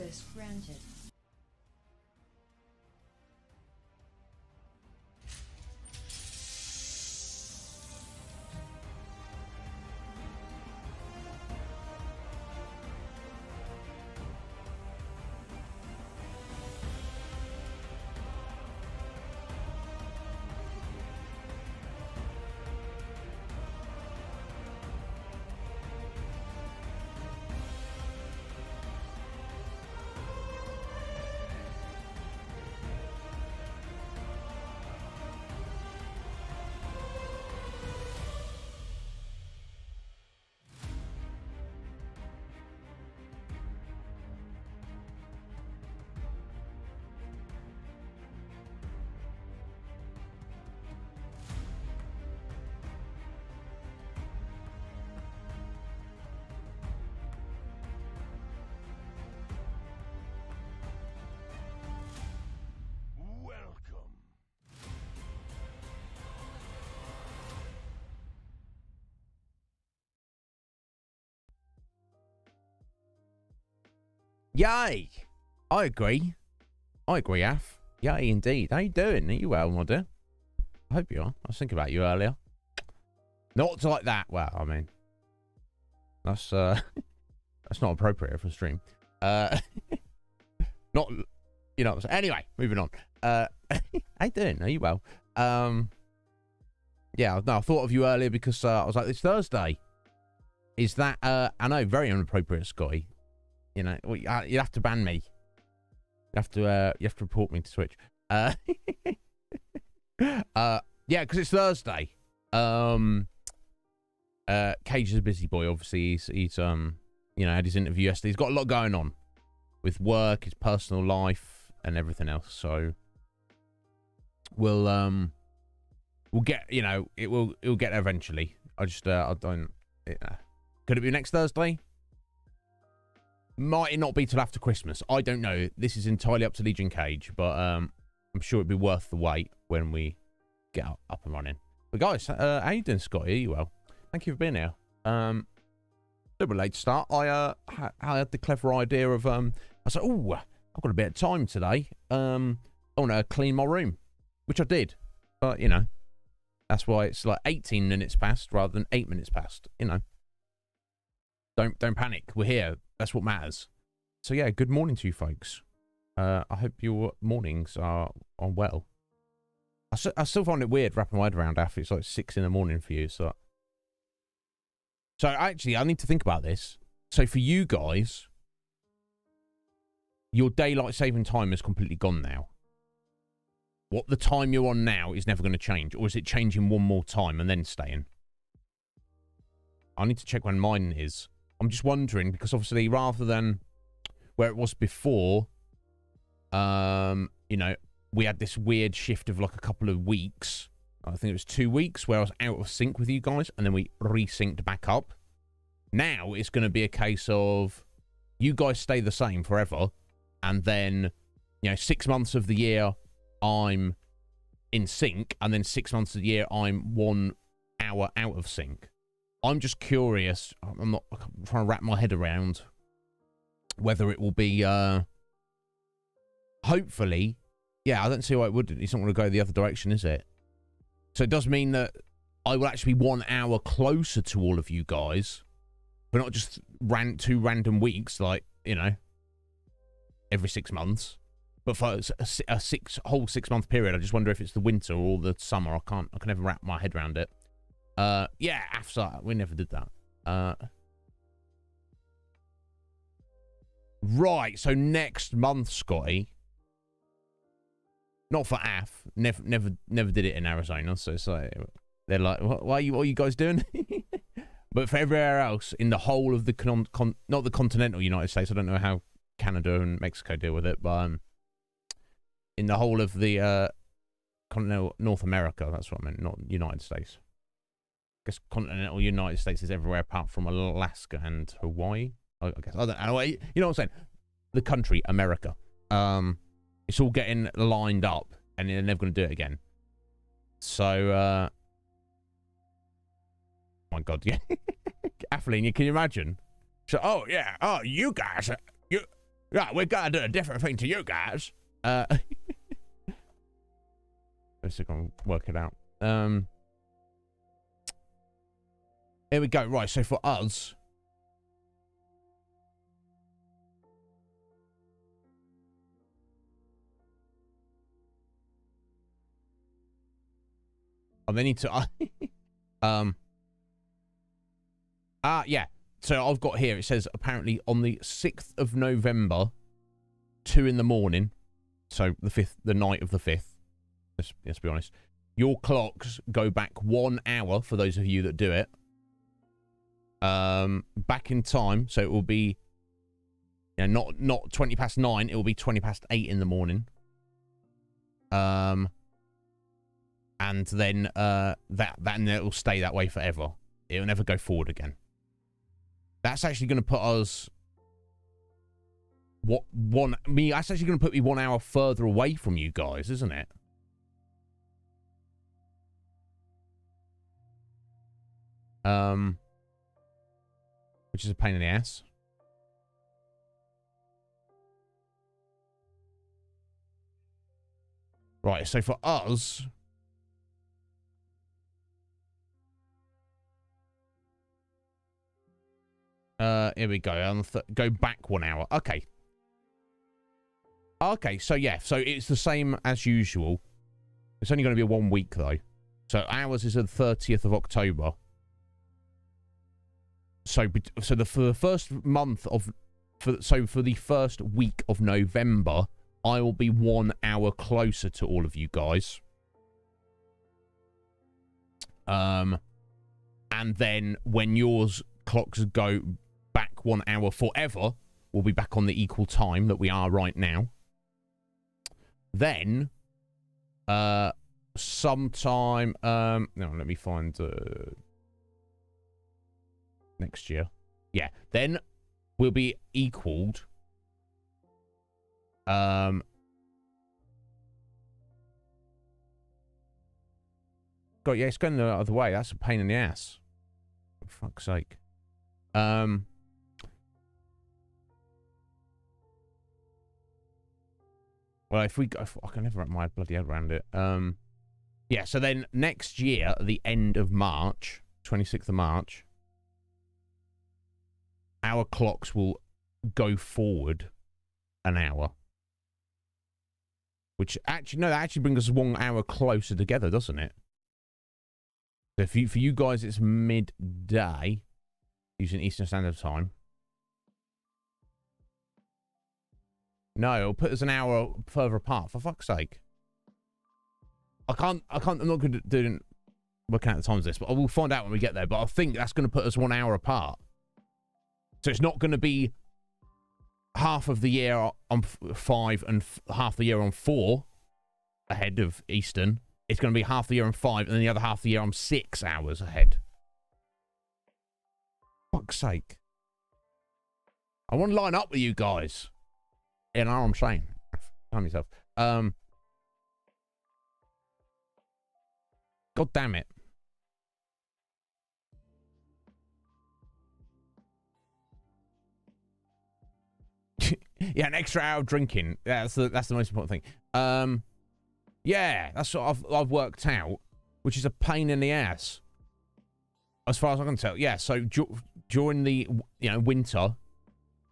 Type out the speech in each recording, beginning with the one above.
Access granted. Yay! I agree. I agree, Af. Yay, indeed. How you doing? Are you well, my dear? I hope you are. I was thinking about you earlier. Not like that. Well, I mean, that's uh, that's not appropriate for a stream. Uh, not, you know. Anyway, moving on. Uh, how you doing? Are you well? Um, yeah. No, I thought of you earlier because uh, I was like, it's Thursday. Is that? Uh, I know, very inappropriate, Scotty. You know, well, you uh, you have to ban me. You have to. Uh, you have to report me to Twitch. Uh, uh, yeah, because it's Thursday. Um, uh, Cage is a busy boy. Obviously, he's he's um, you know, had his interview yesterday. He's got a lot going on with work, his personal life, and everything else. So we'll um, we'll get. You know, it will it will get there eventually. I just uh, I don't. It, uh, could it be next Thursday? Might it not be till after Christmas? I don't know. This is entirely up to Legion Cage, but um, I'm sure it'd be worth the wait when we get up, and running. But guys, uh, how you doing, Scotty? Are you well? Thank you for being here. Um, a little bit late to start. I uh, I had the clever idea of um, I said, oh, I've got a bit of time today. Um, I want to clean my room, which I did. But you know, that's why it's like 18 minutes past rather than eight minutes past. You know, don't don't panic. We're here. That's what matters. So yeah, good morning to you folks. Uh, I hope your mornings are are well. I, I still find it weird wrapping my head around after it's like six in the morning for you. So, so actually, I need to think about this. So for you guys, your daylight saving time is completely gone now. What the time you're on now is never going to change, or is it changing one more time and then staying? I need to check when mine is. I'm just wondering because obviously, rather than where it was before, um, you know, we had this weird shift of like a couple of weeks. I think it was two weeks where I was out of sync with you guys, and then we resynced back up. Now it's going to be a case of you guys stay the same forever, and then you know six months of the year I'm in sync, and then six months of the year I'm one hour out of sync. I'm just curious. I'm not I'm trying to wrap my head around whether it will be. uh Hopefully, yeah. I don't see why it wouldn't. It's not going to go the other direction, is it? So it does mean that I will actually be one hour closer to all of you guys, but not just ran two random weeks, like you know, every six months. But for a six whole six month period, I just wonder if it's the winter or the summer. I can't. I can never wrap my head around it. Uh, yeah, AFSA. We never did that. Uh, right. So next month, Scotty. Not for AF. Never, never, never did it in Arizona. So it's like they're like, what, what are you, what are you guys doing? but for everywhere else in the whole of the con, con, not the continental United States. I don't know how Canada and Mexico deal with it, but um, in the whole of the uh, continental North America, that's what I meant, not United States. Guess continental United States is everywhere apart from Alaska and Hawaii. I guess know. You know what I'm saying? The country America. Um, it's all getting lined up, and they're never going to do it again. So, uh, my God, yeah, Atheline, you can you imagine? So, oh yeah, oh you guys, uh, you Right, we're gonna do a different thing to you guys. Uh, let's see if I can work it out. Um, here we go. Right, so for us, I then need to. um. Ah, uh, yeah. So I've got here. It says apparently on the sixth of November, two in the morning. So the fifth, the night of the fifth. Let's, let's be honest. Your clocks go back one hour for those of you that do it. Um, back in time, so it will be, yeah, not not twenty past nine. It will be twenty past eight in the morning. Um, and then uh, that that and it will stay that way forever. It will never go forward again. That's actually going to put us what one me. That's actually going to put me one hour further away from you guys, isn't it? Um, which is a pain in the ass. Right, so for us, Uh, here we go. go back one hour. Okay. Okay, so yeah, so it's the same as usual. It's only going to be one week though. So ours is the 30th of October. So, so the for the first month of, for so for the first week of November, I will be one hour closer to all of you guys. Um, and then when yours clocks go back one hour forever. We'll be back on the equal time that we are right now. Then, uh, sometime, um, no, let me find, uh, next year. Yeah, then we'll be equaled. Um, God, yeah, it's going the other way. That's a pain in the ass. For fuck's sake. Um, Well, if we go, I can never wrap my bloody head around it. Um, yeah. So then next year, at the end of March, twenty sixth of March, our clocks will go forward an hour. Which actually, no, that actually brings us one hour closer together, doesn't it? So if you, for you guys, it's midday using Eastern Standard Time. No, it'll put us an hour further apart. For fuck's sake. I can't. I can't. I'm not good at doing working out the times of this, but I will find out when we get there. But I think that's going to put us one hour apart. So it's not going to be half of the year on five and half the year on four ahead of Eastern. It's going to be half the year on five, and then the other half the year on six hours ahead. Fuck's sake. I want to line up with you guys. You know what I'm saying? Calm yourself. Um, God damn it. Yeah, an extra hour of drinking. Yeah, that's the that's the most important thing. Um, yeah, that's what I've I've worked out, which is a pain in the ass. As far as I can tell, yeah. So during the you know winter,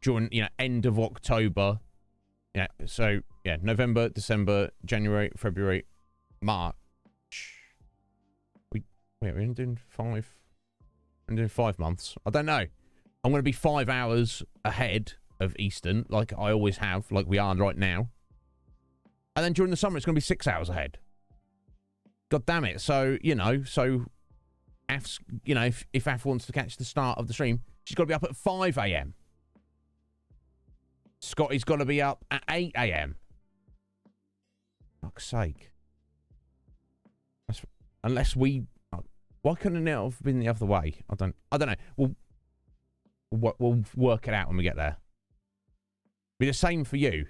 during you know end of October, yeah, so, yeah, November, December, January, February, March. We, wait, we're doing five, we're doing five months. I don't know. I'm going to be five hours ahead of Eastern, like I always have, like we are right now. And then during the summer, it's going to be six hours ahead. God damn it. So, you know, so Af's, you know, if, if Af wants to catch the start of the stream, she's got to be up at 5 a.m. Scotty's got to be up at 8 a.m. Fuck's sake. That's, unless we... Uh, why couldn't it have been the other way? I don't I don't know. We'll, we'll, we'll work it out when we get there. Be the same for you.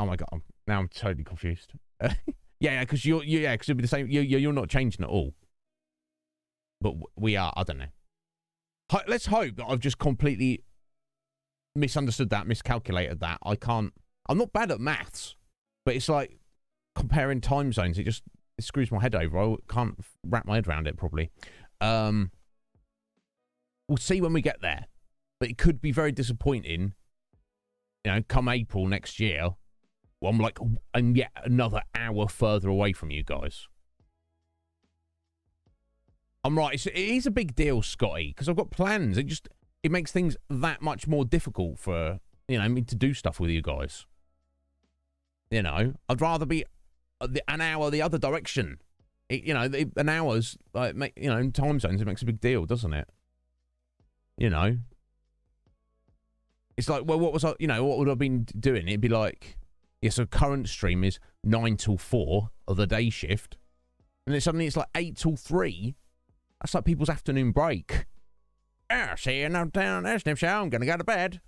Oh my god, I'm, now I'm totally confused. yeah, yeah, because you're, yeah, because it'll be the same. You, you're not changing at all. But we are. I don't know. Let's hope that I've just completely misunderstood that, miscalculated that. I can't. I'm not bad at maths, but it's like comparing time zones. It just it screws my head over. I can't wrap my head around it properly. Um, we'll see when we get there, but it could be very disappointing. You know, come April next year, well, I'm like, I'm yet another hour further away from you guys. I'm right. It's, it is a big deal, Scotty, because I've got plans. It just it makes things that much more difficult for you know me to do stuff with you guys. You know, I'd rather be uh, an hour the other direction. It, you know, an hour's like you know in time zones. It makes a big deal, doesn't it? You know, it's like well, what was I? You know, what would I have been doing? It'd be like, yeah. So current stream is nine till four of the day shift, and then suddenly it's like eight till three that's like people's afternoon break. Yeah, see you now down there, Sniff Show. I'm going to go to bed.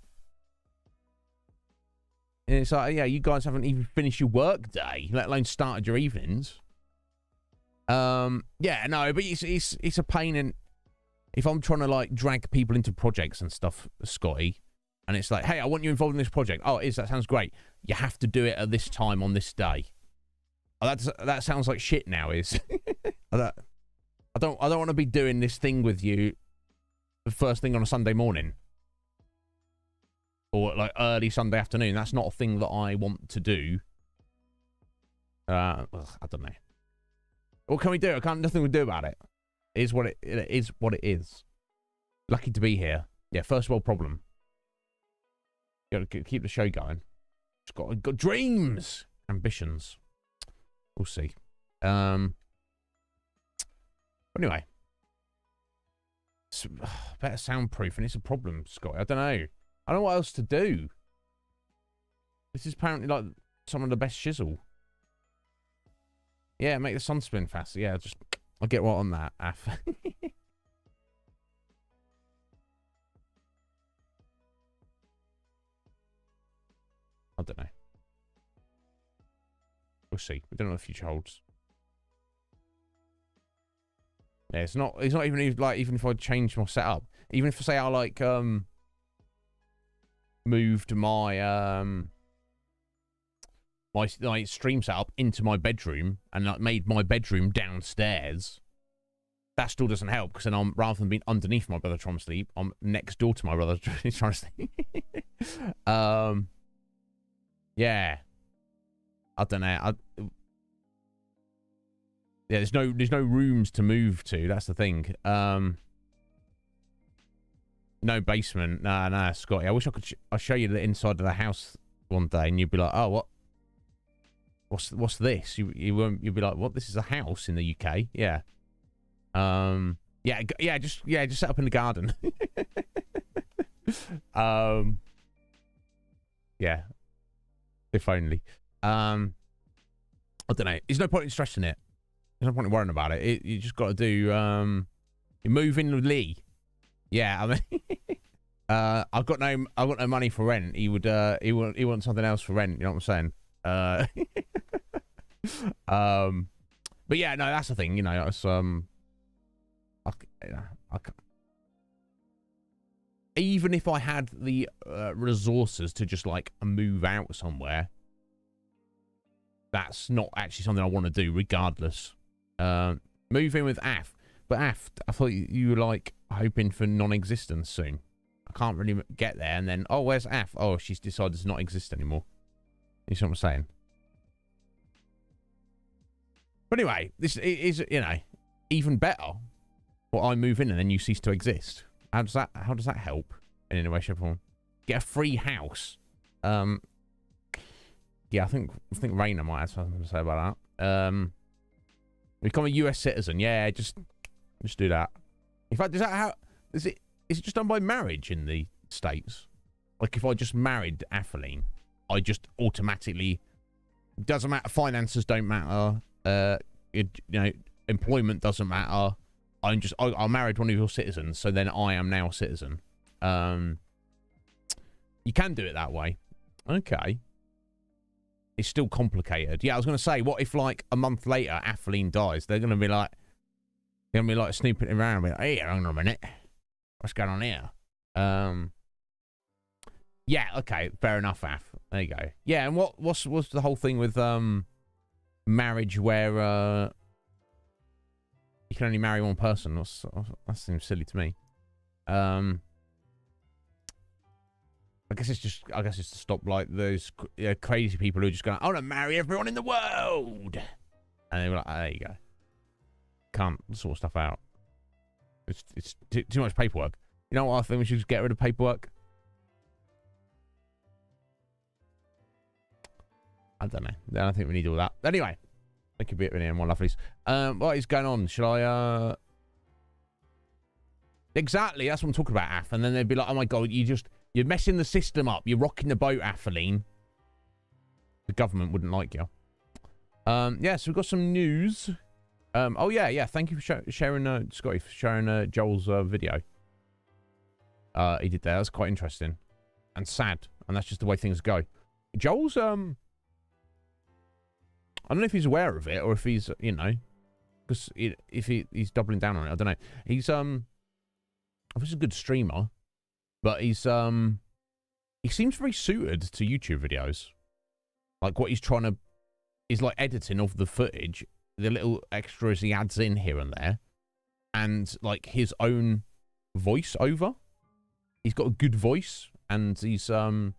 And it's like, yeah, you guys haven't even finished your work day, let alone started your evenings. Um, yeah, no, but it's it's it's a pain in if I'm trying to like drag people into projects and stuff, Scotty, and it's like, hey, I want you involved in this project. Oh, it is that sounds great. You have to do it at this time on this day. Oh, that's that sounds like shit now. Is that I don't I don't want to be doing this thing with you the first thing on a Sunday morning. Or like early Sunday afternoon. That's not a thing that I want to do. Uh ugh, I don't know. What can we do? I can't nothing we can do about it. It is what it, it is what it is. Lucky to be here. Yeah, first world problem. Got to keep the show going. It's got got dreams, ambitions. We'll see. Um anyway, it's better soundproof, and it's a problem, Scott. I don't know. I don't know what else to do. This is apparently like some of the best shizzle. Yeah, make the sun spin faster. Yeah, just I'll get right on that. don't know. We'll see. We don't know what the future holds. Yeah, it's not. It's not even like even if I change my setup. Even if I say I like um moved my um my like stream setup into my bedroom and like made my bedroom downstairs. That still doesn't help because then I'm rather than being underneath my brother trying to sleep, I'm next door to my brother trying to sleep. um, yeah, I don't know. I yeah, there's no there's no rooms to move to. That's the thing. Um, no basement. Nah, nah, Scotty. I wish I could. Sh I'll show you the inside of the house one day, and you'd be like, "Oh, what? What's what's this?" You you won't. You'd be like, "What? This is a house in the UK?" Yeah. Um. Yeah. Yeah. Just yeah. Just set up in the garden. um. Yeah. If only. Um. I don't know. There's no point in stressing it. There's no point in worrying about it. it you just got to do. Um, you move in with Lee. Yeah, I mean, uh, I've got no, I've got no money for rent. He would, uh, he want, he wants something else for rent. You know what I'm saying? Uh, um, but yeah, no, that's the thing. You know, it's um, I, I, even if I had the uh, resources to just like move out somewhere, that's not actually something I want to do, regardless. Uh, with Af. But Af, I thought you were like hoping for non-existence soon. I can't really get there. And then, oh, where's Af? Oh, she's decided to not exist anymore. You see what I'm saying? But anyway, this is, you know, even better. Well, I move in and then you cease to exist. How does that, how does that help in any way, shape, or form? Get a free house. Um, yeah, I think, I think Rainer might have something to say about that. Um, Become a US citizen. Yeah, just just do that. In fact, is that how is it is it just done by marriage in the States? Like if I just married Atheline, I just automatically doesn't matter finances don't matter, uh it, you know, employment doesn't matter. I'm just I, I married one of your citizens, so then I am now a citizen. Um you can do it that way. Okay it's still complicated. Yeah, I was going to say, what if like a month later Atheline dies? They're going to be like, they're going to be like snooping around, be like, hey, hang on a minute, what's going on here? Um, Yeah, okay, fair enough, Af. There you go. Yeah, and what what's what's the whole thing with um marriage where uh you can only marry one person? What's, that seems silly to me. Um, I guess it's just I guess it's to stop like those uh, crazy people who are just going, I want to marry everyone in the world, and they were like, oh, there you go. Can't sort stuff out. It's it's too, too much paperwork. You know what? I think we should just get rid of paperwork. I don't know. I don't think we need all that. Anyway, thank you, bit of more lovelies. Um, what is going on? Shall I? uh Exactly. That's what I'm talking about, Aff. And then they'd be like, "Oh my god, you just you're messing the system up. You're rocking the boat, Affaline." The government wouldn't like you. Um, yeah, so we've got some news. Um, oh yeah, yeah. Thank you for sh sharing, uh, Scotty, for sharing uh, Joel's uh, video. Uh, he did that. That's quite interesting and sad, and that's just the way things go. Joel's um I don't know if he's aware of it or if he's, you know, because if he, he's doubling down on it, I don't know. He's um, he's a good streamer, but he's um, he seems very suited to YouTube videos. Like what he's trying to, is like editing of the footage, the little extras he adds in here and there, and like his own voice over. He's got a good voice, and he's um,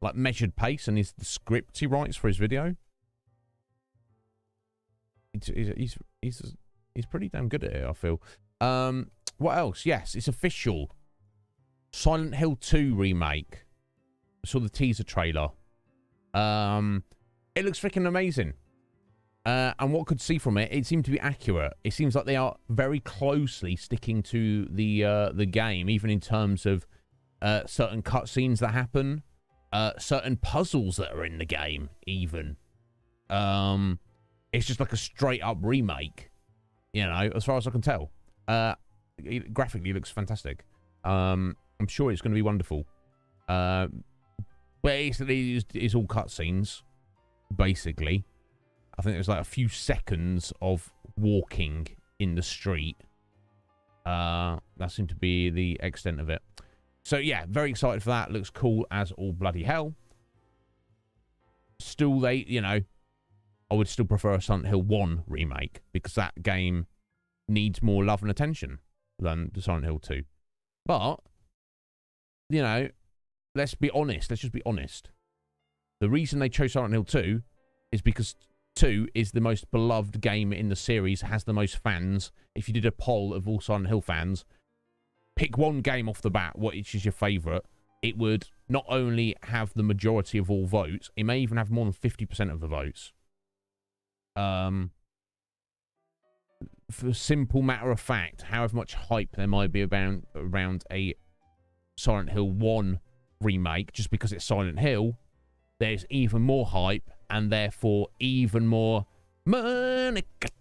like measured pace, and he's the script he writes for his video he's he's he's he's pretty damn good at it. I feel. Um, what else? Yes, it's official. Silent Hill 2 remake. I saw the teaser trailer. Um, it looks freaking amazing. Uh, and what could see from it, it seemed to be accurate. It seems like they are very closely sticking to the uh, the game, even in terms of uh, certain cutscenes that happen, uh, certain puzzles that are in the game, even. Um, it's just like a straight up remake, you know, as far as I can tell. Uh, it graphically looks fantastic. Um, I'm sure it's going to be wonderful. Uh, basically, it's, it's all cutscenes. Basically, I think there's like a few seconds of walking in the street. Uh, that seemed to be the extent of it. So yeah, very excited for that. Looks cool as all bloody hell. Still, they, you know, I would still prefer a Silent Hill 1 remake because that game needs more love and attention than the Silent Hill 2. But, you know, let's be honest. Let's just be honest. The reason they chose Silent Hill 2 is because 2 is the most beloved game in the series, has the most fans. If you did a poll of all Silent Hill fans, pick one game off the bat, which is your favourite, it would not only have the majority of all votes, it may even have more than 50% of the votes. Um, for simple matter of fact, however much hype there might be around around a Silent Hill 1 remake, just because it's Silent Hill, there's even more hype and therefore even more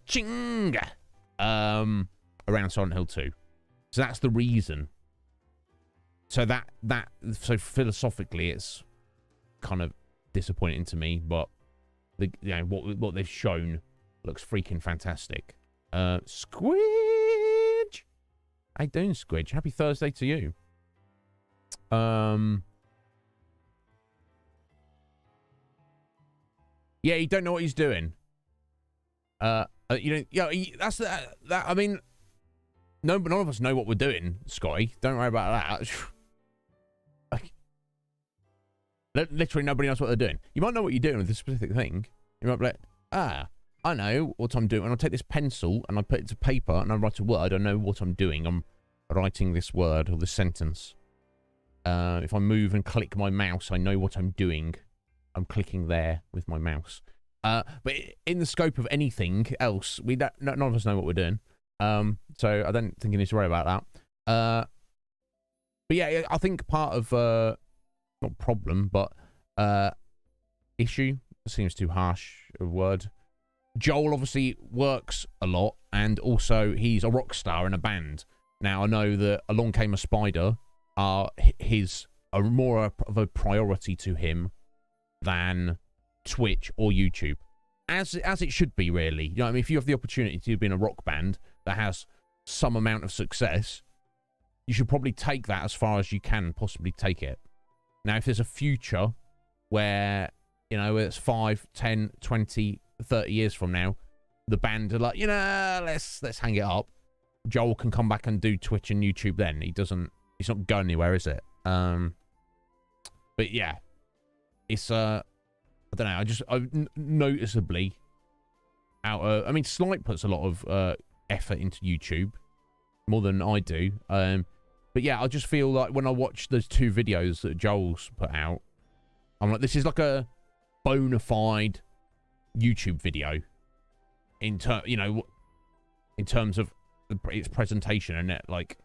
Chinga um, around Silent Hill 2. So that's the reason. So that that so philosophically, it's kind of disappointing to me, but the you know what what they've shown looks freaking fantastic. Uh, Squidge, you doing, Squidge? Happy Thursday to you. Um, yeah, you don't know what he's doing. Uh, uh you know, yeah, that's that. That I mean, no, none of us know what we're doing, Scotty. Don't worry about that. Literally nobody knows what they're doing. You might know what you're doing with this specific thing. You might be like, ah, I know what I'm doing. And I'll take this pencil and I put it to paper and I write a word. I know what I'm doing. I'm writing this word or this sentence. Uh, if I move and click my mouse, I know what I'm doing. I'm clicking there with my mouse. Uh, but in the scope of anything else, we don't, none of us know what we're doing. Um, so I don't think you need to worry about that. Uh, but yeah, I think part of uh, not problem, but uh, issue seems too harsh a word. Joel obviously works a lot, and also he's a rock star in a band. Now I know that Along Came a Spider are his are more of a priority to him than Twitch or YouTube, as as it should be really. You know, I mean, if you have the opportunity to be in a rock band that has some amount of success, you should probably take that as far as you can possibly take it. Now, if there's a future where, you know, it's 5, 10, 20, 30 years from now, the band are like, you know, let's let's hang it up. Joel can come back and do Twitch and YouTube then. He doesn't he's not going anywhere, is it? Um but yeah. It's uh I don't know, I just I noticeably out uh, I mean Slight puts a lot of uh effort into YouTube more than I do. Um but yeah, I just feel like when I watch those two videos that Joel's put out, I'm like, this is like a bona fide YouTube video in ter- you know, in terms of its presentation and it like,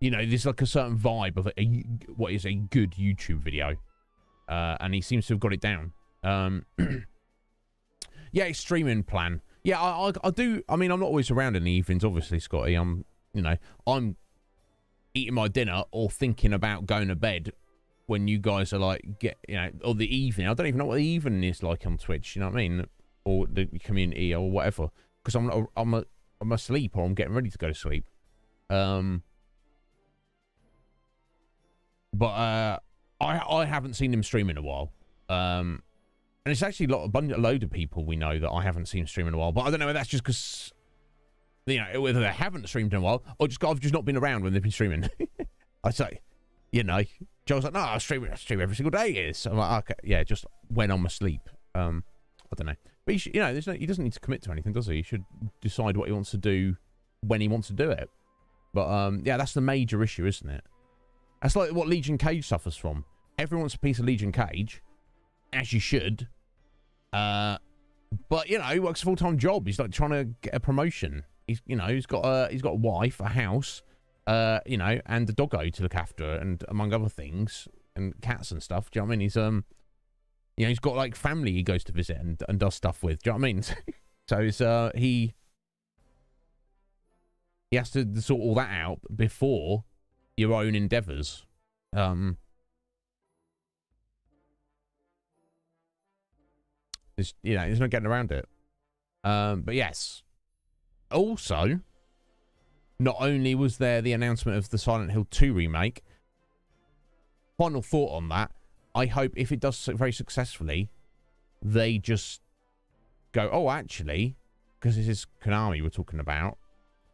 you know, there's like a certain vibe of a, what is a good YouTube video, uh, and he seems to have got it down. Um, yeah, streaming plan. Yeah, I, I, I do. I mean, I'm not always around in the evenings, obviously, Scotty. I'm you know, I'm eating my dinner or thinking about going to bed when you guys are like get you know or the evening. I don't even know what the evening is like on Twitch. You know what I mean? Or the community or whatever. Because I'm not I'm a, I'm asleep or I'm getting ready to go to sleep. Um. But uh, I I haven't seen him stream in a while. Um, and it's actually a lot, a load of people we know that I haven't seen stream in a while. But I don't know that's just because you know, whether they haven't streamed in a while or just I've just not been around when they've been streaming. I say, you know, Joel's like, no, I stream, I stream every single day. Is I'm like, okay, yeah, just when I'm asleep. Um, I don't know, but should, you know, no, he doesn't need to commit to anything, does he? He should decide what he wants to do when he wants to do it. But um, yeah, that's the major issue, isn't it? That's like what Legion Cage suffers from. Everyone wants a piece of Legion Cage, as you should. Uh, but you know, he works a full time job. He's like trying to get a promotion He's you know he's got a he's got a wife, a house, uh, you know, and a doggo to look after, and among other things, and cats and stuff. Do you know what I mean? He's um, you know, he's got like family he goes to visit and and does stuff with. Do you know what I mean? so it's uh he he has to sort all that out before your own endeavors. Um, there's, you know, there's no getting around it. Um, but yes, also, not only was there the announcement of the Silent Hill 2 remake, final thought on that, I hope if it does very successfully, they just go, oh, actually, because this is Konami we're talking about,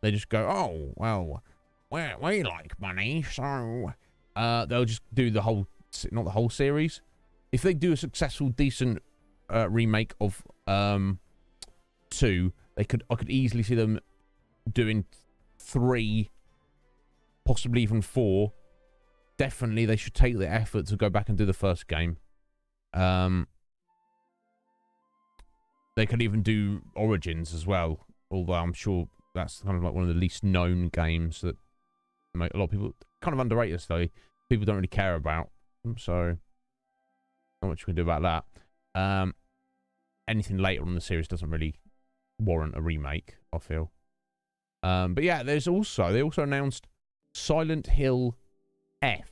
they just go, oh, well, we, we like money, so uh, they'll just do the whole, not the whole series. If they do a successful, decent uh, remake of um, 2, they could I could easily see them doing three, possibly even four. Definitely, they should take the effort to go back and do the first game. Um, they could even do Origins as well, although I'm sure that's kind of like one of the least known games that a lot of people kind of underrated. Though people don't really care about, so not much we can do about that. Um, anything later on in the series doesn't really warrant a remake, I feel. Um, but yeah, there's also, they also announced Silent Hill F.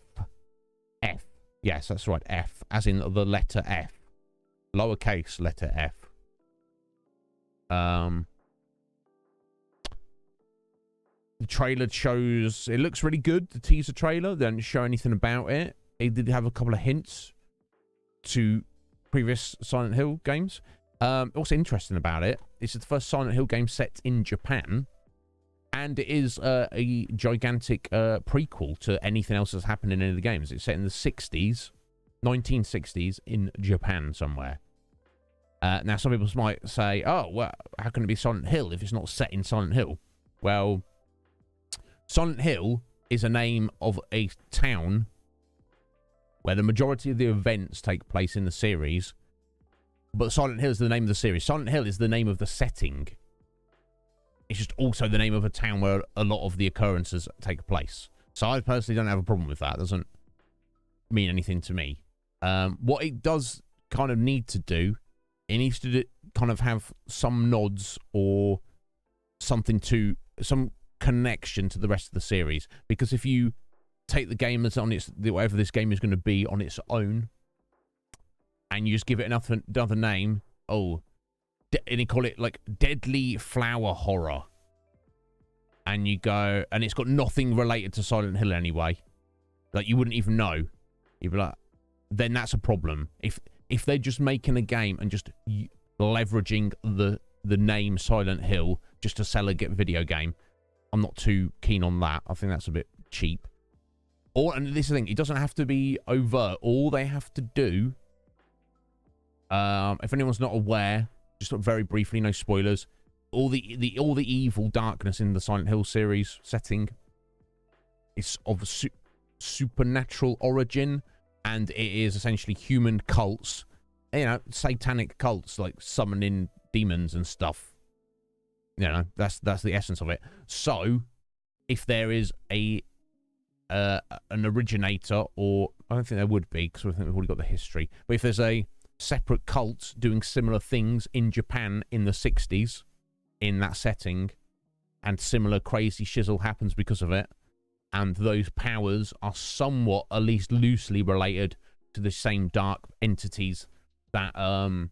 F. Yes, that's right, F, as in the letter F. Lowercase letter F. Um, the trailer shows, it looks really good, the teaser trailer. They didn't show anything about it. It did have a couple of hints to previous Silent Hill games. Um, what's interesting about it, this is the first Silent Hill game set in Japan, and it is uh, a gigantic uh, prequel to anything else that's happened in any of the games. It's set in the 60s, 1960s in Japan somewhere. Uh, now, some people might say, oh, well, how can it be Silent Hill if it's not set in Silent Hill? Well, Silent Hill is a name of a town where the majority of the events take place in the series but Silent Hill is the name of the series. Silent Hill is the name of the setting. It's just also the name of a town where a lot of the occurrences take place. So I personally don't have a problem with that. It doesn't mean anything to me. Um, what it does kind of need to do, it needs to do, kind of have some nods or something to some connection to the rest of the series. Because if you take the game as on its whatever this game is going to be on its own, and you just give it another another name. Oh, and you call it like Deadly Flower Horror. And you go, and it's got nothing related to Silent Hill anyway. Like you wouldn't even know. You'd be like, then that's a problem. If if they're just making a game and just leveraging the the name Silent Hill just to sell a get video game, I'm not too keen on that. I think that's a bit cheap. Or and this is thing, it doesn't have to be overt. All they have to do, um, if anyone's not aware, just very briefly, no spoilers. All the the all the evil darkness in the Silent Hill series setting is of su supernatural origin, and it is essentially human cults, you know, satanic cults like summoning demons and stuff. You know, that's that's the essence of it. So, if there is a uh, an originator, or I don't think there would be because I think we've already got the history. But if there's a separate cults doing similar things in Japan in the 60s, in that setting, and similar crazy shizzle happens because of it, and those powers are somewhat, at least loosely related to the same dark entities that um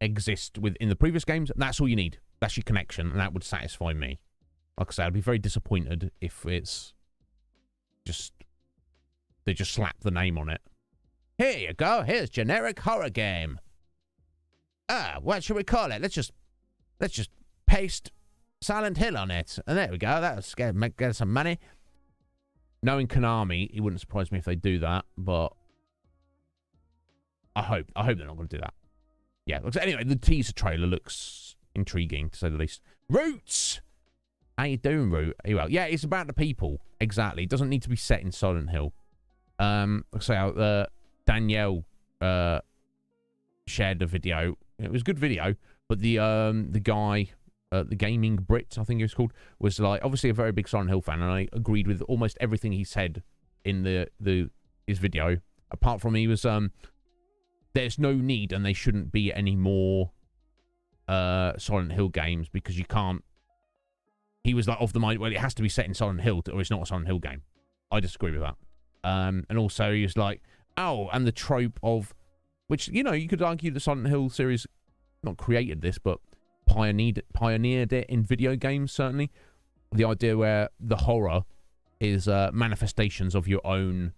exist within the previous games. That's all you need. That's your connection, and that would satisfy me. Like I said, I'd be very disappointed if it's just they just slap the name on it. Here you go. Here's generic horror game. Ah, what should we call it? Let's just let's just paste Silent Hill on it, and there we go. That'll get, get some money. Knowing Konami, it wouldn't surprise me if they do that, but I hope I hope they're not going to do that. Yeah. Looks, Anyway, the teaser trailer looks intriguing to say the least. Roots. How you doing, Root? Well, yeah, it's about the people. Exactly. It doesn't need to be set in Silent Hill. Um, say, uh, Danielle uh, shared the video. It was a good video, but the um the guy, uh, the gaming Brit, I think he was called, was like obviously a very big Silent Hill fan, and I agreed with almost everything he said in the the his video. Apart from he was um, there's no need, and they shouldn't be any more uh Silent Hill games because you can't. He was like of the mind, well, it has to be set in Silent Hill, or it's not a Silent Hill game. I disagree with that. Um, and also he was like, Oh, and the trope of, which, you know, you could argue the Silent Hill series not created this, but pioneered, pioneered it in video games, certainly. The idea where the horror is uh, manifestations of your own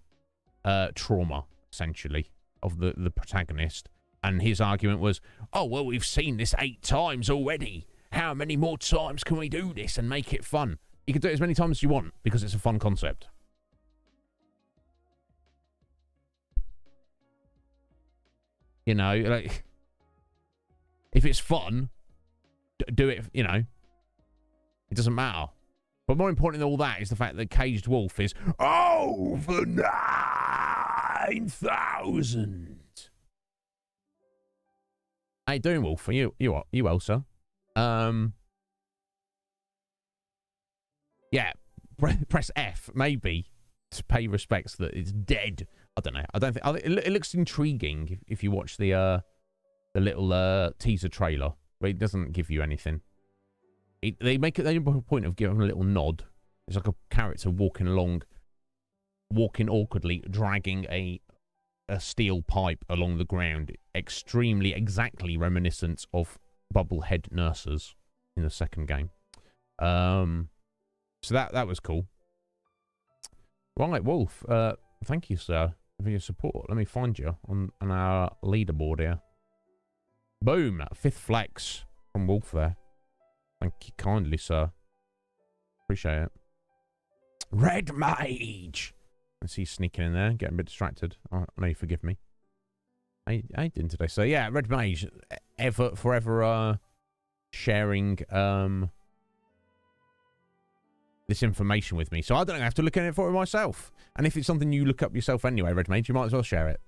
uh, trauma, essentially, of the, the protagonist. And his argument was, oh, well, we've seen this eight times already. How many more times can we do this and make it fun? You can do it as many times as you want because it's a fun concept. You know, like if it's fun, do it. You know, it doesn't matter. But more important than all that is the fact that Caged Wolf is over nine thousand. You doing, Wolf? Are you you are you well, sir? Um. Yeah, press F maybe to pay respects that it's dead I don't know. I don't think it, looks intriguing if, if you watch the uh the little uh teaser trailer, but it doesn't give you anything. It, they make it they make a point of giving a little nod. It's like a character walking along, walking awkwardly, dragging a a steel pipe along the ground, extremely exactly reminiscent of Bubblehead nurses in the second game. Um, so that that was cool. Right, Wolf. Uh, thank you, sir for your support. Let me find you on, on our leaderboard here. Boom! Fifth flex from Wolf there. Thank you kindly, sir. Appreciate it. Red Mage! I see sneaking in there, getting a bit distracted. I know you forgive me. I, I didn't today. So yeah, Red Mage, ever, forever, uh, sharing, um, this information with me. So I don't have to look at it for it myself. And if it's something you look up yourself anyway, Red Mage, you might as well share it.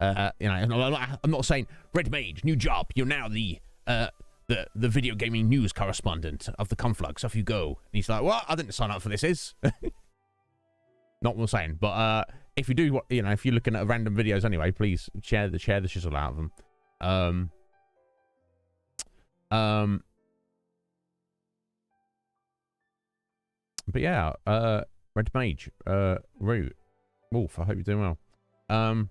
Uh, you know, I'm not, I'm not, saying Red Mage, new job. You're now the uh, the the video gaming news correspondent of the Conflux. Off you go. And he's like, "Well, I didn't sign up for this." Is not what I'm saying, but uh, if you do, what you know, if you're looking at random videos anyway, please share the share the shizzle out of them. Um, um, but yeah, uh, Red Mage, uh, Root, Wolf, I hope you're doing well. Um,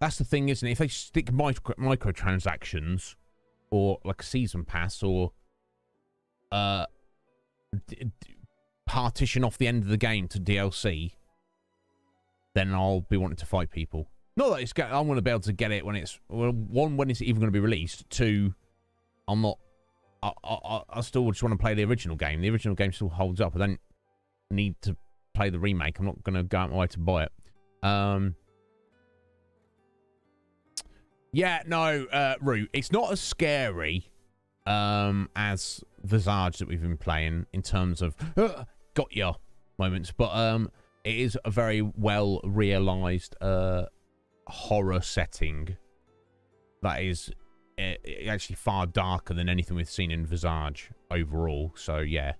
that's the thing, isn't it? If they stick micro microtransactions or like a season pass or uh partition off the end of the game to DLC, then I'll be wanting to fight people. Not that it's I'm going to be able to get it when it's well, one when it's even going to be released. Two, I'm not. I, I I still just want to play the original game. The original game still holds up. I don't need to play the remake. I'm not going to go out my way to buy it. Um. Yeah, no, uh, Root. It's not as scary um, as Visage that we've been playing in terms of uh, got ya moments, but um, it is a very well realized uh, horror setting that is actually far darker than anything we've seen in Visage overall. So yeah,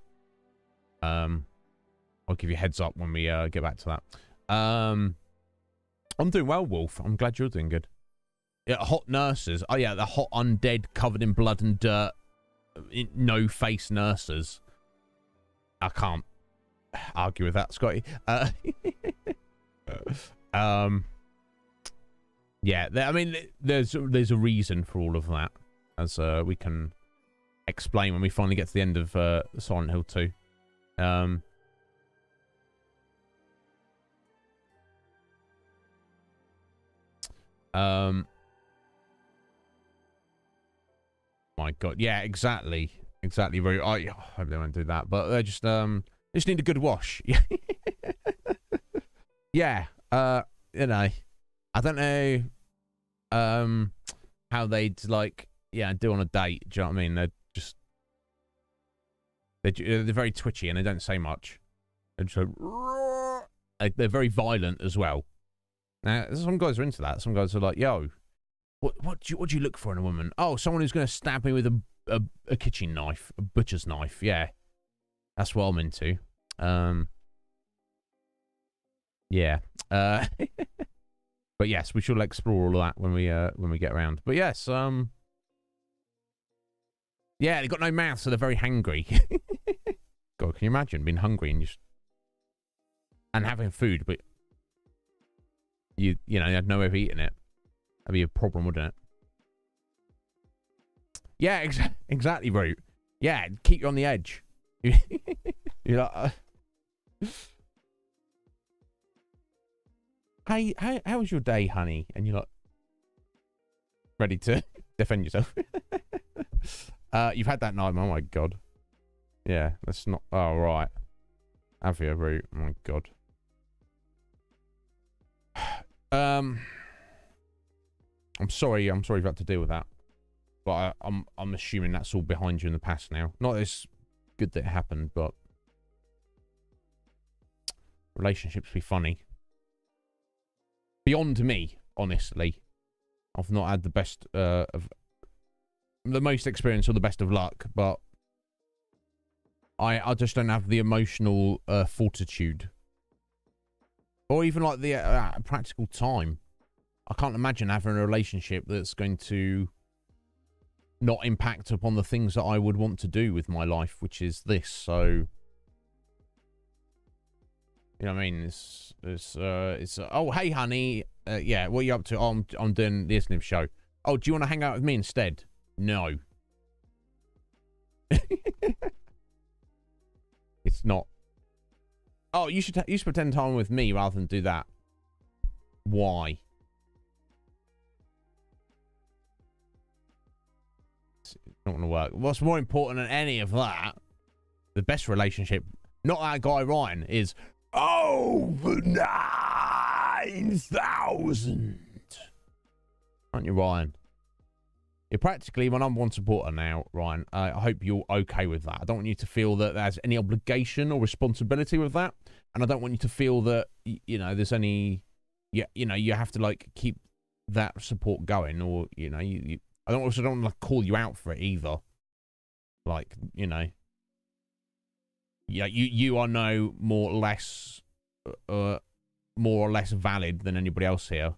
um, I'll give you heads up when we uh, get back to that. Um, I'm doing well, Wolf. I'm glad you're doing good. Yeah, hot nurses. Oh yeah, the hot undead covered in blood and dirt, no face nurses. I can't argue with that, Scotty. Uh, um, yeah, I mean, there's there's a reason for all of that, as uh, we can explain when we finally get to the end of uh, Silent Hill 2. Um, um, my God, yeah, exactly, exactly. Very. I, I hope they won't do that, but they just um they just need a good wash. yeah. Uh, you know, I don't know um how they'd like yeah do on a date. Do you know what I mean? They're just they're, they're very twitchy and they don't say much. They're just like, they're very violent as well. Now some guys are into that. Some guys are like, yo, what what do you, what do you look for in a woman? Oh, someone who's going to stab me with a, a a kitchen knife, a butcher's knife. Yeah, that's what I'm into. Um, yeah. Uh, but yes, we shall explore all of that when we uh when we get around. But yes, um, yeah, they've got no mouth, so they're very hungry. God, can you imagine being hungry and just and having food, but you you know you had no way of eating it? That'd be a problem, wouldn't it? Yeah, ex exactly, Root. Yeah, keep you on the edge. You're like, uh, hey, how how was your day, honey? And you're like, ready to defend yourself. uh, you've had that night. Oh my god. Yeah, that's not. Oh right. Avia route. Oh my god. Um, I'm sorry. I'm sorry you've had to deal with that. But I, I'm I'm assuming that's all behind you in the past now. Not as good that it happened, but relationships be funny. Beyond me, honestly. I've not had the best uh, of the most experience or the best of luck, but I I just don't have the emotional uh, fortitude or even like the uh, practical time. I can't imagine having a relationship that's going to not impact upon the things that I would want to do with my life, which is this. So you know what I mean? It's it's uh it's uh, oh hey honey, uh, yeah, what are you up to? Oh, I'm I'm doing the Iznib show. Oh, do you want to hang out with me instead? No. it's not. Oh, you should you should pretend time with me rather than do that. Why? It's not going to work. What's more important than any of that? The best relationship, not that guy Ryan, is over 9,000. Aren't you, Ryan? You're practically my number one supporter now, Ryan. Uh, I hope you're okay with that. I don't want you to feel that there's any obligation or responsibility with that. And I don't want you to feel that, you know, there's any, you, you know, you have to, like, keep that support going or, you know, you, you I don't also don't want to call you out for it either. Like, you know, yeah, you you are no more or less, uh, uh, more or less valid than anybody else here,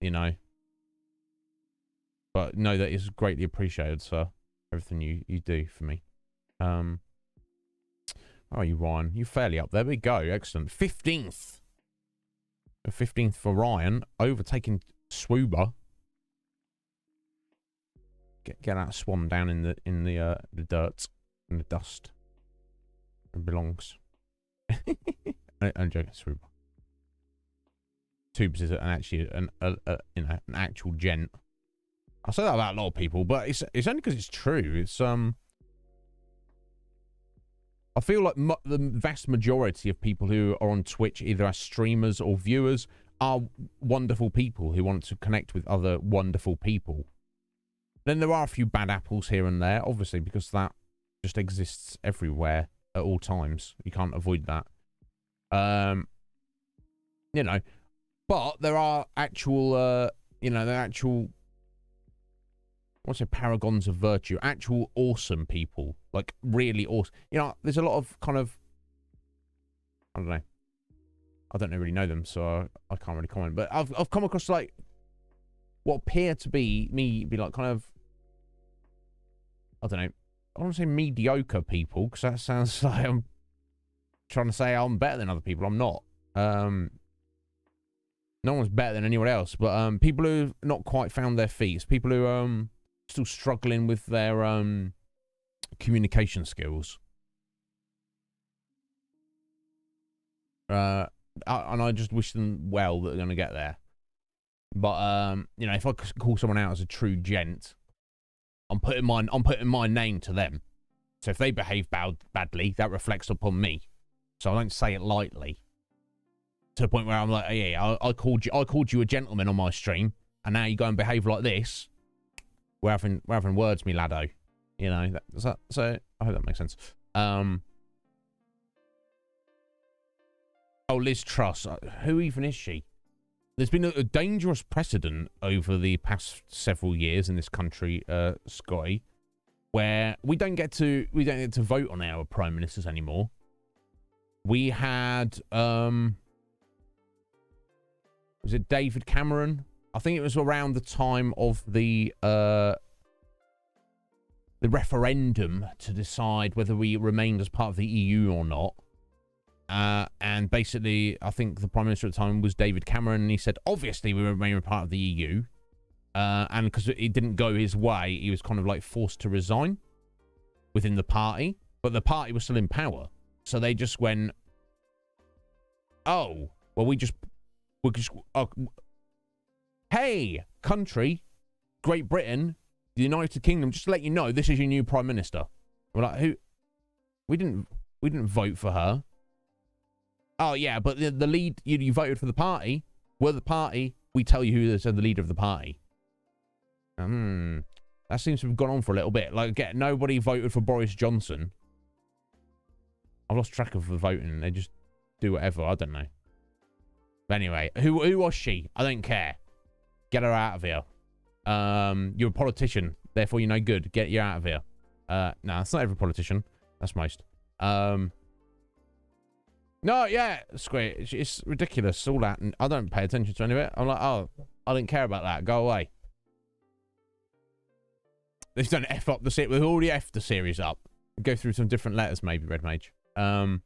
you know. But no, that is greatly appreciated, sir. Everything you you do for me. Um. Oh, you Ryan, You're fairly up there. we go. Excellent. Fifteenth. Fifteenth for Ryan, overtaking Swoober. Get get that swan down in the in the uh the dirt in the dust. Belongs. I'm joking, Swoop. Tubes is an actually an a, a, you know an actual gent. I say that about a lot of people, but it's it's only because it's true. It's um. I feel like the vast majority of people who are on Twitch, either as streamers or viewers, are wonderful people who want to connect with other wonderful people. Then there are a few bad apples here and there, obviously, because that just exists everywhere at all times. You can't avoid that. Um, you know, but there are actual, uh, you know, the actual, what's it, paragons of virtue, actual awesome people, like really awesome. You know, there's a lot of kind of, I don't know, I don't really know them, so I, I can't really comment. But I've I've come across like what appear to be me be like kind of, I don't know, I want to say mediocre people because that sounds like I'm trying to say I'm better than other people. I'm not. Um, no one's better than anyone else, but um, people who've not quite found their feet, people who um, still struggling with their um, communication skills. Uh, and I just wish them well that they're going to get there. But um, you know, if I call someone out as a true gent, I'm putting my I'm putting my name to them. So if they behave bad, badly, that reflects upon me. So I don't say it lightly. To the point where I'm like, oh, yeah, I, I, called you I called you a gentleman on my stream, and now you go and behave like this. We're having we're having words, me laddo. You know, that, so, so I hope that makes sense. Um. Oh, Liz Truss. Uh, who even is she? There's been a, a, dangerous precedent over the past several years in this country, uh, Scotty, where we don't get to we don't get to vote on our prime ministers anymore. We had um was it David Cameron? I think it was around the time of the uh the referendum to decide whether we remained as part of the EU or not. Uh, and basically, I think the Prime Minister at the time was David Cameron, and he said, obviously, we remain a part of the EU. Uh, and because it didn't go his way, he was kind of like forced to resign within the party. But the party was still in power. So they just went, oh, well, we just, we just, uh, hey, country, Great Britain, the United Kingdom, just to let you know, this is your new Prime Minister. We're like, who? We didn't, we didn't vote for her. Oh, yeah, but the, the lead, you, you voted for the party. We're the party. We tell you who is the leader of the party. Hmm. That seems to have gone on for a little bit. Like, get nobody voted for Boris Johnson. I've lost track of the voting. They just do whatever. I don't know. But anyway, who who was she? I don't care. Get her out of here. Um, you're a politician, therefore you're no good. Get you out of here. Uh, no, that's not every politician. That's most. Um, no, yeah, Square. It's, it's ridiculous. All that, and I don't pay attention to any of it. I'm like, oh, I didn't care about that. Go away. They've done F up the series. We've already F the series up. Go through some different letters, maybe, Red Mage. Um,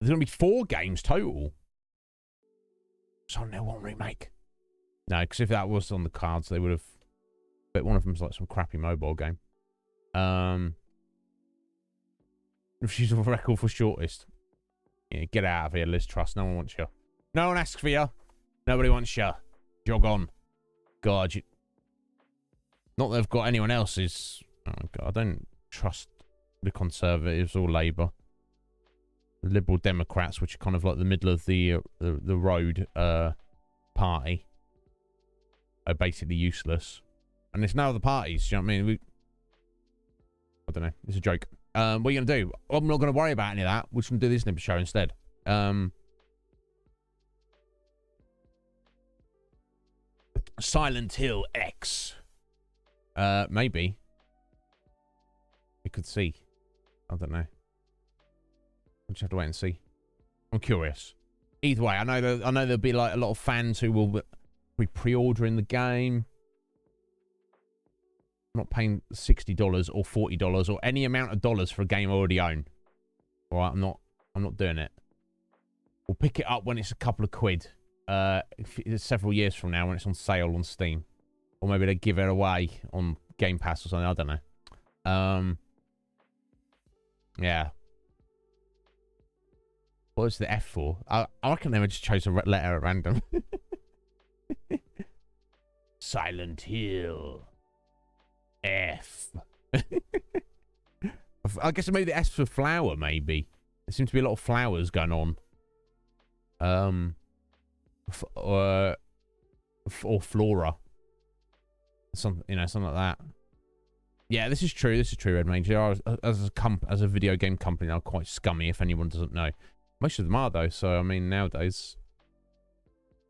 there's going to be four games total. So no one remake. No, because if that was on the cards, they would have... But one of them's like some crappy mobile game. Um, Refuse a record for shortest. Yeah, get out of here, Liz Truss. No one wants you. No one asks for you. Nobody wants you. Jog on. God, you... Not that I've got anyone else's... Oh, God, I don't trust the Conservatives or Labour. The Liberal Democrats, which are kind of like the middle of the uh, the, the road uh, party, are basically useless. And it's now the parties, you know what I mean? We... I don't know. It's a joke. Um, what are you going to do? I'm not going to worry about any of that. We're just going to do the Iznib show instead. Um, Silent Hill X. Uh, maybe. We could see. I don't know. We'll just have to wait and see. I'm curious. Either way, I know that I know there'll be like a lot of fans who will be pre-ordering the game. I'm not paying $60 or $40 or any amount of dollars for a game I already own. All right, I'm not, I'm not doing it. We'll pick it up when it's a couple of quid. Uh, several years from now when it's on sale on Steam. Or maybe they give it away on Game Pass or something. I don't know. Um, Yeah. What was the F for? I, I reckon they just chose a letter at random. Silent Hill. F. I guess maybe the S for flower, maybe. There seems to be a lot of flowers going on. Um, or, uh, or flora. Something, you know, something like that. Yeah, this is true. This is true, Red Mage. They are, as a comp as a video game company, they're quite scummy. If anyone doesn't know, most of them are though. So I mean, nowadays,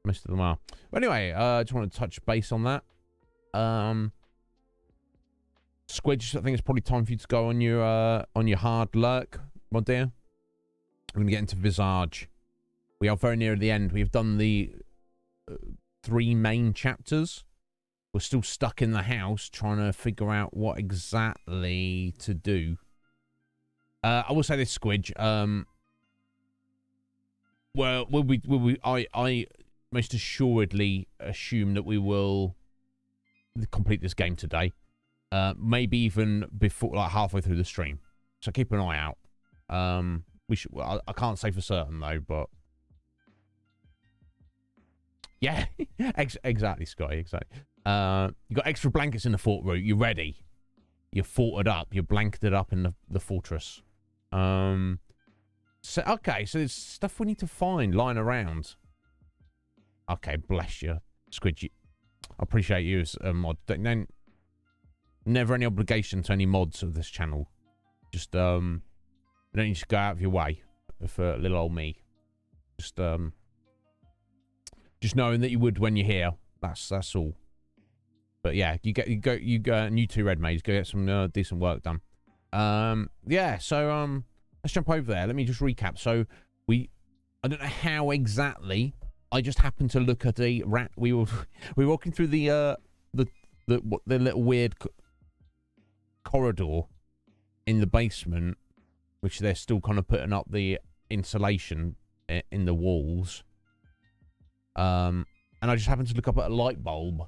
most of them are. But anyway, uh, I just want to touch base on that. Um, Squidge, I think it's probably time for you to go on your uh, on your hard lurk, my dear. I'm going to get into Visage. We are very near the end. We've done the uh, three main chapters. We're still stuck in the house trying to figure out what exactly to do. Uh, I will say this, Squidge. Um, well, will we, will we, I, I most assuredly assume that we will complete this game today. Uh, maybe even before, like halfway through the stream. So keep an eye out. Um, we should. Well, I, I can't say for certain though, but yeah, Ex exactly, Scotty. Exactly. Uh, you got extra blankets in the fort Root. You're ready. You're forted up. You're blanketed up in the, the fortress. Um. So okay, so there's stuff we need to find lying around. Okay, bless you, Squidgy. I appreciate you as a mod. Don't, never any obligation to any mods of this channel. Just um, you don't need to go out of your way for little old me. Just um, just knowing that you would when you're here. That's that's all. But yeah, you get you go you go and you two red maids go get some uh, decent work done. Um, yeah. So um, let's jump over there. Let me just recap. So we, I don't know how exactly. I just happened to look at a rat. We were we were walking through the uh the the what the little weird corridor in the basement, which they're still kind of putting up the insulation in the walls. Um, and I just happened to look up at a light bulb,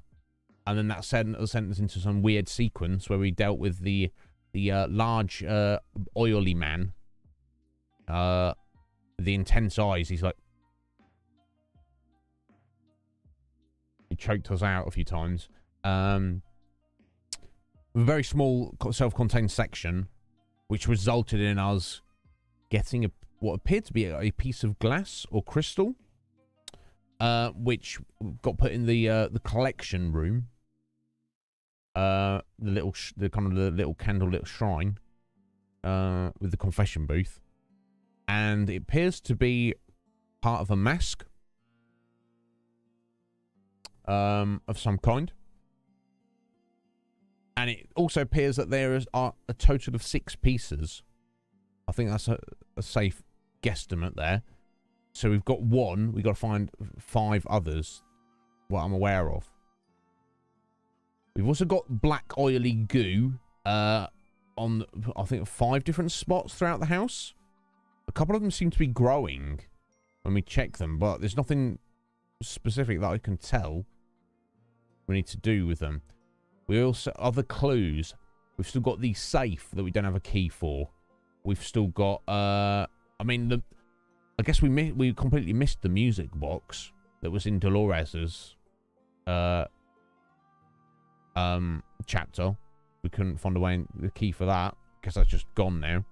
and then that sent, sent us into some weird sequence where we dealt with the the uh, large uh, oily man. Uh, the intense eyes. He's like he choked us out a few times. Um, very small self-contained section, which resulted in us getting a, what appeared to be a, a piece of glass or crystal, uh, which got put in the uh, the collection room. Uh, the little, the kind of the little candle lit shrine, uh, with the confession booth, and it appears to be part of a mask, um, of some kind. And it also appears that there are a total of six pieces. I think that's a, a safe guesstimate there. So we've got one. We've got to find five others. What I'm aware of. We've also got black oily goo uh, on, I think, five different spots throughout the house. A couple of them seem to be growing when we check them, but there's nothing specific that I can tell we need to do with them. We also other clues. We've still got the safe that we don't have a key for. We've still got. Uh, I mean, the. I guess we mi we completely missed the music box that was in Dolores's uh, um, chapter. We couldn't find a way in the key for that because that's just gone now.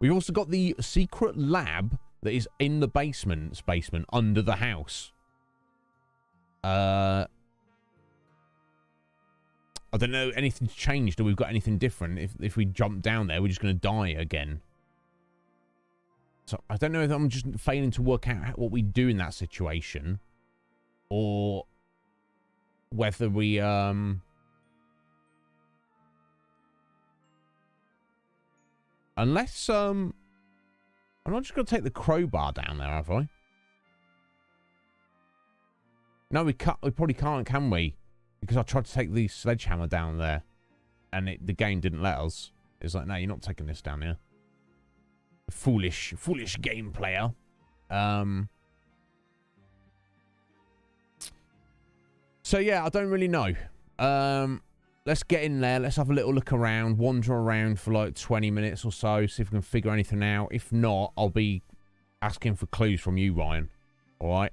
We've also got the secret lab that is in the basement's basement under the house. Uh, I don't know anything's changed or we've got anything different. If if we jump down there, we're just going to die again. So I don't know if I'm just failing to work out what we do in that situation, or whether we um. Unless um, I'm not just going to take the crowbar down there, have I? No, we can't. We probably can't, can we? Because I tried to take the sledgehammer down there, and it, the game didn't let us. It's like, no, you're not taking this down here. Foolish, foolish game player. Um. So yeah, I don't really know. Um, let's get in there. Let's have a little look around, wander around for like 20 minutes or so, see if we can figure anything out. If not, I'll be asking for clues from you, Ryan. All right?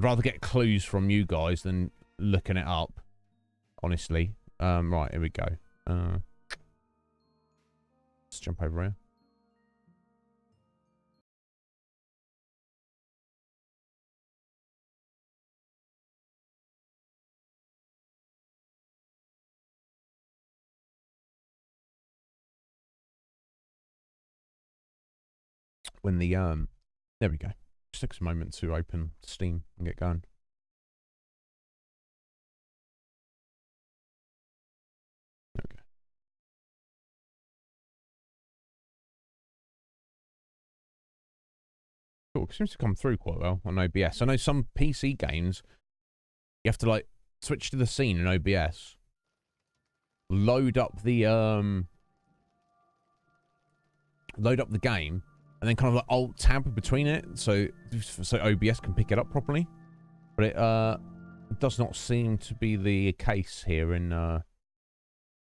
I'd rather get clues from you guys than looking it up, honestly. Um, right, here we go. Uh, let's jump over here. when the um there we go. Just takes a moment to open Steam and get going. Go. Cool. It seems to come through quite well on OBS. I know some PC games you have to like switch to the scene in OBS, load up the um, load up the game, and then kind of like alt tab between it so so OBS can pick it up properly. But it uh does not seem to be the case here in uh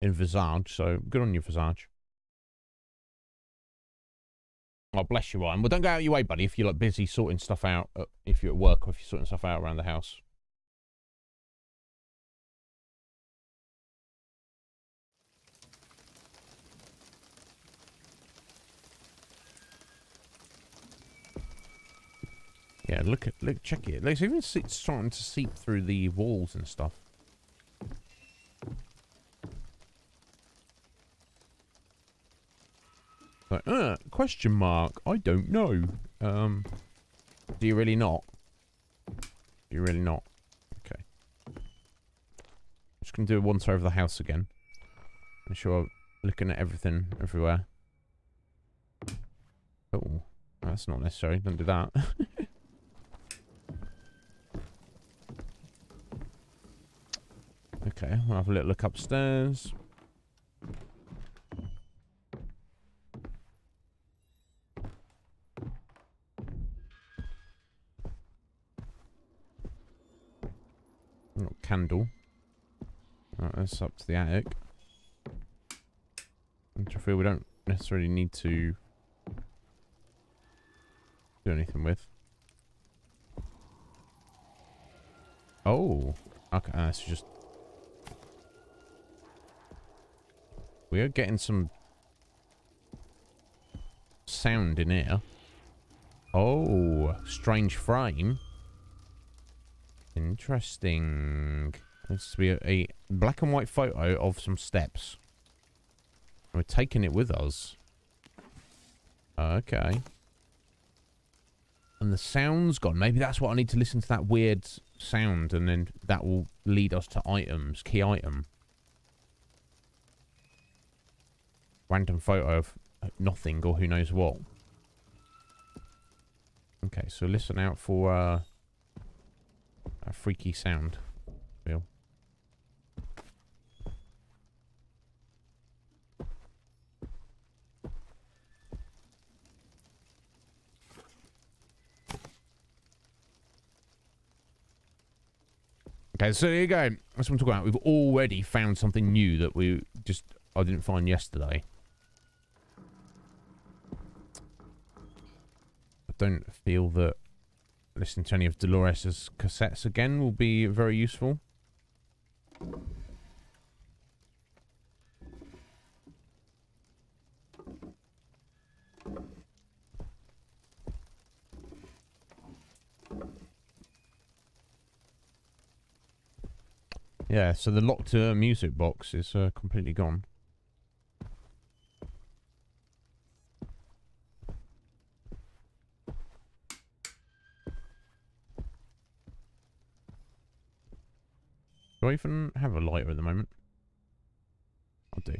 in Visage, so good on you, Visage. Oh, bless you, Ryan. Well, don't go out your way, buddy, if you're like busy sorting stuff out, uh, if you're at work or if you're sorting stuff out around the house. Yeah, look at look, check it. It's even it's starting to seep through the walls and stuff. Like, uh, question mark. I don't know. Um, do you really not? Do you really not? Okay. Just gonna do a once over the house again. Make sure I'm looking at everything everywhere. Oh, that's not necessary. Don't do that. Okay, we'll have a little look upstairs. Little candle. Right, that's up to the attic. Which I feel we don't necessarily need to do anything with. Oh, okay, that's just We are getting some sound in here. Oh, strange frame. Interesting. This be a, a black and white photo of some steps. We're taking it with us. Okay. And the sound's gone. Maybe that's what I need to listen to that weird sound and then that will lead us to items, key item. Random photo of nothing or who knows what. Okay, so listen out for uh, a freaky sound, Bill. Okay, so there you go. That's what I'm talking about. We've already found something new that we just I didn't find yesterday. Don't feel that listening to any of Dolores' cassettes again will be very useful. Yeah, so the locked uh, music box is uh, completely gone. Do I even have a lighter at the moment? I'll do.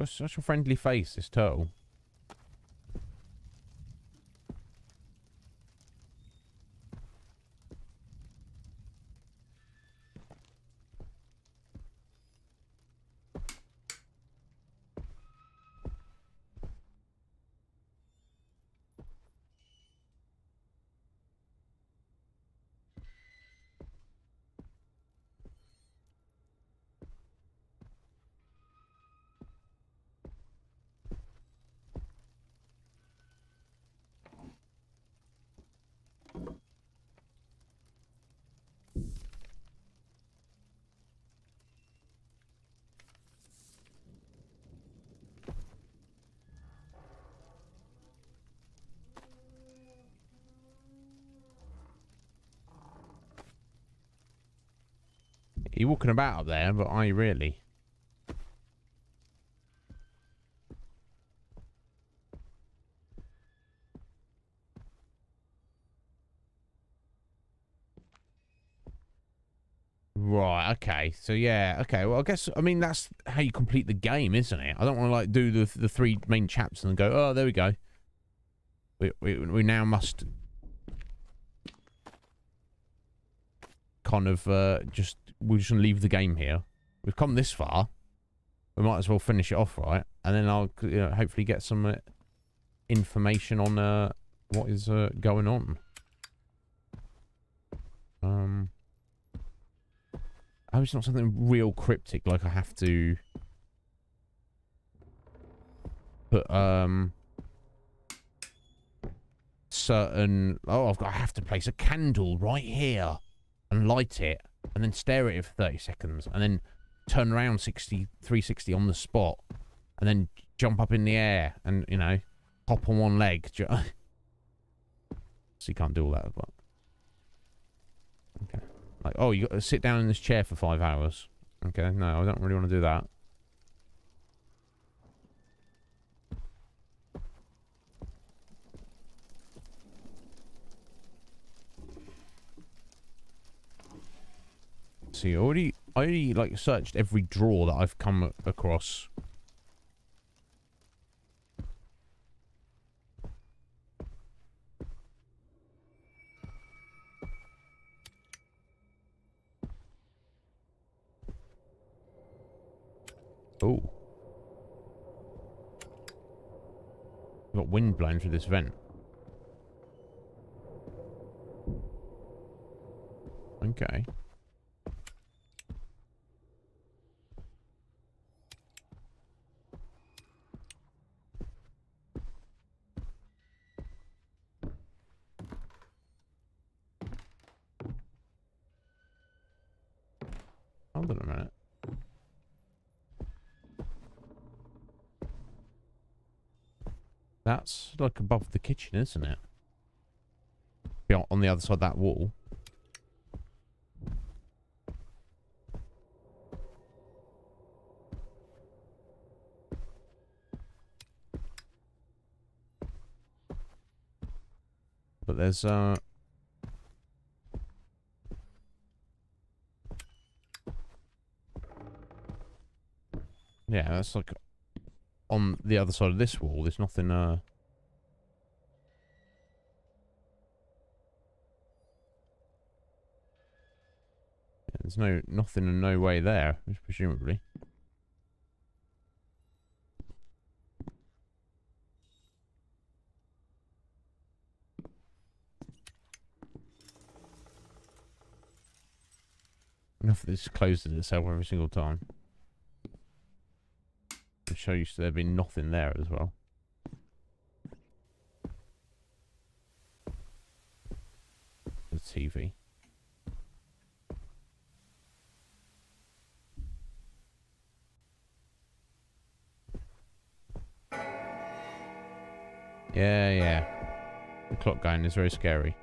Got such a friendly face, this turtle. About up there, but I really? Right, okay. So yeah, okay. Well, I guess I mean that's how you complete the game, isn't it? I don't want to like do the the three main chapters and go, "Oh, there we go." We we we now must kind of uh just we're just gonna leave the game here. We've come this far. We might as well finish it off right, and then I'll you know, hopefully get some uh, information on uh what is uh going on. Um. I hope it's not something real cryptic, like I have to put um certain. Oh, I've got. I have to place a candle right here and light it, and then stare at it for thirty seconds, and then turn around 60, 360 on the spot, and then jump up in the air, and you know, hop on one leg. so you can't do all that, but okay. Like, oh, you got to sit down in this chair for five hours. Okay, no, I don't really want to do that. See, I already, I already like searched every drawer that I've come across. Oh. Got wind blowing through this vent. Okay. Hold on a minute. That's like above the kitchen, isn't it? On the other side of that wall. But there's uh Yeah, that's like on the other side of this wall. There's nothing, uh... There's no, nothing and no way there, presumably. Enough that this closes itself every single time show you so there being nothing there as well. The TV. Yeah, yeah. The clock going is very scary.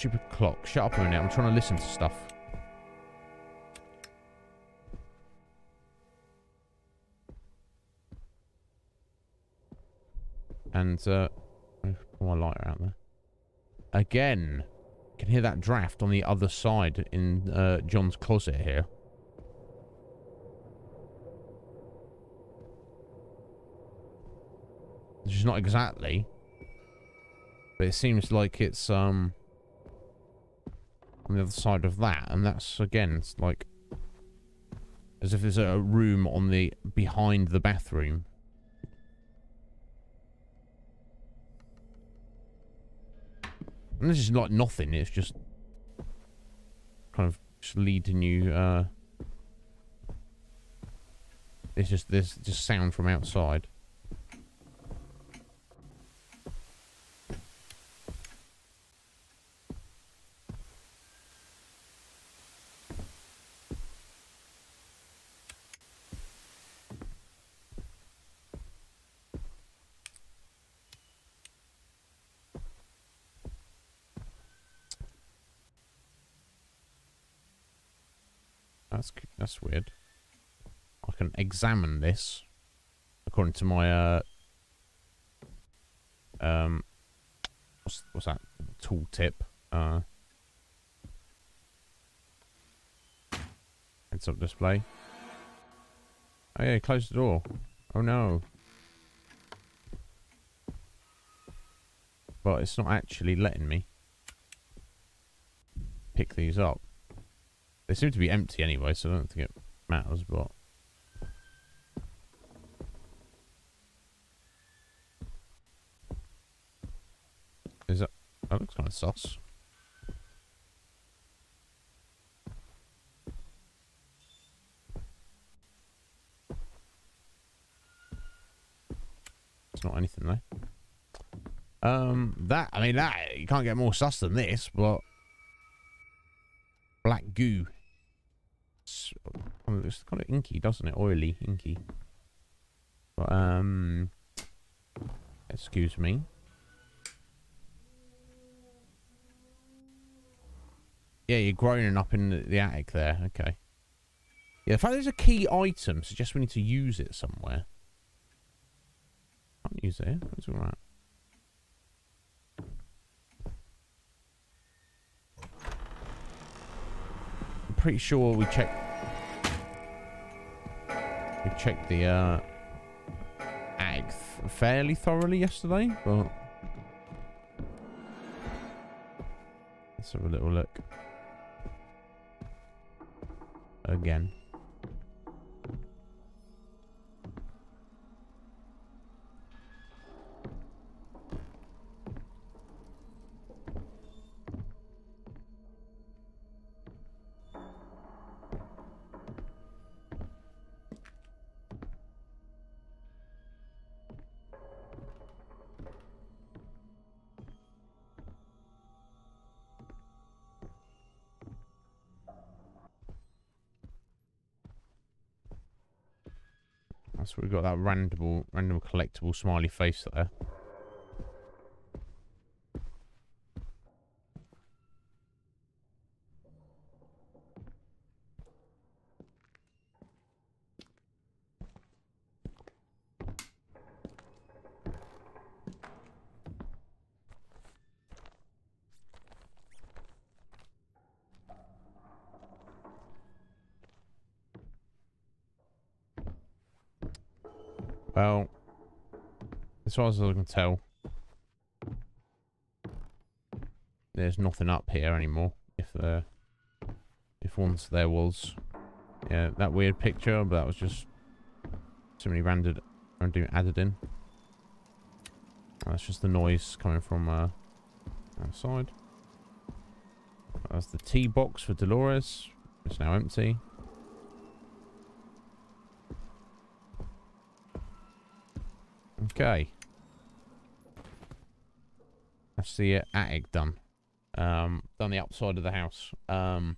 Stupid clock. Shut up a minute. I'm trying to listen to stuff. And, uh, put my lighter out there. Again. can hear that draft on the other side in uh, John's closet here. Which is not exactly. But it seems like it's um on the other side of that. And that's, again, it's like as if there's a room on the behind the bathroom. And this is like nothing. It's just kind of just leading you. Uh, it's just this just sound from outside. That's weird. I can examine this according to my uh um what's what's that tooltip? Uh heads up display. Oh yeah, close the door. Oh no. But it's not actually letting me pick these up. They seem to be empty anyway, so I don't think it matters, but... Is that... That looks kind of sus. It's not anything though. Um, that, I mean, that, you can't get more sus than this, but... Black goo. It's, it's kind of inky, doesn't it? Oily, inky. But, um... Excuse me. Yeah, you're groaning up in the, the attic there. Okay. Yeah, the fact there's a key item suggests we need to use it somewhere. Can't use it. It's alright. I'm pretty sure we checked... We checked the, uh... Attic fairly thoroughly yesterday, but... Let's have a little look. Again. We've got that random, random collectible smiley face there. Well, as far as I can tell, there's nothing up here anymore. If uh, if once there was, yeah, that weird picture, but that was just somebody random added in. That's just the noise coming from uh, outside. That's the tea box for Dolores. It's now empty. Okay. That's the uh, attic done. Um, done the outside of the house. Um,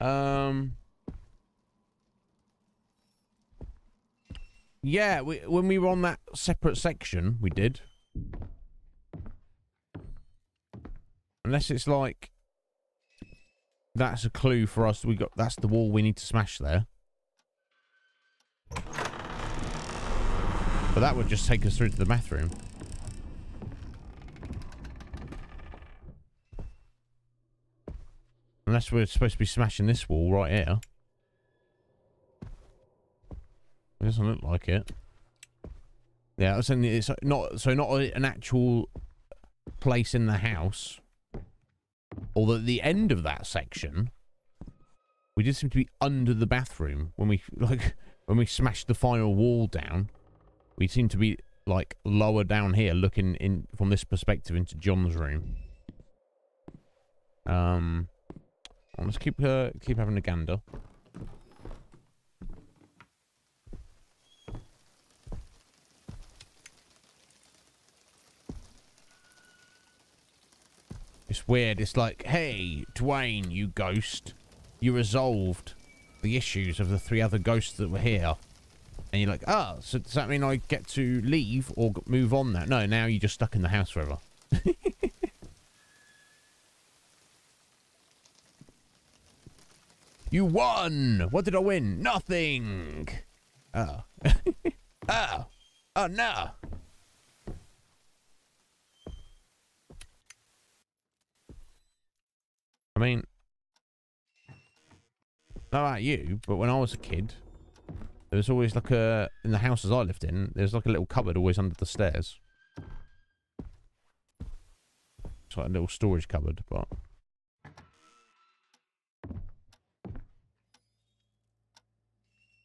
um, yeah, we, when we were on that separate section, we did. Unless it's like that's a clue for us. We got that's the wall we need to smash there. But that would just take us through to the bathroom. Unless we're supposed to be smashing this wall right here. It doesn't look like it. Yeah, it's not so not an actual place in the house. Although at the end of that section, we did seem to be under the bathroom when we like when we smashed the final wall down. We seem to be like lower down here, looking in from this perspective into John's room. Um, let's keep uh, keep having a gander. It's weird. It's like, hey, Dwayne, you ghost, you resolved the issues of the three other ghosts that were here. And you're like, oh, so does that mean I get to leave or move on now? No, now you're just stuck in the house forever. you won! What did I win? Nothing! Oh. oh. Oh, no. I mean, not about you, but when I was a kid, there was always like a, in the houses I lived in, there was like a little cupboard always under the stairs. It's like a little storage cupboard, but...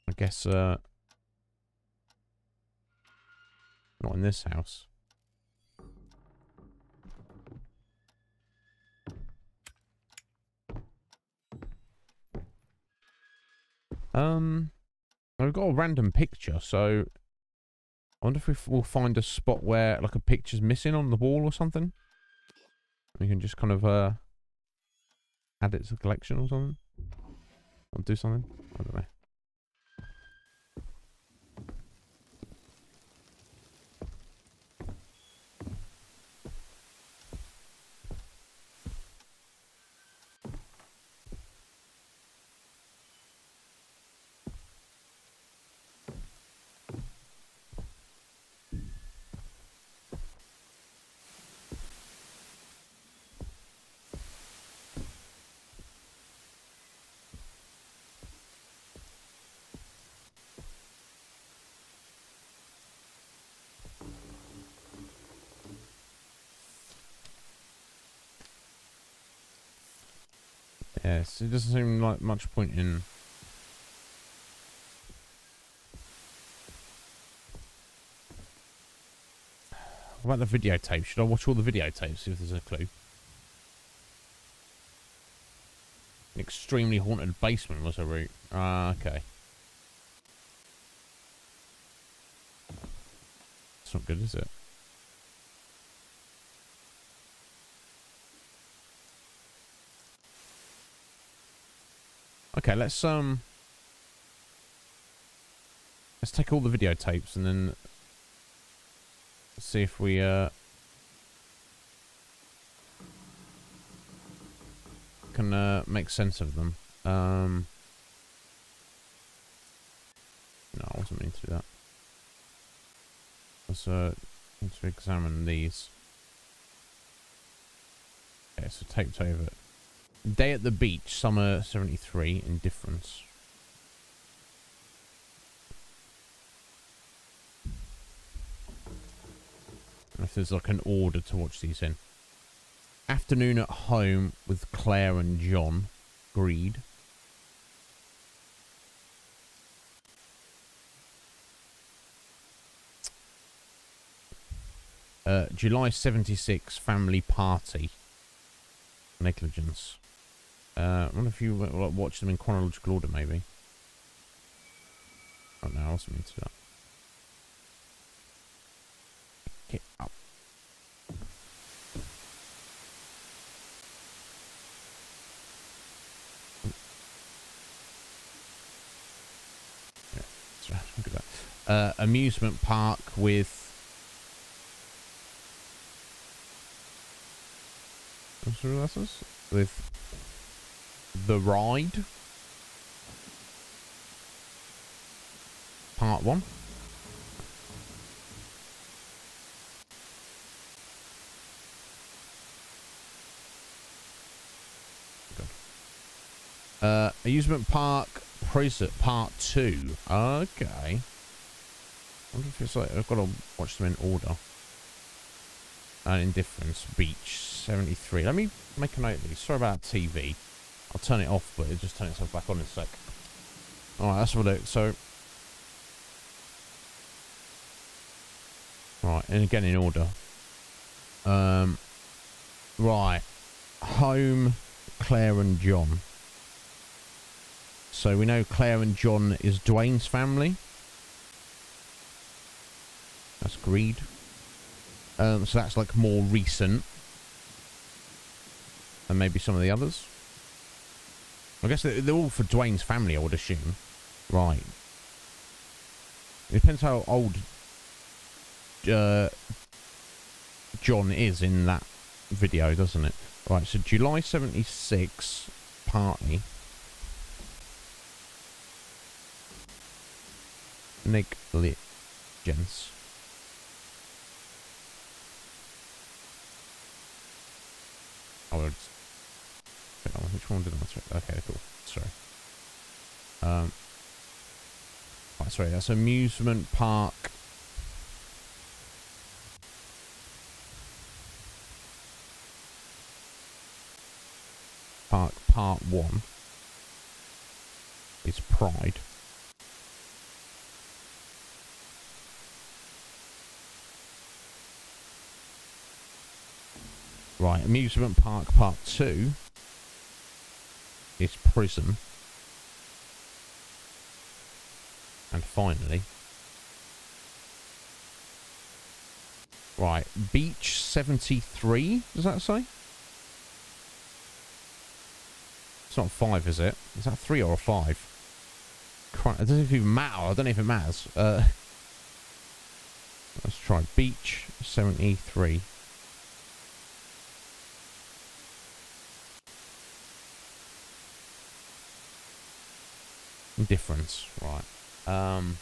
I guess, uh... Not in this house. Um, I've got a random picture, so I wonder if we'll find a spot where like a picture's missing on the wall or something. We can just kind of uh add it to the collection or something. Or do something. I don't know. It doesn't seem like much point in... What about the videotape? Should I watch all the videotapes, see if there's a clue? An extremely haunted basement was a route. Ah, okay. It's not good, is it? Okay, let's um let's take all the videotapes and then see if we uh can uh, make sense of them. Um No, I wasn't meaning to do that. Let's uh let's examine these. Okay, so taped over Day at the Beach, Summer 73, Indifference. If there's like an order to watch these in. Afternoon at Home with Claire and John. Greed. Uh, July 76, Family Party. Negligence. Uh, I wonder if you watch them in chronological order, maybe. Oh no, I also need to do that. Get up. Yeah, look at that. Uh, amusement park with with the Ride. Part 1. Uh, amusement park preset part two. Okay. I wonder if it's like I've got to watch them in order. And indifference beach seventy three. Let me make a note of these. Sorry about TV. I'll turn it off, but it'll just turn itself back on in a sec. All right, that's what look. So. Right, and again in order. Um, right. Home, Claire and John. So we know Claire and John is Dwayne's family. That's Greed. Um, so that's like more recent than maybe some of the others. I guess they're, all for Dwayne's family, I would assume. Right. It depends how old uh, John is in that video, doesn't it? Right, so July 76 party. negligence. Oh, it's, which one did I answer? Okay, cool. Sorry. Um, oh, sorry, that's amusement park. Park part one is Pride. Right, amusement park part two is prison. And finally, right, beach 73, does that say? It's not five, is it? Is that three or a five? It doesn't even matter. I don't know if it matters. Uh, let's try beach 73. Difference, right. Um,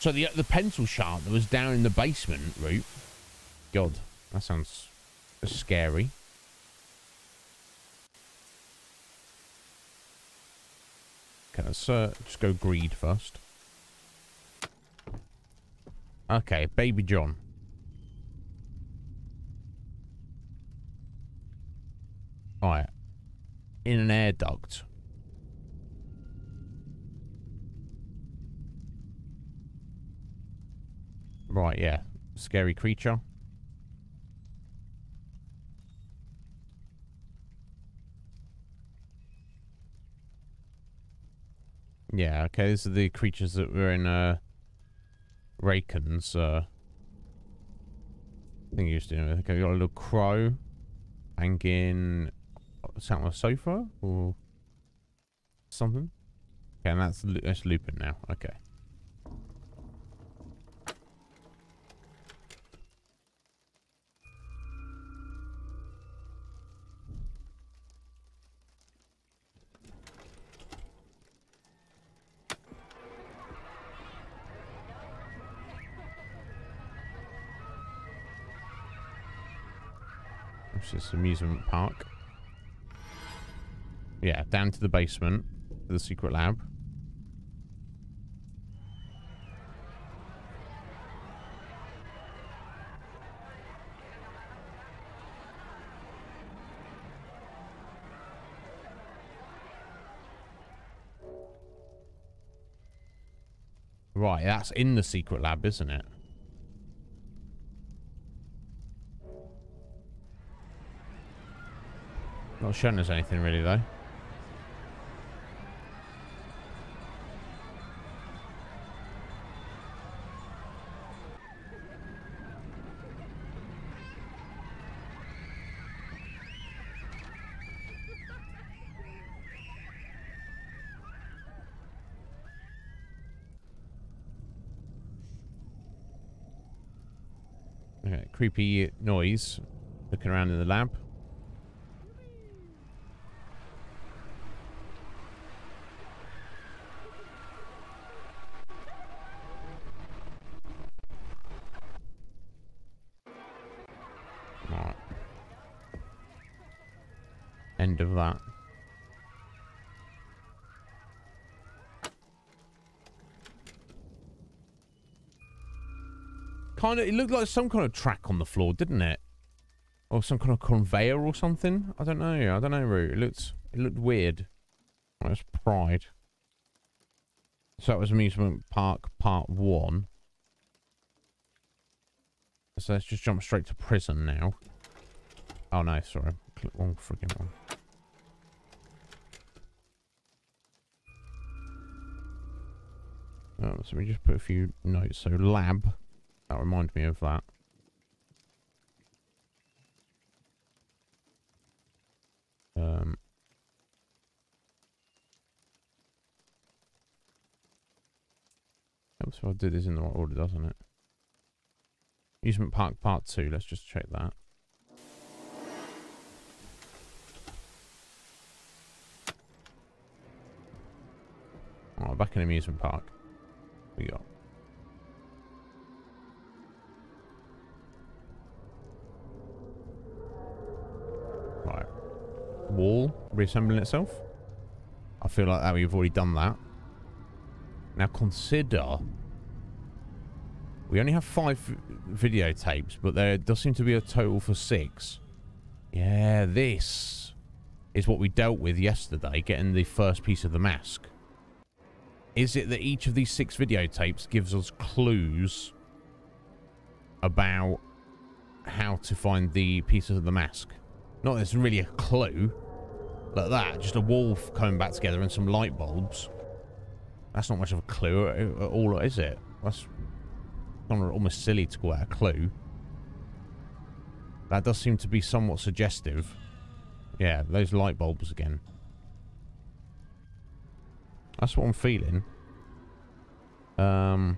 so the the pencil sharp that was down in the basement route. God, that sounds scary. Okay, let's uh, just go greed first. Okay, baby John. Right. In an air duct. Right, yeah. Scary creature. Yeah, okay, these are the creatures that were in uh Rakan's uh thing you used to do. Okay, we got a little crow hanging sat on a sofa or something. Okay, and that's that's Lupin now. Okay. This is amusement park. Yeah, down to the basement, to the secret lab. Right, that's in the secret lab, isn't it? Not showing us anything really, though. Creepy noise looking around in the lab. Right. end of that. Kind of, it looked like some kind of track on the floor, didn't it? Or some kind of conveyor or something. I don't know. I don't know. It looked, it looked weird. That's Pride. So that was Amusement Park Part 1. So let's just jump straight to prison now. Oh no, sorry. Click one freaking one. Oh, so we just put a few notes. So lab. That reminds me of that. Um, helps if I do this in the right order, doesn't it? Amusement Park Part 2. Let's just check that. Oh, back in amusement park. We got. Wall reassembling itself. I feel like that we've already done that. Now consider we only have five videotapes, but there does seem to be a total for six. Yeah, this is what we dealt with yesterday, getting the first piece of the mask. Is it that each of these six videotapes gives us clues about how to find the pieces of the mask? Not that it's really a clue. Like that, just a wall coming back together and some light bulbs. That's not much of a clue at all, is it? That's almost silly to call that a clue. That does seem to be somewhat suggestive. Yeah, those light bulbs again. That's what I'm feeling. Um,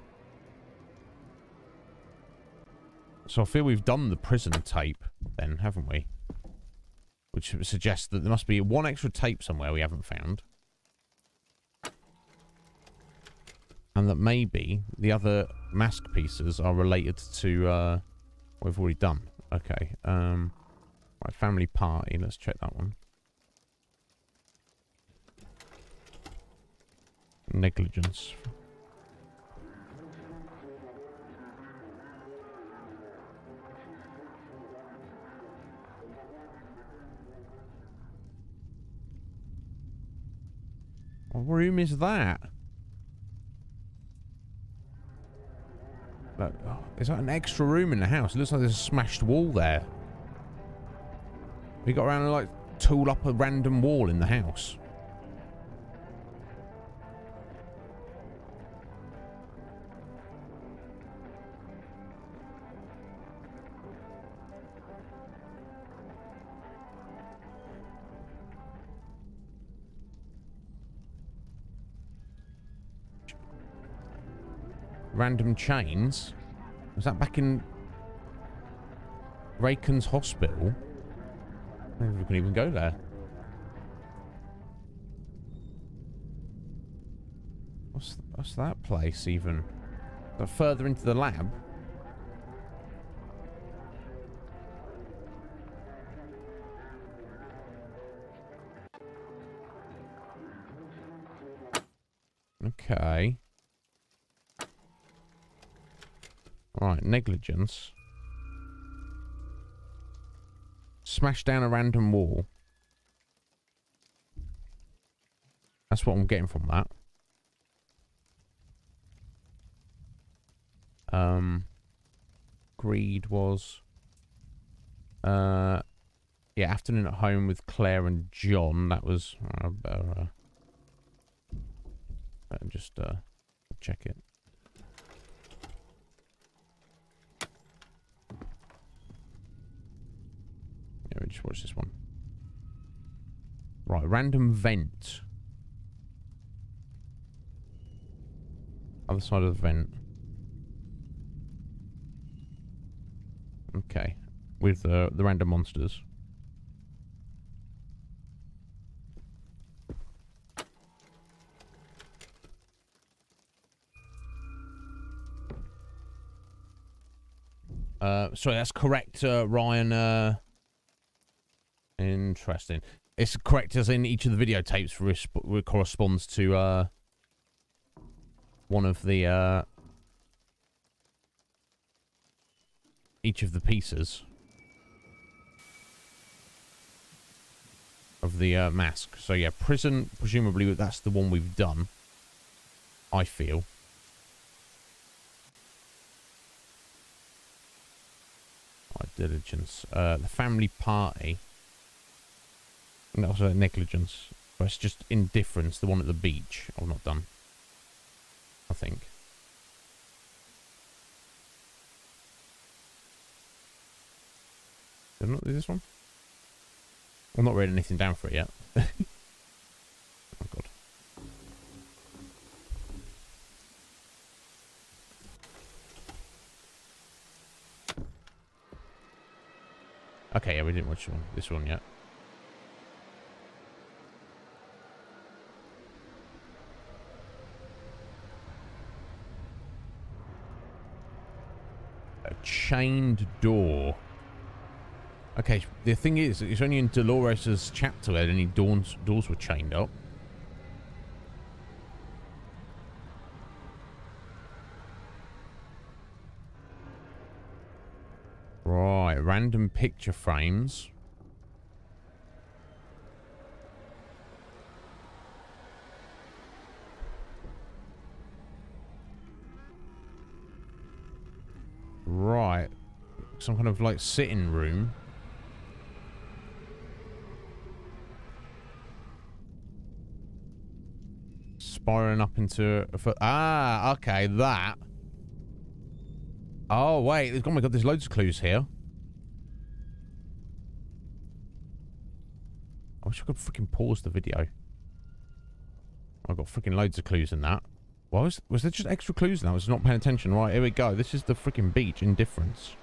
so I feel we've done the prison tape then, haven't we? Which suggests that there must be one extra tape somewhere we haven't found. And that maybe the other mask pieces are related to uh, what we've already done. Okay. Um, right, family party. Let's check that one. Negligence. What room is that? But, oh, is that an extra room in the house? It looks like there's a smashed wall there. We got around and like tool up a random wall in the house. Random chains. Was that back in Rakan's hospital? Think we can even go there. What's, what's that place even? But further into the lab? Okay. Right, negligence. Smash down a random wall. That's what I'm getting from that. Um, greed was, uh, yeah, afternoon at home with Claire and John. That was uh, better, uh, better just uh, check it. Yeah, just watch this one. Right, random vent. Other side of the vent. Okay. With uh, the random monsters. Uh, sorry, that's correct, uh, Ryan. Uh, Interesting. It's correct as in each of the videotapes corresponds to uh, one of the uh, each of the pieces of the uh, mask. So yeah, prison, presumably that's the one we've done. I feel. Right, diligence. Uh, the family party. That negligence. But it's just indifference, the one at the beach. I've not done. I think. Did I not do this one? I've not read anything down for it yet. oh god. Okay, yeah, we didn't watch one, this one yet. Chained door. Okay, the thing is, it's only in Dolores' chapter where any doors, doors were chained up. Right, random picture frames. Right. Some kind of like sitting room. spiraling up into a. Ah, okay, that. Oh, wait. Oh my god, there's loads of clues here. I wish I could freaking pause the video. I've got freaking loads of clues in that. What was, was there just extra clues that? I was not paying attention. Right, here we go. This is the freaking beach. Indifference.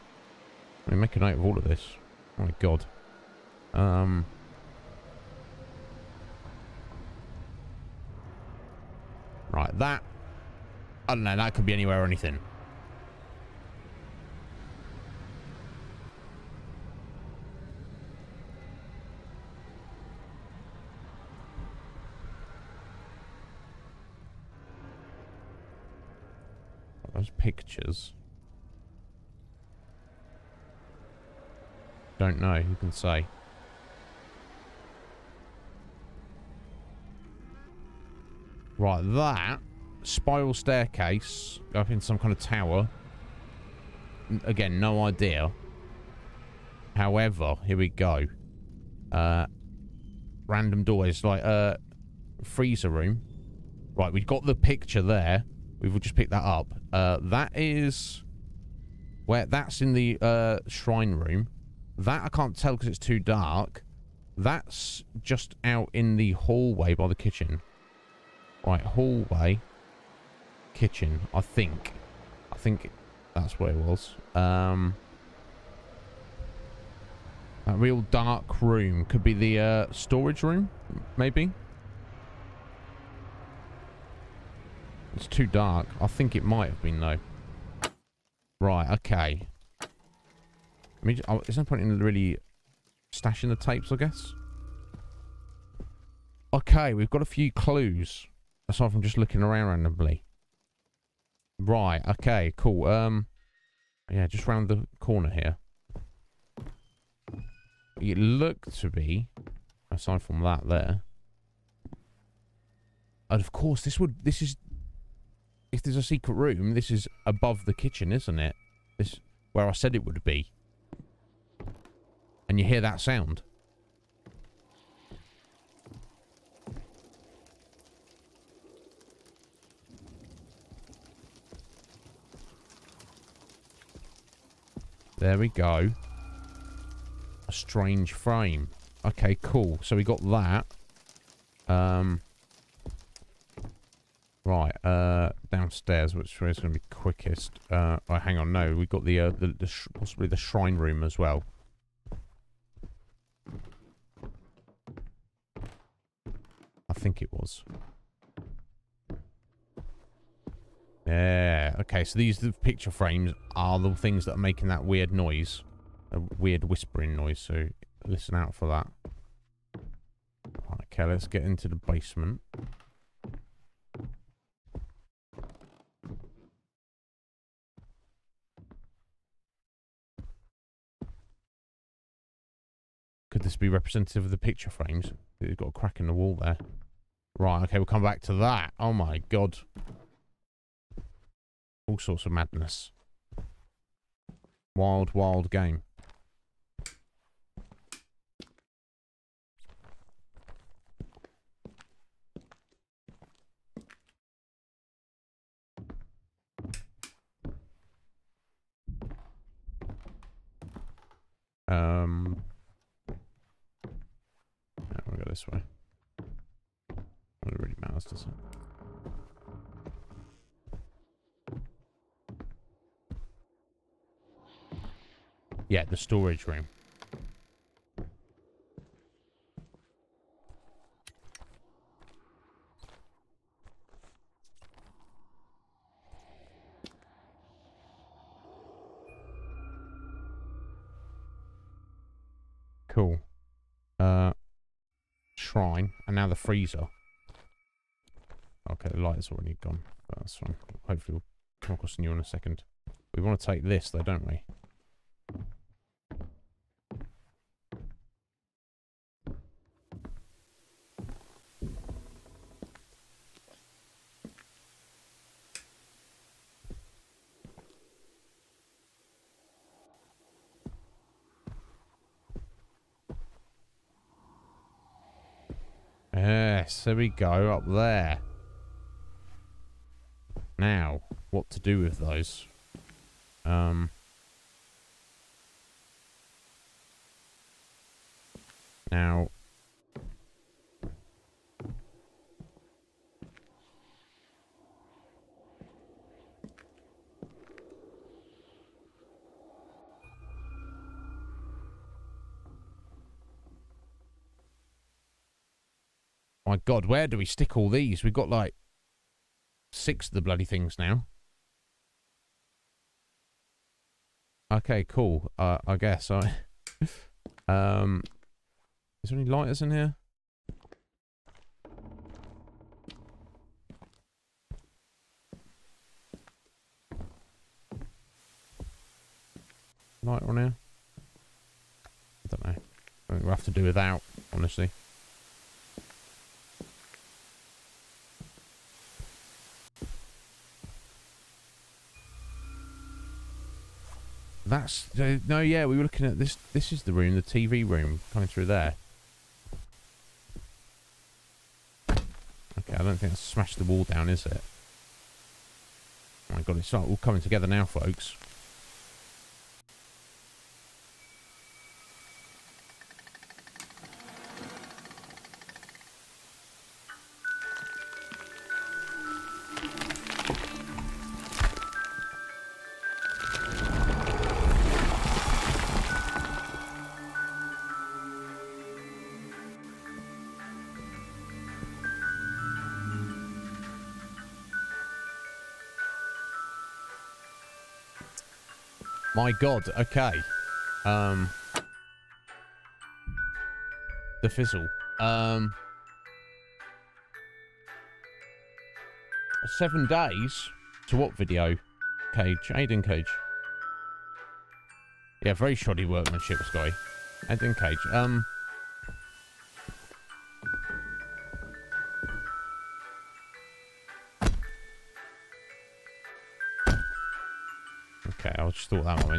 Let me make a note of all of this. Oh my god. Um... Right, that... I don't know, that could be anywhere or anything. Those pictures. Don't know, who can say? Right, that spiral staircase up in some kind of tower. Again, no idea. However, here we go. Uh, random doors, like uh, freezer room. Right, we've got the picture there. We will just pick that up. Uh, that is where that's in the uh, shrine room. That I can't tell because it's too dark. That's just out in the hallway by the kitchen. Right, hallway. Kitchen, I think. I think that's where it was. Um, a real dark room. Could be the uh, storage room, maybe? It's too dark. I think it might have been, though. Right, okay. I mean, oh, there's no point in really stashing the tapes, I guess. Okay, we've got a few clues. Aside from just looking around randomly. Right, okay, cool. Um, yeah, just round the corner here. It looked to be, aside from that there. And of course, this would, this is, if there's a secret room, this is above the kitchen, isn't it? This, where I said it would be. And you hear that sound. There we go. A strange frame. Okay, cool. So we got that. Um, right, uh, downstairs, which is going to be quickest. Uh, oh, hang on, no, we got the, uh, the, the possibly the shrine room as well. I think it was. Yeah. Okay, so these the picture frames are the things that are making that weird noise. A weird whispering noise, so listen out for that. Okay, let's get into the basement. Could this be representative of the picture frames? It's got a crack in the wall there. Right, okay, we'll come back to that. Oh my god. All sorts of madness. Wild, wild game. Um, go this way. It really matters, does it? Yeah, the storage room. Cool. Uh, shrine, and now the freezer. Okay, the light is already gone. That's fine. Hopefully we'll come across new in a second. We want to take this though, don't we? Yes, there we go, up there. Now, what to do with those? Um... Now... My god, where do we stick all these? We've got like six of the bloody things now. Okay, cool. Uh, I guess I. um, is there any lighters in here? Lighter on here? I don't know. I think we'll have to do without, honestly. That's no, yeah. We were looking at this. This is the room, the TV room, coming through there. Okay, I don't think I smashed the wall down, is it? Oh my god, it's all coming together now, folks. God, okay. Um The fizzle. Um Seven days? To what video? Cage. Aiden Cage. Yeah, very shoddy workmanship, Sky. Aiden Cage. Um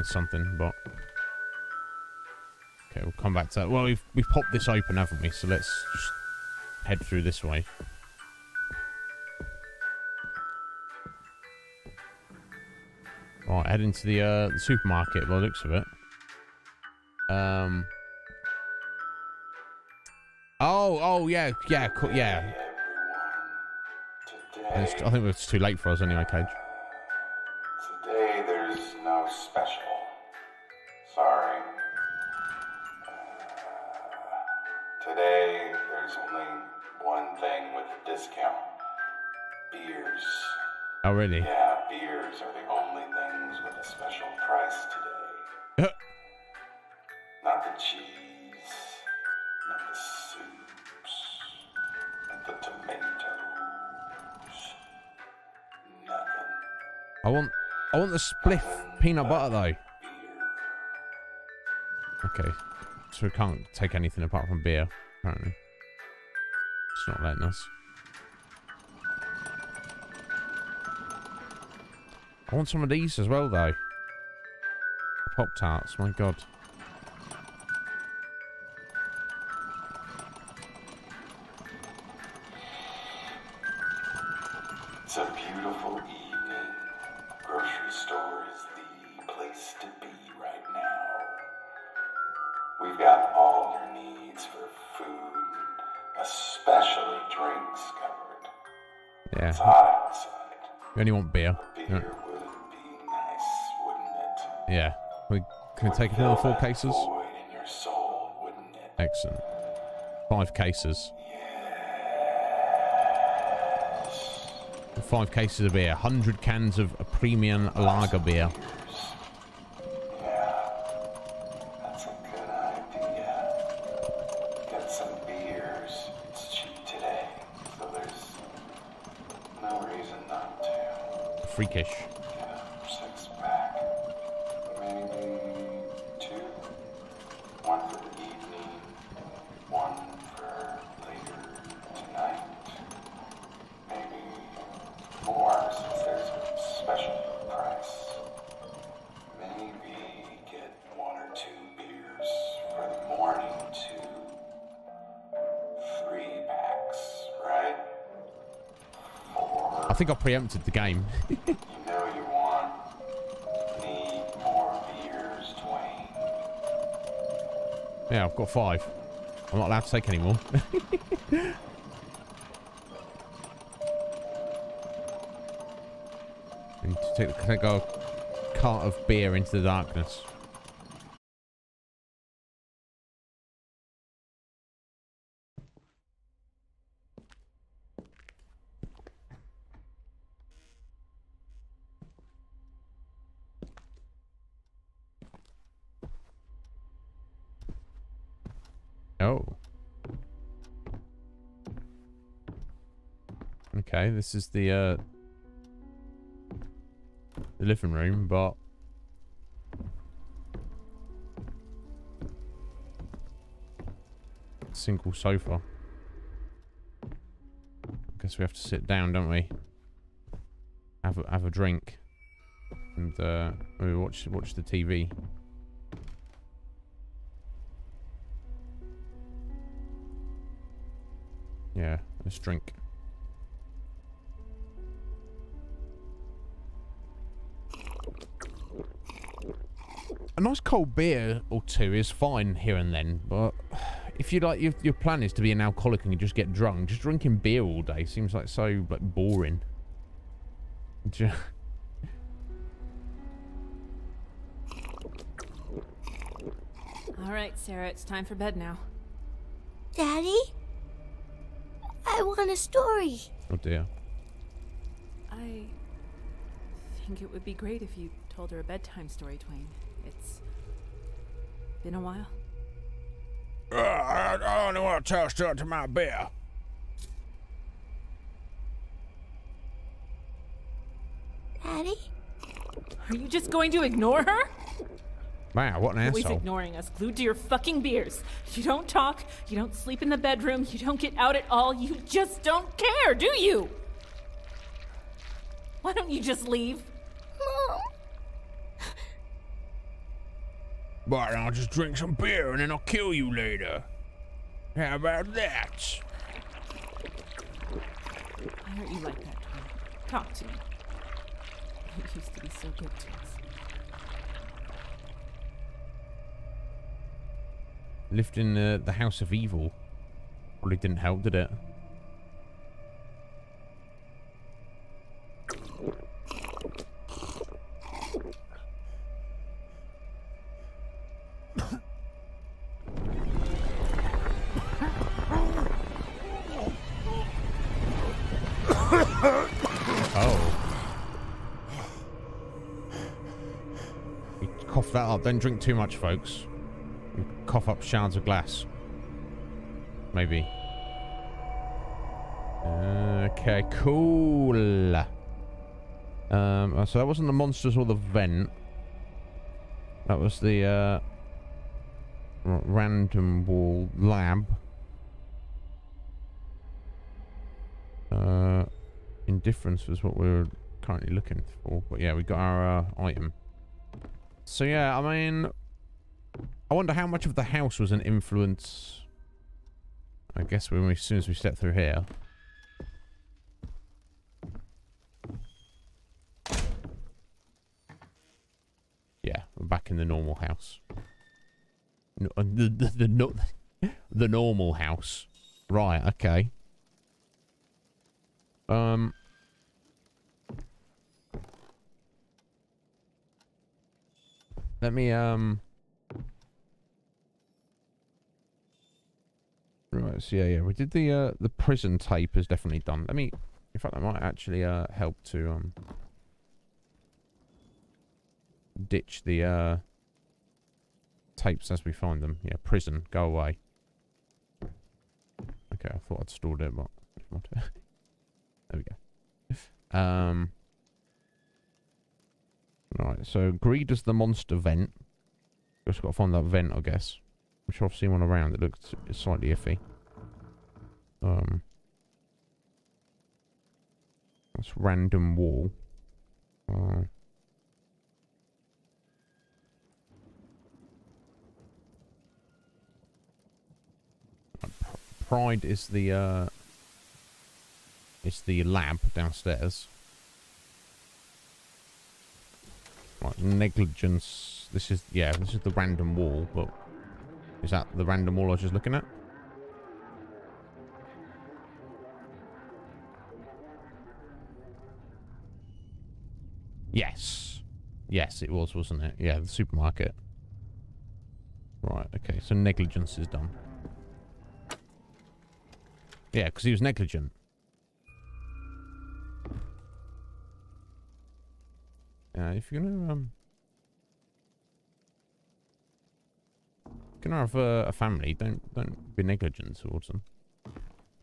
something, but... Okay, we'll come back to that. Well, we've, we've popped this open, haven't we? So let's just head through this way. Right, head into the, uh, the supermarket by the looks of it. Um... Oh, oh, yeah, yeah, yeah. I think it's too late for us anyway, Cage. already. Yeah, beers are the only things with a special price today. not the cheese, not the soups, and the tomatoes. Nothing. I want, I want the spliff Nothing peanut butter though. Okay, so we can't take anything apart from beer apparently. It's not letting us. I want some of these as well though. Pop tarts, my god. Take another four cases? Excellent. Five cases. Five cases of beer. 100 cans of a premium lager beer. That's a good idea. Some beers. It's cheap today, so there's no reason not to. Freakish. Think I preempted the game. You know you want. Beers, yeah, I've got five. I'm not allowed to take any more. I need to take, take a cart of beer into the darkness. This is the uh the living room, but single sofa. I Guess we have to sit down, don't we? Have a, have a drink and uh, maybe watch watch the TV. Yeah, let's drink. A nice cold beer or two is fine here and then, but if you like, if your plan is to be an alcoholic and you just get drunk, just drinking beer all day seems like so like boring. Ju- All right, Sarah, it's time for bed now. Daddy? I want a story. Oh dear. I think it would be great if you told her a bedtime story, Dwayne. It's been a while. Uh, I, I only want to tell a story to my beer. Daddy? Are you just going to ignore her? Wow, what an Always asshole. ignoring us, glued to your fucking beers. You don't talk, you don't sleep in the bedroom, you don't get out at all, you just don't care, do you? Why don't you just leave? Mom? But I'll just drink some beer and then I'll kill you later. How about that? Why aren't you like that, Dwayne? Talk to me. You used to be so good to us. Lived in uh, the House of Evil. Probably didn't help, did it? That up. Don't drink too much, folks. You cough up shards of glass. Maybe. Okay, cool. Um, uh, so that wasn't the monsters or the vent. That was the uh, random wall lab. Uh, indifference was what we were currently looking for. But yeah, we got our uh, item. So yeah, I mean, I wonder how much of the house was an influence. I guess when we, as soon as we step through here. Yeah, we're back in the normal house. No, uh, the the the, no, the normal house. Right. Okay. Um. Let me um. Right. So yeah, yeah, we did the uh the prison tape is definitely done. Let me. In fact, that might actually uh help to um ditch the uh tapes as we find them. Yeah, prison, go away. Okay, I thought I'd stored it, but there we go. Um. Right, so greed is the monster vent. Just got to find that vent, I guess. Sure I've seen one around that looks slightly iffy. Um. That's random wall. Uh, Pride is the uh it's the lab downstairs. Right, negligence. This is yeah, this is the random wall, but is that the random wall I was just looking at? Yes. Yes, it was, wasn't it? Yeah, the supermarket. Right, okay, so negligence is done. Yeah, because he was negligent. Yeah, if you're gonna um, gonna have a, a family, don't don't be negligent towards them.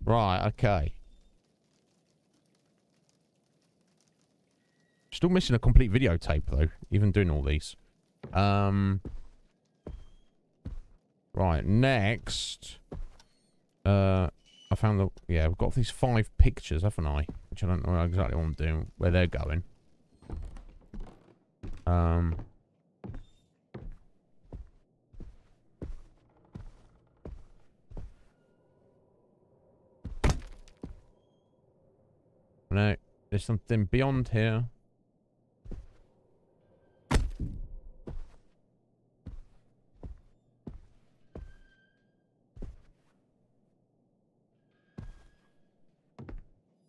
Right. Okay. Still missing a complete videotape though, even doing all these. Um. Right. Next. Uh. I found the... Yeah, I've got these five pictures, haven't I? Which I don't know exactly what I'm doing, where they're going. Um... No, there's something beyond here.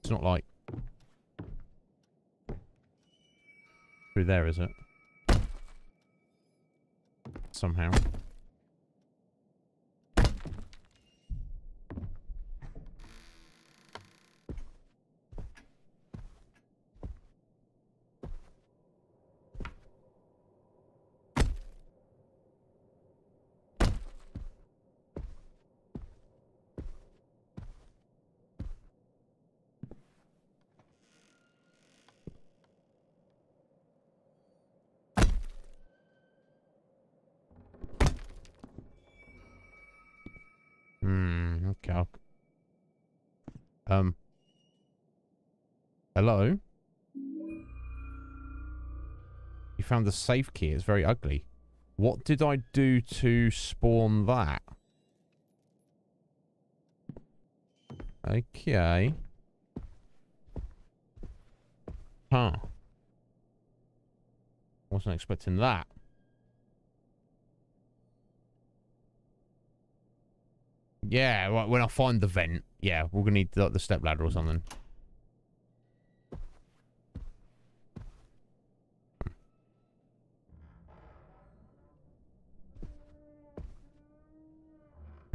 It's not like... Through there, is it? Somehow. Found the safe key. It's very ugly. What did I do to spawn that? Okay. Huh. Wasn't expecting that. Yeah, well, when I find the vent, yeah, we're gonna need the, the step ladder or something.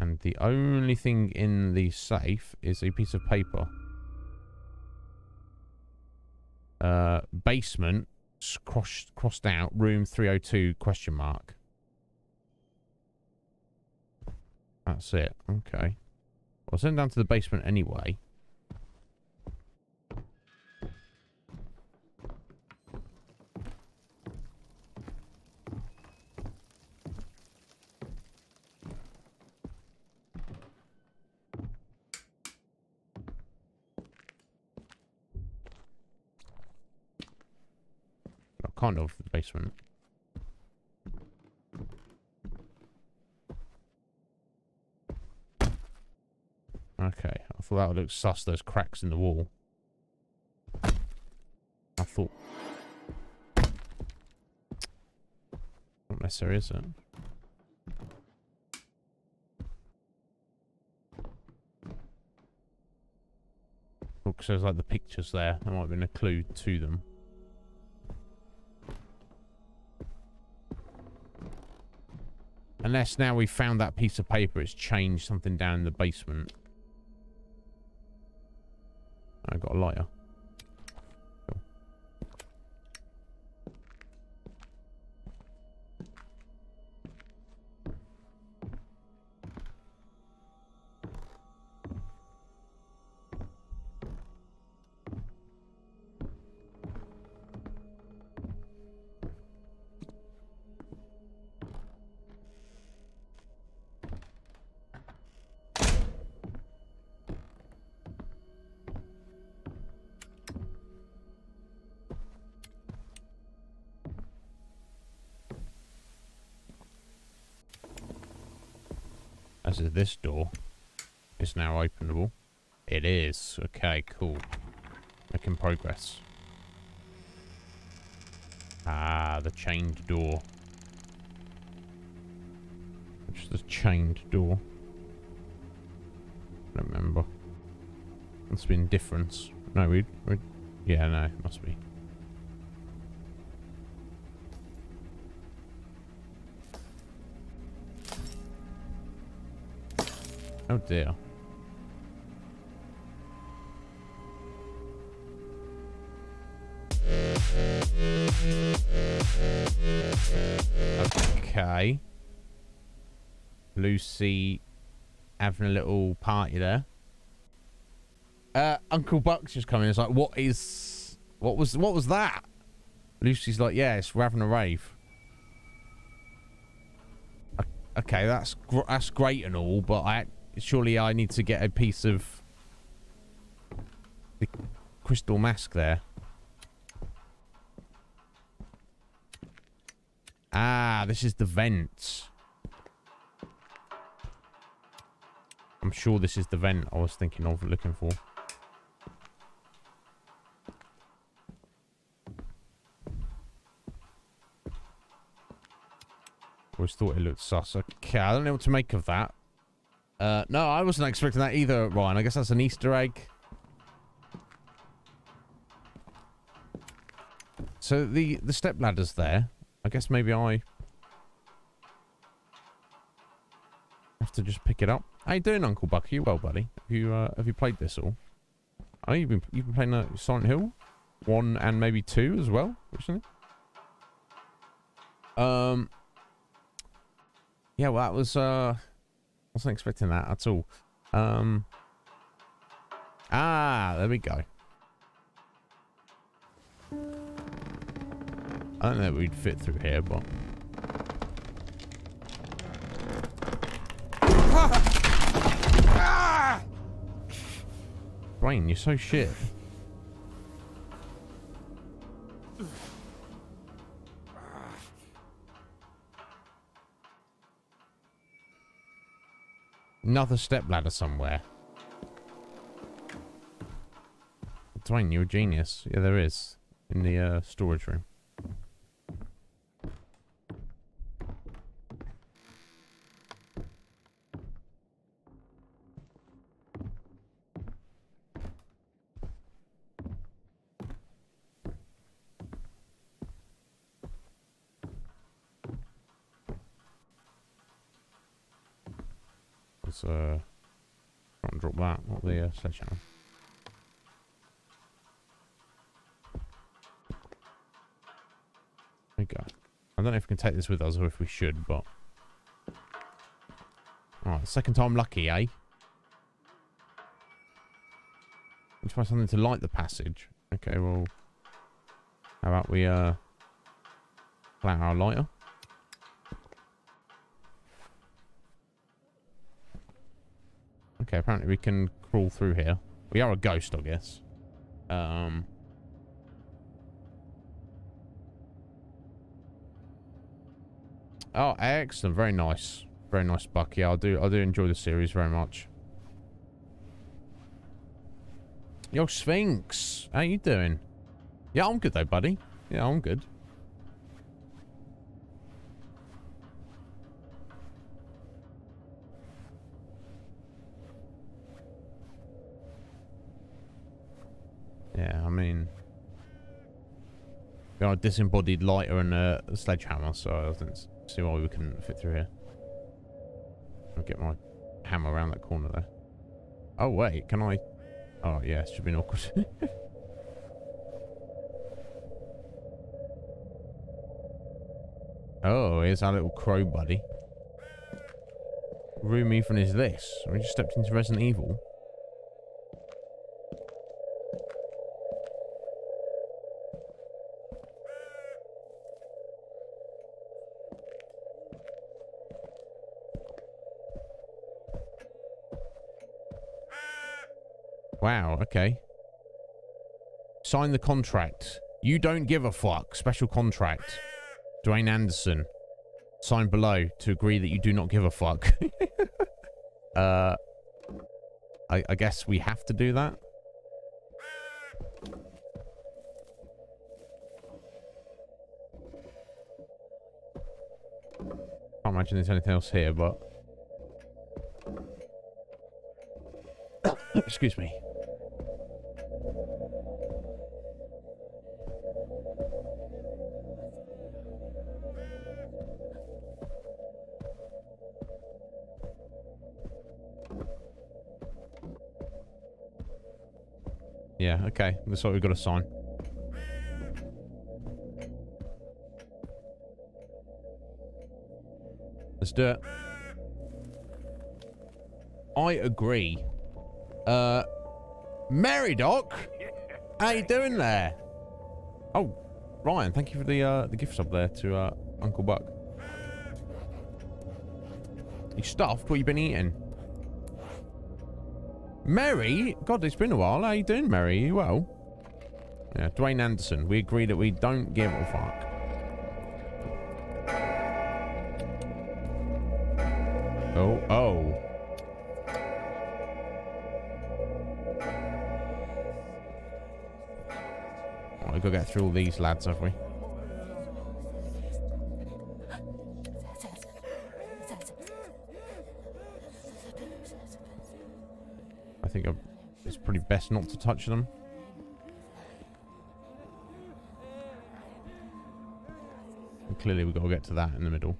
And the only thing in the safe is a piece of paper. Uh, basement, crossed, crossed out, room 302, question mark. That's it. Okay. I'll send down to the basement anyway. Kind of, the basement. Okay, I thought that would look sus, those cracks in the wall. I thought... Not necessary, is it? Because there's like the pictures there. There might have been a clue to them. Unless now we found that piece of paper, it's changed something down in the basement. I got a lighter. This door. Is now openable. It is. Okay, cool. Making progress. Ah, the chained door. Which is the chained door? I don't remember. Must be indifference. No, we, we yeah, no, it must be. Oh dear. Okay. Lucy having a little party there. Uh, Uncle Buck's just coming. It's like, what is, what was, what was that? Lucy's like, yeah, it's we're having a rave. Okay, that's gr that's great and all, but I surely I need to get a piece of the crystal mask there. Ah, this is the vent. I'm sure this is the vent I was thinking of looking for. Always thought it looked sus. Okay, I don't know what to make of that. Uh, no, I wasn't expecting that either, Ryan. I guess that's an Easter egg. So the the step ladder's there. I guess maybe I have to just pick it up. How you doing, Uncle Buck? Are you well, buddy? Have you uh, have you played this all? Oh, you've been you've been playing uh, Silent Hill one and maybe two as well recently. Um. Yeah, well, that was uh, wasn't expecting that at all. Um. Ah, there we go. I don't know if we'd fit through here, but Brain, you're so shit. Another step ladder somewhere. Dwayne, you're a genius. Yeah, there is. In the uh, storage room. Let's uh, try and drop There we go. I don't know if we can take this with us or if we should, but... Alright, second time lucky, eh? Let's find something to light the passage. Okay, well... How about we, uh... Out our lighter? Okay, apparently we can crawl through here. We are a ghost, I guess. Um... Oh, excellent. Very nice. Very nice, Bucky. I do I do enjoy the series very much. Yo, Sphinx. How you doing? Yeah, I'm good though, buddy. Yeah, I'm good. Yeah, I mean, We got a disembodied lighter and a, sledgehammer, so I didn't see why we couldn't fit through here. I'll get my hammer around that corner there. Oh wait, can I? Oh yeah, it should be an awkward. oh, here's our little crow buddy. Room even is this? We just stepped into Resident Evil. Wow, okay. Sign the contract. You don't give a fuck. Special contract. Dwayne Anderson. Sign below to agree that you do not give a fuck. uh, I, I guess we have to do that. Can't imagine there's anything else here, but... Excuse me. Yeah, okay. That's what we've got to sign. Let's do it. I agree. Uh, Mary Doc? How you doing there? Oh, Ryan, thank you for the uh, the gift sub there to uh, Uncle Buck. You stuffed? What you been eating? Mary? God, it's been a while. How you doing, Mary? You well? Yeah, Dwayne Anderson. We agree that we don't give a fuck. Oh, oh. Right, we've got to get through all these lads, have we? Best not to touch them. And clearly we've got to get to that in the middle.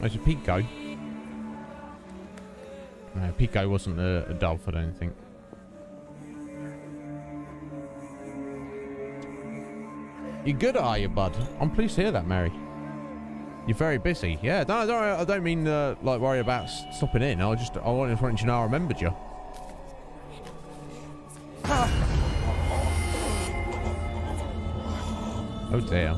There's a Pico. No, Pico wasn't a, a dove, I don't think. You good, are you, bud? I'm pleased to hear that, Mary. You're very busy. Yeah, no, don't, I don't mean uh, like worry about stopping in. I just I wanted to know I remembered you. Oh dear.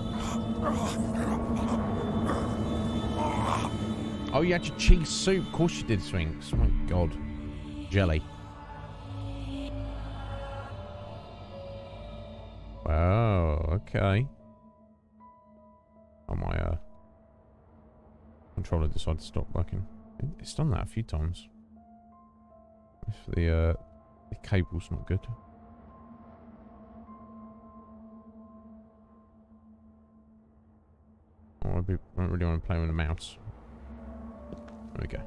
Oh, you had your cheese soup. Of course you did. Oh my god. Jelly. Wow, okay. Oh, my uh, controller decided to stop working. It's done that a few times. If the, uh, the cable's not good. Oh, I don't really want to play with a mouse. We go.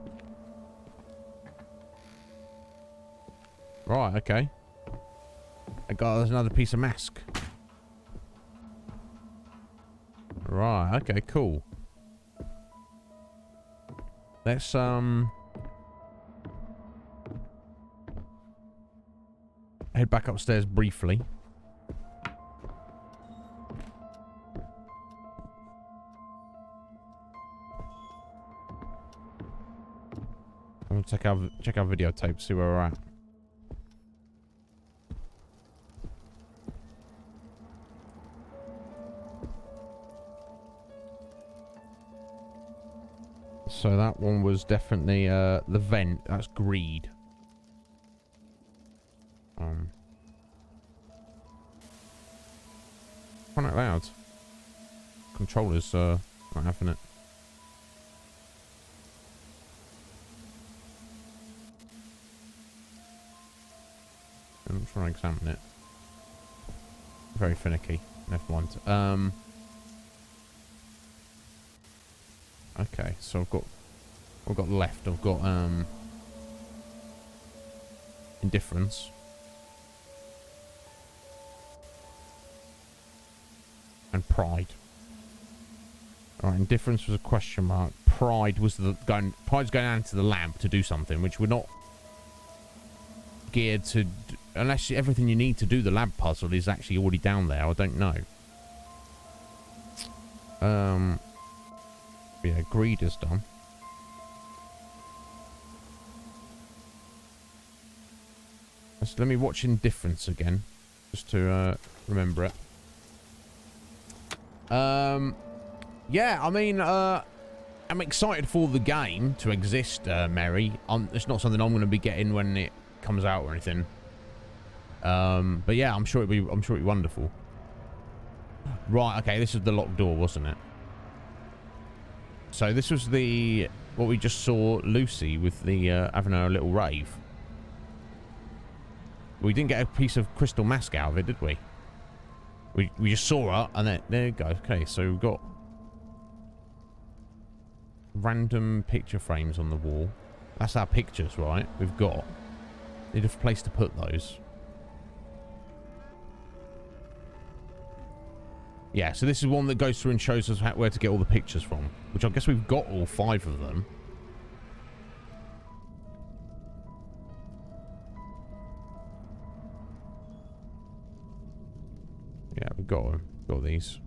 Right, okay. I got there's another piece of mask. Right, okay, cool. Let's um head back upstairs briefly. check our check our videotape, see where we're at. So that one was definitely uh, the vent. That's greed. Um, Fun out loud. Controller's uh, not having it. Examine it. Very finicky. Never mind. Um. Okay, so I've got I've got left. I've got um indifference. And pride. Alright, indifference was a question mark. Pride was the going pride's going down to the lamp to do something, which we're not geared to unless everything you need to do the lab puzzle is actually already down there. I don't know. Um yeah, greed is done. Let's, let me watch Indifference again, just to uh, remember it. Um, yeah, I mean, uh, I'm excited for the game to exist, uh, Mary. Um, it's not something I'm going to be getting when it comes out or anything. Um, but yeah, I'm sure it'll be. I'm sure it'll be wonderful. Right. Okay. This is the locked door, wasn't it? So this was the what we just saw Lucy with the uh, having a little rave. We didn't get a piece of crystal mask out of it, did we? We we just saw her and then there you go. Okay, so we've got random picture frames on the wall. That's our pictures, right? We've got need a place to put those. Yeah, so this is one that goes through and shows us how, where to get all the pictures from. Which I guess we've got all five of them. Yeah, we've got, got these.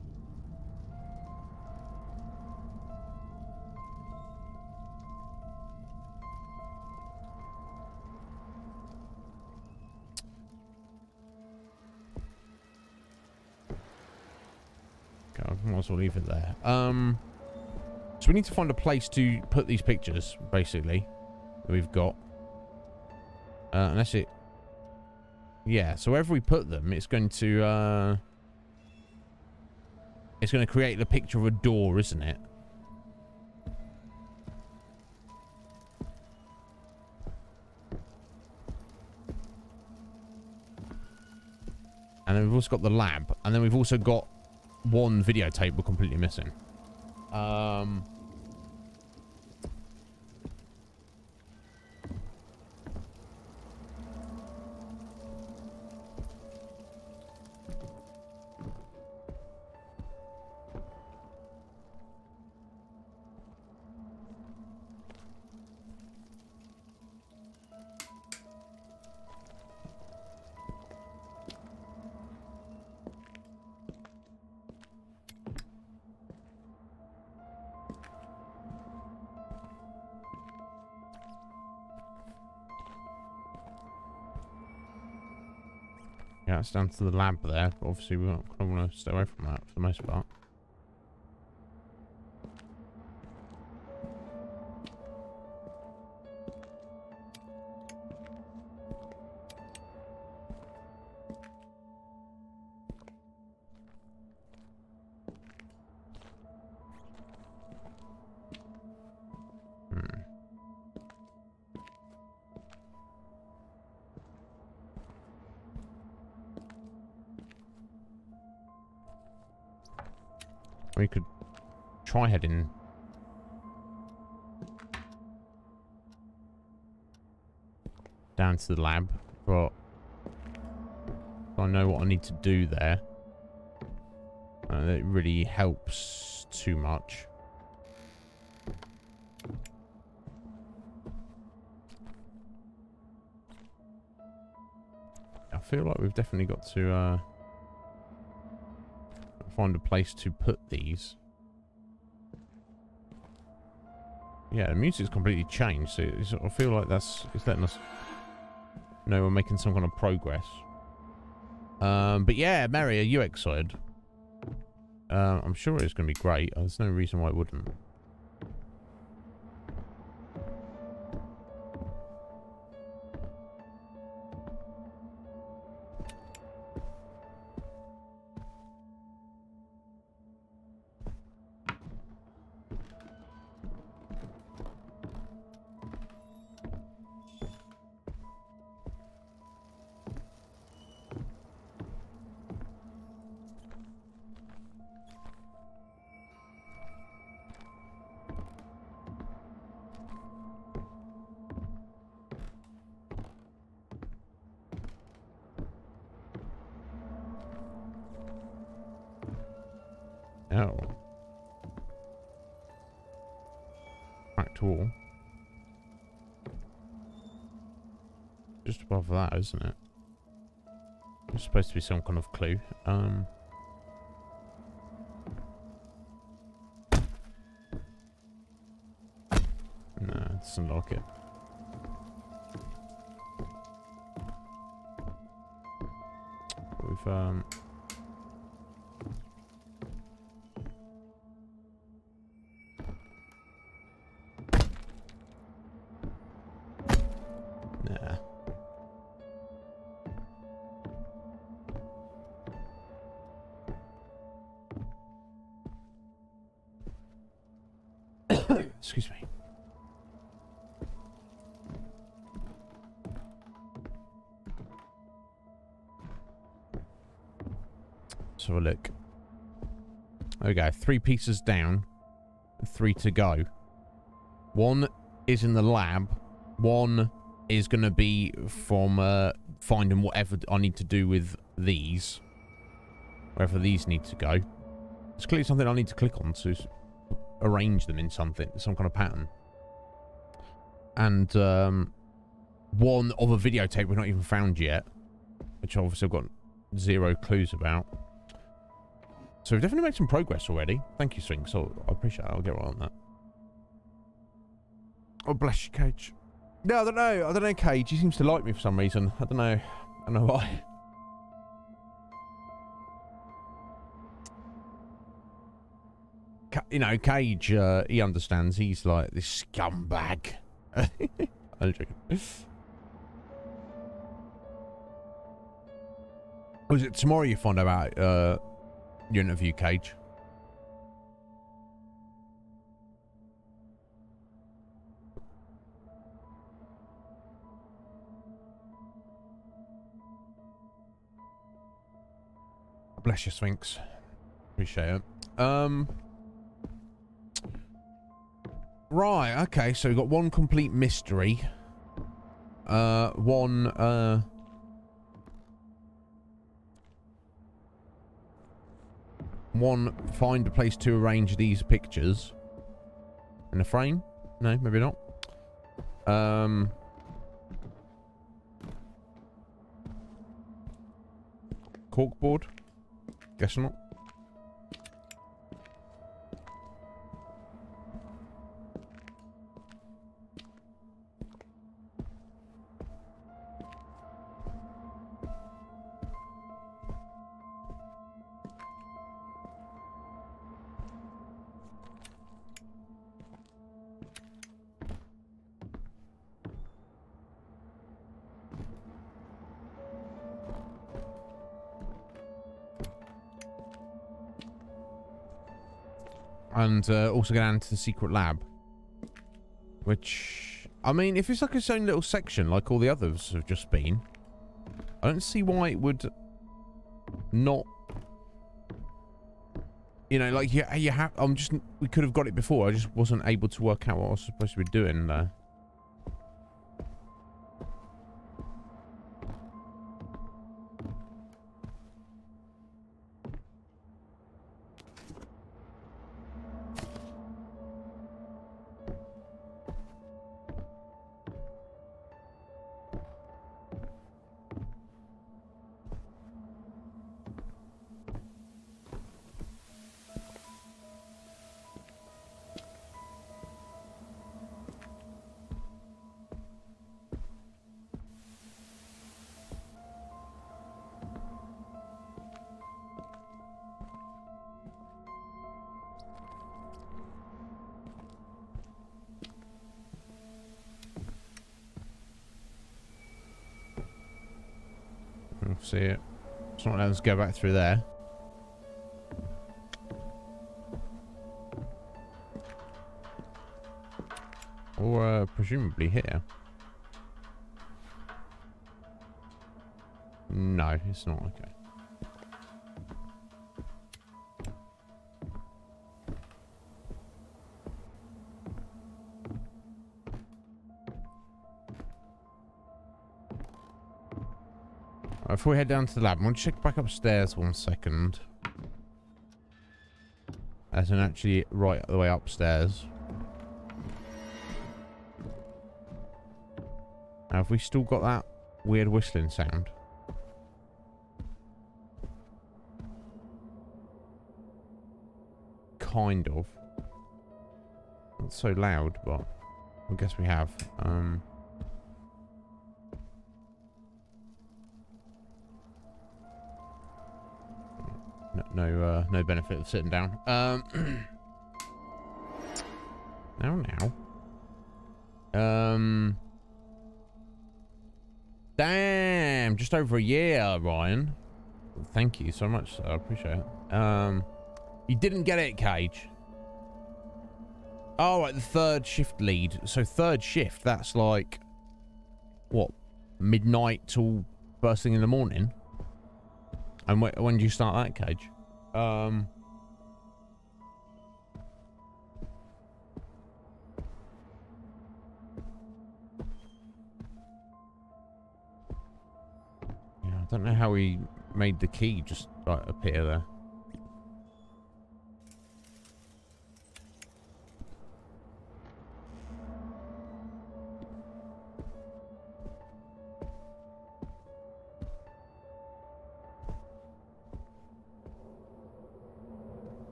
As well leave it there. Um, so we need to find a place to put these pictures, basically, that we've got. Uh, unless it... Yeah, so wherever we put them, it's going to... Uh, it's going to create the picture of a door, isn't it? And then we've also got the lab. And then we've also got one videotape we're completely missing. Um... down to the lab there. But obviously, we don't want to stay away from that for the most part. Try heading. Down to the lab, but I know what I need to do there. Uh, it really helps too much. I feel like we've definitely got to uh, find a place to put these. Yeah, the music's completely changed, so I feel like that's it's letting us know we're making some kind of progress. Um, but yeah, Mary, are you excited? Uh, I'm sure it's going to be great. There's no reason why it wouldn't. Isn't it? It's supposed to be some kind of clue. Um. No, it like it. There. Three pieces down. Three to go. One is in the lab. One is going to be from uh, finding whatever I need to do with these. Wherever these need to go. It's clearly something I need to click on to arrange them in something, some kind of pattern. And um, one of a videotape we've not even found yet, which obviously I've got zero clues about. So we've definitely made some progress already. Thank you, Swing. So I appreciate it. I'll get right on that. Oh, bless you, Cage. No, I don't know. I don't know, Cage. He seems to like me for some reason. I don't know. I don't know why. You know, Cage, uh, he understands. He's like this scumbag. I'm joking. Was it tomorrow you find out uh, your interview, Cage? Bless you, Sphinx. Appreciate it. Um. Right. Okay. So we've got one complete mystery. Uh, one. Uh. One. Find a place to arrange these pictures. In a frame? No, maybe not. Um. Corkboard? Guess not. And uh, also go down to the secret lab. Which, I mean, if it's like its own little section, like all the others have just been, I don't see why it would not. You know, like you, you have. I'm just. We could have got it before. I just wasn't able to work out what I was supposed to be doing there. Go back through there. Or uh, presumably here. No, it's not. Okay. Before we head down to the lab, I'm going to check back upstairs one second. As in actually right the way upstairs. Now, have we still got that weird whistling sound? Kind of. Not so loud, but I guess we have. Um, no, uh, no benefit of sitting down. Um, now, now. Um, damn, just over a year, Ryan. Thank you so much, sir. I appreciate it. Um, you didn't get it, Cage. Oh, right, the third shift lead. So third shift, that's like, what, midnight till first thing in the morning? And wh when do you start that, Cage? Um... Yeah, I don't know how he made the key just like appear there.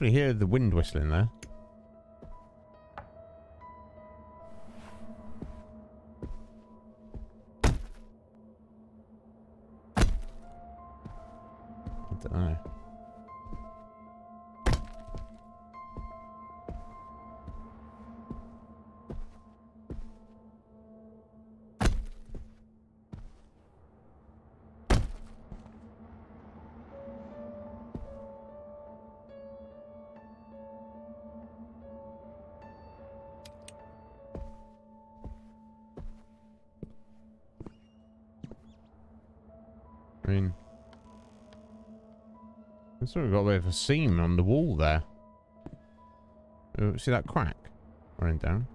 Definitely hear the wind whistling there. A seam on the wall there. Uh, see that crack running down?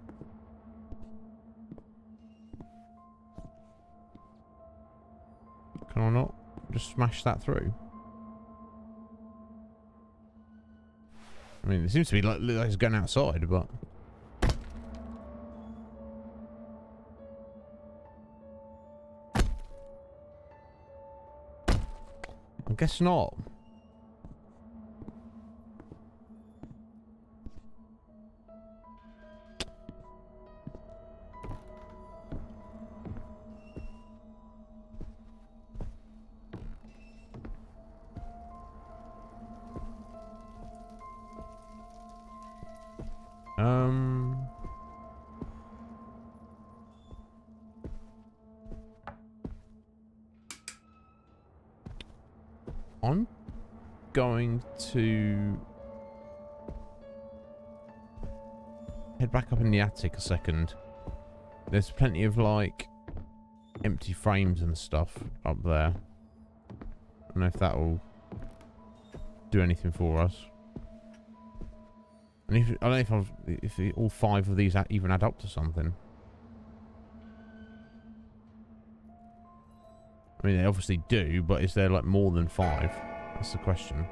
Can I not just smash that through? I mean, it seems to be like, like it's going outside, but... I guess not. Attic a second. There's plenty of like empty frames and stuff up there. I don't know if that'll do anything for us. And if I don't know if I've, if all five of these even add up to something. I mean, they obviously do, but is there like more than five? That's the question.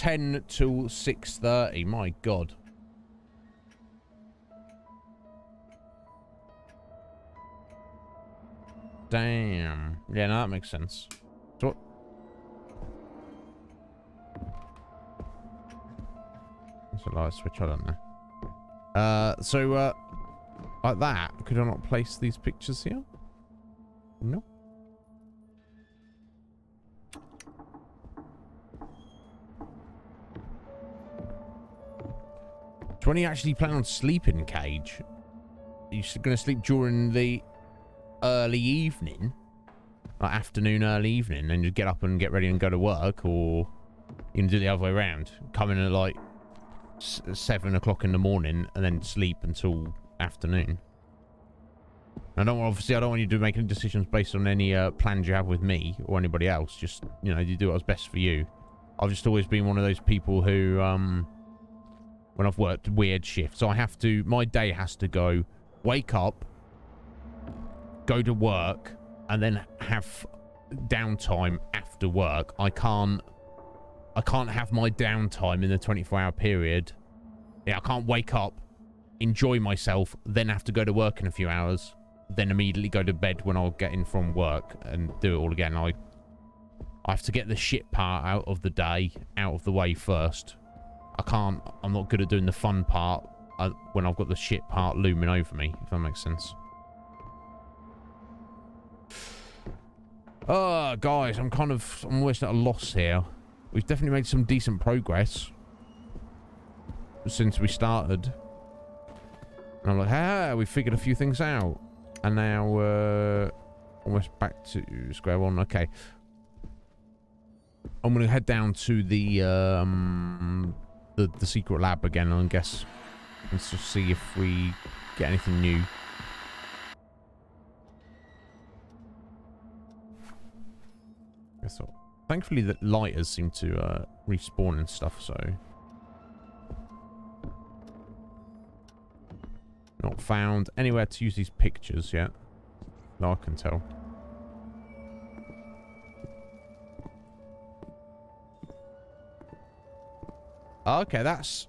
Ten till six thirty. My God. Damn. Yeah, no, that makes sense. So what? There's a light switch. I don't know. Uh, so, uh, like that. Could I not place these pictures here? No. When you actually plan on sleeping, Cage? Are you going to sleep during the early evening, like afternoon, early evening, and you get up and get ready and go to work, or you can do the other way around, come in at like seven o'clock in the morning and then sleep until afternoon. I don't obviously I don't want you to make any decisions based on any uh, plans you have with me or anybody else. Just you know, you do what's best for you. I've just always been one of those people who, um, when I've worked weird shifts, so I have to, my day has to go, wake up, go to work, and then have downtime after work. I can't, I can't have my downtime in the 24 hour period. Yeah, I can't wake up, enjoy myself, then have to go to work in a few hours, then immediately go to bed when I'll get in from work and do it all again. I I have to get the shit part out of the day out of the way first. I can't, I'm not good at doing the fun part uh, when I've got the shit part looming over me, if that makes sense. Oh, guys, I'm kind of, I'm almost at a loss here. We've definitely made some decent progress since we started. And I'm like, ah, we figured a few things out. And now, uh, almost back to square one. Okay. I'm going to head down to the, um, the, the secret lab again, I guess. Let's just see if we get anything new. So, thankfully, the lighters seem to uh, respawn and stuff, so... Not found anywhere to use these pictures yet. No, I can tell. Okay, that's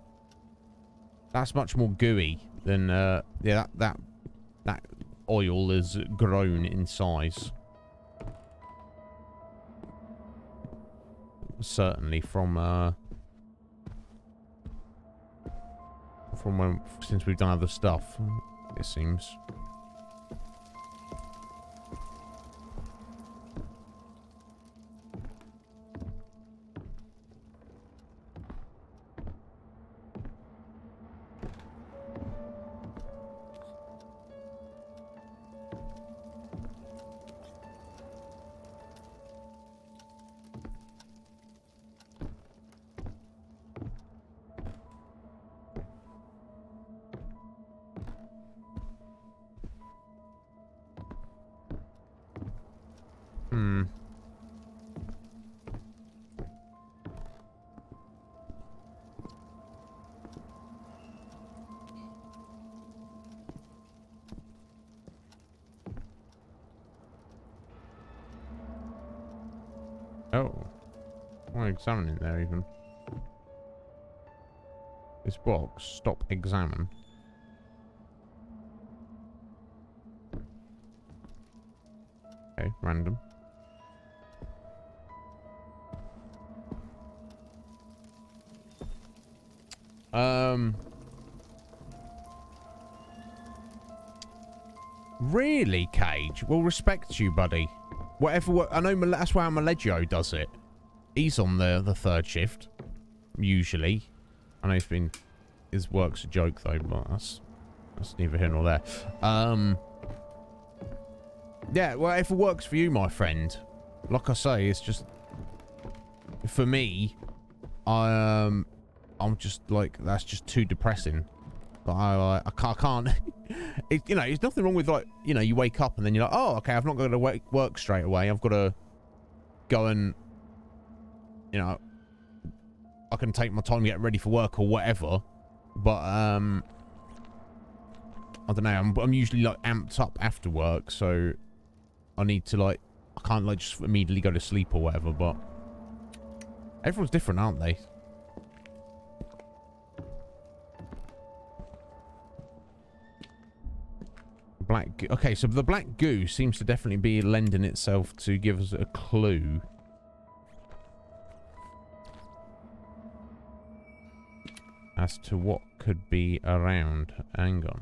that's much more gooey than uh yeah that that that oil has grown in size. Certainly from uh from when since we've done other stuff, it seems. I'm examining there even. This box, stop examine. Okay, random. Um. Really, Cage? We'll respect you, buddy. Whatever. I know. That's why Malegio does it. He's on the the third shift, usually. I know he's been. His work's a joke though, but that's that's neither here nor there. Um. Yeah. Well, if it works for you, my friend, like I say, it's just for me. I um. I'm just like that's just too depressing. But I, I, I can't. It, you know, there's nothing wrong with like you know you wake up and then you're like, oh, okay, I've not got to work, work straight away. I've got to go and you know I can take my time getting ready for work or whatever. But um, I don't know. I'm, I'm usually like amped up after work, so I need to like I can't like just immediately go to sleep or whatever. But everyone's different, aren't they? Black. Okay, so the black goo seems to definitely be lending itself to give us a clue. As to what could be around. Hang on.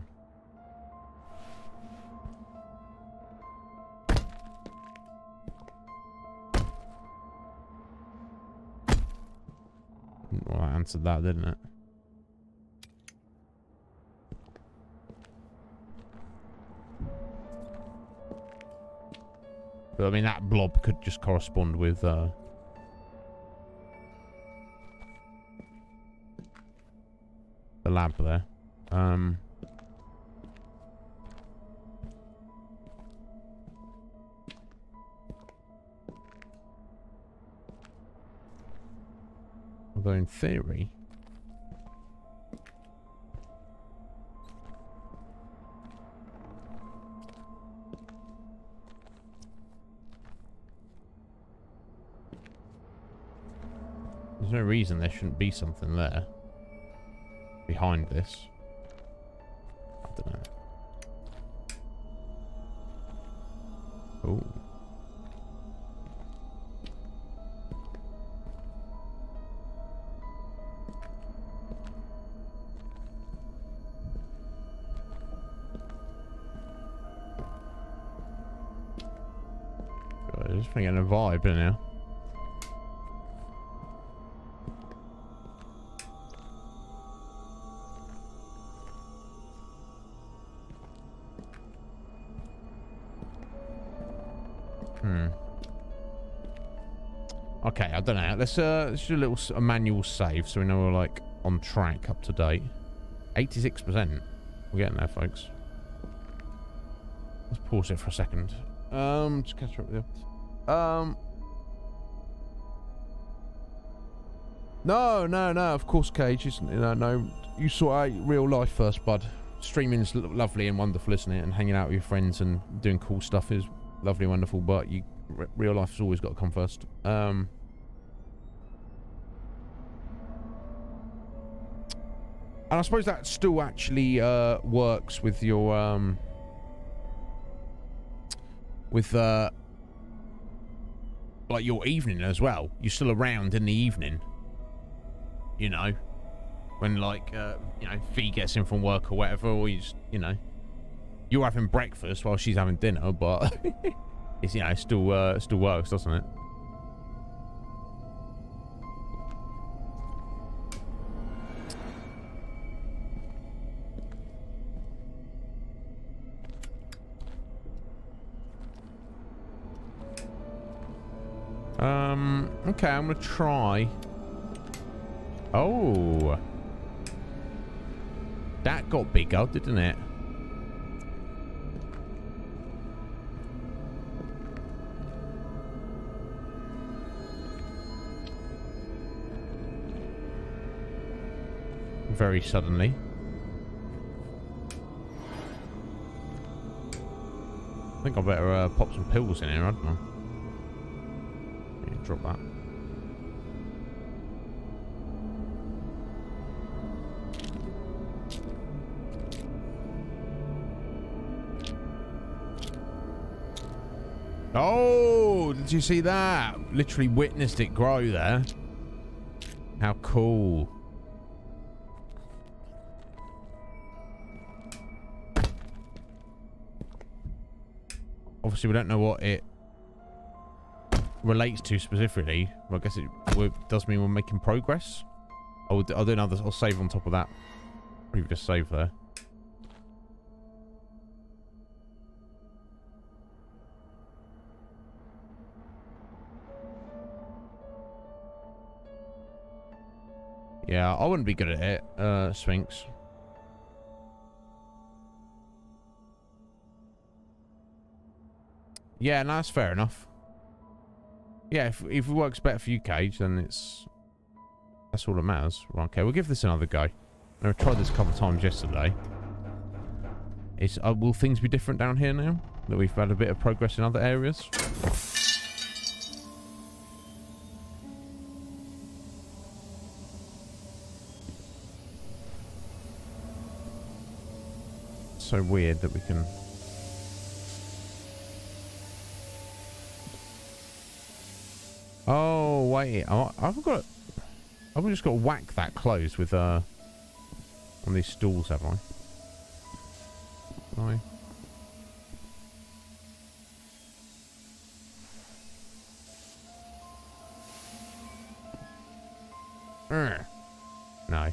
Well, that answered that, didn't it? But I mean, that blob could just correspond with, uh... The lab there. Um... Although in theory... There's no reason there shouldn't be something there. Behind this. I don't know. Oh. God, just getting a vibe in now. Let's uh, let's do a little a manual save so we know we're like on track, up to date. Eighty-six percent. We're getting there, folks. Let's pause it for a second. Um, just catch up with you. Um. No, no, no. Of course, Cage. Isn't you know, no. You saw out real life first, bud. Streaming's lo- lovely and wonderful, isn't it? And hanging out with your friends and doing cool stuff is lovely and wonderful. But you, real life's always got to come first. Um. And I suppose that still actually uh, works with your um, with uh, like your evening as well. You're still around in the evening, you know, when like uh, you know Fee gets in from work or whatever, or you you know you're having breakfast while she's having dinner, but it's you know still uh, still works, doesn't it? Um, okay, I'm gonna try. Oh. That got bigger, didn't it? Very suddenly. I think I better uh, pop some pills in here. Yeah, drop that. Oh, did you see that? Literally witnessed it grow there. How cool. Obviously, we don't know what it relates to specifically. Well, I guess it does mean we're making progress. I'll, d- I'll do another. I'll save on top of that previous save there. Yeah, I wouldn't be good at it, uh, Sphinx. Yeah, no, that's fair enough. Yeah, if, if it works better for you, Cage, then it's... That's all that matters. Right, okay, we'll give this another go. I tried this a couple of times yesterday. Is, uh, will things be different down here now? That we've had a bit of progress in other areas? so weird that we can... I- I've got... I've just got to whack that close with, uh... Of these stools, have I? I... No.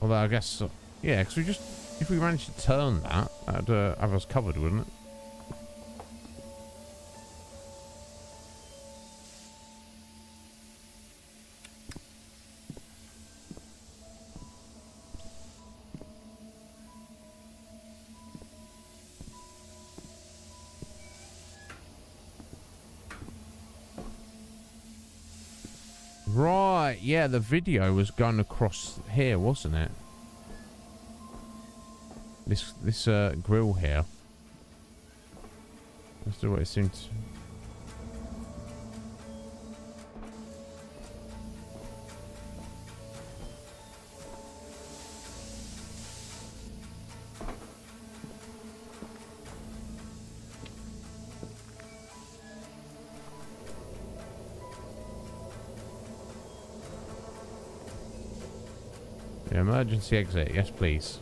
Although I guess, uh, yeah, because we just... If we managed to turn that, that'd uh, have us covered, wouldn't it? Right. yeah, the video was going across here, wasn't it? This this uh, grill here. That's the way it seems. Emergency exit, yes please.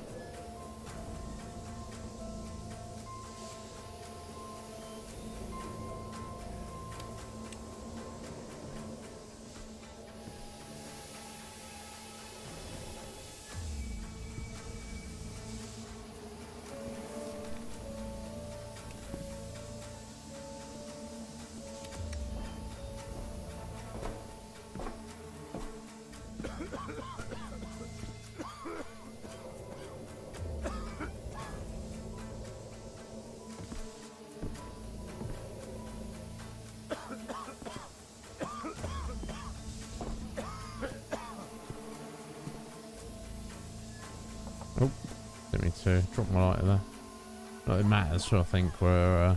I think, where... Uh...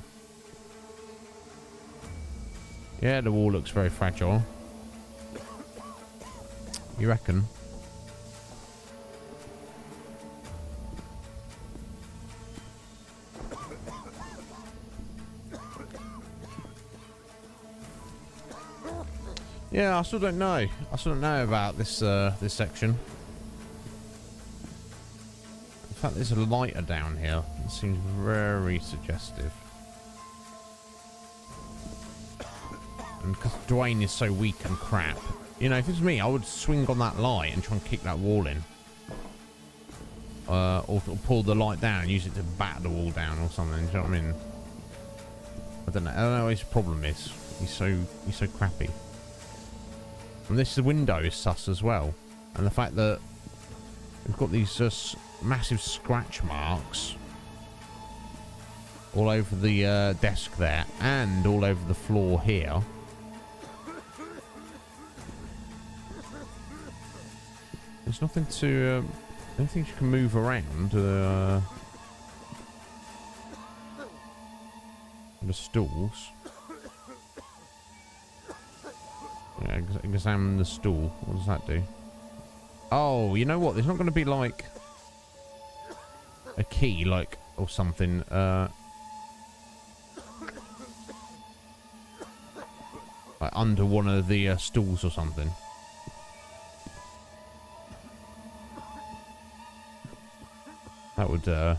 Yeah, the wall looks very fragile. You reckon? Yeah, I still don't know. I still don't know about this uh, this section. In fact, there's a lighter down here. It seems very suggestive. And because Dwayne is so weak and crap, you know, if it's me, I would swing on that light and try and kick that wall in. Uh, or, or pull the light down and use it to bat the wall down or something. Do you know what I mean? I don't know. I don't know what his problem is. He's so he's so crappy. And this window is sus as well. And the fact that we've got these uh, massive scratch marks all over the uh, desk there and all over the floor here. There's nothing to... Um, you can move around. Uh, the stools. Yeah, ex examine the stool. What does that do? Oh, you know what? There's not going to be like a key, like or something. Uh, under one of the uh, stools or something. That would. Uh,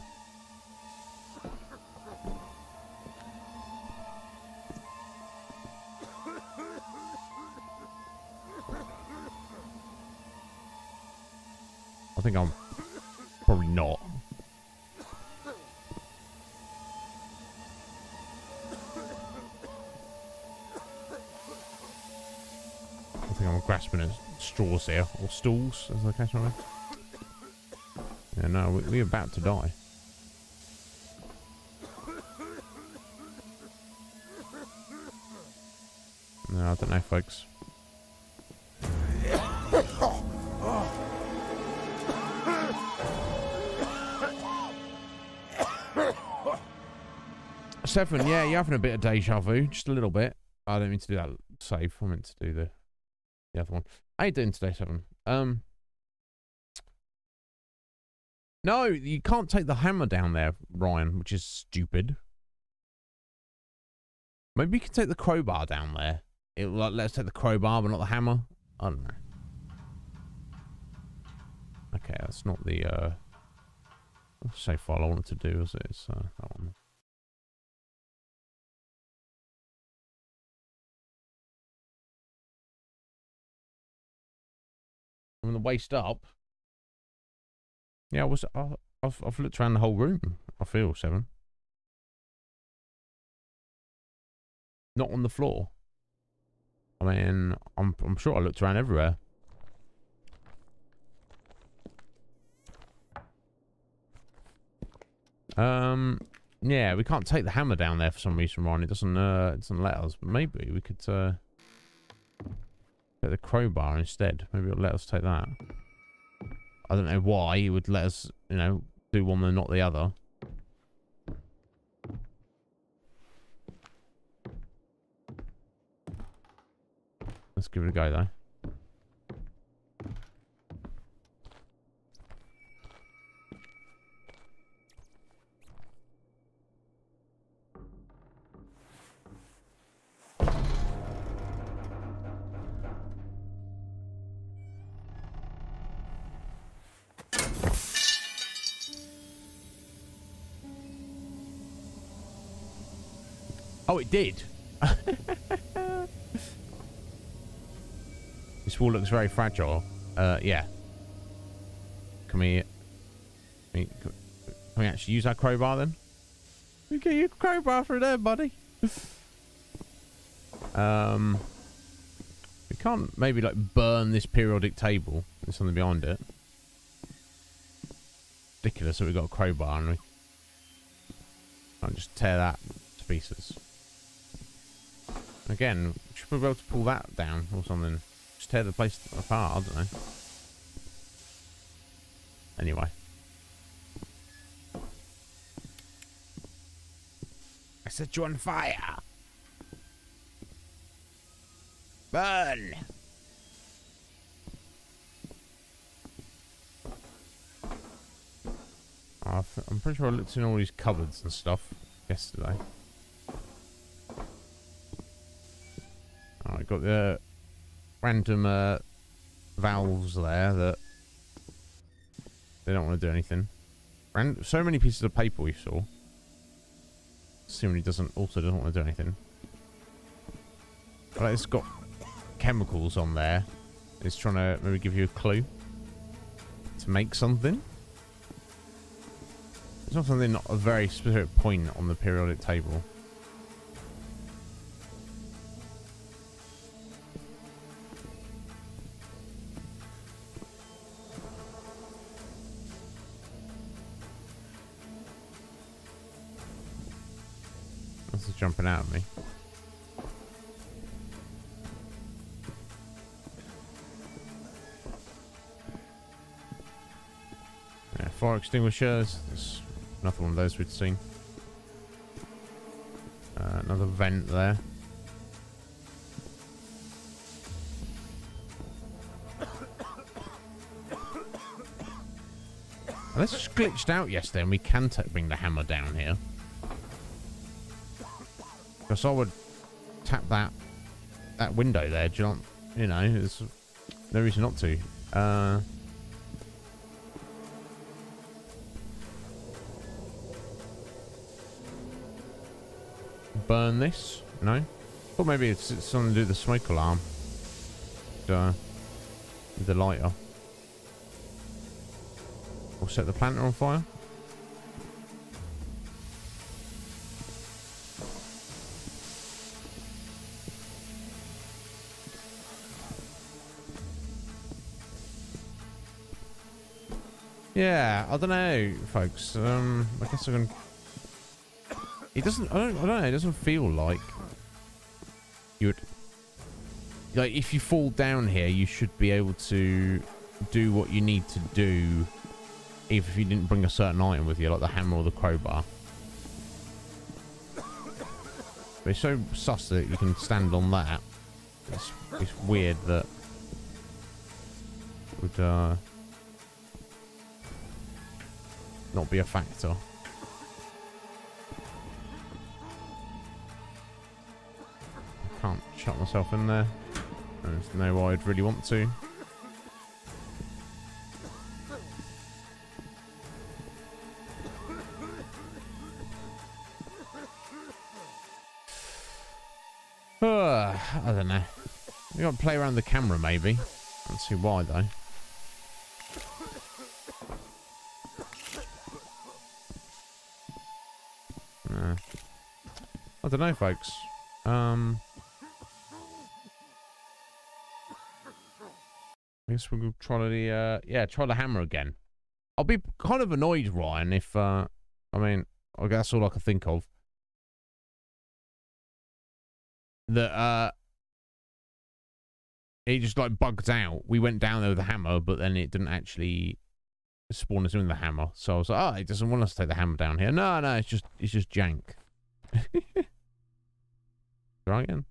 straws here, or stools, as the case may be. Yeah, no, we, we're about to die. No, I don't know, folks. Seven, yeah, you're having a bit of deja vu, just a little bit. I don't mean to do that save. I meant to do the the other one. How you doing today, Seven? Um, no, you can't take the hammer down there, Ryan, which is stupid. Maybe you can take the crowbar down there. It like let's take the crowbar, but not the hammer. I don't know. Okay, that's not the uh, save file I wanted to do, is it? It's uh, that one. From the waist up. Yeah, I was. I, I've I've looked around the whole room. I feel seven. Not on the floor. I mean, I'm I'm sure I looked around everywhere. Um, yeah, we can't take the hammer down there for some reason, Ryan. It doesn't uh, it doesn't let us. But maybe we could uh Get the crowbar instead. Maybe it'll let us take that. I don't know why it would let us, you know, do one and not the other. Let's give it a go though. Oh, it did. this wall looks very fragile. Uh, yeah. Can we, can we, can we actually use our crowbar then? We get your crowbar through there, buddy. um, we can't maybe like burn this periodic table. There's something behind it. Ridiculous that we got a crowbar and we can't just tear that to pieces. Again, should we be able to pull that down or something? Just tear the place apart, I don't know. Anyway. I set you on fire! Burn! I'm pretty sure I looked in all these cupboards and stuff yesterday. I got the random uh, valves there that they don't want to do anything. Ran so many pieces of paper we saw. Assuming doesn't also doesn't want to do anything. But it's got chemicals on there. It's trying to maybe give you a clue to make something. It's not something not a very specific point on the periodic table. Jumping out at me. Yeah, fire extinguishers. There's another one of those we'd seen. Uh, another vent there. This glitched out yesterday and we can bring the hammer down here. Because I would tap that that window there, do you know, you know, there's no reason not to. Uh, burn this? No? Or maybe it's, it's something to do with the smoke alarm. Uh, the lighter. Or set the planter on fire. Yeah, I don't know, folks. Um, I guess I can. It doesn't. I don't. I don't know. It doesn't feel like you would. Like if you fall down here, you should be able to do what you need to do, if you didn't bring a certain item with you, like the hammer or the crowbar. But it's so sus that you can stand on that. It's, it's weird that would uh, not be a factor. Can't shut myself in there. There's no way I'd really want to. I don't know. We got to play around the camera maybe. Let's see why though. Don't know, folks. Um, I guess we'll try the uh, yeah, try the hammer again. I'll be kind of annoyed, Ryan, if uh, I mean, I guess that's all I can think of. That uh, it just like bugged out. We went down there with the hammer, but then it didn't actually spawn us in the hammer. So I was like, oh, it doesn't want us to take the hammer down here. No, no, it's just it's just jank. Again.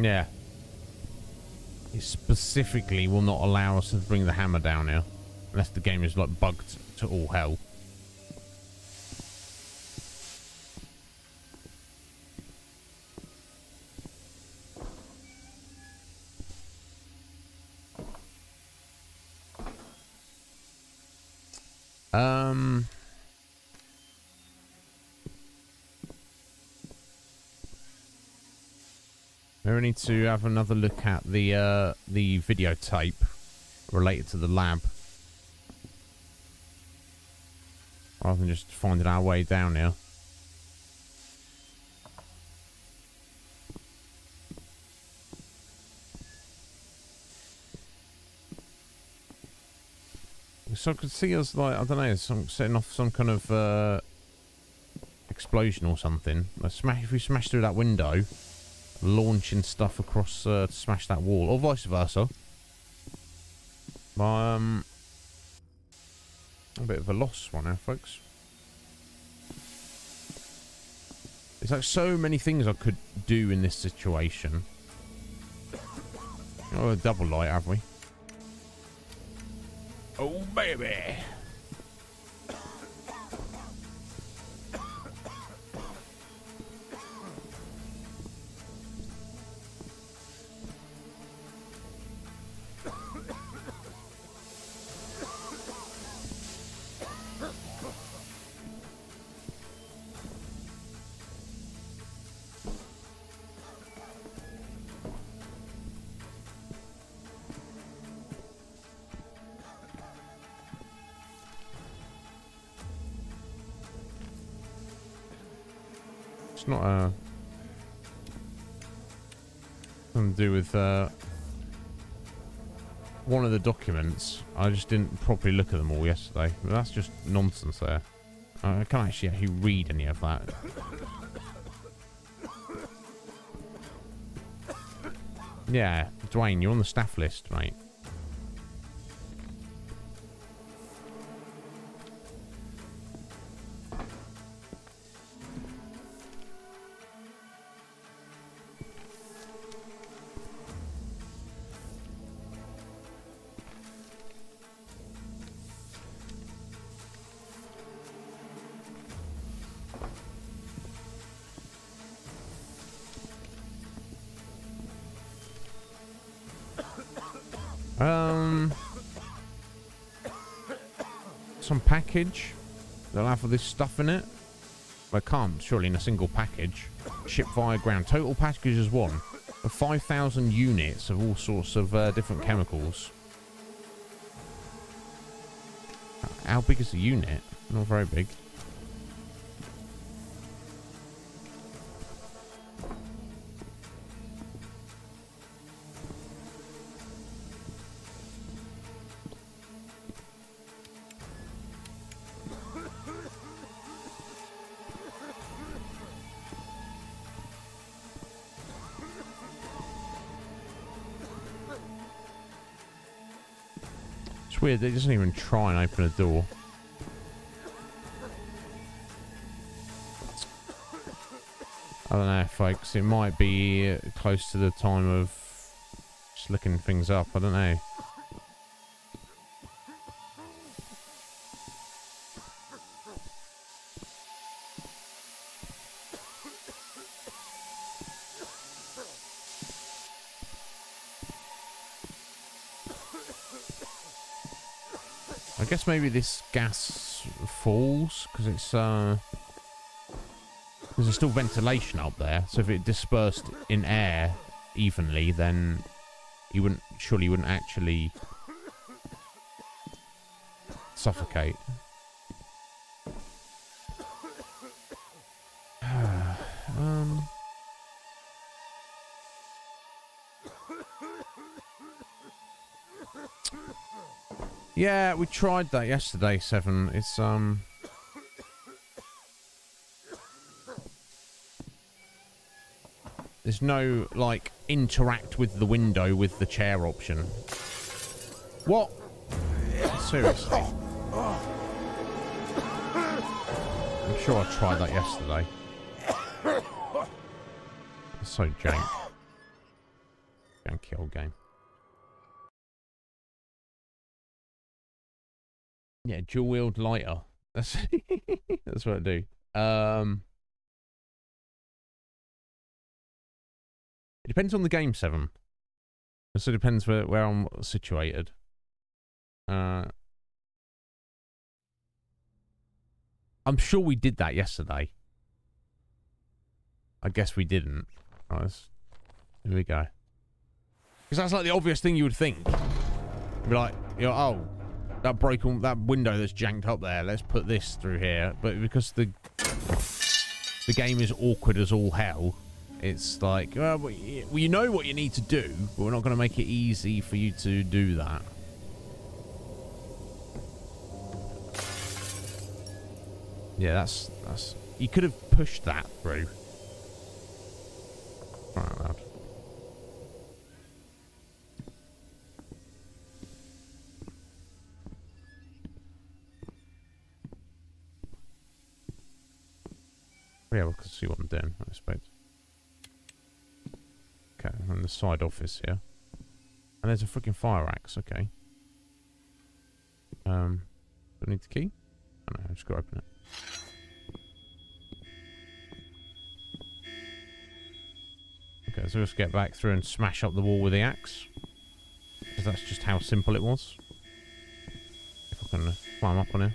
Yeah. It specifically will not allow us to bring the hammer down here. Unless the game is like bugged to all hell. Need to have another look at the uh, the videotape related to the lab. Rather than just finding our way down here. So I could see us like I don't know, some setting off some kind of uh, explosion or something. Smash if we smash through that window launching stuff across uh, to smash that wall, or vice versa. Um, a bit of a lost one now, folks. There's like so many things I could do in this situation. Oh, a double light, have we? Oh, baby. Do with uh, one of the documents. I just didn't properly look at them all yesterday. But that's just nonsense there. I can't actually, actually read any of that. Yeah, Dwayne, you're on the staff list, mate. Package that'll have all this stuff in it? I can't, surely, in a single package. Ship via ground. Total package is one. Of 5,000 units of all sorts of uh, different chemicals. How big is the unit? Not very big. Weird, they doesn't even try and open a door. I don't know, folks. It might be close to the time of just looking things up. I don't know. guess maybe this gas falls because it's uh there's still ventilation up there so if it dispersed in air evenly then you wouldn't surely wouldn't actually suffocate Yeah, we tried that yesterday, Seven. It's, um... There's no, like, interact with the window with the chair option. What? Seriously. I'm sure I tried that yesterday. It's so jank. Janky old game. Dual wield lighter. That's that's what I do. Um, it depends on the game, Seven. So it depends where where I'm situated. Uh, I'm sure we did that yesterday. I guess we didn't. Right, here we go. Because that's like the obvious thing you would think. You'd be like, you know, oh, that broken, that window that's janked up there, let's put this through here. But because the the game is awkward as all hell, it's like, well, well, you know what you need to do, but we're not going to make it easy for you to do that. Yeah, that's that's. You could have pushed that through. Right, Yeah, we can see what I'm doing, I suppose. Okay, I'm in the side office here. And there's a freaking fire axe, okay. Um, do I need the key? Oh no, I just gotta open it. Okay, so let's get back through and smash up the wall with the axe. Because that's just how simple it was. If I can climb up on it.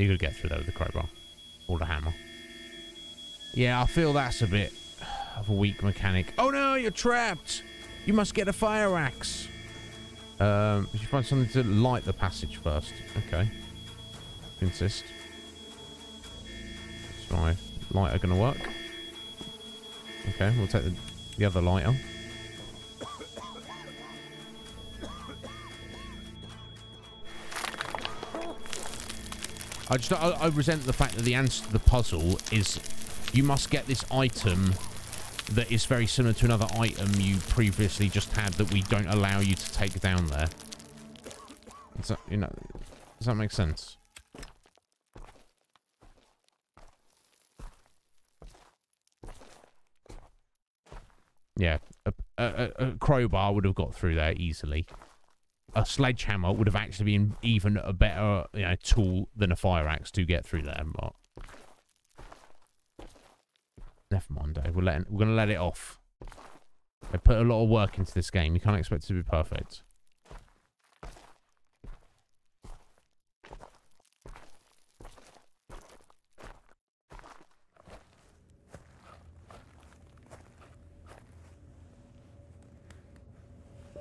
You could get through there with the crowbar. Or the hammer. Yeah, I feel that's a bit of a weak mechanic. Oh no, you're trapped! You must get a fire axe. Um, you find something to light the passage first. Okay. Insist. Is my lighter going to work? Okay, we'll take the, the other lighter. I just I, I resent the fact that the answer to the puzzle is you must get this item that is very similar to another item you previously just had that we don't allow you to take down there. Does that, you know, does that make sense? Yeah, a, a, a- a crowbar would have got through there easily. A sledgehammer would have actually been even a better you know, tool than a fire axe to get through there, but never mind, Dave. We're letting, we're gonna let it off. They put a lot of work into this game. You can't expect it to be perfect.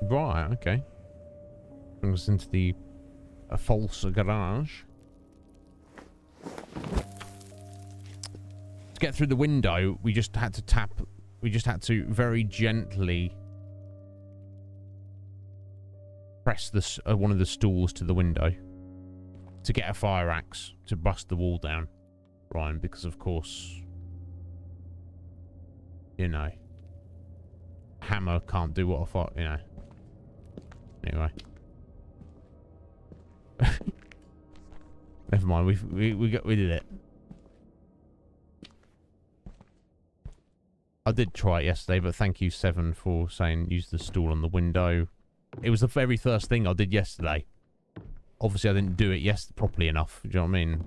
Right, okay. Brings us into the a false garage. To get through the window, we just had to tap. We just had to very gently press this uh, one of the stools to the window to get a fire axe to bust the wall down, Ryan. Because of course, you know, hammer can't do what a fire. You know. Anyway. Never mind. We we we got we did it. I did try it yesterday, but thank you Seven for saying use the stool on the window. It was the very first thing I did yesterday. Obviously, I didn't do it yes properly enough. Do you know what I mean?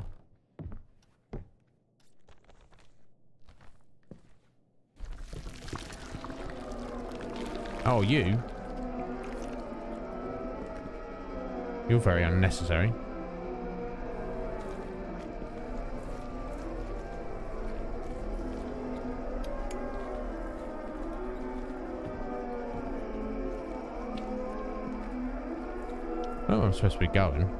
Oh, you? You're very unnecessary. Oh, I'm supposed to be going.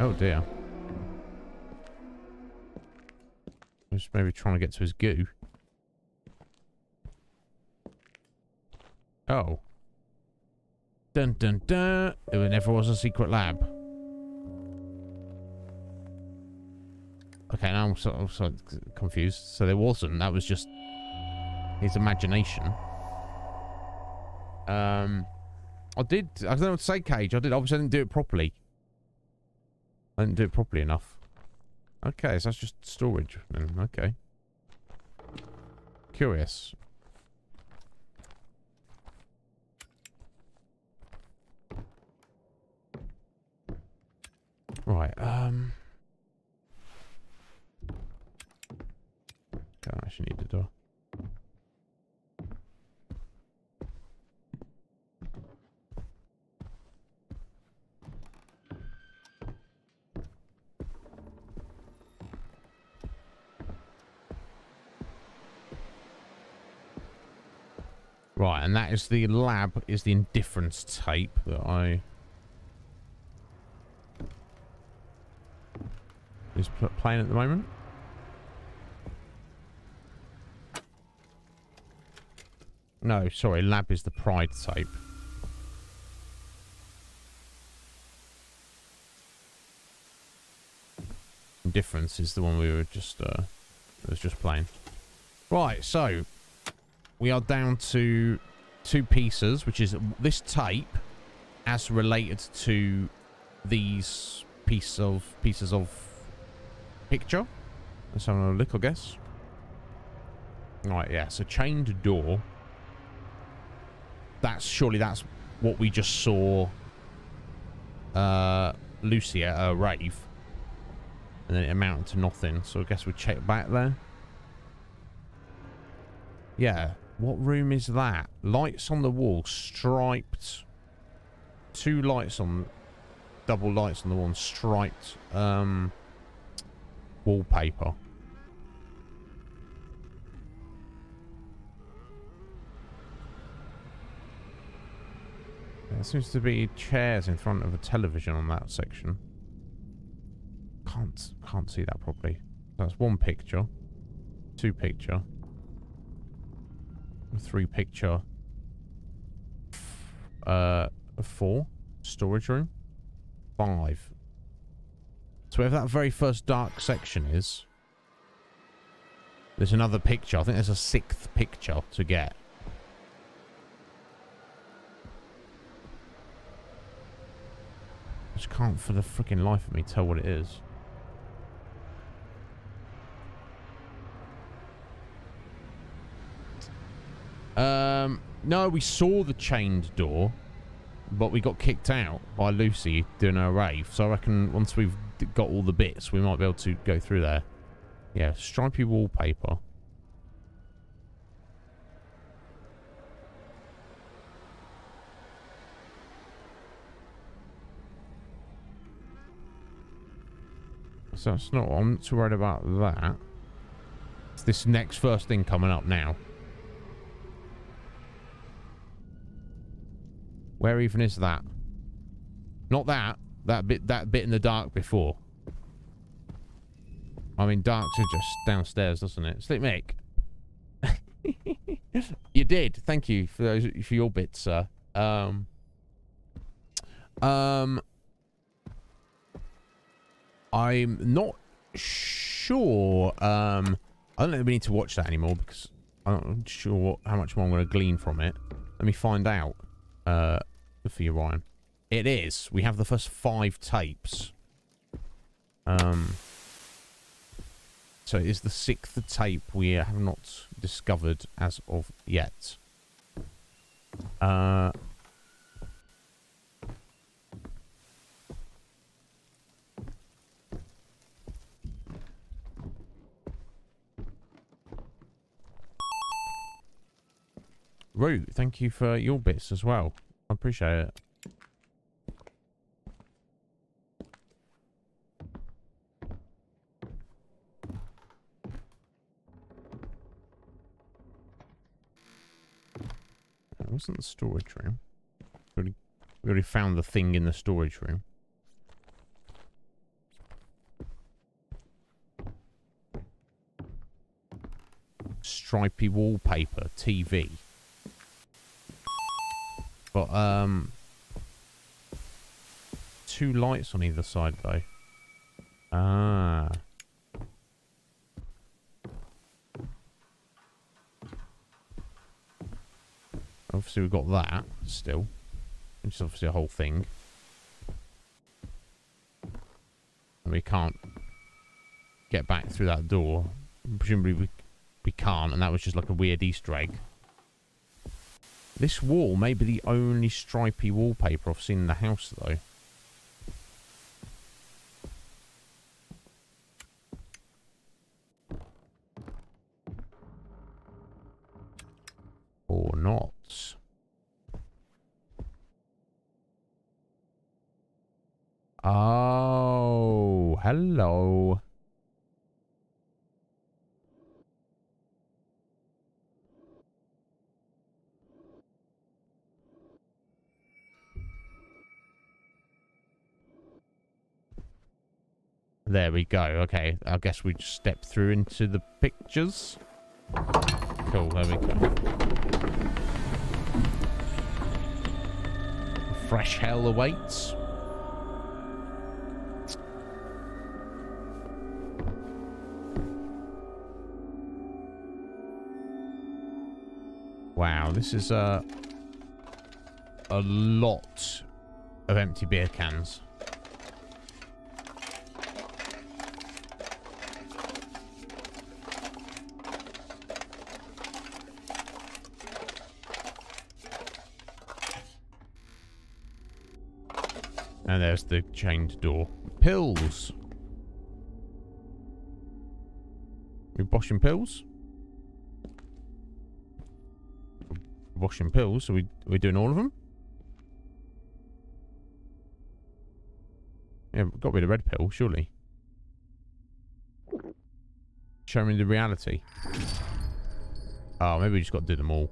Oh dear. Just maybe trying to get to his goo. Oh. Dun dun dun. There never was a secret lab. Okay, now I'm so, I'm so confused. So there wasn't. That was just his imagination. Um, I did. I don't know what to say, Cage. I did. Obviously, I didn't do it properly. I didn't do it properly enough. Okay, so that's just storage. Okay. Curious. Right. Um. Don't actually need the door. Right, and that is the lab, is the indifference tape that I... Is playing at the moment. No, sorry, lab is the pride tape. Difference is the one we were just, uh, was just playing. Right, so we are down to two pieces, which is this tape as related to these piece of pieces of picture. Let's have a look, I guess. Right, yeah, so chained door. That's surely that's what we just saw uh Lucy at a rave. And then it amounted to nothing. So I guess we'll check back there. Yeah, what room is that? Lights on the wall, striped. Two lights on, double lights on the wall, striped um, wallpaper. There seems to be chairs in front of a television on that section. Can't can't see that properly. That's one picture. Two picture three picture. Uh, four. Storage room. Five. So wherever that very first dark section is, there's another picture. I think there's a sixth picture to get. I just can't for the freaking life of me tell what it is. Um, no, we saw the chained door, but we got kicked out by Lucy doing her rave. So I reckon once we've got all the bits, we might be able to go through there. Yeah, stripy wallpaper. So it's not, I'm not too worried about that. It's this next first thing coming up now. Where even is that? Not that. That bit that bit in the dark before. I mean, darks are just downstairs, doesn't it? Sleep Mick. you did. Thank you for those for your bits, sir. Um. Um. I'm not sure. Um. I don't think we need to watch that anymore because I'm not sure how much more I'm going to glean from it. Let me find out. Uh, for you, Ryan. It is. We have the first five tapes. Um, so it is the sixth tape we have not discovered as of yet. Uh, Root, thank you for your bits as well. I appreciate it. Wasn't the storage room. We already found the thing in the storage room. Stripy wallpaper, TV. But, um... Two lights on either side, though. Ah. Obviously, we've got that still. Which is obviously a whole thing. And we can't get back through that door. Presumably, we, we can't, and that was just like a weird Easter egg. This wall may be the only stripy wallpaper I've seen in the house, though. Or not. Oh, hello. There we go. Okay, I guess we just step through into the pictures. Cool, there we go. Fresh hell awaits. Wow, this is a a lot of empty beer cans. And there's the chained door. Pills. We washing pills? Washing pills. So we, are we doing all of them? Yeah, got rid of red pill, surely. Show me the reality. Oh, maybe we just got to do them all.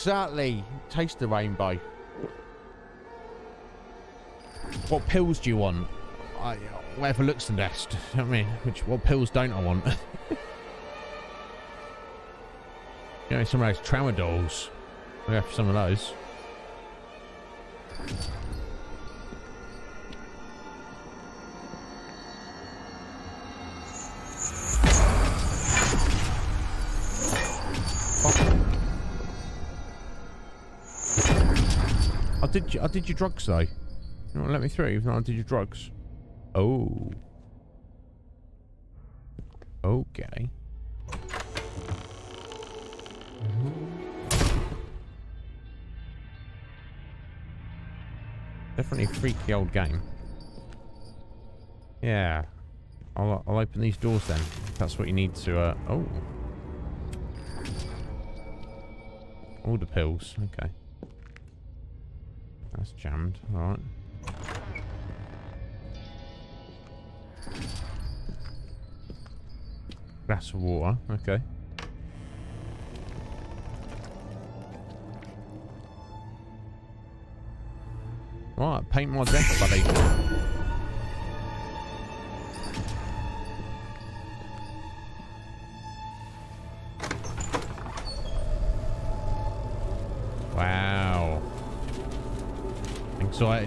Exactly. Taste the rainbow. What pills do you want? I, whatever looks the best. I mean, which what pills don't I want? you know, some of those tramadols. We have some of those. I did. I did your drugs though. You want to let me through even though I did your drugs? Oh. Okay. Definitely a freaky old game. Yeah. I'll, I'll open these doors then. That's what you need to, uh... Oh. All the pills. Okay. Jammed. Alright. Glass of water. Okay. Right, paint my deck, buddy.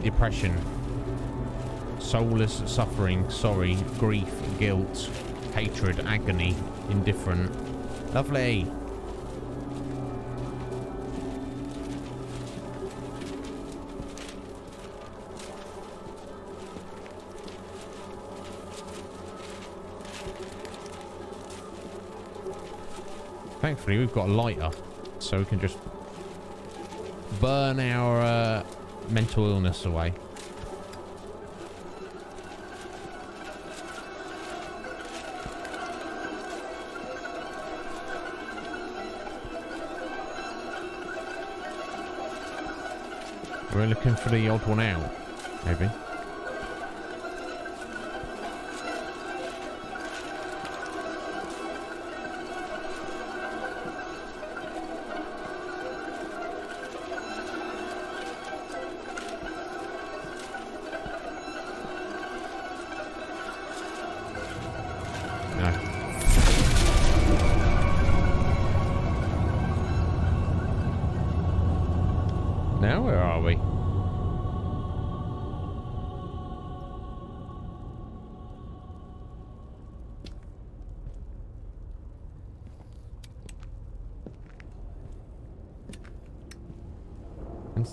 Depression. Soulless suffering, sorry, grief, guilt, hatred, agony, indifferent. Lovely. Thankfully, we've got a lighter, so we can just burn our uh, mental illness away. We're looking for the odd one out, maybe.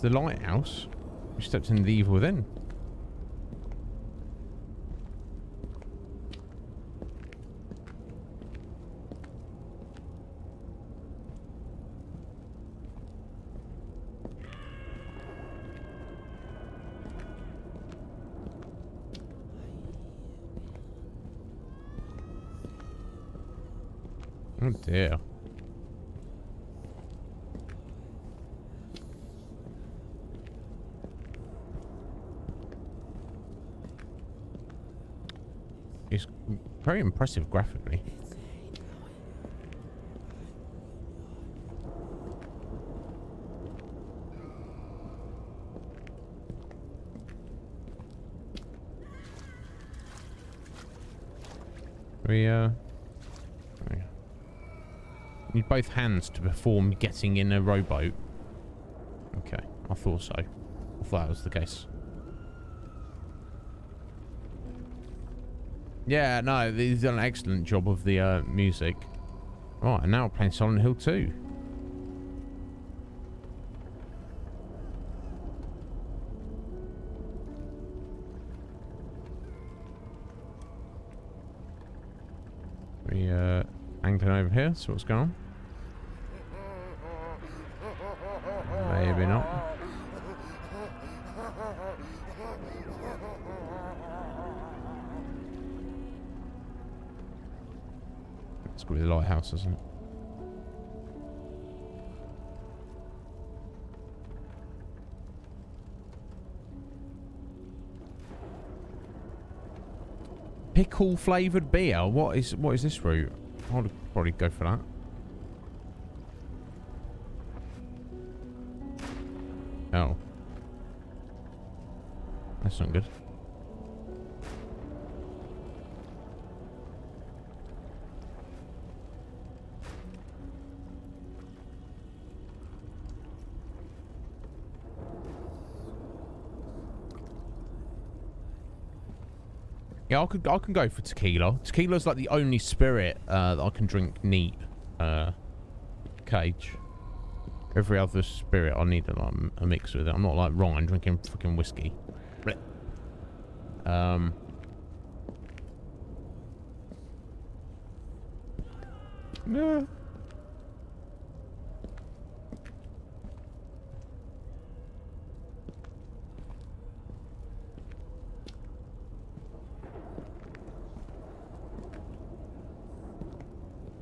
The lighthouse. We stepped into the evil within. Oh dear. Very impressive graphically. We, uh... Need both hands to perform getting in a rowboat. Okay, I thought so. I thought that was the case. Yeah, no, he's done an excellent job of the uh, music. Right, and now we're playing Silent Hill 2. We uh, angling over here, see what's going on. Lighthouse, isn't it? Pickle flavoured beer. What is what is this route? I'd probably go for that. Could I can go for tequila. Tequila's like the only spirit uh, that I can drink neat. Uh, cage. Every other spirit I need a, like, a mix with it. I'm not like Ryan drinking fucking whiskey. Um. Yeah.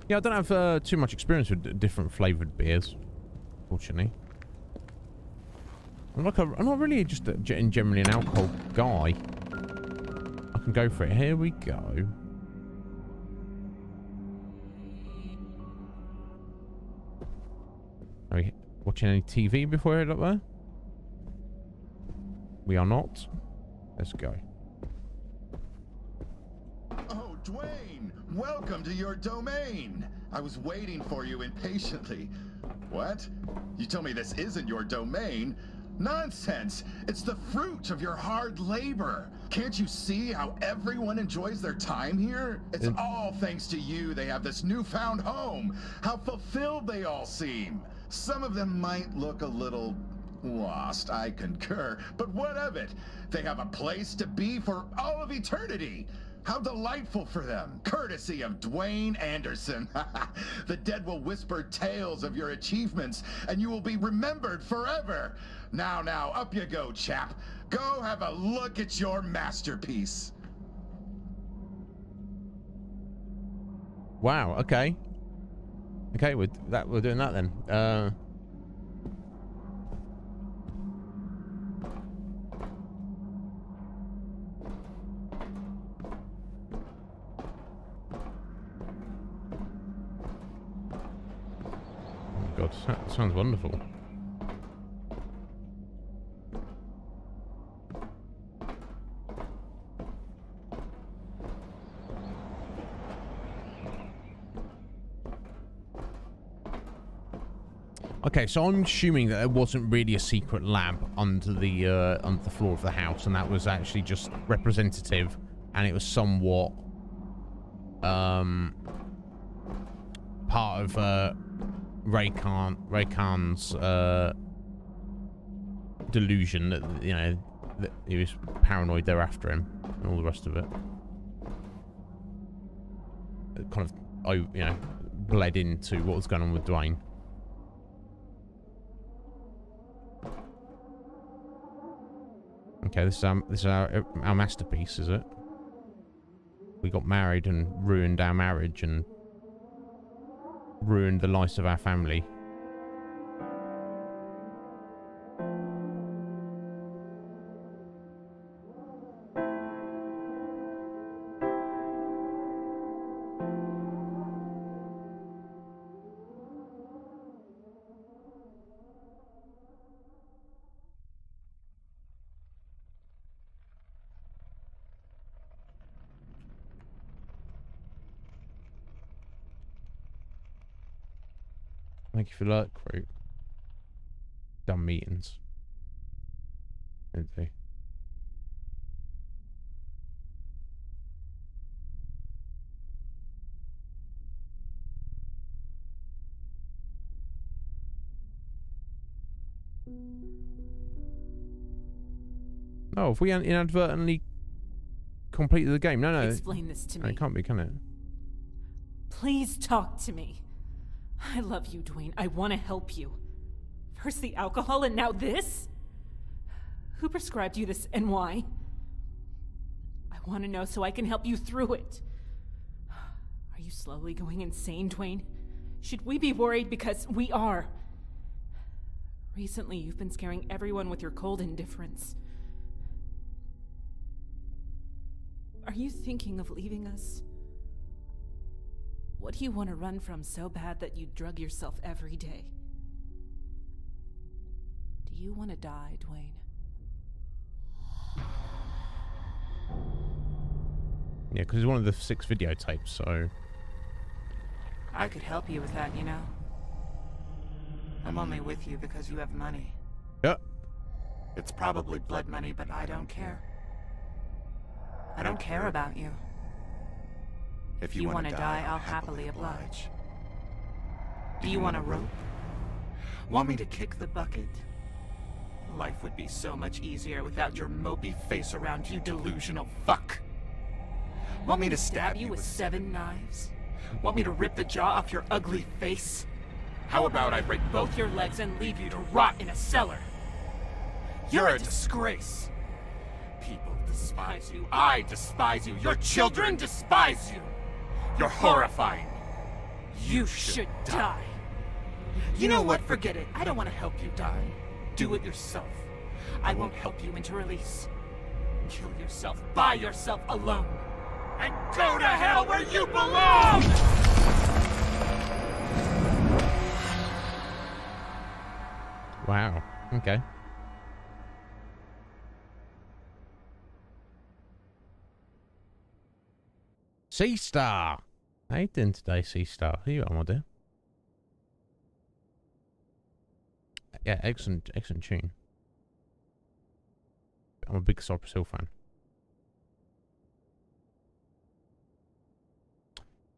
Yeah, I don't have uh, too much experience with different flavoured beers, fortunately. I'm like a, I'm not really just a, generally an alcohol guy. I can go for it. Here we go. Are we watching any TV before we head up there? We are not. Let's go. Your domain. I was waiting for you impatiently. What? You tell me this isn't your domain? Nonsense! It's the fruit of your hard labor. Can't you see how everyone enjoys their time here? It's it... all thanks to you they have this newfound home. How fulfilled they all seem. Some of them might look a little lost, I concur, but what of it? They have a place to be for all of eternity. How delightful for them. Courtesy of Dwayne Anderson. the dead will whisper tales of your achievements, and you will be remembered forever. Now, now, up you go, chap. Go have a look at your masterpiece. Wow. Okay. Okay, we're that we're doing that then. Uh. Sounds wonderful. Okay, so I'm assuming that there wasn't really a secret lab under the uh, under the floor of the house, and that was actually just representative, and it was somewhat um part of uh, Rakan Ray Khan's uh, delusion that you know that he was paranoid they're after him and all the rest of it. It kind of oh you know bled into what was going on with Dwayne. Okay, this is our, this is our, our masterpiece, is it? We got married and ruined our marriage and ruined the lives of our family. Thank you for that, Crew. Dumb meetings. Didn't they? Oh, if we inadvertently completed the game, no, no, Explain this to no, me. it can't be, can it? Please talk to me. I love you, Dwayne. I want to help you. First the alcohol and now this? Who prescribed you this and why? I want to know so I can help you through it. Are you slowly going insane, Dwayne? Should we be worried because we are? Recently, you've been scaring everyone with your cold indifference. Are you thinking of leaving us? What do you want to run from so bad that you drug yourself every day? Do you want to die, Dwayne? Yeah, because it's one of the six videotapes, so... I could help you with that, you know. I'm only with you because you have money. Yeah. It's probably blood money, but I don't care. I don't care about you. If you wanna die, I'll happily oblige. Do you want a rope? Want me to kick the bucket? Life would be so much easier without your mopey face around, you delusional fuck. Want me to stab you with seven knives? Want me to rip the jaw off your ugly face? How about I break both your legs and leave you to rot in a cellar? You're a disgrace. People despise you. I despise you. Your children despise you. You're horrifying. You should die. You know what? Forget it. I don't want to help you die. Do it yourself. I won't help you into release. Kill yourself by yourself alone. And go to hell where you belong! Wow. Okay. Sea Star. You doing today, Sea Star? Who you are, my dear? Yeah, excellent, excellent tune. I'm a big Cypress Hill fan.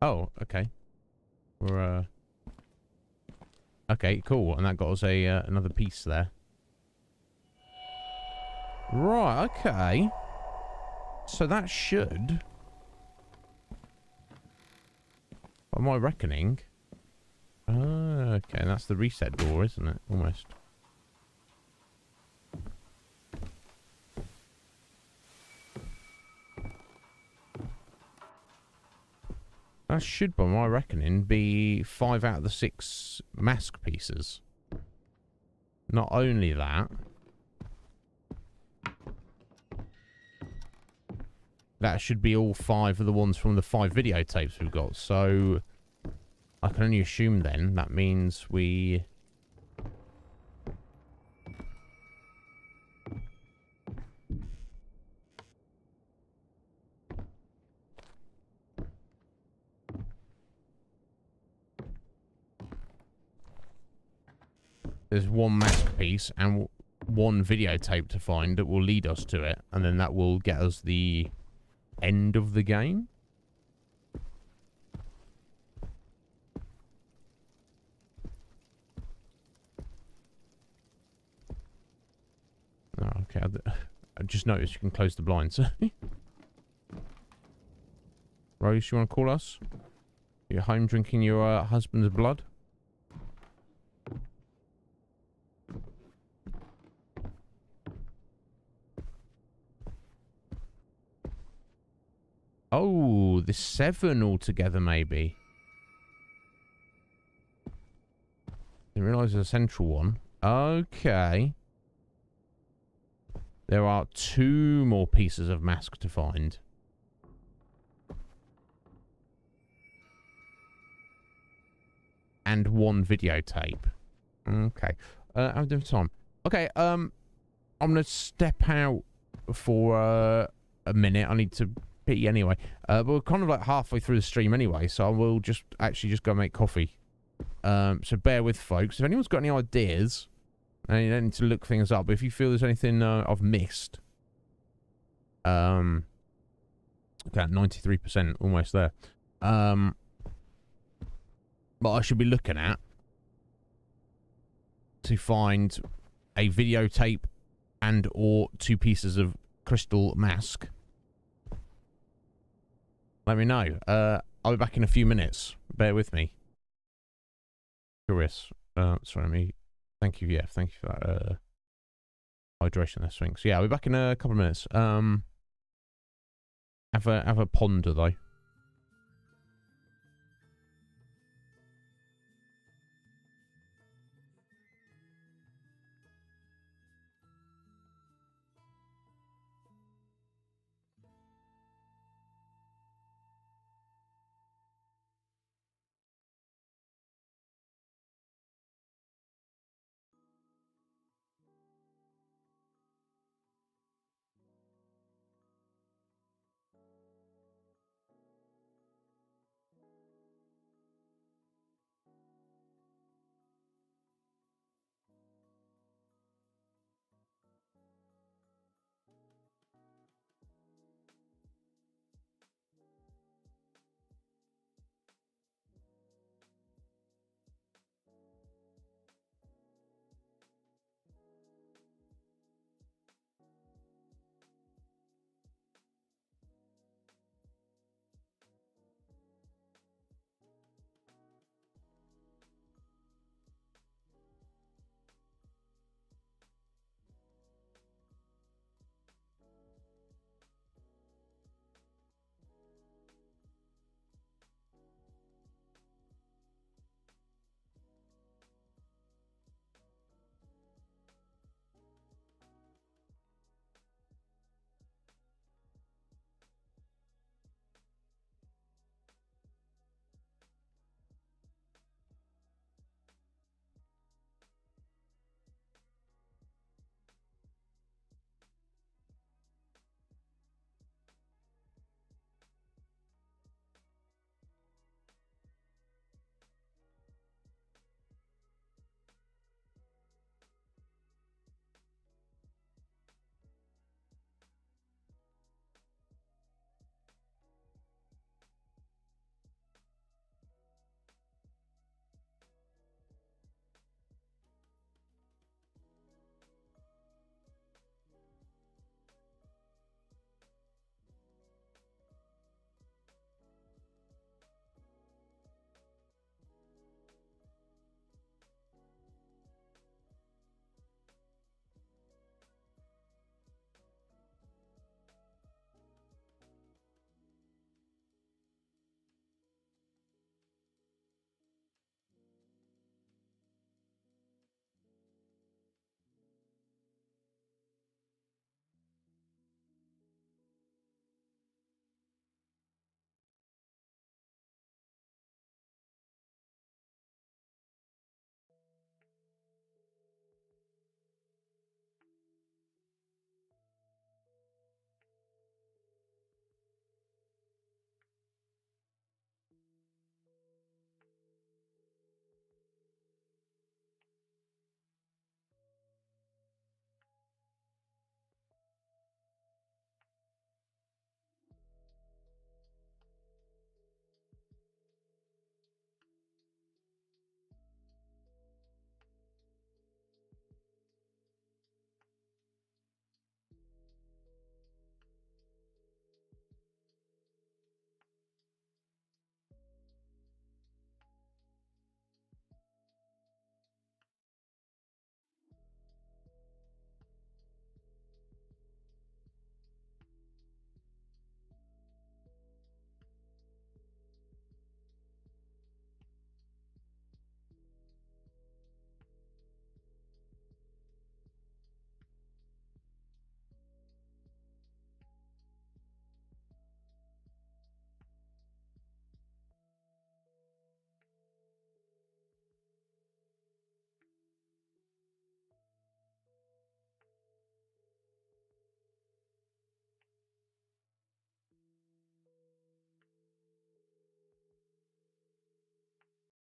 Oh, okay. We're uh Okay, cool. And that got us a uh, another piece there. Right, okay. So that should Am I reckoning? Ah, okay, that's the reset door, isn't it? Almost. That should, by my reckoning, be five out of the six mask pieces. Not only that, that should be all five of the ones from the five videotapes we've got. So I can only assume then that means we... There's one mask piece and one videotape to find that will lead us to it. And then that will get us the end of the game. Oh, okay. I just noticed you can close the blinds. Rose, you want to call us? You're home drinking your uh, husband's blood? Oh, the seven altogether, maybe. Didn't realise there's a central one. Okay. There are two more pieces of mask to find. And one videotape. Okay. Uh, I'm doing time. Okay, um, I'm going to step out for uh, a minute. I need to pee anyway. Uh, but we're kind of like halfway through the stream anyway, so I will just actually just go make coffee. Um, so bear with folks. If anyone's got any ideas, and you don't need to look things up, but if you feel there's anything uh, I've missed, um, okay, 93%, almost there. Um, but I should be looking at to find a videotape and or two pieces of crystal mask let me know. Uh, I'll be back in a few minutes. Bear with me. Curious. Uh, sorry, me. Thank you. Yeah, thank you for that. Uh, hydration there, Sphinx. Yeah, I'll be back in a couple of minutes. Um, have a have a ponder though.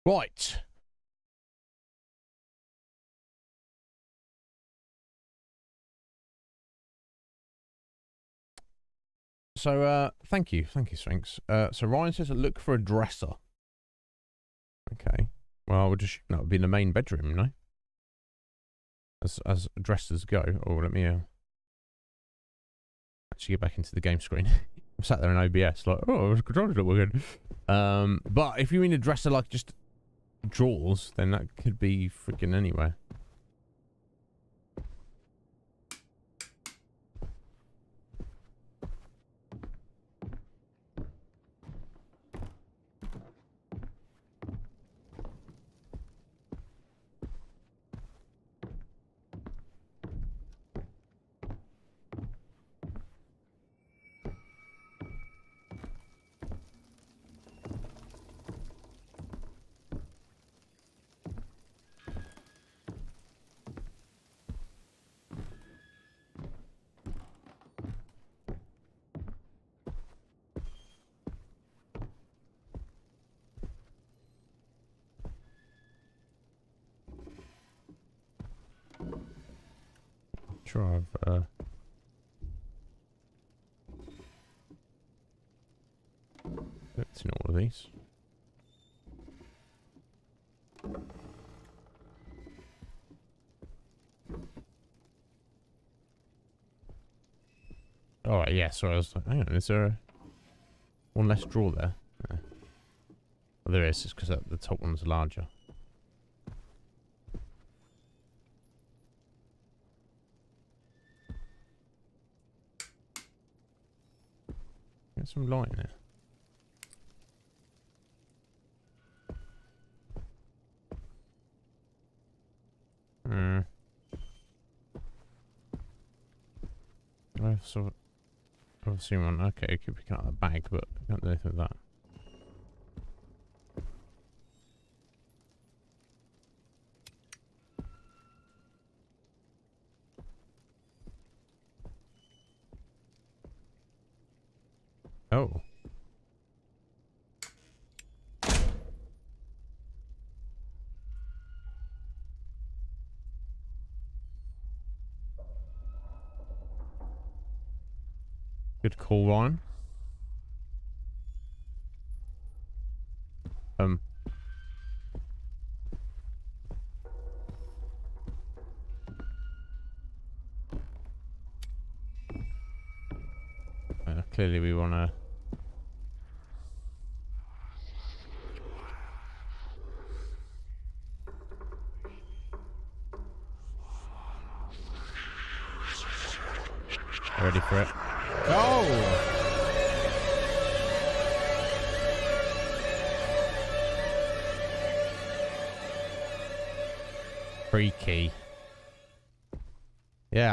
Right. So, uh, thank you. Thank you, Sphinx. Uh, so Ryan says, look for a dresser. Okay. Well, would just, that would be in the main bedroom, know? As, as dressers go. Oh, let me, uh, actually get back into the game screen. I'm sat there in OBS, like, oh, the controllers not working. Um, but if you mean a dresser like just drawers, then that could be freaking anywhere. Sure, I've, uh... Looked in all of these. Alright, yeah, sorry, I was like, hang on, is there a... one less drawer there? No. Well, there is, it's because the top one's larger. Get some light in it. Hmm. I've saw. I've seen one. Okay, it could pick out the bag, but I can't do anything with that. Call, Ryan.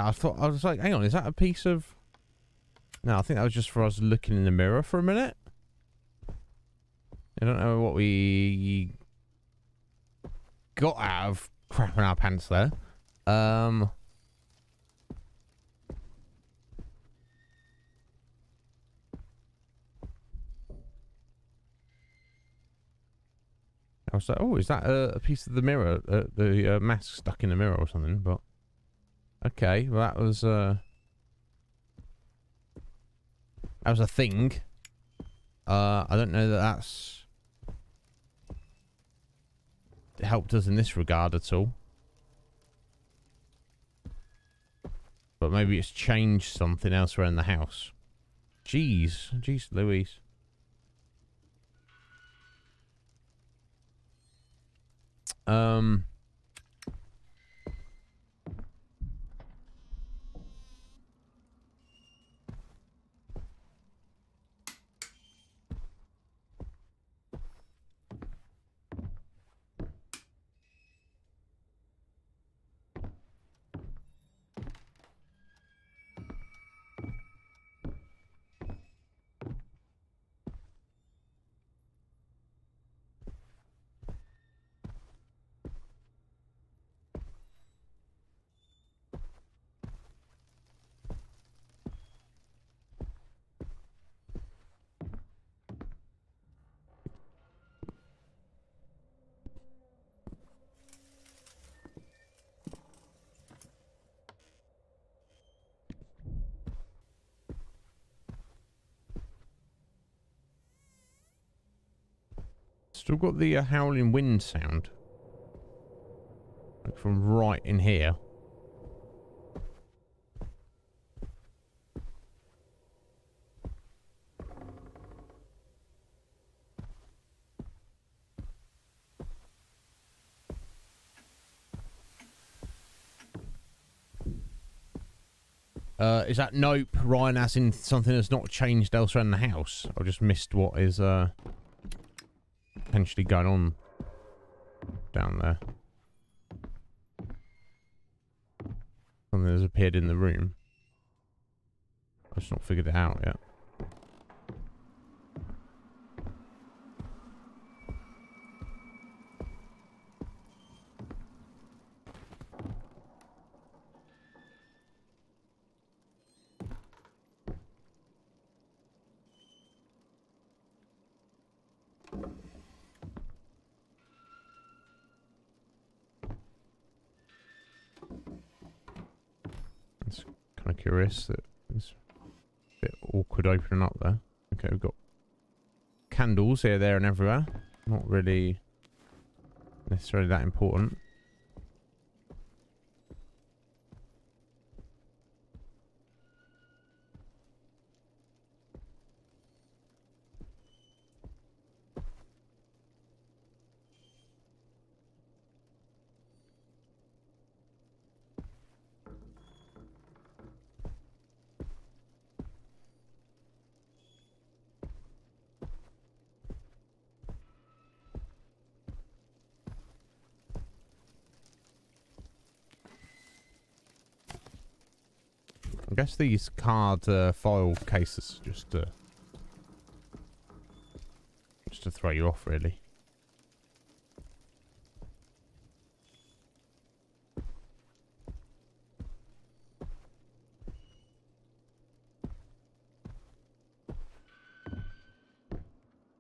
I thought I was like, hang on, is that a piece of? No, I think that was just for us looking in the mirror for a minute. I don't know what we got out of crapping our pants there. Um. I was like, oh, is that a, a piece of the mirror, uh, the uh, mask stuck in the mirror or something? But okay, well that was uh, that was a thing. Uh, I don't know that that's helped us in this regard at all. But maybe it's changed something elsewhere in the house. Jeez, jeez, Louise. Um. Still got the uh, howling wind sound. Like from right in here. Uh, is that nope, Ryan, as in something that's not changed elsewhere in the house? I just missed what is uh, potentially going on down there. Something has appeared in the room. I've just not figured it out yet. Curious that it's a bit awkward opening up there. Okay, we've got candles here, there, and everywhere. Not really necessarily that important. These card uh, file cases just uh, just to throw you off, really.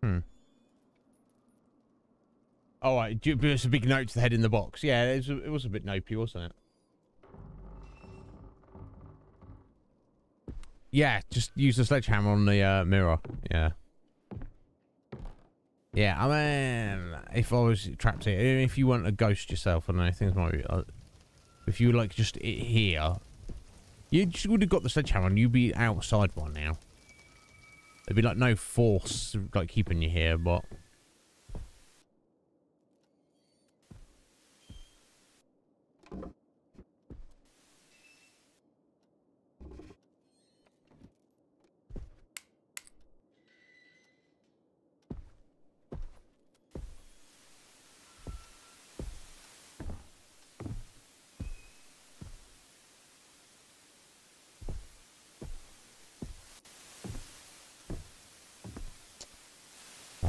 Hmm. Oh, right. It's a big note to the head in the box. Yeah, it was, it was a bit nopey, wasn't it? Yeah, just use the sledgehammer on the uh, mirror. Yeah. Yeah, I mean, if I was trapped here, if you weren't a ghost yourself, I don't know, things might be. Uh, if you were like just here, you just would have got the sledgehammer and you'd be outside by now. There'd be like no force like keeping you here, but.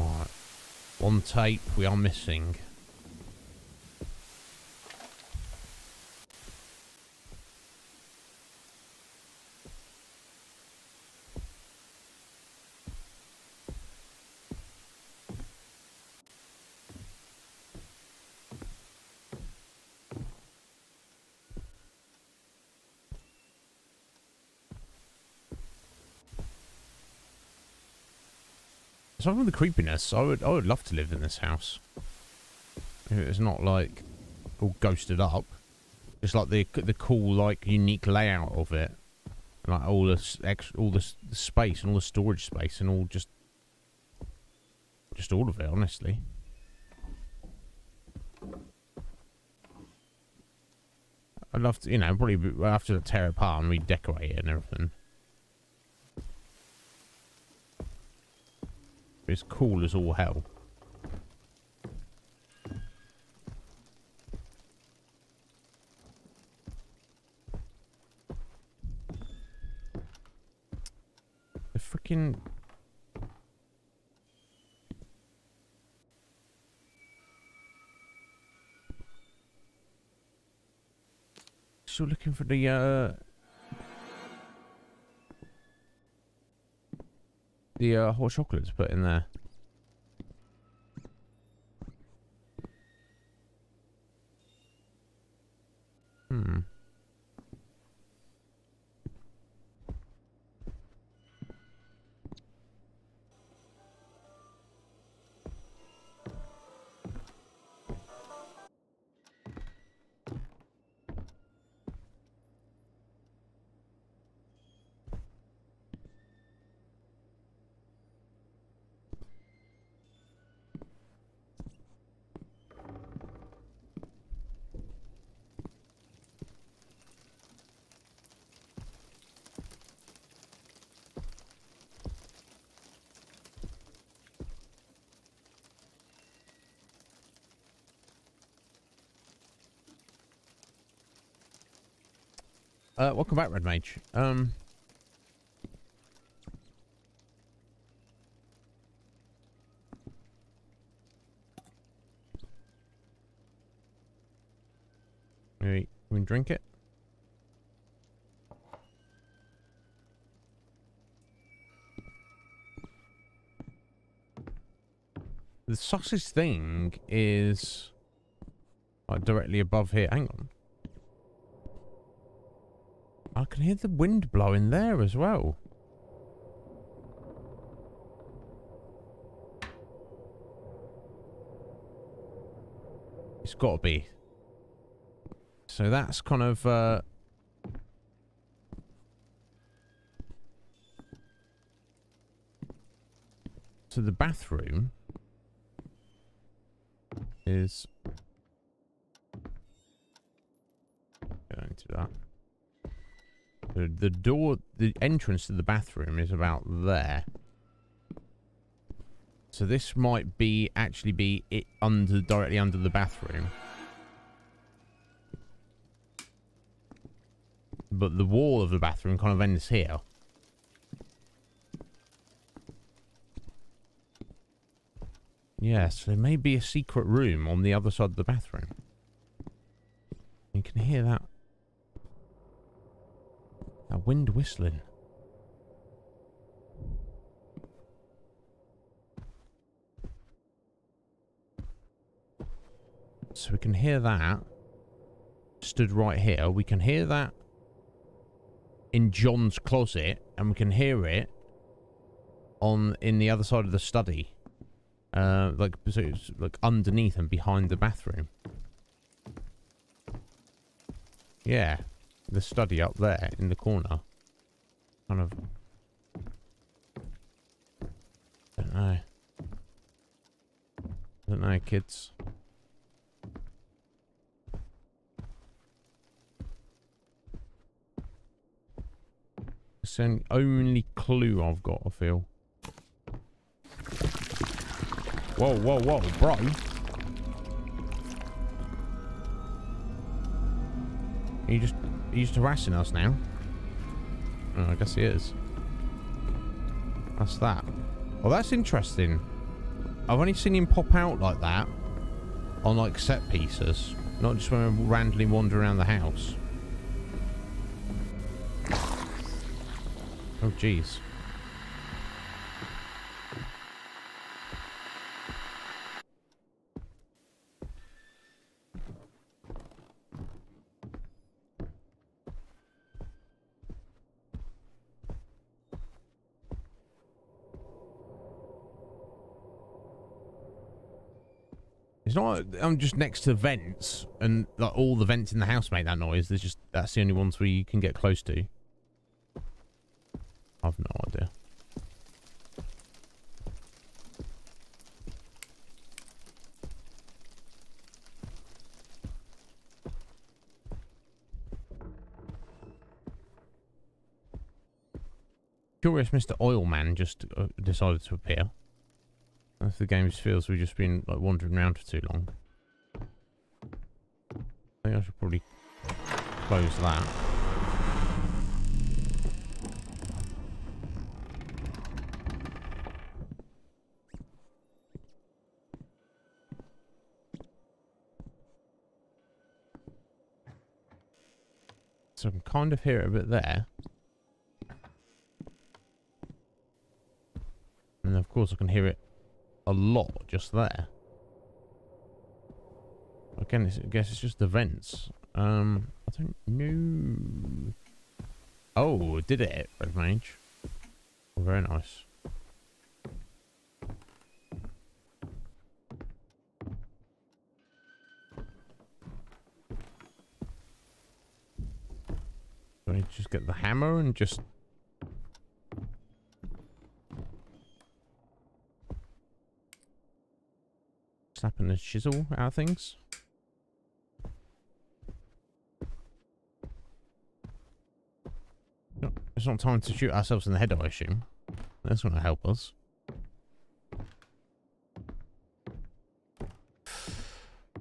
Right. One tape we are missing. Aside from the creepiness, I would I would love to live in this house. It's not like all ghosted up. Just like the the cool like unique layout of it, like all this all this space and all the storage space and all just just all of it. Honestly, I'd love to. You know, probably to tear it apart and redecorate it and everything. It's cool as all hell. The freaking Still looking for the uh the uh, hot chocolate to put in there. Hmm. Uh, welcome back, Red Mage. Um, we, we drink it. The sausage thing is like directly above here. Hang on. I can hear the wind blowing there as well. It's got to be. So that's kind of uh, so the bathroom is going to that. The, the door, the entrance to the bathroom is about there. So this might be actually be it under directly under the bathroom. But the wall of the bathroom kind of ends here. Yes, there may be a secret room on the other side of the bathroom. You can hear that. Wind whistling. So we can hear that. Stood right here. We can hear that in John's closet, and we can hear it on in the other side of the study. Uh, like so like underneath and behind the bathroom. Yeah, the study up there in the corner. Kind of. Don't know. Don't know, kids. It's the only clue I've got, I feel. Whoa, whoa, whoa, bro. You just, just harassing us now? Oh, I guess he is. That's that. Oh, that's interesting. I've only seen him pop out like that on like set pieces, not just when we randomly wander around the house. Oh, jeez. It's not. I'm just next to vents, and like all the vents in the house make that noise. There's just that's the only ones you can get close to. I've no idea. Curious Mr. Oilman just uh, decided to appear. If the game feels we've just been like wandering around for too long. I think I should probably close that. So I can kind of hear it a bit there. And of course I can hear it a lot just there. Again, I guess it's just the vents. Um, I don't know. Oh, did it, Red Mage? Oh, very nice. Do I just get the hammer and just slapping the chisel out of things. It's not time to shoot ourselves in the head, I assume. That's going to help us.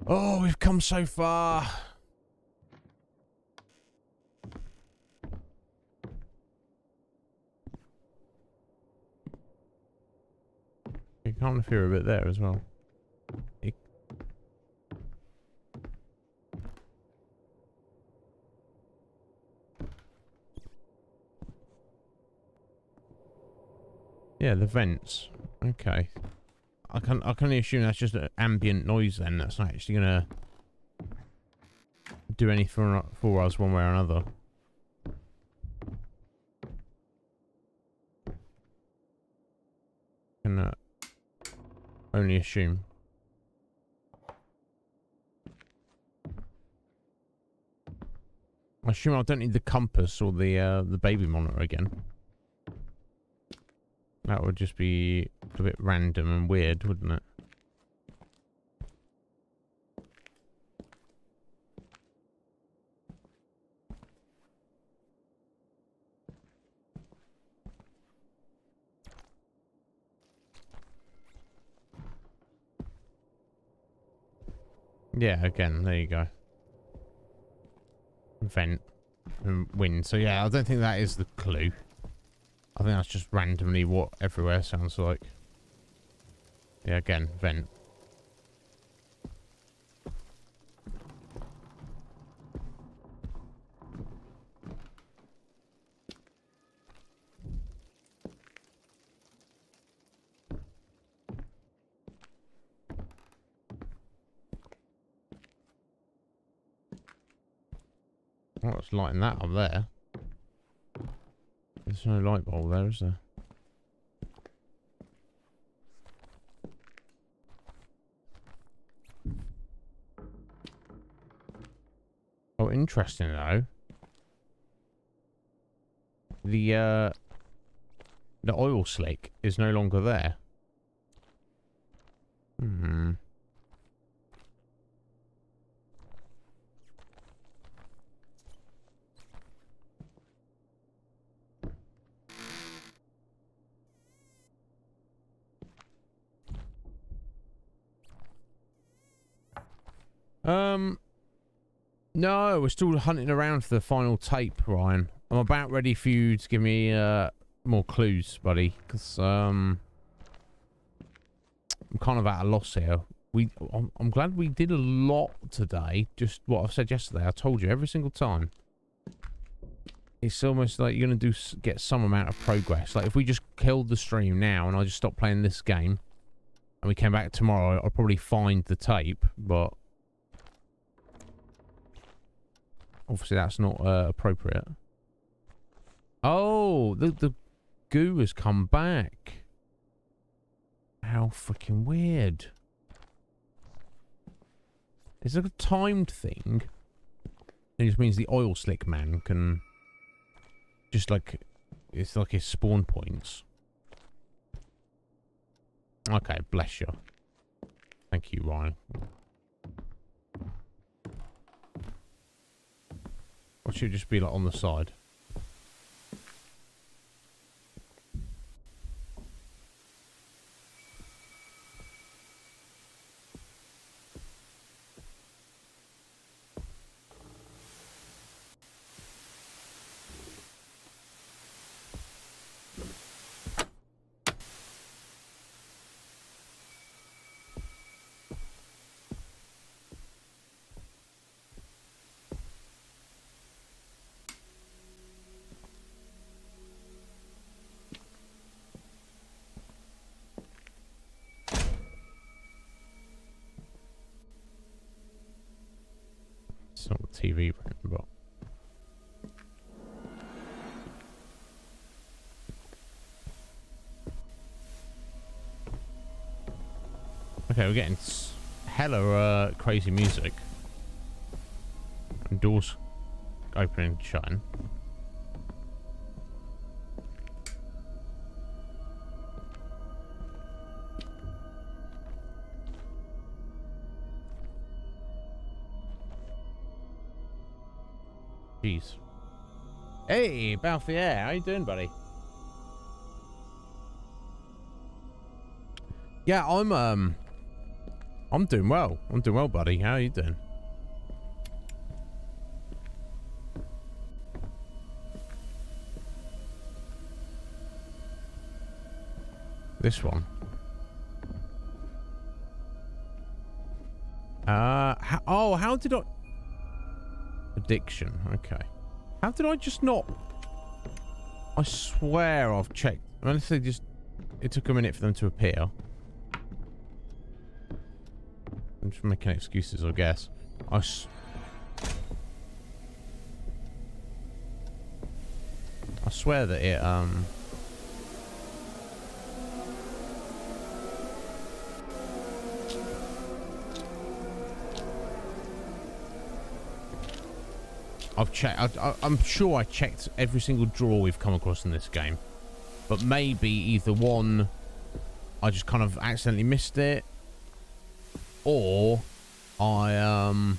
Oh, we've come so far. You can't interfere a bit there as well. Yeah, the vents. Okay. I can I can only assume that's just an ambient noise then. That's not actually gonna do anything for, us one way or another. Can uh, only assume. I assume I don't need the compass or the uh, the baby monitor again. That would just be a bit random and weird, wouldn't it? Yeah, again, there you go. Vent and wind. So yeah, I don't think that is the clue. I think that's just randomly what everywhere sounds like. Yeah, again, vent. What's lighting that up there? There's no light bulb there, is there? Oh, interesting though. The uh the oil slick is no longer there. Hmm. Um, no, we're still hunting around for the final tape, Ryan. I'm about ready for you to give me uh, more clues, buddy, because um, I'm kind of at a loss here. We, I'm, I'm glad we did a lot today. Just what I've said yesterday. I told you every single time. It's almost like you're going to do get some amount of progress. Like if we just killed the stream now and I just stopped playing this game and we came back tomorrow, I'll probably find the tape, but Obviously, that's not uh, appropriate. Oh, the, the goo has come back. How freaking weird. It's it a timed thing? It just means the oil slick man can... Just like... It's like his spawn points. Okay, bless you. Thank you, Ryan. Or should it just be like on the side? TV but Okay, we're getting hella uh, crazy music. And doors opening and shutting. Jeez. Hey, Balthier, how you doing, buddy? Yeah, I'm um I'm doing well. I'm doing well, buddy. How are you doing? This one. Uh, how, oh, how did I... Addiction, okay. How did I just not... I swear I've checked. Unless they just... It took a minute for them to appear. I'm just making excuses, I guess. I swear that it, um... I've checked. I, am sure I checked every single draw we've come across in this game, but maybe either one, I just kind of accidentally missed it, or I um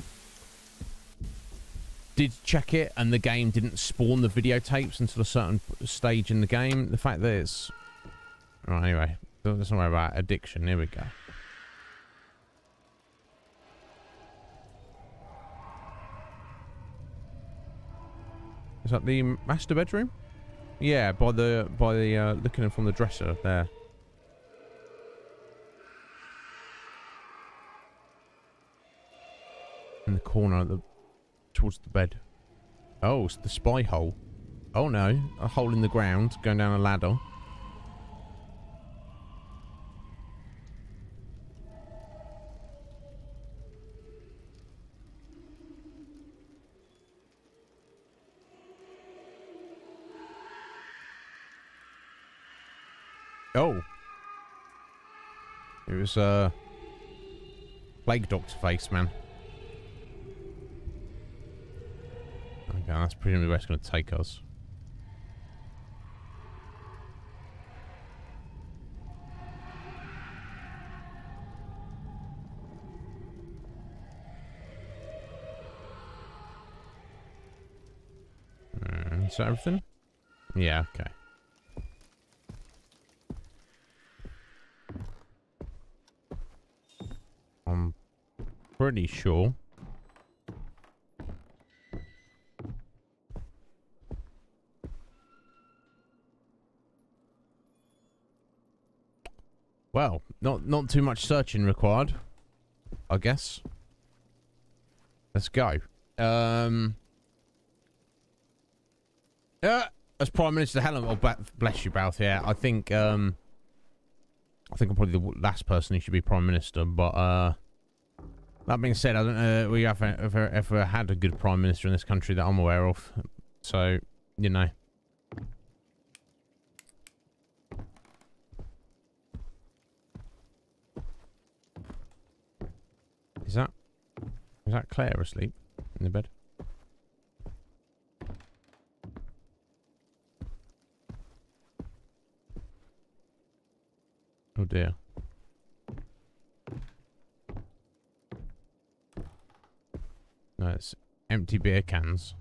did check it and the game didn't spawn the videotapes until a certain stage in the game. The fact that it's right anyway, not worry about addiction. Here we go. Is that the master bedroom? Yeah, by the by the uh, looking from the dresser there. The corner, the towards the bed. Oh, it's the spy hole. Oh no, a hole in the ground going down a ladder. Oh. It was, uh... Plague Doctor face, man. Okay, that's presumably where it's going to take us. Is that everything? Yeah, okay. I'm pretty sure. Well, not not too much searching required, I guess. Let's go. Um. Yeah, as Prime Minister Helen, oh, bless you, both. Yeah, I think um, I think I'm probably the last person who should be Prime Minister. But uh, that being said, I don't know we have ever, ever had a good Prime Minister in this country that I'm aware of. So you know. Is that... Is that Claire asleep in the bed? Oh dear. No, it's empty beer cans.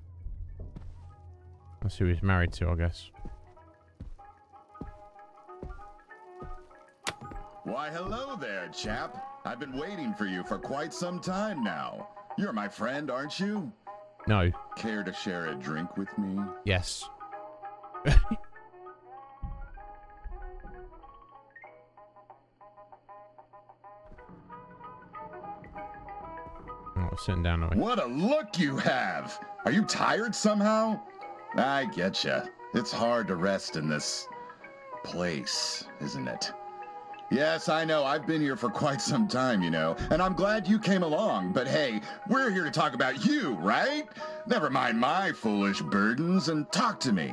That's who he's married to, I guess. Why, hello there, chap. I've been waiting for you for quite some time now. You're my friend, aren't you? No. Care to share a drink with me? Yes. Oh, sitting down. Away. What a look you have! Are you tired somehow? I getcha. It's hard to rest in this place, isn't it? Yes, I know. I've been here for quite some time, you know, and I'm glad you came along. But hey, we're here to talk about you, right? Never mind my foolish burdens and talk to me.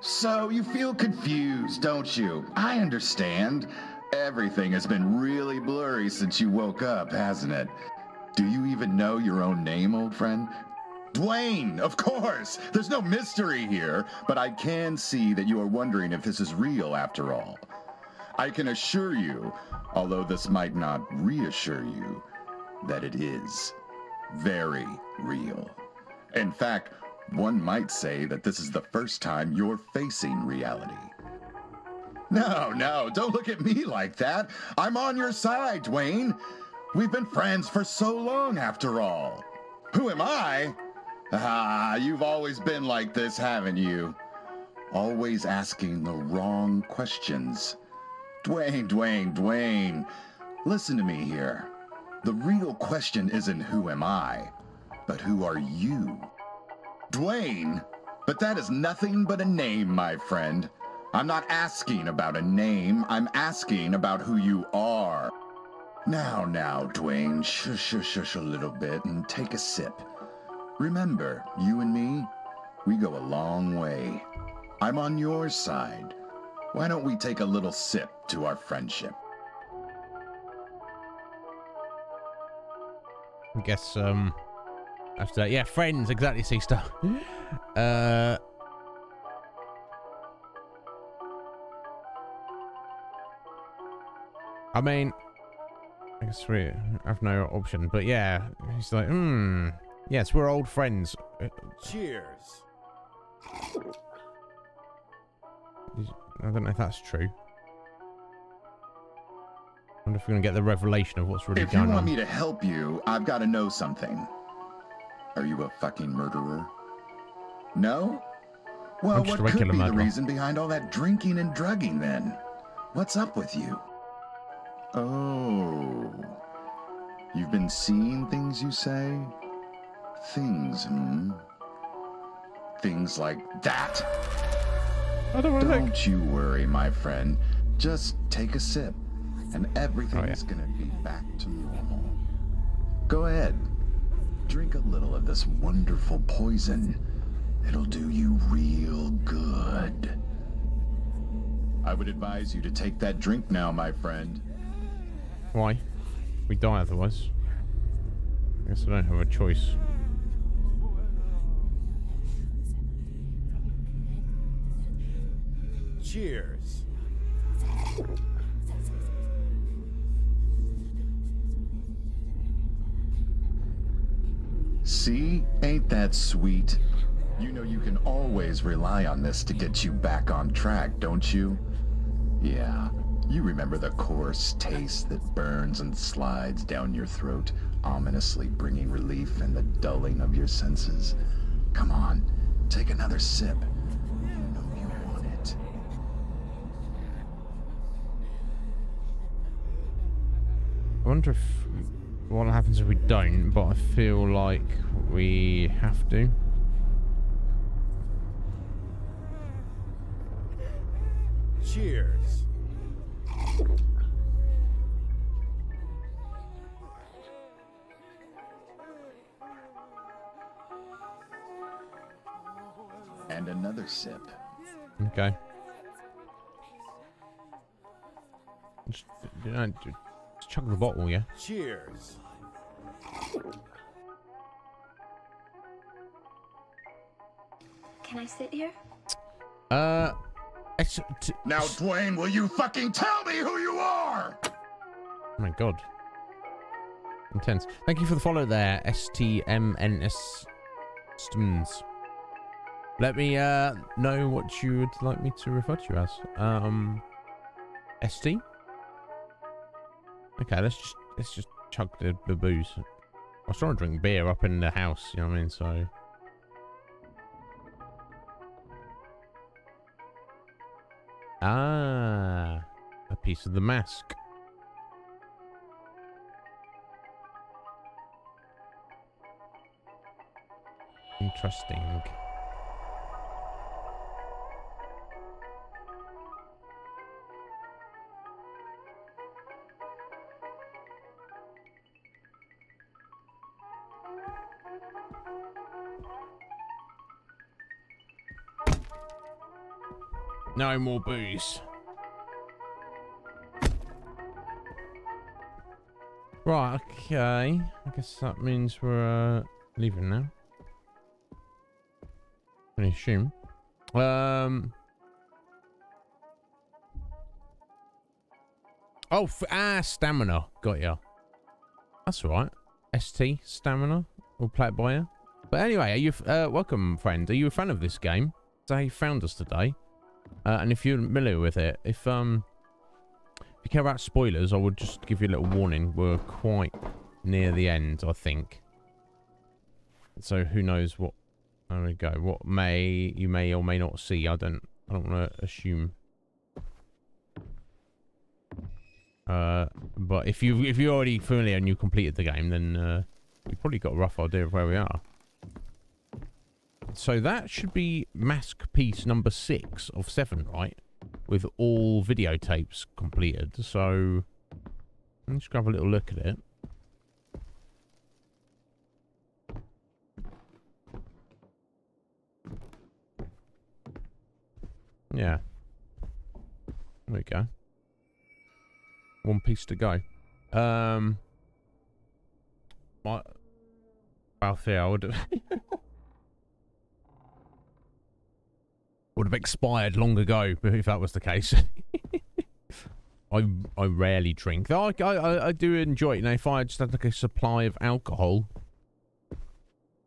So you feel confused, don't you? I understand. Everything has been really blurry since you woke up, hasn't it? Do you even know your own name, old friend? Dwayne, of course! There's no mystery here, but I can see that you are wondering if this is real after all. I can assure you, although this might not reassure you, that it is very real. In fact, one might say that this is the first time you're facing reality. No, no, don't look at me like that. I'm on your side, Dwayne. We've been friends for so long, after all. Who am I? Ah, you've always been like this, haven't you? Always asking the wrong questions. Dwayne, Dwayne, Dwayne, listen to me here. The real question isn't who am I, but who are you? Dwayne? But that is nothing but a name, my friend. I'm not asking about a name, I'm asking about who you are. Now, now, Dwayne, shush, shush, shush a little bit and take a sip. Remember, you and me, we go a long way. I'm on your side. Why don't we take a little sip to our friendship? I guess, um, after that, yeah, friends, exactly, sister. uh, I mean, I guess we have no option, but yeah, he's like, hmm, yes, we're old friends. Uh, Cheers. I don't know if that's true. I wonder if we're going to get the revelation of what's really If you going want on. me to help you, I've got to know something. Are you a fucking murderer? No? Well, what could be the reason behind all that drinking and drugging then? What's up with you? Oh. You've been seeing things, you say? Things, hmm? Things like that? I don't want to Don't you worry, my friend. Just take a sip, and everything Oh, yeah. is gonna be back to normal. Go ahead. Drink a little of this wonderful poison. It'll do you real good. I would advise you to take that drink now, my friend. Why? We die otherwise. I guess I don't have a choice. Cheers. See? Ain't that sweet? You know you can always rely on this to get you back on track, don't you? Yeah. You remember the coarse taste that burns and slides down your throat, ominously bringing relief and the dulling of your senses? Come on, take another sip. You know you want it. I wonder if what happens if we don't, but I feel like we have to. Cheers. And another sip. Okay. Just, you know, just chug the bottle, yeah? Cheers. Can I sit here? Uh, Now, Dwayne, will you fucking tell me who you are? oh my god. Intense. Thank you for the follow there, STMNS Stms. Let me uh know what you would like me to refer to you as. Um, ST. Okay, let's just let's just chug the, the booze. I was trying to drink beer up in the house, you know what I mean? So. Ah, a piece of the mask. Interesting. No more booze. Right, okay. I guess that means we're uh, leaving now. I assume. Um. Oh, ah, stamina. Got ya. That's right. ST stamina. We'll play it by you. But anyway, are you? Uh, welcome, friend. Are you a fan of this game? You found us today. Uh, and if you're familiar with it, if um, if you care about spoilers, I would just give you a little warning. We're quite near the end, I think. So who knows what? There we go. What may you may or may not see. I don't. I don't want to assume. Uh, But if you if you're already familiar and you completed the game, then uh, you've probably got a rough idea of where we are. So that should be mask piece number six of seven, right? With all videotapes completed. So let's grab a little look at it. Yeah. There we go. One piece to go. Um. My. Balthier, I would would have expired long ago if that was the case. I I rarely drink. I, I I do enjoy it. You know, if I just had like a supply of alcohol,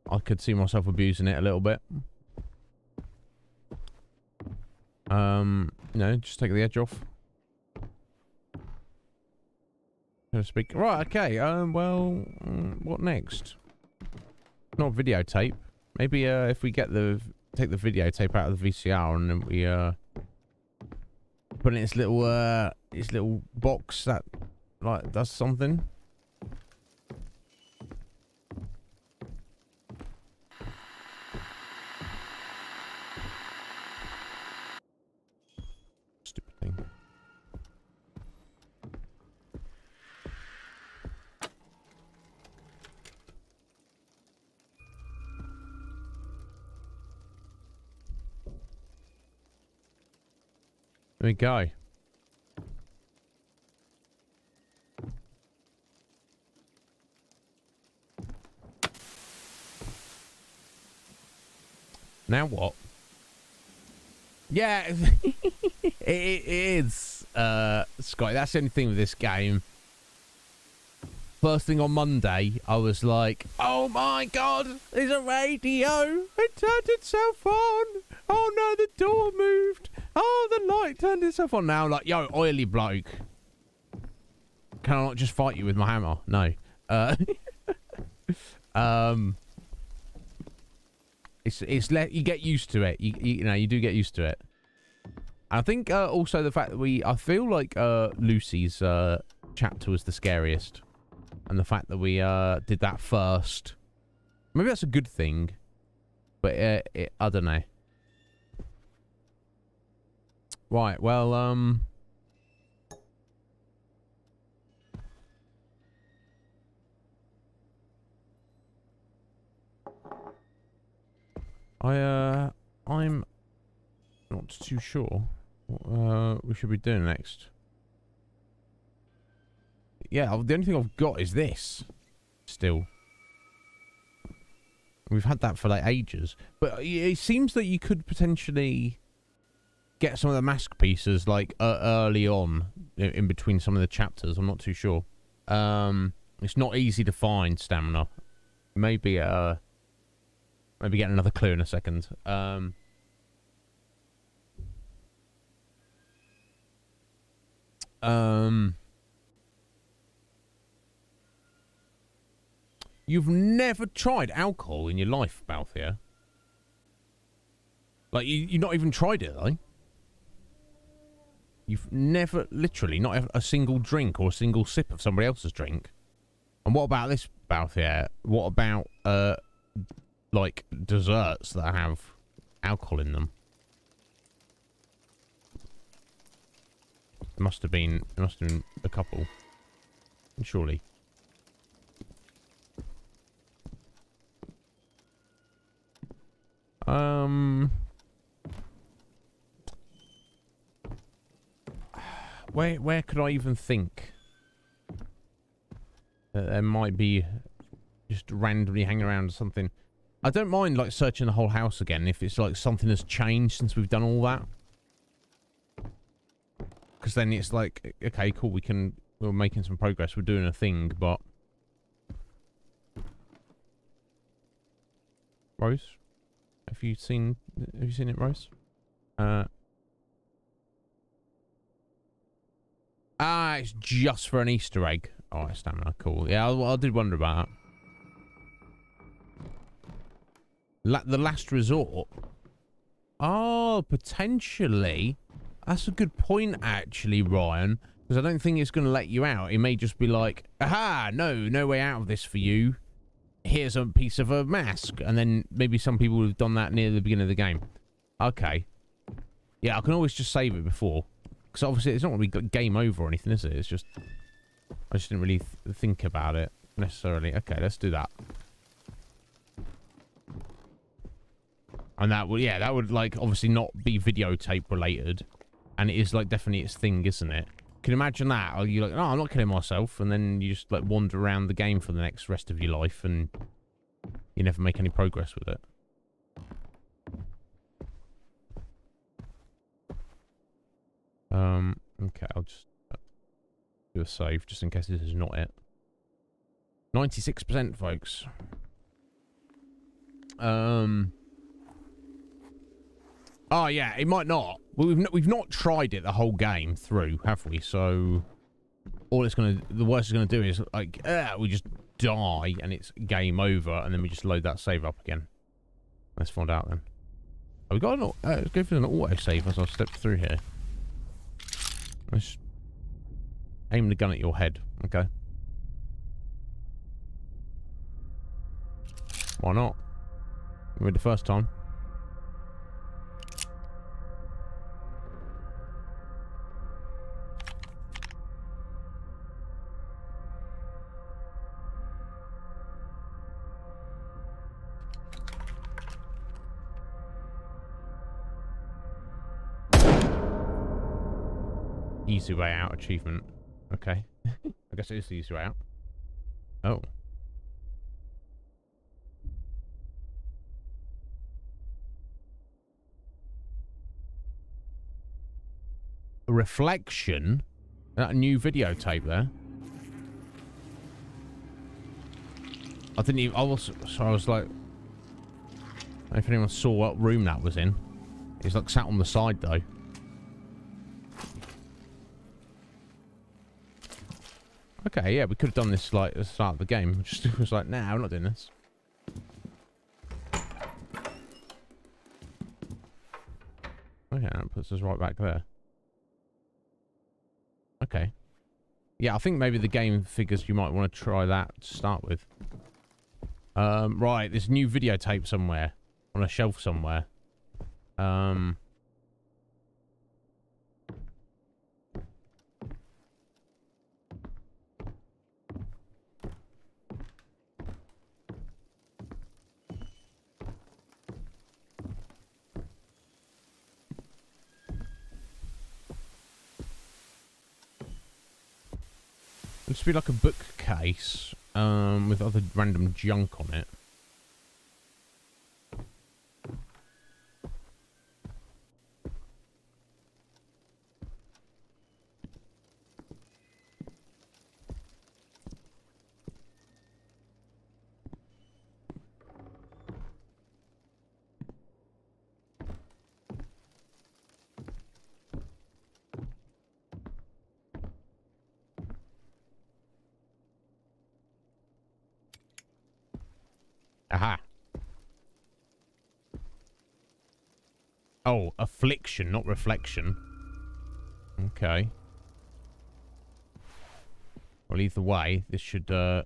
I could see myself abusing it a little bit. Um, you know, just take the edge off. So to speak. Right, okay. Um, well, mm, what next? Not videotape. Maybe uh, if we get the take the videotape out of the VCR and then we uh put it in this little uh this little box that like does something. There we go. Now what? Yeah, it, is, uh, Scott. That's the only thing with this game. First thing on Monday, I was like, "Oh my god, there's a radio! It turned itself on! Oh no, the door moved! Oh, the light turned itself on!" Now, like, yo, oily bloke, can I not just fight you with my hammer? No. Uh, um, it's it's let you get used to it. You, you you know you do get used to it. I think uh, also the fact that we I feel like uh, Lucy's uh, chapter was the scariest, and the fact that we uh, did that first. Maybe that's a good thing, but uh, it, I don't know. Right. Well, um. I uh I'm not too sure what uh, we should be doing next. Yeah, the only thing I've got is this. Still. We've had that for like ages. But it seems that you could potentially get some of the mask pieces like uh, early on in, between some of the chapters. I'm not too sure. Um, it's not easy to find stamina. Maybe uh Maybe get another clue in a second. Um, um, you've never tried alcohol in your life, Balthier? Like, you, you've not even tried it, though? You've never, literally, not a single drink or a single sip of somebody else's drink? And what about this, Balthier? What about, uh, like desserts that have alcohol in them. Must have been must have been a couple. Surely. Um Where where could I even think that there might be just randomly hanging around or something I don't mind like searching the whole house again if it's like something has changed since we've done all that. Because then it's like, okay, cool, we can, we're making some progress, we're doing a thing, but... Rose? Have you seen, have you seen it, Rose? Uh... Ah, it's just for an Easter egg. Oh, stamina, cool. Yeah, I, I did wonder about that. La the last resort. Oh, potentially. That's a good point, actually, Ryan. Because I don't think it's going to let you out. It may just be like, aha, no, no way out of this for you. Here's a piece of a mask. And then maybe some people have done that near the beginning of the game. Okay. Yeah, I can always just save it before. Because obviously it's not going to be game over or anything, is it? It's just... I just didn't really th think about it necessarily. Okay, let's do that. And that would, yeah, that would, like, obviously not be videotape related. And it is, like, definitely its thing, isn't it? Can you imagine that? Or you're like, no, I'm not killing myself. And then you just, like, wander around the game for the next rest of your life and you never make any progress with it. Um, okay, I'll just uh, do a save just in case this is not it. 96% folks. Um. Oh yeah, it might not. We've we've not tried it the whole game through, have we? So all it's gonna, the worst it's gonna do is like, uh, we just die and it's game over, and then we just load that save up again. Let's find out then. Oh, we got an, uh, let's go for an auto save as I step through here. Let's aim the gun at your head. Okay. Why not? We the first time. Easy way out achievement. Okay. I guess it is the easy way out. Oh. Reflection? That new videotape there? I didn't even... I was... So I was like... I if anyone saw what room that was in. He's like sat on the side though. Okay, yeah, we could have done this like at the start of the game. Just was like, nah, I'm not doing this. Okay, that puts us right back there. Okay. Yeah, I think maybe the game figures you might want to try that to start with. Um, right, there's new videotape somewhere. On a shelf somewhere. Um... Just be like a bookcase um, with other random junk on it. Aha. Oh, affliction, not reflection. Okay. Well, either way, this should, uh...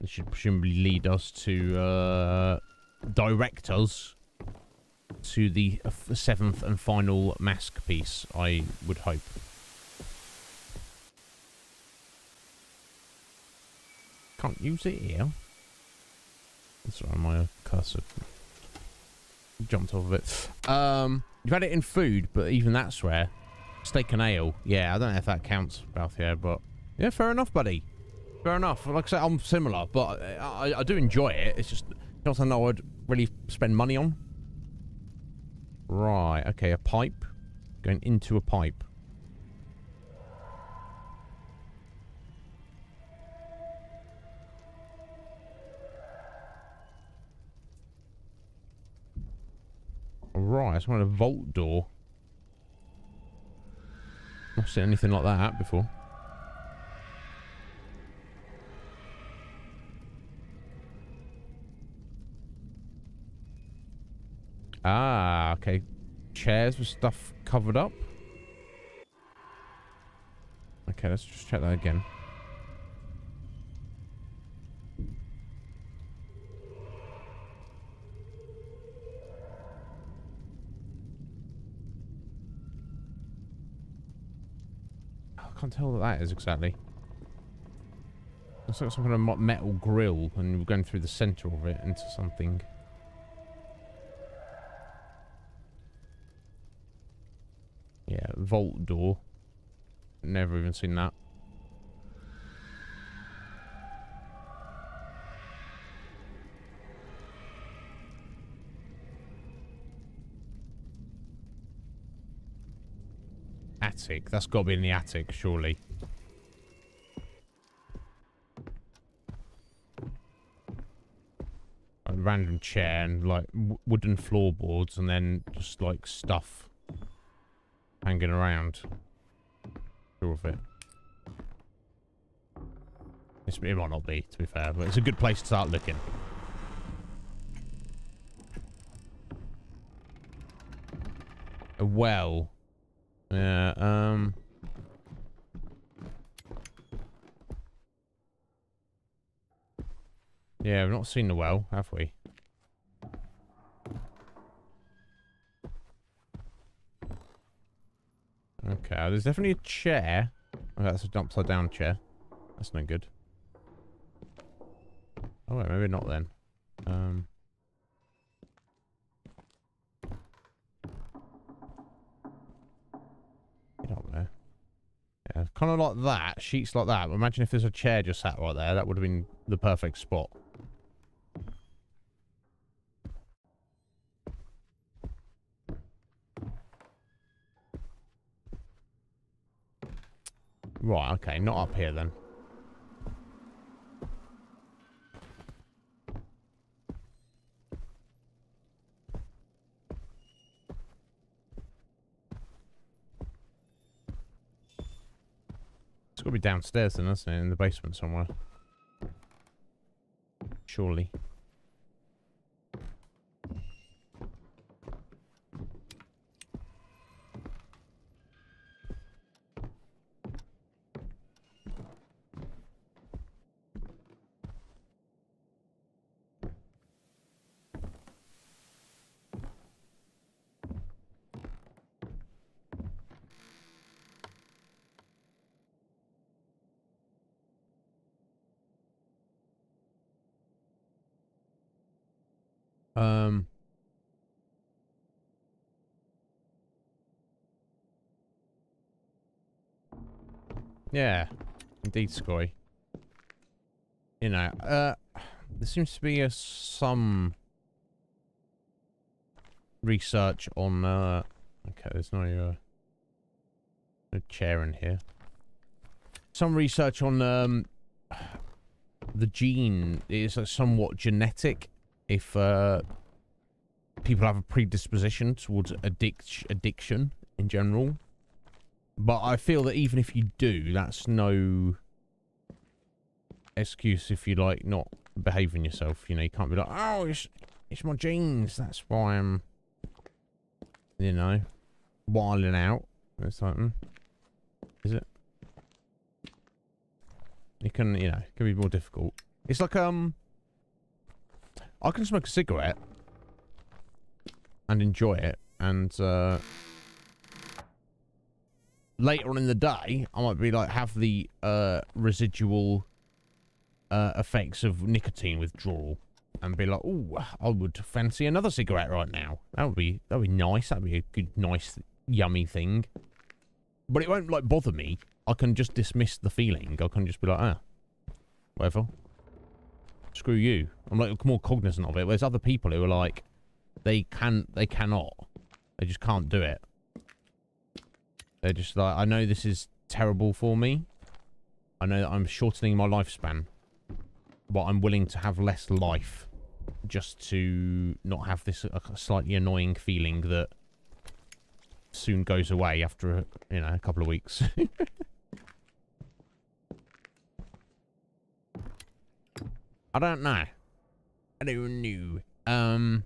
This should presumably lead us to, uh... Direct us to the seventh and final mask piece, I would hope. Can't use it here. That's right, my cursor jumped off of it. Um, you've had it in food, but even that's rare. Steak and ale. Yeah, I don't know if that counts, Balthier, but... Yeah, fair enough, buddy. Fair enough. Like I said, I'm similar, but I, I do enjoy it. It's just not something I would really spend money on. Right, okay, a pipe. Going into a pipe. Right, one of a vault door. Not seen anything like that before. Ah, okay. chairs with stuff covered up. Okay, let's just check that again. I can't tell what that is exactly. Looks like some kind of metal grill, and we're going through the center of it into something. Yeah, vault door. Never even seen that. Attic. That's got to be in the attic, surely. A random chair and like wooden floorboards and then just like stuff hanging around. Sure of it. It's, it might not be, to be fair, but it's a good place to start looking. A well. Yeah, um... Yeah, we've not seen the well, have we? Okay, there's definitely a chair. Oh, that's an upside down chair. That's no good. Oh, wait, maybe not then. Um... Yeah, kind of like that. Sheets like that. Imagine if there's a chair just sat right there. That would have been the perfect spot. Right, okay. Not up here then. It's got to be downstairs then, isn't it? In the basement somewhere. Surely. Um. Yeah, indeed, Scoy. You know, uh, there seems to be a, some research on, uh, okay, there's no, uh, no chair in here. Some research on, um, the gene is uh, somewhat genetic if uh, people have a predisposition towards addict addiction in general. But I feel that even if you do, that's no excuse if you like not behaving yourself. You know, you can't be like, oh, it's it's my genes. That's why I'm, you know, wilding out. or mm, is it? It can, you know, it can be more difficult. It's like um. I can smoke a cigarette and enjoy it, and uh, later on in the day, I might be like have the uh, residual uh, effects of nicotine withdrawal, and be like, "Oh, I would fancy another cigarette right now. That would be that would be nice. That'd be a good, nice, yummy thing." But it won't like bother me. I can just dismiss the feeling. I can just be like, "Ah, whatever." Screw you. I'm like more cognizant of it. There's other people who are like, they can, they cannot, they just can't do it. They're just like, I know this is terrible for me. I know that I'm shortening my lifespan, but I'm willing to have less life just to not have this uh, slightly annoying feeling that soon goes away after, you know, a couple of weeks. I don't know. I don't know. Um.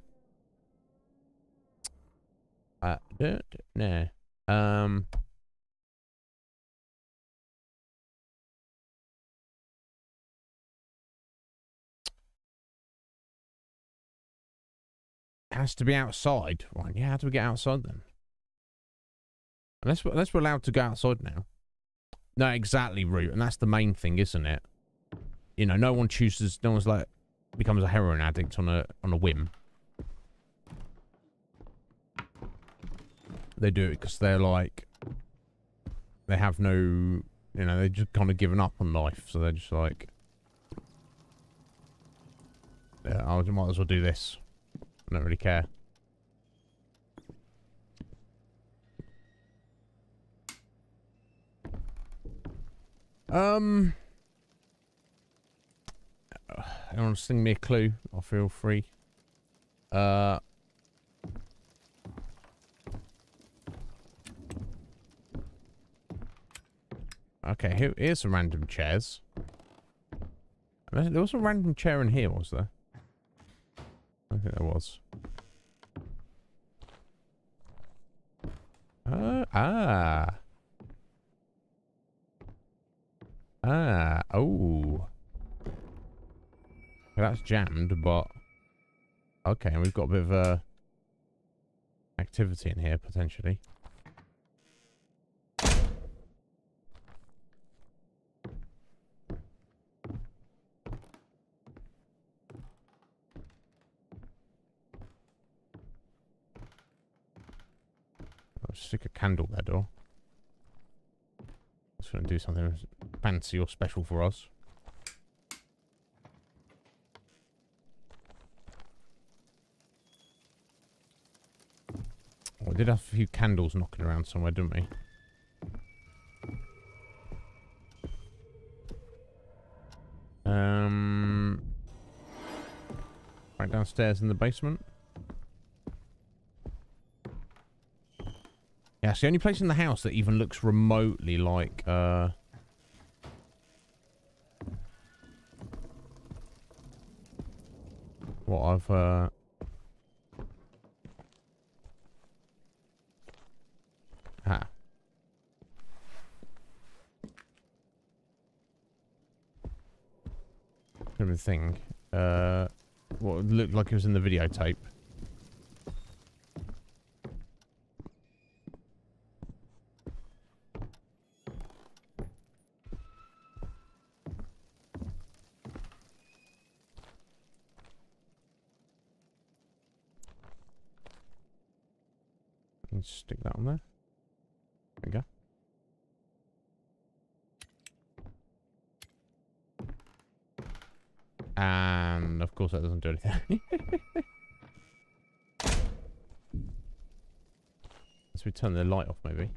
I don't know. Um. Has to be outside. Right, yeah, how do we get outside then? Unless, we're- unless we're allowed to go outside now. No, exactly, Root. And that's the main thing, isn't it? You know, no one chooses, no one's like, becomes a heroin addict on a on a whim. They do it because they're like, they have no, you know, they're just kind of given up on life. So they're just like, yeah, I might as well do this. I don't really care. Um, want sing me a clue? I'll feel free. Uh, okay, here, here's some random chairs. There there was a random chair in here, was there? I think there was. Uh, ah. Ah, oh. That's jammed, but... Okay, we've got a bit of uh, activity in here, potentially. Stick a candle there, door. Just gonna do something fancy or special for us. Did have a few candles knocking around somewhere, didn't we? Um, right downstairs in the basement. Yeah, it's the only place in the house that even looks remotely like, uh... What I've, uh... Ah. Everything. Uh, what looked like it was in the videotape. Let's stick that on there. There we go. And of course that doesn't do anything. Let's we turn the light off maybe.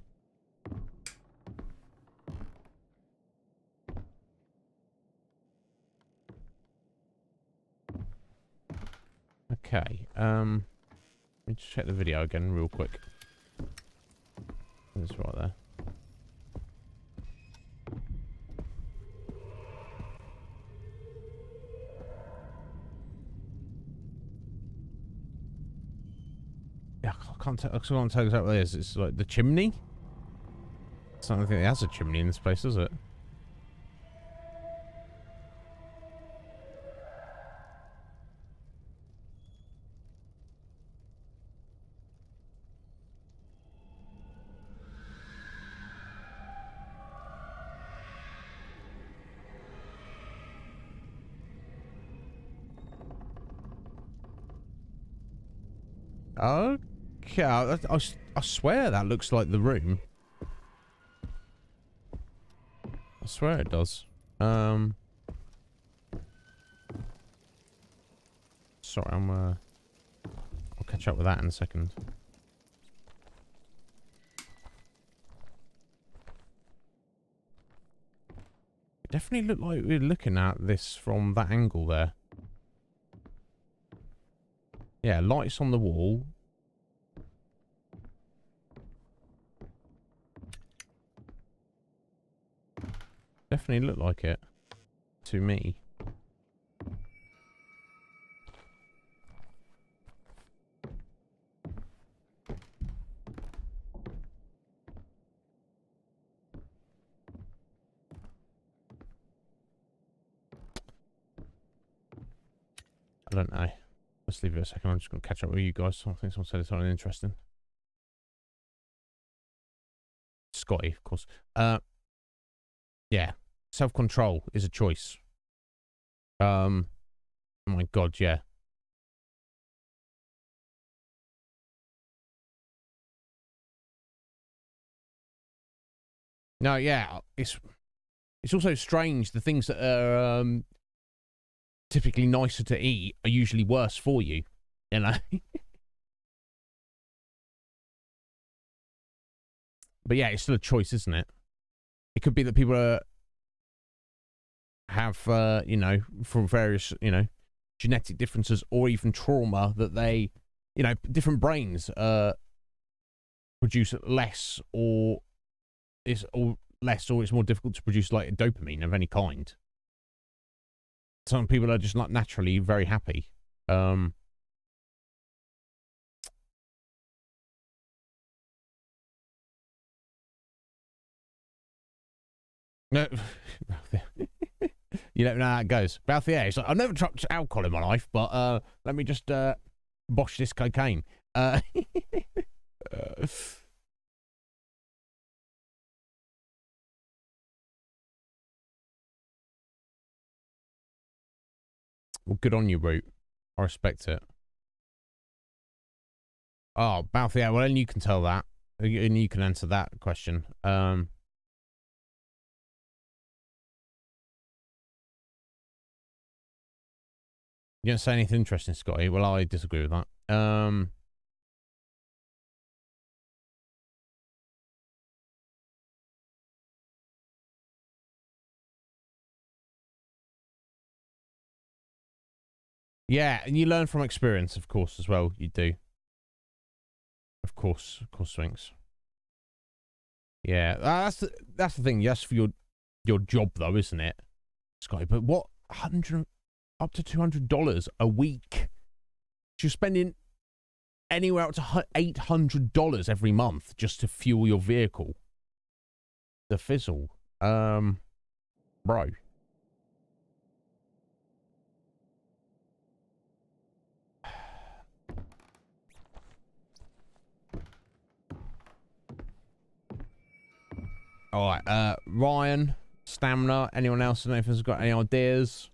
Okay, um let me just check the video again real quick. I can't tell. Exactly what it is. It's like the chimney. It's not, think it has a chimney in this place, does it? I, I, I swear that looks like the room. I swear it does. Um. Sorry, I'm. Uh, I'll catch up with that in a second. It definitely looked like we were looking at this from that angle there. Yeah, lights on the wall. definitely look like it. To me. I don't know. Let's leave it a second. I'm just going to catch up with you guys. I think someone said it's something interesting. Scotty, of course. Uh, yeah self control is a choice. Um, oh my God, yeah. No, yeah, it's it's also strange. The things that are um, typically nicer to eat are usually worse for you. You know. but yeah, it's still a choice, isn't it? It could be that people are, have, uh, you know, from various, you know, genetic differences or even trauma that they, you know, different brains uh, produce less or is or less or it's more difficult to produce like dopamine of any kind. Some people are just not naturally very happy. Um, No, you don't know how it goes. Balthier, it's like, I've never tried alcohol in my life, but uh, let me just uh, bosh this cocaine. Uh, well, good on you, Root. I respect it. Oh, Balthier, well, then you can tell that. And you can answer that question. Um, You don't say anything interesting, Scotty. Well, I disagree with that. Um, yeah, and you learn from experience, of course, as well. You do. Of course, of course, Sphinx. Yeah, that's the, that's the thing. Yes, for your your job, though, isn't it, Scotty? But what hundred up to $200 a week. you're spending anywhere up to $800 every month just to fuel your vehicle. The fizzle. Um, bro. All right, uh, Ryan, stamina. Anyone else? Know if has got any ideas.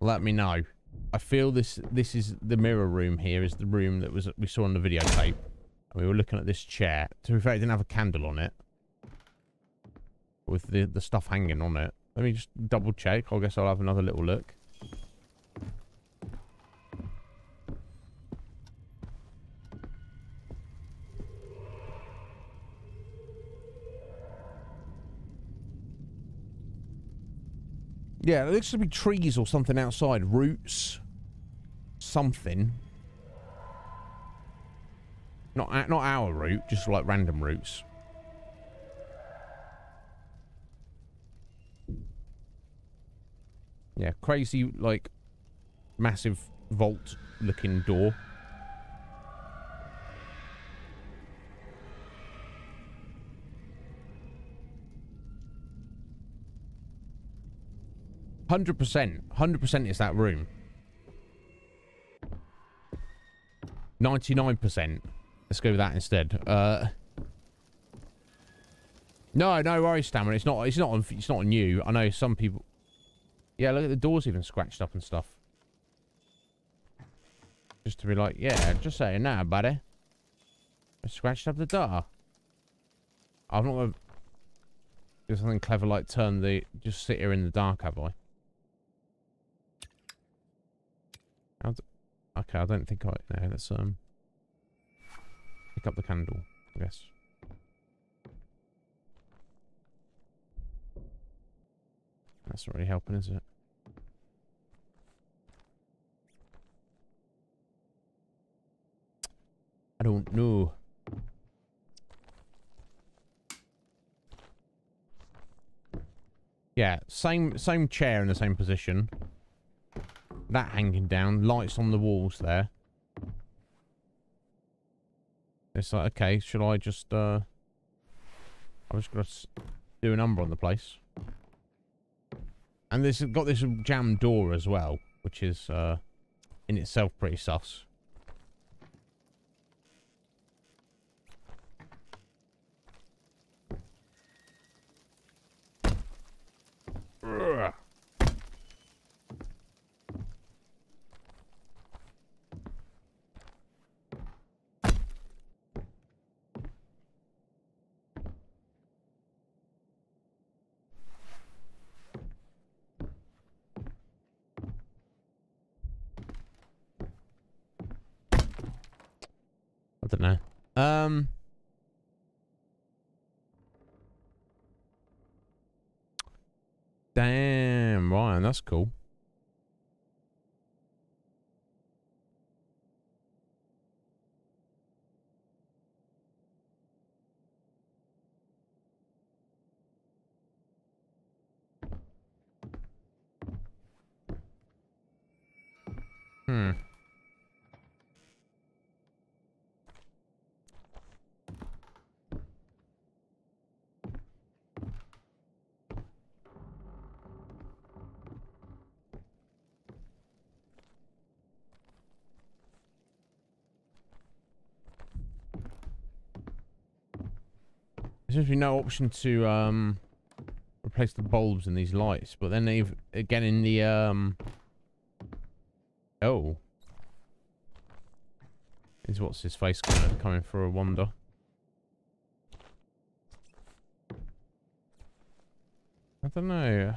Let me know. I feel this this is the mirror room here is the room that was we saw on the videotape. And we were looking at this chair. To be fair, it didn't have a candle on it. With the, the stuff hanging on it. Let me just double check. I guess I'll have another little look. Yeah, there looks to be trees or something outside. Roots. Something. Not, not our route, just like random roots. Yeah, crazy, like, massive vault-looking door. Hundred percent, hundred percent is that room. Ninety-nine percent. Let's go with that instead. Uh, no, no worries, Stammer. It's not. It's not on. It's not you. I know some people. Yeah, look at the doors even scratched up and stuff. Just to be like, yeah, just saying now, buddy. I scratched up the door. I'm not gonna do something clever like turn the just sit here in the dark, have I? Okay, I don't think I... No, let's um... Pick up the candle, I guess. That's not really helping, is it? I don't know. Yeah, same same chair in the same position. That hanging down. Lights on the walls there. It's like, okay, should I just, uh... I'm just gonna do a number on the place. And this has got this jam door as well, which is uh, in itself pretty sus. Ugh. I don't know. Um. Damn, Ryan, that's cool. Hmm. There seems to be no option to um replace the bulbs in these lights, but then they've again in the um oh is what's his face coming, coming for a wonder. I don't know.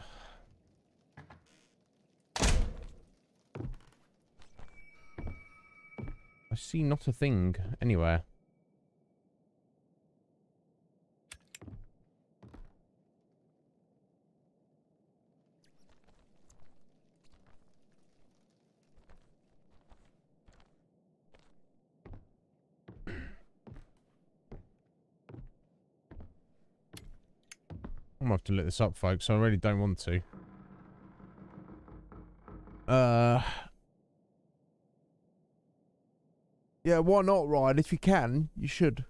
I see not a thing anywhere. I'm gonna have to let this up, folks. So I really don't want to. Uh. Yeah, why not, Ryan? If you can, you should.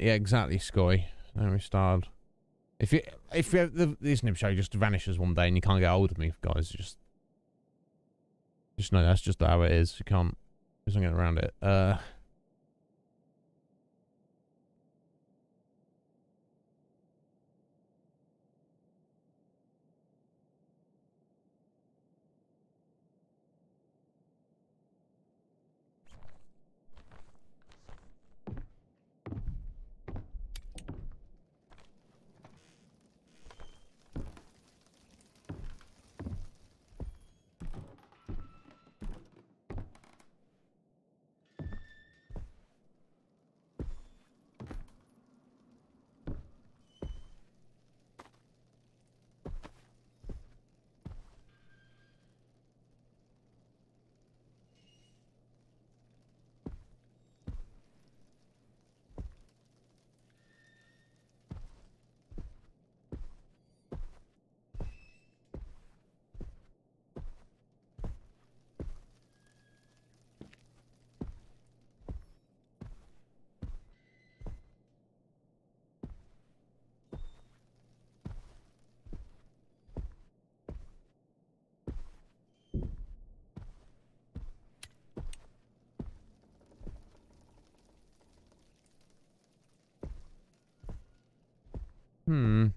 Yeah, exactly, Sky. There we start. If you if you, the, this show just vanishes one day and you can't get hold of me, guys, just just know that's just how it is. You can't. There's no getting around it. Uh. Hmm.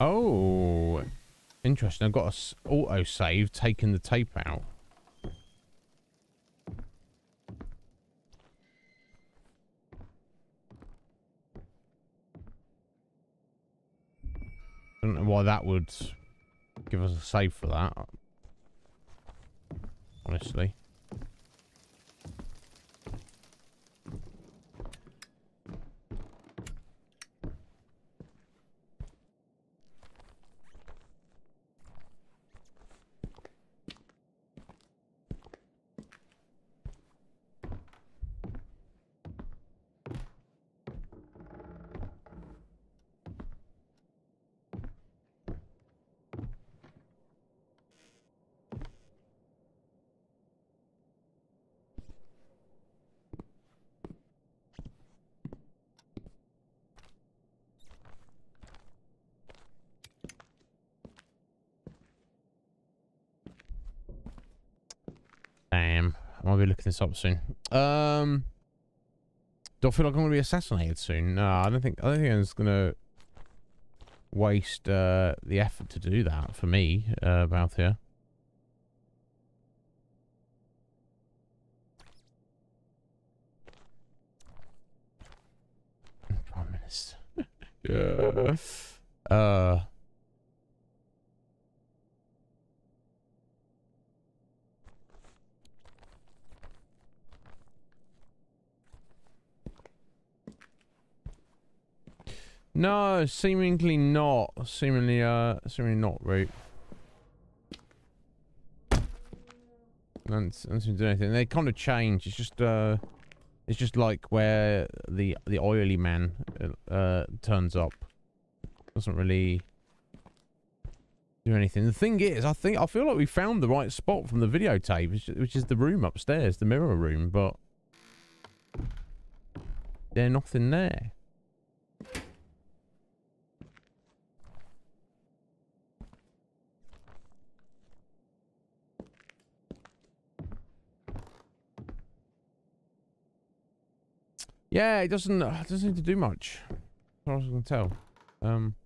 Oh, interesting. I've got a s- auto save taking the tape out. I don't know why that would give us a save for that. Honestly. Damn. I might be looking this up soon. Um, do I feel like I'm going to be assassinated soon? No, I don't think. I don't think I'm to waste uh, the effort to do that for me uh, about here. Prime Minister. yeah. Uh. Seemingly not. Seemingly, uh, seemingly not, right? Don't seem to do anything. They kind of change. It's just, uh, it's just like where the the oily man uh turns up. Doesn't really do anything. The thing is, I think I feel like we found the right spot from the videotape, which, which is the room upstairs, the mirror room, but there's nothing there. Yeah, it doesn't uh, doesn't need to do much. As far as I can tell. Um.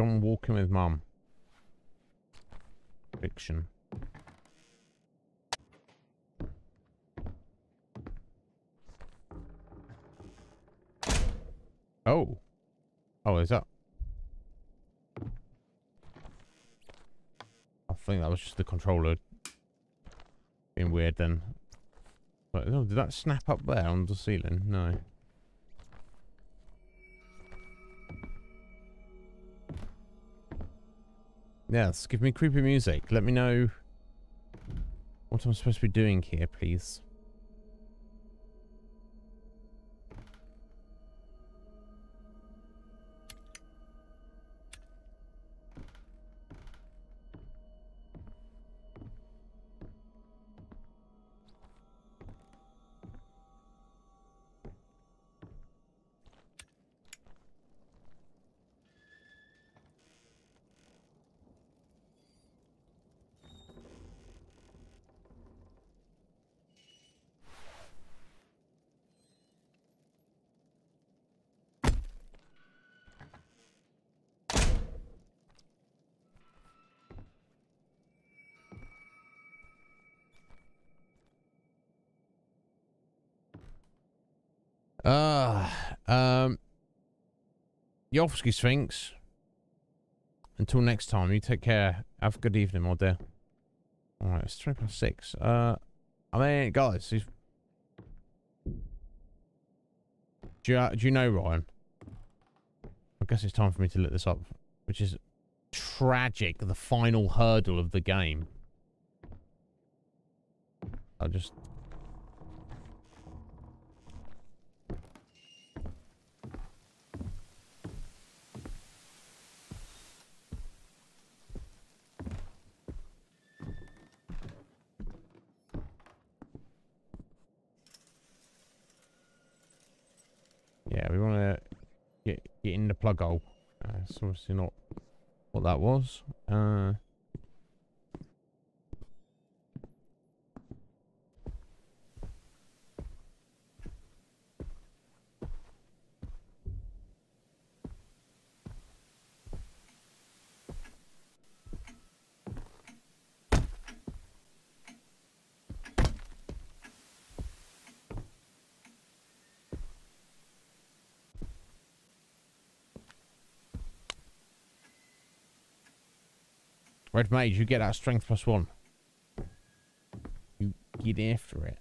John walking with mum. Fiction. Oh. Oh, is that? I think that was just the controller being weird then. But, oh, did that snap up there on the ceiling? No. Yes, give me creepy music. Let me know what I'm supposed to be doing here, please. Yovsky Sphinx. Until next time, you take care. Have a good evening, my dear. Alright, it's three past six. Uh, I mean, guys, do you, do you know Ryan? I guess it's time for me to look this up, which is tragic, the final hurdle of the game. I'll just Yeah, we want to get get in the plug hole. Uh, it's obviously not what that was. Uh, Red Mage, you get that strength plus one. You get after it.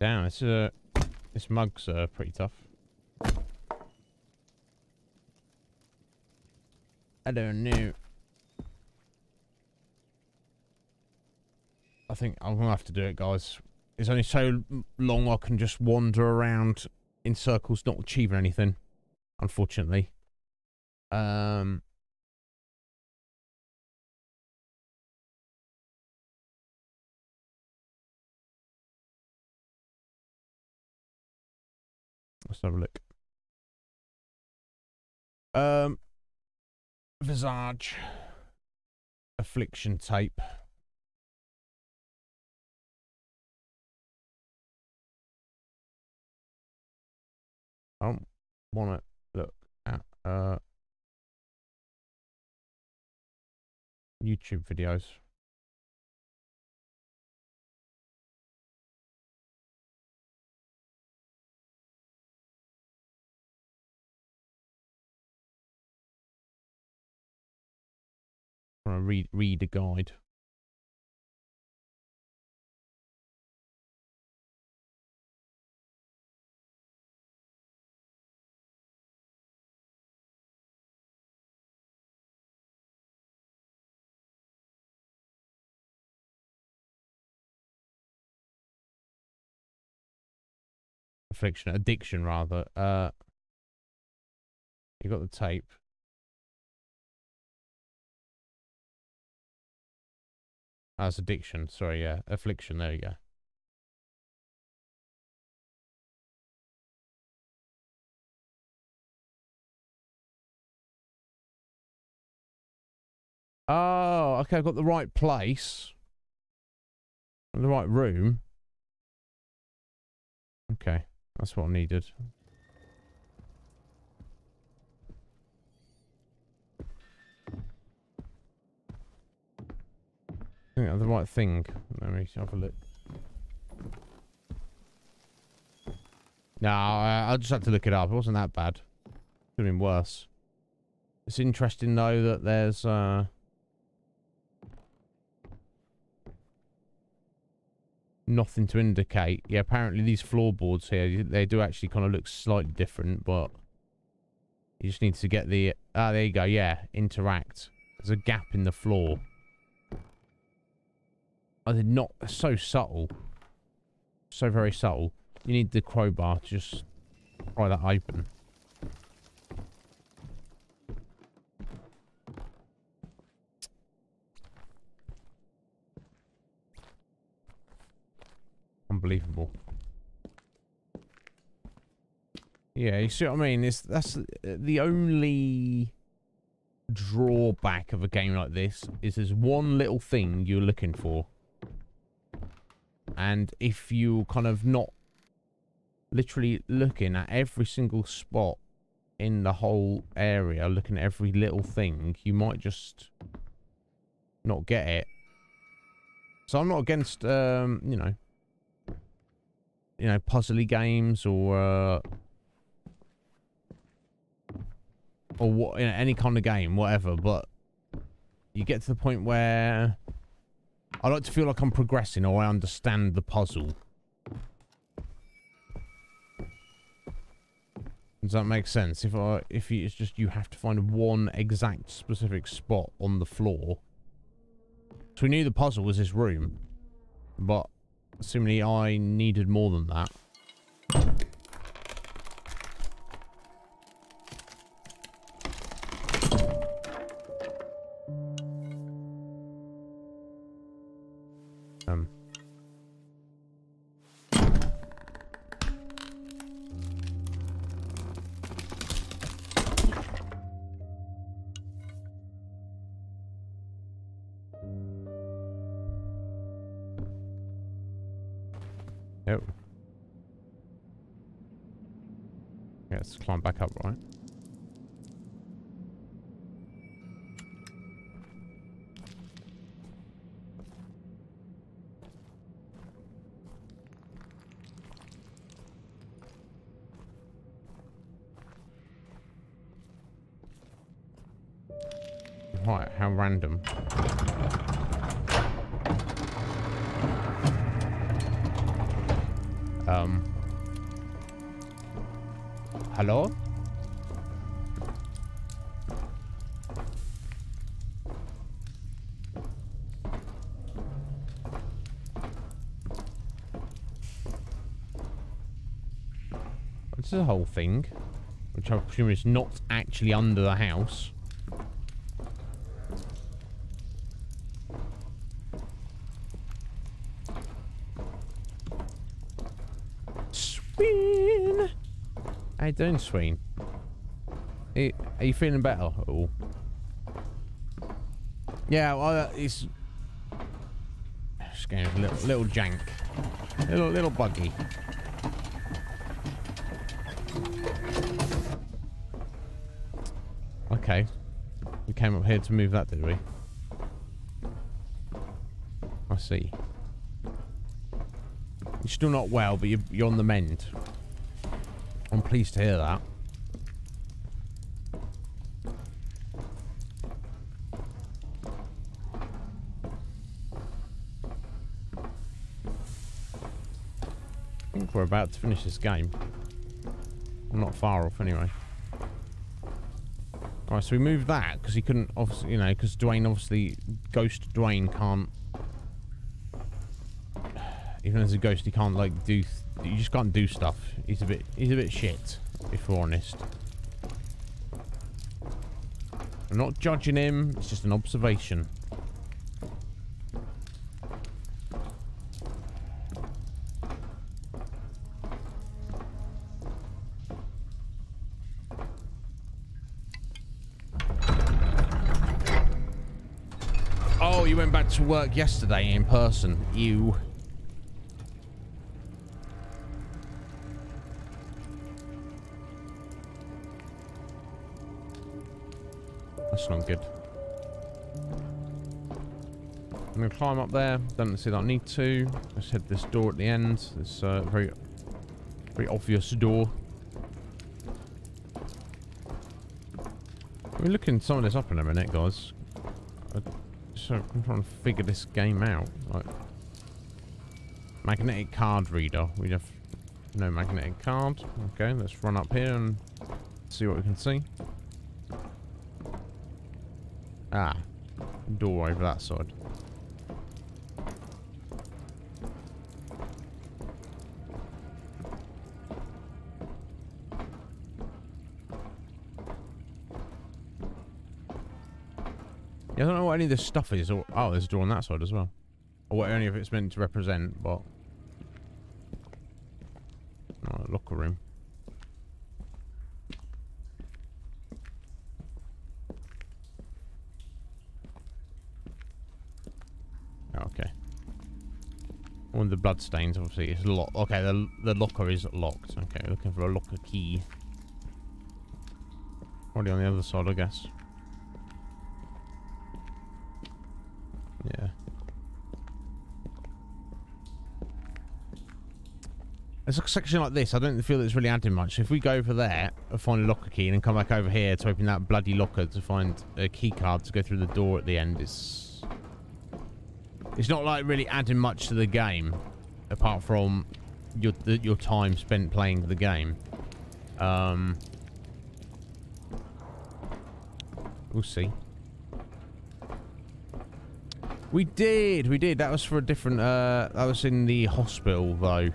Damn, this uh, this mug's uh, pretty tough. I don't know. I think I'm gonna have to do it, guys. It's only so long I can just wander around in circles, not achieving anything. Unfortunately. Um. Let's have a look. Um, Visage, Affliction tape. I don't want to look at uh YouTube videos. Want to read read a guide. Affliction, addiction rather. Uh, you got the tape. As addiction. Sorry, yeah. Affliction. There you go. Oh, okay. I've got the right place. The right room. Okay. That's what I needed. Think the right thing. Let me have a look. No, I, I just had to look it up. It wasn't that bad. Could have been worse. It's interesting though that there's uh nothing to indicate. Yeah, apparently these floorboards here they do actually kind of look slightly different, but you just need to get the ah there you go. Yeah, interact. There's a gap in the floor. Did not so subtle. So very subtle. You need the crowbar to just pry that open. Unbelievable. Yeah, you see what I mean? It's that's the only drawback of a game like this is there's one little thing you're looking for and if you kind of not literally looking at every single spot in the whole area, looking at every little thing, you might just not get it. So I'm not against, um, you know, you know, puzzly games or uh, or what, you know, any kind of game, whatever. But you get to the point where I like to feel like I'm progressing or I understand the puzzle. Does that make sense? If I, if it's just you have to find one exact specific spot on the floor. So we knew the puzzle was this room, but assuming I needed more than that. Is a whole thing, which I presume is not actually under the house. Sween! How you doing, Sween? Are you, feeling better at all? Yeah, well, uh, it's... Just getting a little, little jank. Little, little buggy. Here to move that, did we? I see. You're still not well, but you're, you're on the mend. I'm pleased to hear that. I think we're about to finish this game. I'm not far off anyway. Alright, so we moved that because he couldn't, obviously, you know, because Dwayne, obviously, Ghost Dwayne can't even as a ghost, he can't like do. you just can't do stuff. He's a bit. He's a bit shit, if we're honest. I'm not judging him. It's just an observation. To work yesterday in person. You. That's not good. I'm going to climb up there. Don't see that I need to. Let's hit this door at the end. This uh, very, very obvious door. We're looking some of this up in a minute, guys. I'm trying to figure this game out. Like, magnetic card reader. We have no magnetic card. Okay, let's run up here and see what we can see. Ah, door over that side. Of this stuff is. Or, oh, there's a door on that side as well. Or any of it's meant to represent, but... Oh, locker room. Okay. One of the blood stains, obviously, is locked. Okay, the, the locker is locked. Okay, looking for a locker key. Probably on the other side, I guess. Yeah. It's a section like this. I don't feel it's really adding much. If we go over there and find a locker key and then come back over here to open that bloody locker to find a key card to go through the door at the end, it's... It's not like really adding much to the game, apart from your your time spent playing the game. Um, we'll see. We did, we did. That was for a different. Uh, that was in the hospital though,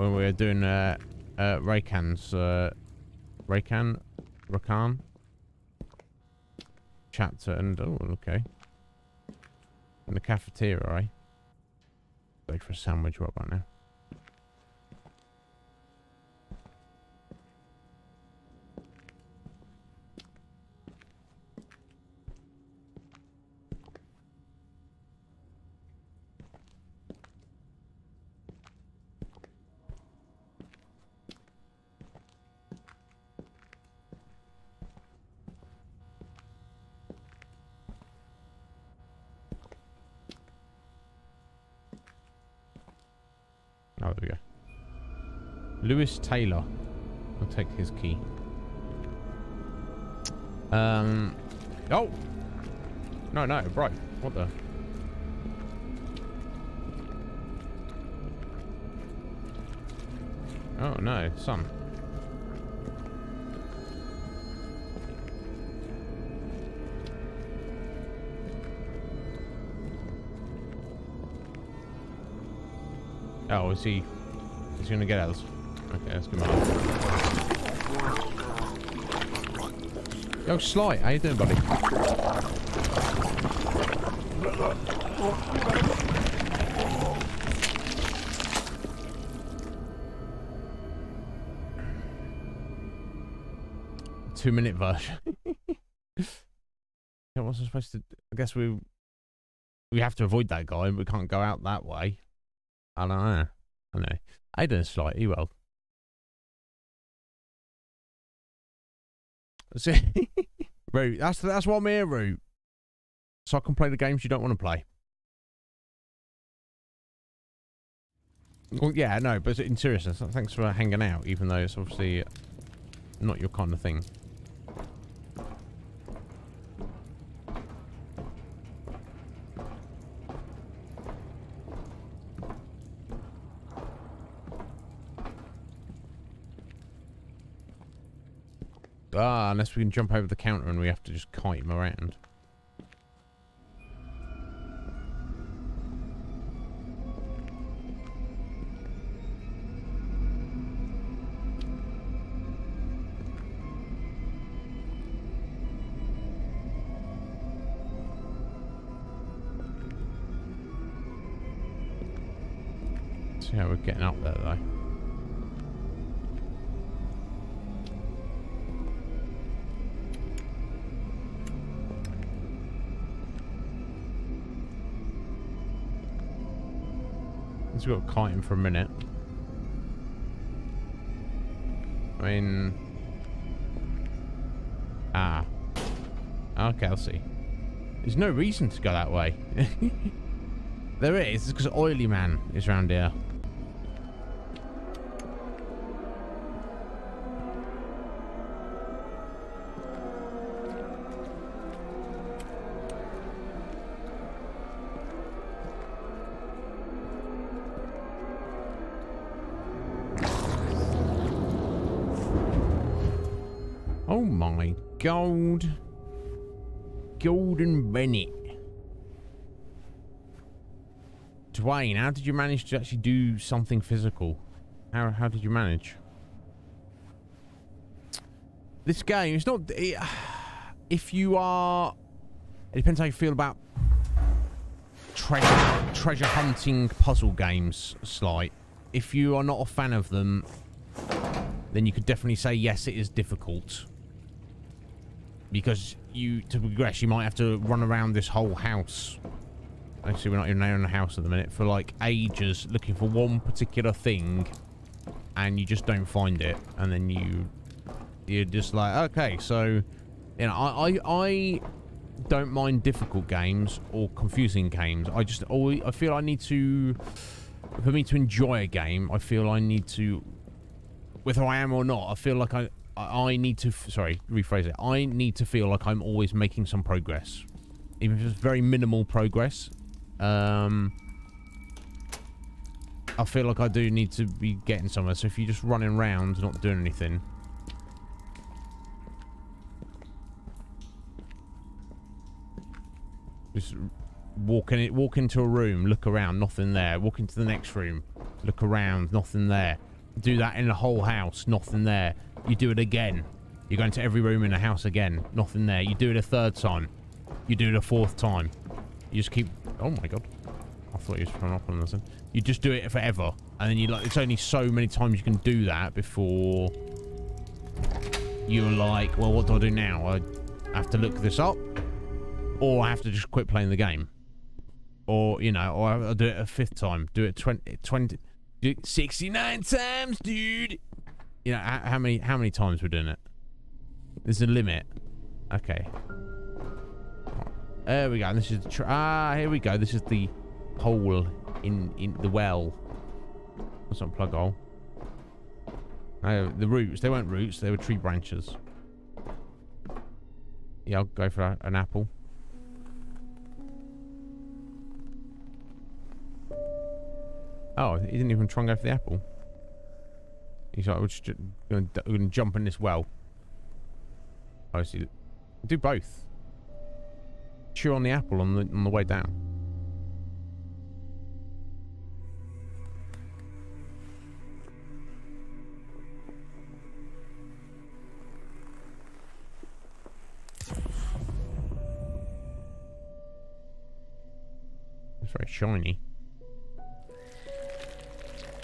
when we were doing uh, uh, Raycan's uh, Raycan, Rakan chapter, and oh, okay. In the cafeteria, eh? Wait for a sandwich right now. Oh, there we go. Lewis Taylor. I'll take his key. Um. Oh! No, no, right. What the? Oh, no. Son. Oh, is he... He's gonna get us. Okay, let's come on. Yo, Sly, how you doing, buddy? Two minute version. yeah, what's I supposed to? I guess we we have to avoid that guy. We can't go out that way. I don't know. I know. Didn't slightly well. See, root. That's that's what I'm here, root. So I can play the games you don't want to play. Well, yeah, no, but in seriousness, thanks for hanging out, even though it's obviously not your kind of thing. Ah, unless we can jump over the counter and we have to just kite him around. See how we're getting up there though. Got kite him for a minute. I mean... Ah. Okay, I'll see. There's no reason to go that way. there is, because Oily Man is around here. How did you manage to actually do something physical? How, how did you manage? This game, it's not... It, if you are... It depends how you feel about treasure, treasure hunting puzzle games, Slight. If you are not a fan of them, then you could definitely say, yes, it is difficult because you to progress you might have to run around this whole house Actually, we're not even in the house at the minute. For like ages, looking for one particular thing, and you just don't find it, and then you you're just like, okay, so you know, I I, I don't mind difficult games or confusing games. I just always I feel I need to for me to enjoy a game. I feel I need to, whether I am or not, I feel like I I need to. Sorry, rephrase it. I need to feel like I'm always making some progress, even if it's very minimal progress. Um, I feel like I do need to be getting somewhere. So if you're just running around, not doing anything. Just walk in, walk into a room, look around, nothing there. Walk into the next room, look around, nothing there. Do that in the whole house, nothing there. You do it again. You go into every room in the house again, nothing there. You do it a third time. You do it a fourth time. You just keep... Oh my god. I thought you was trying up on this. You just do it forever. And then you like... It's only so many times you can do that before... You're like, well, what do I do now? I have to look this up? Or I have to just quit playing the game? Or, you know, or I'll do it a fifth time. Do it 20... 20 do it 69 times, dude! You know, how, how many how many times we're doing it? There's a limit. Okay. There we go. This is the ah. Here we go. This is the hole in in the well. That's not plug hole. Oh, the roots. They weren't roots. They were tree branches. Yeah, I'll go for an apple. Oh, he didn't even try and go for the apple. He's like, we're just going to jump in this well. See. Do both. Chew on the apple on the on the way down. It's very shiny.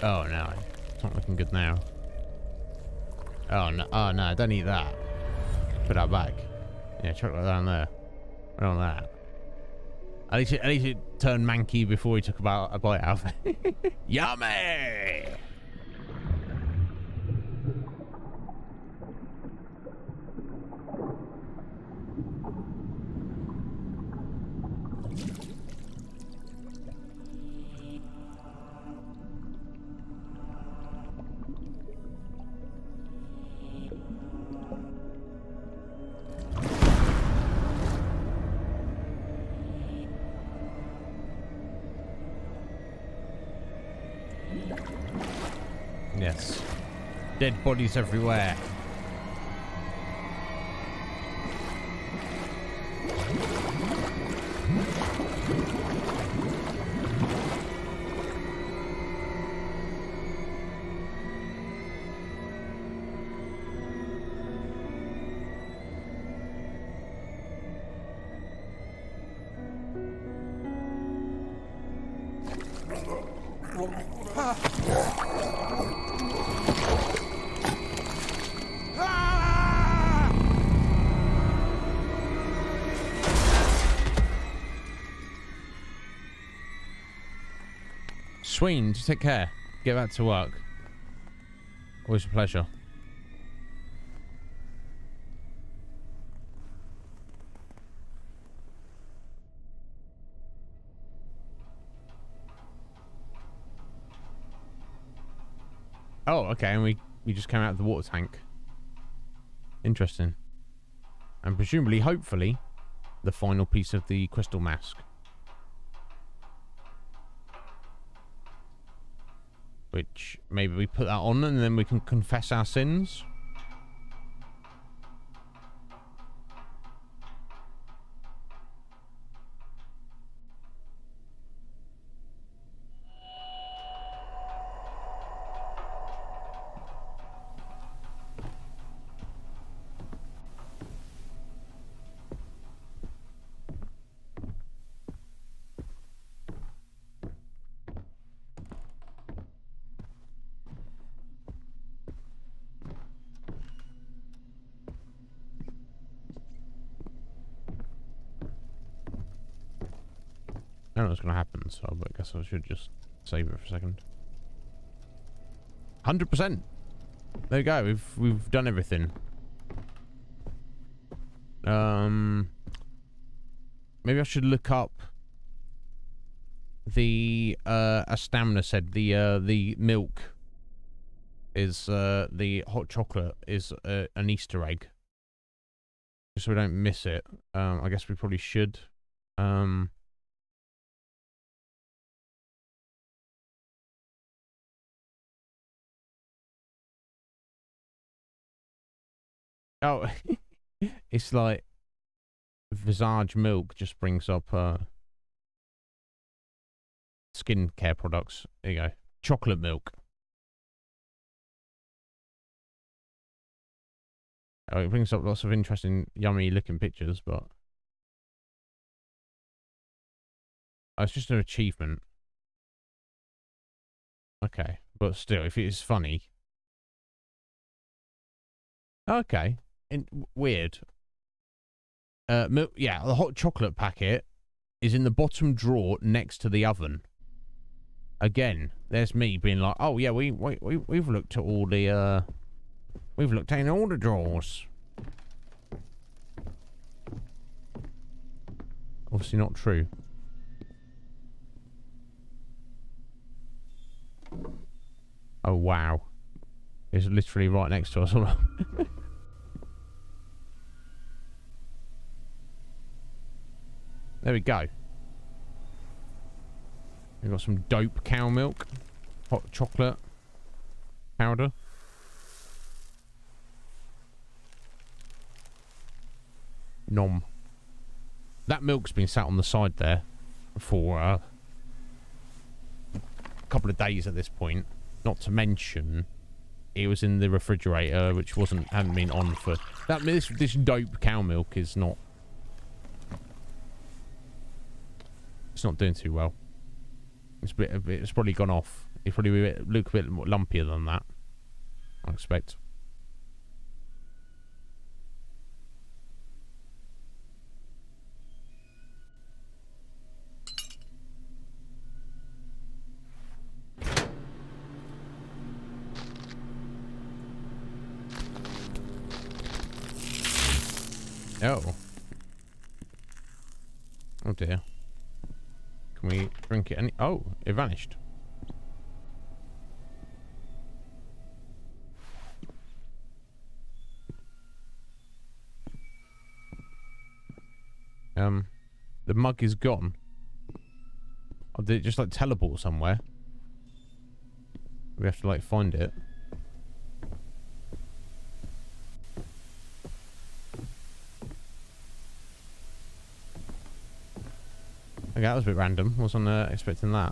Oh no, it's not looking good now. Oh no, oh no, don't eat that. Put that back. Yeah, chuck that down there. Right on that. At least, it, at least it turned manky before he took about a bite out of it. Yummy! Dead bodies everywhere. Just take care. Get back to work. Always a pleasure. Oh, okay, and we, we just came out of the water tank. Interesting. And presumably, hopefully, the final piece of the crystal mask. Which maybe we put that on and then we can confess our sins. Guess I should just save it for a second. 100%. There you go. We've we've done everything. Um, maybe I should look up the uh, as Stamina said the uh, the milk is uh, the hot chocolate is uh, an Easter egg. Just so we don't miss it. Um, I guess we probably should. Um, oh, it's like Visage milk just brings up uh, skincare products. There you go. Chocolate milk. Oh, it brings up lots of interesting, yummy looking pictures, but oh, it's just an achievement. Okay, but still, if it's funny, okay, In, weird. Uh, yeah, the hot chocolate packet is in the bottom drawer next to the oven. Again, there's me being like, oh yeah, we we, we we've looked at all the uh We've looked in all the drawers. Obviously not true. Oh, wow. It's literally right next to us. there we go. We've got some dope cow milk. Hot chocolate powder. Nom. That milk's been sat on the side there for uh, a couple of days at this point. Not to mention, it was in the refrigerator, which wasn't hadn't been on for that. This this dope cow milk is not. It's not doing too well. It's bit, it's probably gone off. It's probably a bit, look a bit more lumpier than that. I expect. Oh. Oh dear. Can we drink it any- Oh, it vanished. Um, the mug is gone. Did it just like teleport somewhere? We have to like find it. Okay, that was a bit random. Wasn't uh, expecting that.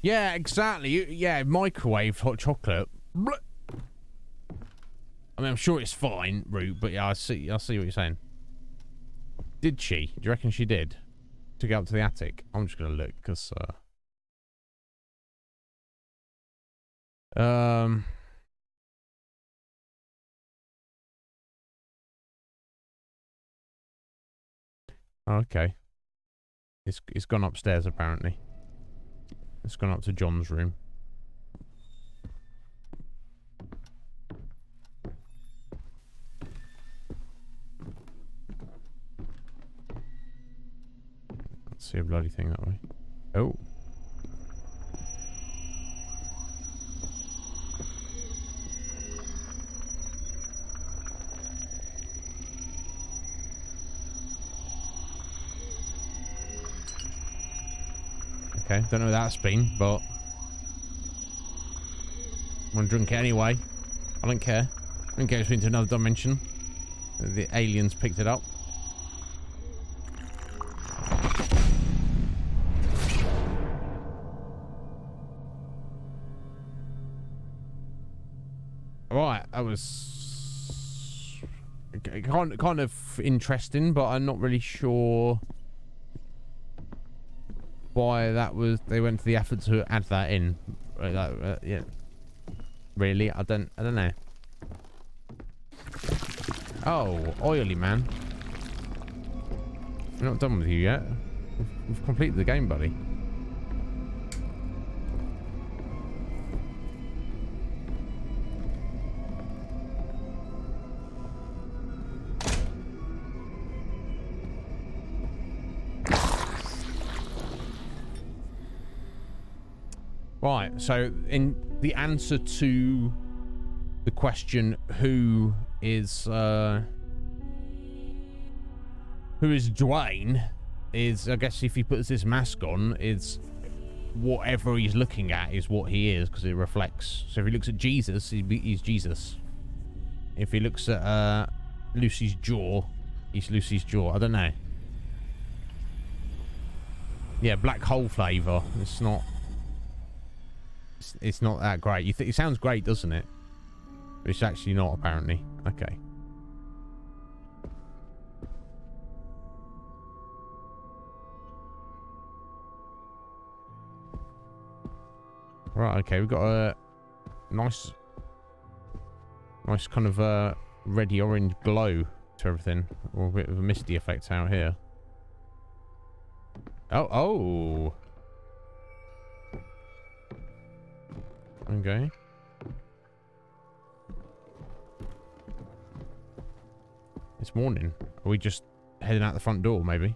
Yeah, exactly. Yeah, microwave hot chocolate. Blah. I mean, I'm sure it's fine, Root, but yeah, I see. I see what you're saying. Did she? Do you reckon she did? To get up to the attic? I'm just gonna look because. Uh... Um. Okay. It's it's gone upstairs apparently. It's gone up to John's room. Let's see a bloody thing that way. Oh. Okay, don't know where that's been, but... I'm gonna drink it anyway. I don't care. I don't care it's been to another dimension. The aliens picked it up. Right, that was kind kind of interesting, but I'm not really sure why that was they went to the effort to add that in. Like, uh, yeah. Really, I don't, I don't know. Oh, oily man. We're not done with you yet. We've, we've completed the game, buddy. Right, so in the answer to the question who is uh who is Dwayne is I guess if he puts this mask on is whatever he's looking at is what he is because it reflects. So if he looks at Jesus he's Jesus. If he looks at uh Lucy's jaw he's Lucy's jaw. I don't know. Yeah black hole flavor it's not it's, it's not that great. You think it sounds great, doesn't it? But it's actually not, apparently. Okay. Right, okay, we've got a nice, nice kind of uh, ready orange glow to everything. A bit of a misty effect out here. Oh, oh. Okay. It's morning. Are we just heading out the front door, maybe?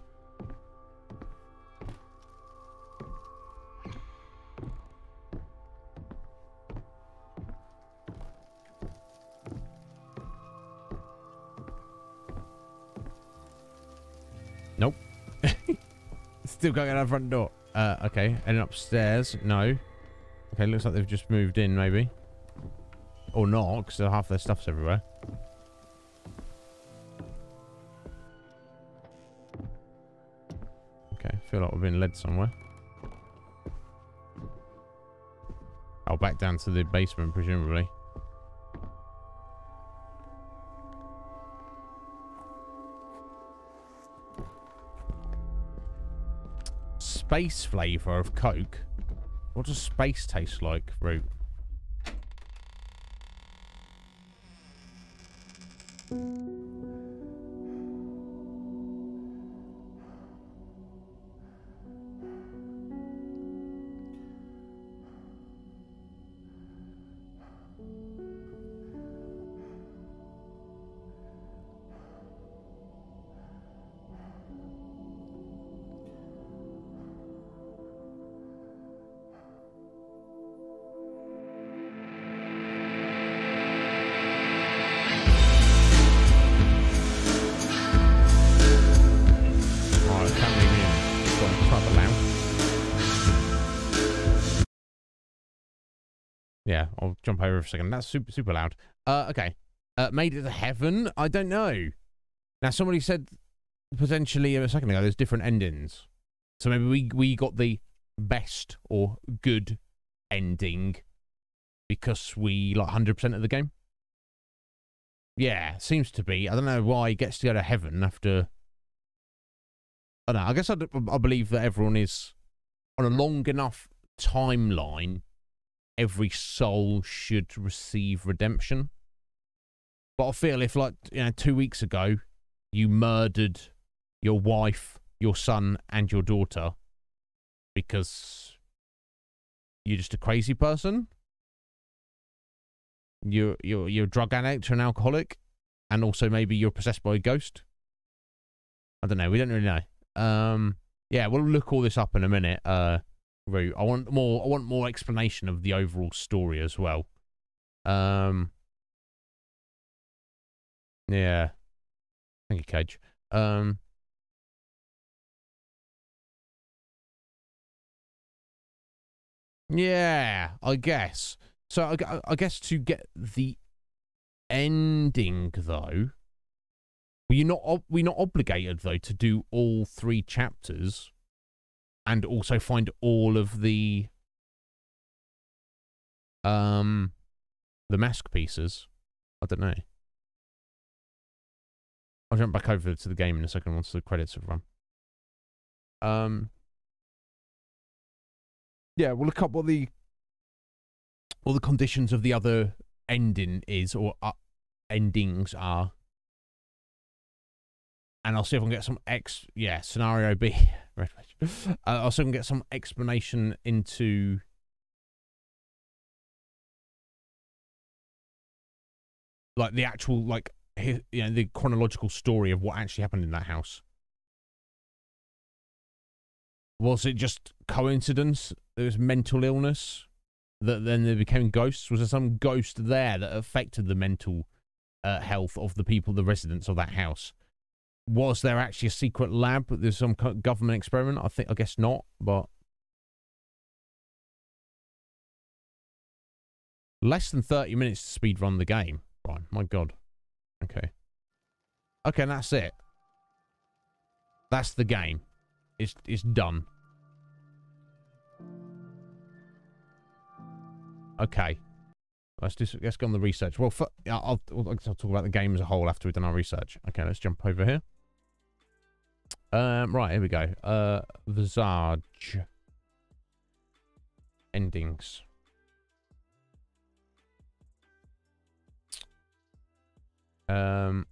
Nope. Still going out the front door. Uh, okay. Heading upstairs. No. Okay, looks like they've just moved in, maybe. Or not, because half their stuff's everywhere. Okay, feel like we've been led somewhere. Oh, back down to the basement, presumably. Space flavour of Coke. What does space taste like, Root? Yeah, I'll jump over for a second. That's super, super loud. Uh, okay. Uh, made it to heaven? I don't know. Now, somebody said potentially a second ago there's different endings. So maybe we, we got the best or good ending because we like 100% of the game. Yeah, seems to be. I don't know why he gets to go to heaven after I don't know. I guess I, I believe that everyone is on a long enough timeline. Every soul should receive redemption. But I feel if, like, you know, two weeks ago, you murdered your wife, your son, and your daughter because you're just a crazy person. You're you're you're a drug addict or an alcoholic, and also maybe you're possessed by a ghost. I don't know. We don't really know. Um, yeah, we'll look all this up in a minute. Uh, Roo. I want more. I want more explanation of the overall story as well. Um, yeah. Thank you, Cage. Um, yeah, I guess. So I, I guess to get the ending though, were you not we're not obligated though to do all three chapters and also find all of the um the mask pieces? I don't know. I'll jump back over to the game in a second once the credits have run. Um Yeah, we'll look up what the all the conditions of the other ending is or uh, endings are and I'll see if I can get some X. Yeah, scenario B. Red Wedge. Uh, I'll see if I can get some explanation into. Like the actual, like, you know, the chronological story of what actually happened in that house. Was it just coincidence? There was mental illness that then they became ghosts. Was there some ghost there that affected the mental uh, health of the people, the residents of that house? Was there actually a secret lab? There's some government experiment. I think, I guess not, but less than thirty minutes to speed run the game. Right, my god. Okay. Okay, and that's it. That's the game. It's it's done. Okay. Let's do. Let's go on the research. Well, for, I'll, I'll talk about the game as a whole after we've done our research. Okay, let's jump over here. Um, right, here we go. Uh, Visage. Endings. Um.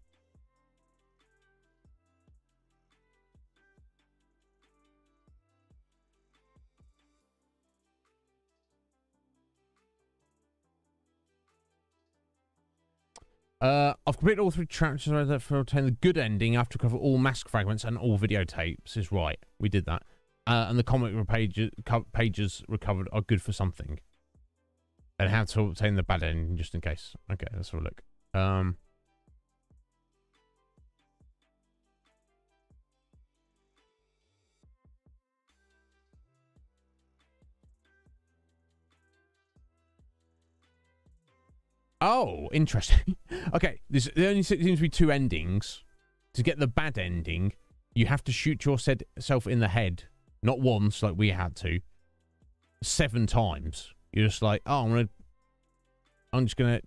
Uh, I've completed all three chapters for obtaining the good ending after cover all mask fragments and all videotapes. Is right. We did that. Uh, and the comic pages, pages recovered are good for something. And how to obtain the bad ending, just in case. Okay, let's have a look. Um. Oh, interesting. okay, there only seems to be two endings. To get the bad ending, you have to shoot yourself in the head, not once like we had to, seven times. You're just like, oh, I'm gonna, I'm just gonna.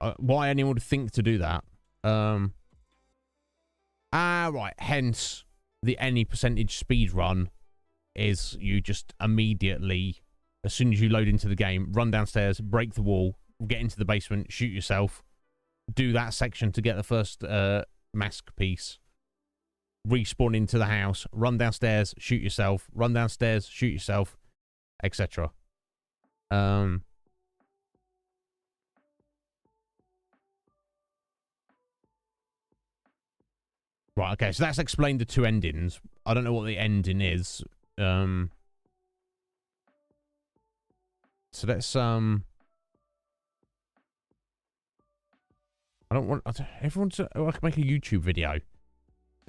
Uh, why anyone would think to do that? Um. Ah, right. Hence, the any percentage speed run is you just immediately as soon as you load into the game, run downstairs, break the wall, get into the basement, shoot yourself, do that section to get the first uh, mask piece, respawn into the house, run downstairs, shoot yourself, run downstairs, shoot yourself, etc. Um. Right, okay, so that's explained the two endings. I don't know what the ending is. Um. So let's um. I don't want. Everyone's. oh, I can make a YouTube video.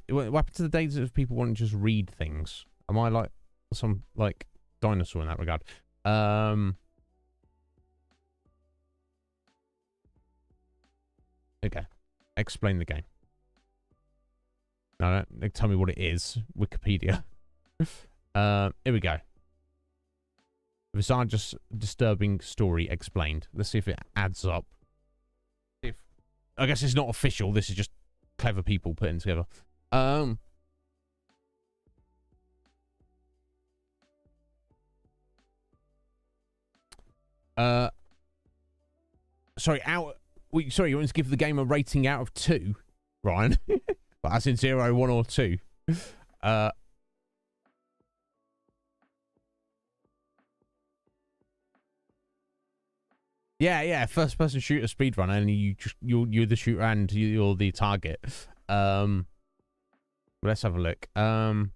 What happened to the days of people wanting to just read things? Am I like some like dinosaur in that regard? Um. Okay. Explain the game. No, don't tell me what it is. Wikipedia. uh, here we go. Visage just disturbing story explained. Let's see if it adds up. If I guess it's not official. This is just clever people putting together. Um. Uh. Sorry, out. We sorry, you want to give the game a rating out of two, Ryan? but as in zero, one, or two. Uh. Yeah, yeah, first person shooter speedrunner and you just you're you're the shooter and you're the target. Um let's have a look. Um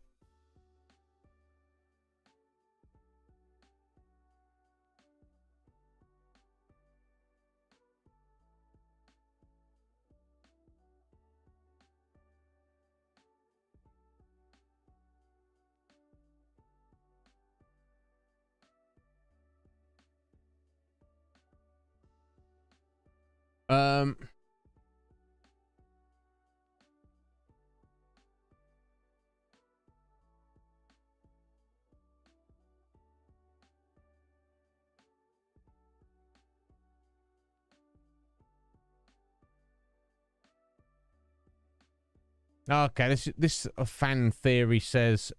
Um Okay, this this a fan theory says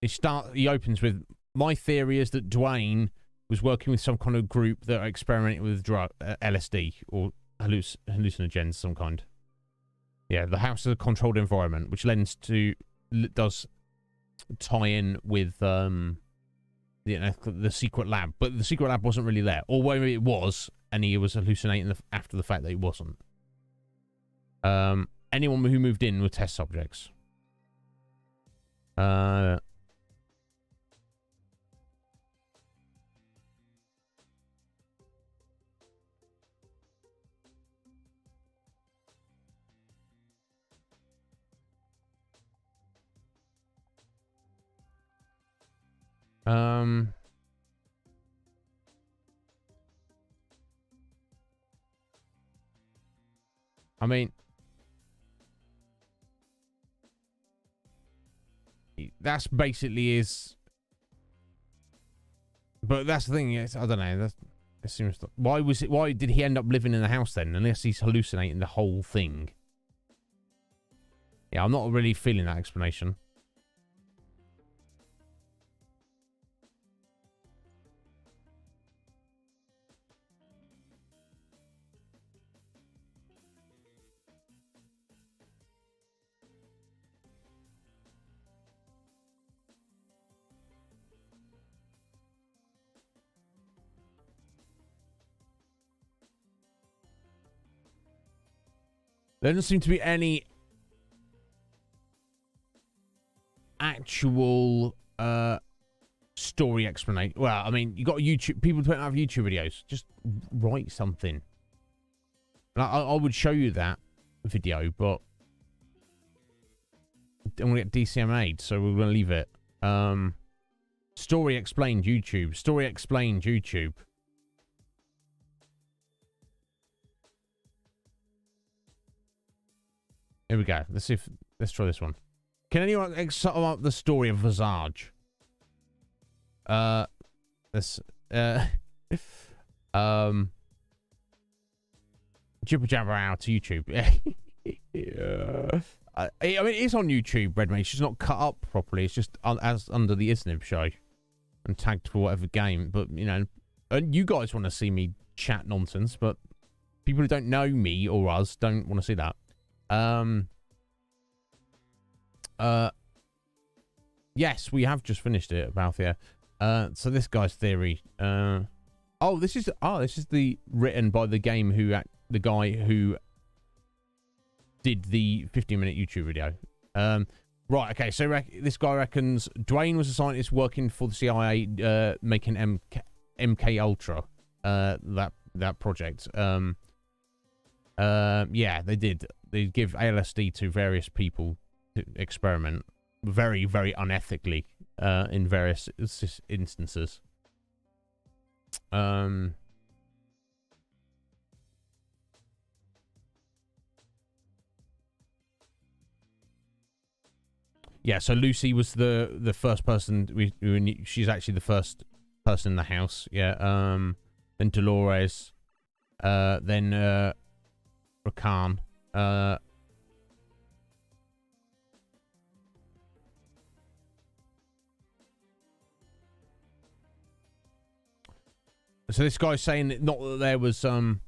he start he opens with my theory is that Dwayne was working with some kind of group that are experimenting with drug uh, LSD or halluc- hallucinogens some kind. Yeah, the house is a controlled environment, which lends to does tie in with um you know, the secret lab, but the secret lab wasn't really there, or whether it was, and he was hallucinating the, after the fact that he wasn't. Um, anyone who moved in were test subjects. Uh, Um. I mean, that's basically his. But that's the thing. Is, I don't know. That's, it seems. Why was it? Why did he end up living in the house then? Unless he's hallucinating the whole thing. Yeah, I'm not really feeling that explanation. There doesn't seem to be any actual uh, story explanation. Well, I mean, you got YouTube. People don't have YouTube videos. Just write something. I, I would show you that video, but I'm gonna get DCMA'd, so we're gonna leave it. Um, story explained YouTube. Story explained YouTube. Here we go. Let's see if let's try this one. Can anyone sum up the story of Visage? Uh, this uh, um, jibber jabber out to YouTube. yeah. I, I mean, it's on YouTube, Redmayne. It's just not cut up properly. It's just un as under the Iznib show and tagged for whatever game. But you know, and you guys want to see me chat nonsense, but people who don't know me or us don't want to see that. Um. Uh. Yes, we have just finished it, Balthier. Uh. So this guy's theory. Uh. Oh, this is oh, this is the written by the game who the guy who did the 15 minute YouTube video. Um. Right. Okay. So this guy reckons Dwayne was a scientist working for the CIA, uh, making MK, MK Ultra. Uh. That that project. Um. Uh, yeah, they did they give LSD to various people to experiment very, very unethically uh, in various instances. Um. Yeah, so Lucy was the the first person we, we knew, she's actually the first person in the house. Yeah. Um. Then Dolores. Uh. Then uh. Rakan. Uh, so this guy's saying that not that there was um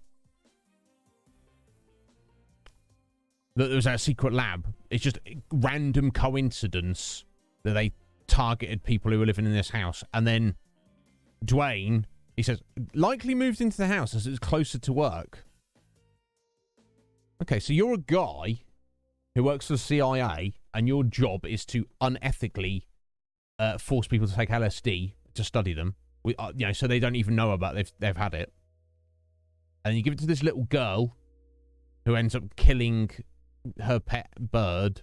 that there was a secret lab. It's just random coincidence that they targeted people who were living in this house, and then Dwayne, he says, likely moved into the house as it was closer to work. Okay, so you're a guy who works for the CIA, and your job is to unethically uh, force people to take LSD to study them. We, uh, you know, so they don't even know about they've they've had it, and you give it to this little girl, who ends up killing her pet bird,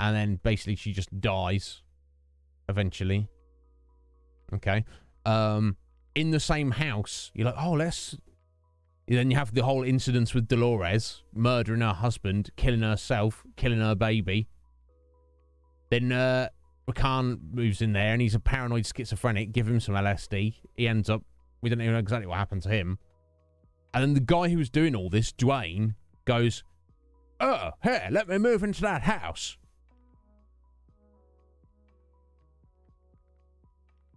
and then basically she just dies, eventually. Okay, um, in the same house, you're like, oh, let's then you have the whole incidents with Dolores murdering her husband, killing herself, killing her baby. Then uh, Rakan moves in there and he's a paranoid schizophrenic. Give him some LSD. He ends up, we don't even know exactly what happened to him. And then the guy who was doing all this, Dwayne, goes, Oh, here, let me move into that house.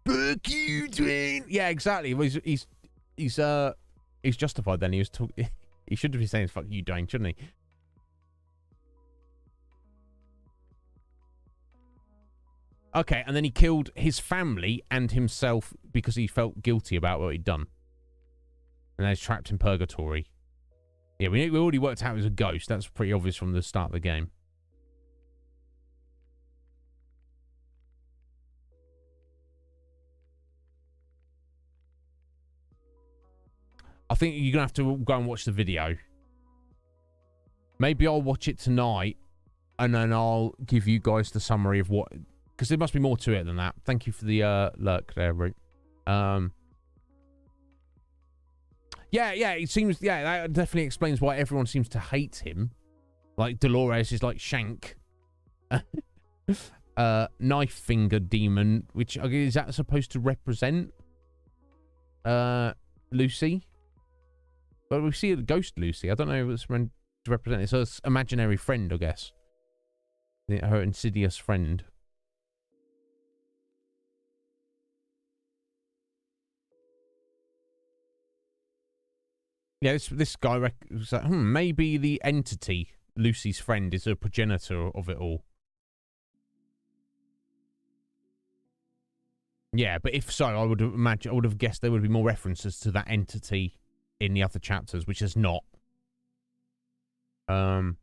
Fuck you, Dwayne. Yeah, exactly. He's, he's, he's, uh, He's justified then. He was talking. he should be saying "fuck you, dying," shouldn't he? Okay, and then he killed his family and himself because he felt guilty about what he'd done. And then he's trapped in purgatory. Yeah, we, we already worked out he was a ghost. That's pretty obvious from the start of the game. I think you're going to have to go and watch the video. Maybe I'll watch it tonight and then I'll give you guys the summary of what because there must be more to it than that. Thank you for the uh, lurk there, Root. Um, yeah, yeah, it seems, yeah, that definitely explains why everyone seems to hate him. Like, Dolores is like Shank. uh, Knife Finger Demon, which, is that supposed to represent uh, Lucy? Well, we see a ghost Lucy. I don't know it's meant to represent it's imaginary friend, I guess. Her insidious friend. Yeah, this, this guy rec- was like, hmm, maybe the entity, Lucy's friend, is a progenitor of it all. Yeah, but if so, I would imagine I would have guessed there would be more references to that entity in the other chapters, which is not. Um.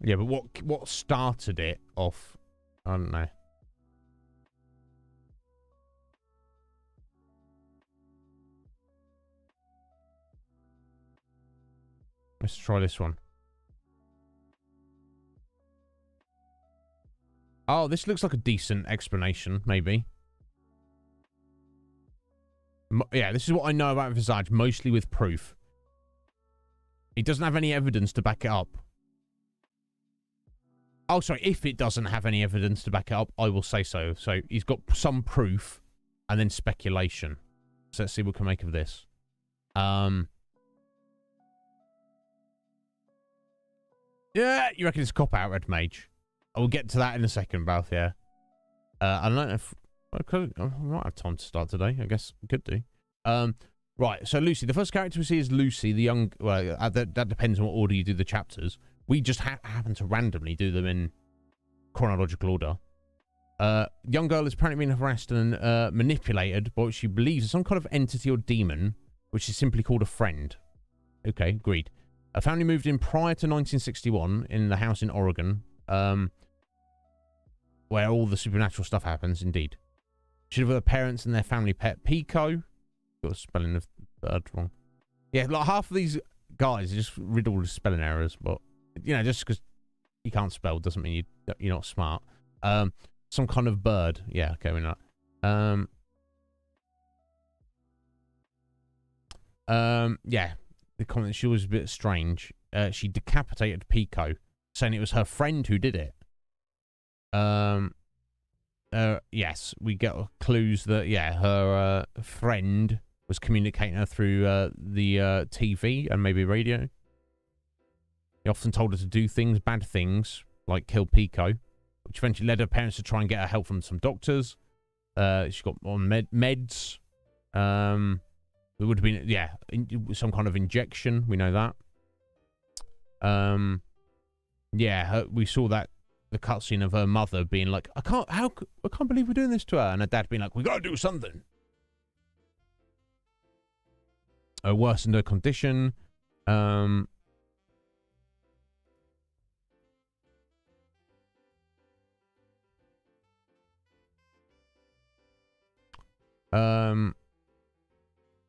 Yeah, but what what started it off? I don't know. Let's try this one. Oh, this looks like a decent explanation, maybe. Yeah, this is what I know about Visage, mostly with proof. He doesn't have any evidence to back it up. Oh, sorry. If it doesn't have any evidence to back it up, I will say so. So he's got some proof and then speculation. So let's see what we can make of this. Um. Yeah, you reckon it's cop out, Red Mage? I will get to that in a second, Balth, yeah. Uh, I don't know if... I, could, I might have time to start today. I guess we could do. Um, right, so Lucy. The first character we see is Lucy, the young... Well, uh, that, that depends on what order you do the chapters. We just ha happen to randomly do them in chronological order. Uh, young girl is apparently being harassed and uh, manipulated by what she believes is some kind of entity or demon, which is simply called a friend. Okay, agreed. A family moved in prior to 1961 in the house in Oregon, um, where all the supernatural stuff happens, indeed. Lived with her parents and their family pet, Pico. Got a spelling of bird wrong. Yeah, like half of these guys are just riddled with spelling errors, but you know, just because you can't spell doesn't mean you you're not smart. Um, some kind of bird. Yeah, okay, we're not. Um, um, yeah, the comment she was a bit strange. Uh, she decapitated Pico, saying it was her friend who did it. Um, uh, yes, we get clues that yeah, her uh, friend was communicating her through uh, the uh, TV and maybe radio. He often told her to do things, bad things, like kill Pico, which eventually led her parents to try and get her help from some doctors. Uh, she got on med meds. Um, it would have been, yeah, some kind of injection. We know that. Um, yeah, her, we saw that the cutscene of her mother being like, "I can't, how, I can't believe we're doing this to her," and her dad being like, "We gotta do something." Her worsened her condition. Um, Um,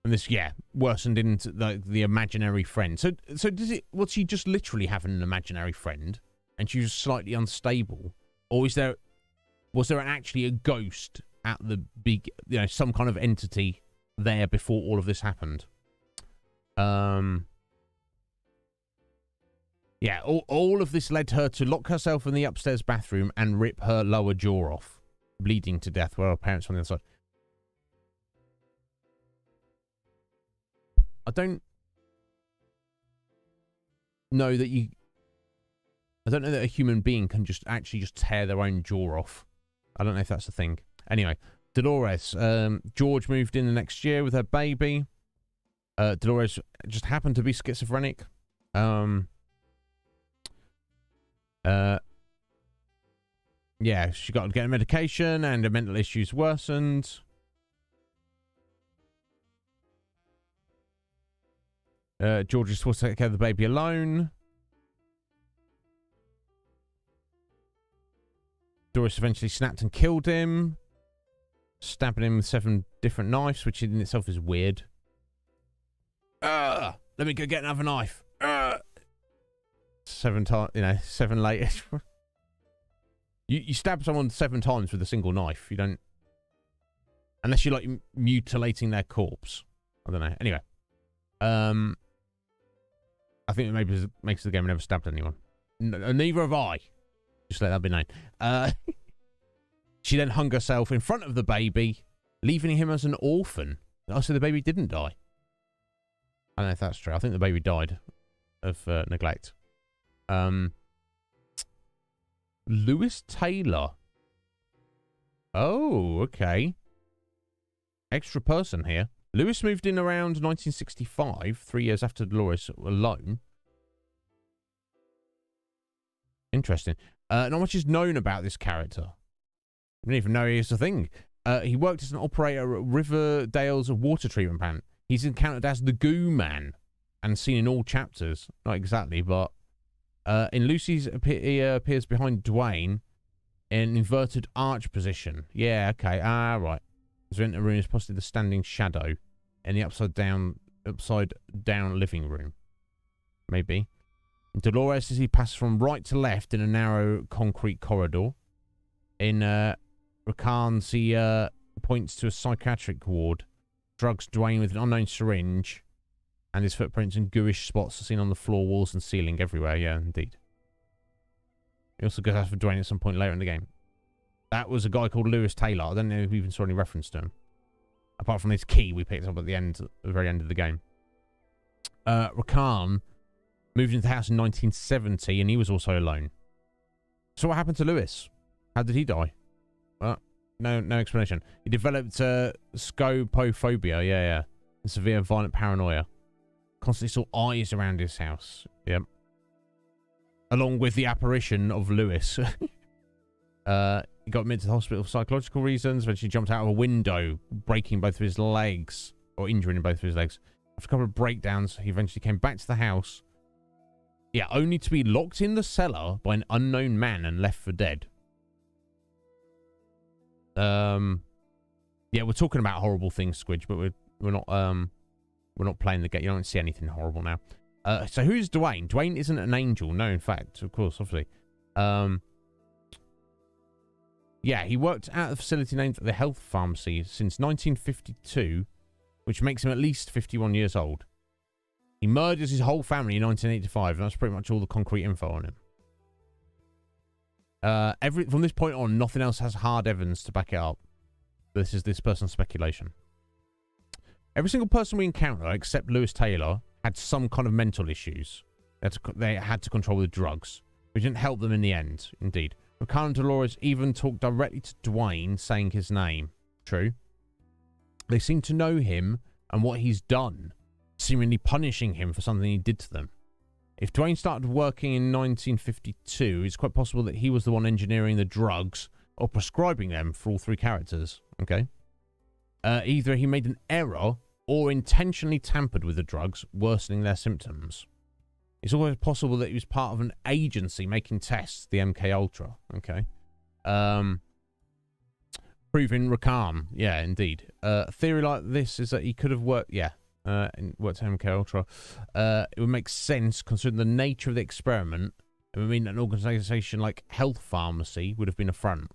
and this, yeah, worsened into the the imaginary friend. So, so does it? Was she just literally having an imaginary friend, and she was slightly unstable, or is there, was there actually a ghost at the big, you know, some kind of entity there before all of this happened? Um. Yeah, all, all of this led her to lock herself in the upstairs bathroom and rip her lower jaw off, bleeding to death, while her parents on the other side. I don't know that you. I don't know that a human being can just actually just tear their own jaw off. I don't know if that's the thing. Anyway, Dolores. Um, George moved in the next year with her baby. Uh, Dolores just happened to be schizophrenic. Um, uh, yeah, she got to get medication and her mental issues worsened. Uh, George is supposed to take care of the baby alone. Doris eventually snapped and killed him, stabbing him with seven different knives, which in itself is weird. Uh, let me go get another knife. Uh, seven times, you know, seven later. you you stab someone seven times with a single knife. You don't, unless you're like mutilating their corpse. I don't know. Anyway, um, I think it maybe makes the game never stabbed anyone. N- neither have I. Just let that be known. Uh, she then hung herself in front of the baby, leaving him as an orphan. Oh, so the baby didn't die. I don't know if that's true. I think the baby died of uh, neglect. Um, Lewis Taylor. Oh, okay. Extra person here. Lewis moved in around 1965, three years after Dolores alone. Interesting. Uh, not much is known about this character. I don't even know he was a thing. Uh, he worked as an operator at Riverdale's water treatment plant. He's encountered as the Goo Man and seen in all chapters. Not exactly, but uh, in Lucy's, he appears behind Dwayne in inverted arch position. Yeah, okay. Ah, right. His rental room is possibly the standing shadow in the upside down, upside down living room. Maybe. Dolores as he passes from right to left in a narrow concrete corridor. In uh, Rakan's, he uh, points to a psychiatric ward, drugs Dwayne with an unknown syringe, and his footprints and gooish spots are seen on the floor, walls, and ceiling everywhere. Yeah, indeed. He also goes after Dwayne at some point later in the game. That was a guy called Lewis Taylor. I don't know if we even saw any reference to him. Apart from this key we picked up at the end, the very end of the game. Uh, Rakan moved into the house in 1970 and he was also alone. So what happened to Lewis? How did he die? Well, no, no explanation. He developed uh, scopophobia, yeah, yeah, and severe violent paranoia. Constantly saw eyes around his house. Yep. Along with the apparition of Lewis. uh, he got admitted to the hospital for psychological reasons. When she jumped out of a window, breaking both of his legs, or injuring both of his legs. After a couple of breakdowns, he eventually came back to the house. Yeah, only to be locked in the cellar by an unknown man and left for dead. Um, yeah, we're talking about horrible things, Squidge, but we're we're not um we're not playing the game. You don't see anything horrible now. Uh, so who's Dwayne? Dwayne isn't an angel. No, in fact, of course, obviously. Um, yeah, he worked at the facility named the Health Pharmacy since 1952, which makes him at least 51 years old. He murders his whole family in 1985, and that's pretty much all the concrete info on him. Uh, every from this point on, nothing else has hard evidence to back it up. This is this person's speculation. Every single person we encounter, except Lewis Taylor, had some kind of mental issues. They had to, they had to control the drugs, which didn't help them in the end. Indeed, And Dolores even talked directly to Dwayne, saying his name. True. They seem to know him and what he's done, seemingly punishing him for something he did to them. If Dwayne started working in 1952, it's quite possible that he was the one engineering the drugs or prescribing them for all three characters. Okay. Uh, either he made an error or intentionally tampered with the drugs, worsening their symptoms. It's always possible that he was part of an agency making tests, the MK Ultra. Okay. Um, proving Rakan. Yeah, indeed. Uh, theory like this is that he could have worked. Yeah, uh, worked at MK Ultra. Uh, it would make sense considering the nature of the experiment. Would mean an organization like Health Pharmacy would have been a front.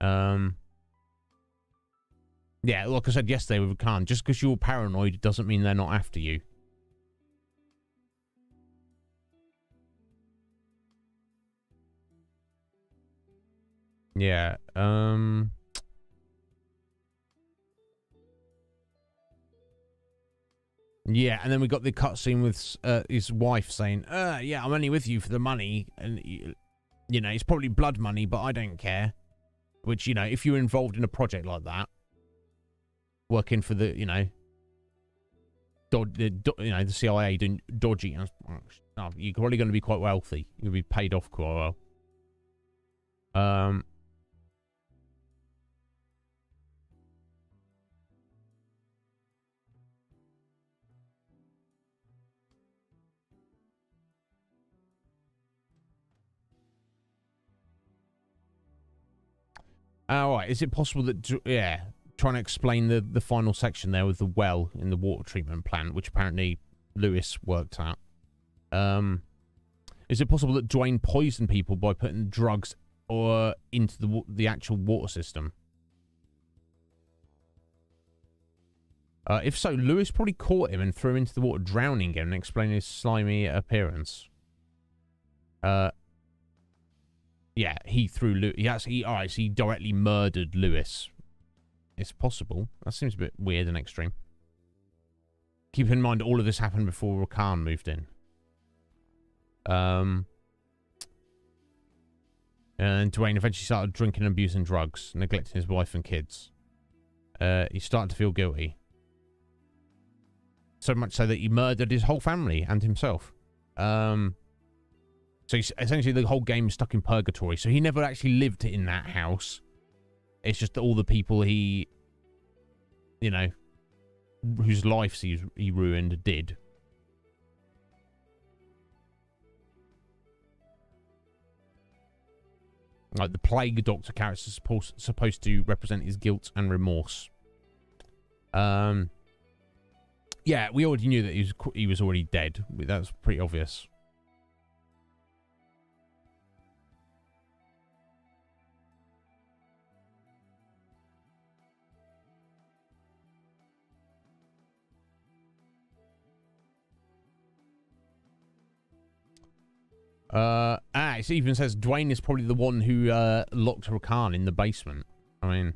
Um. Yeah, like I said yesterday with Khan, just because you're paranoid doesn't mean they're not after you. Yeah, um... Yeah, and then we got the cutscene with uh, his wife saying, uh, yeah, I'm only with you for the money. And, you, know, it's probably blood money, but I don't care. Which you know, if you're involved in a project like that, working for the you know, the, do- you know the CIA doing dodgy you're probably going to be quite wealthy. You'll be paid off quite well. Um. All right. Is it possible that yeah, trying to explain the the final section there with the well in the water treatment plant, which apparently Lewis worked at. Um, is it possible that Dwayne poisoned people by putting drugs or into the the actual water system? Uh, if so, Lewis probably caught him and threw him into the water, drowning him and explaining his slimy appearance. Uh, yeah, he threw Lewis. He actually, all right, so he directly murdered Lewis. It's possible. That seems a bit weird and extreme. Keep in mind, all of this happened before Rakan moved in. Um, and Dwayne eventually started drinking and abusing drugs, neglecting his wife and kids. Uh, he started to feel guilty. So much so that he murdered his whole family and himself. Um, so essentially, the whole game is stuck in purgatory. So he never actually lived in that house. It's just all the people he, you know, whose lives he, he ruined did. Like the plague doctor character is supposed supposed to represent his guilt and remorse. Um. Yeah, we already knew that he was he was already dead. That was pretty obvious. Uh, ah, it even says Dwayne is probably the one who uh, locked Rakan in the basement. I mean,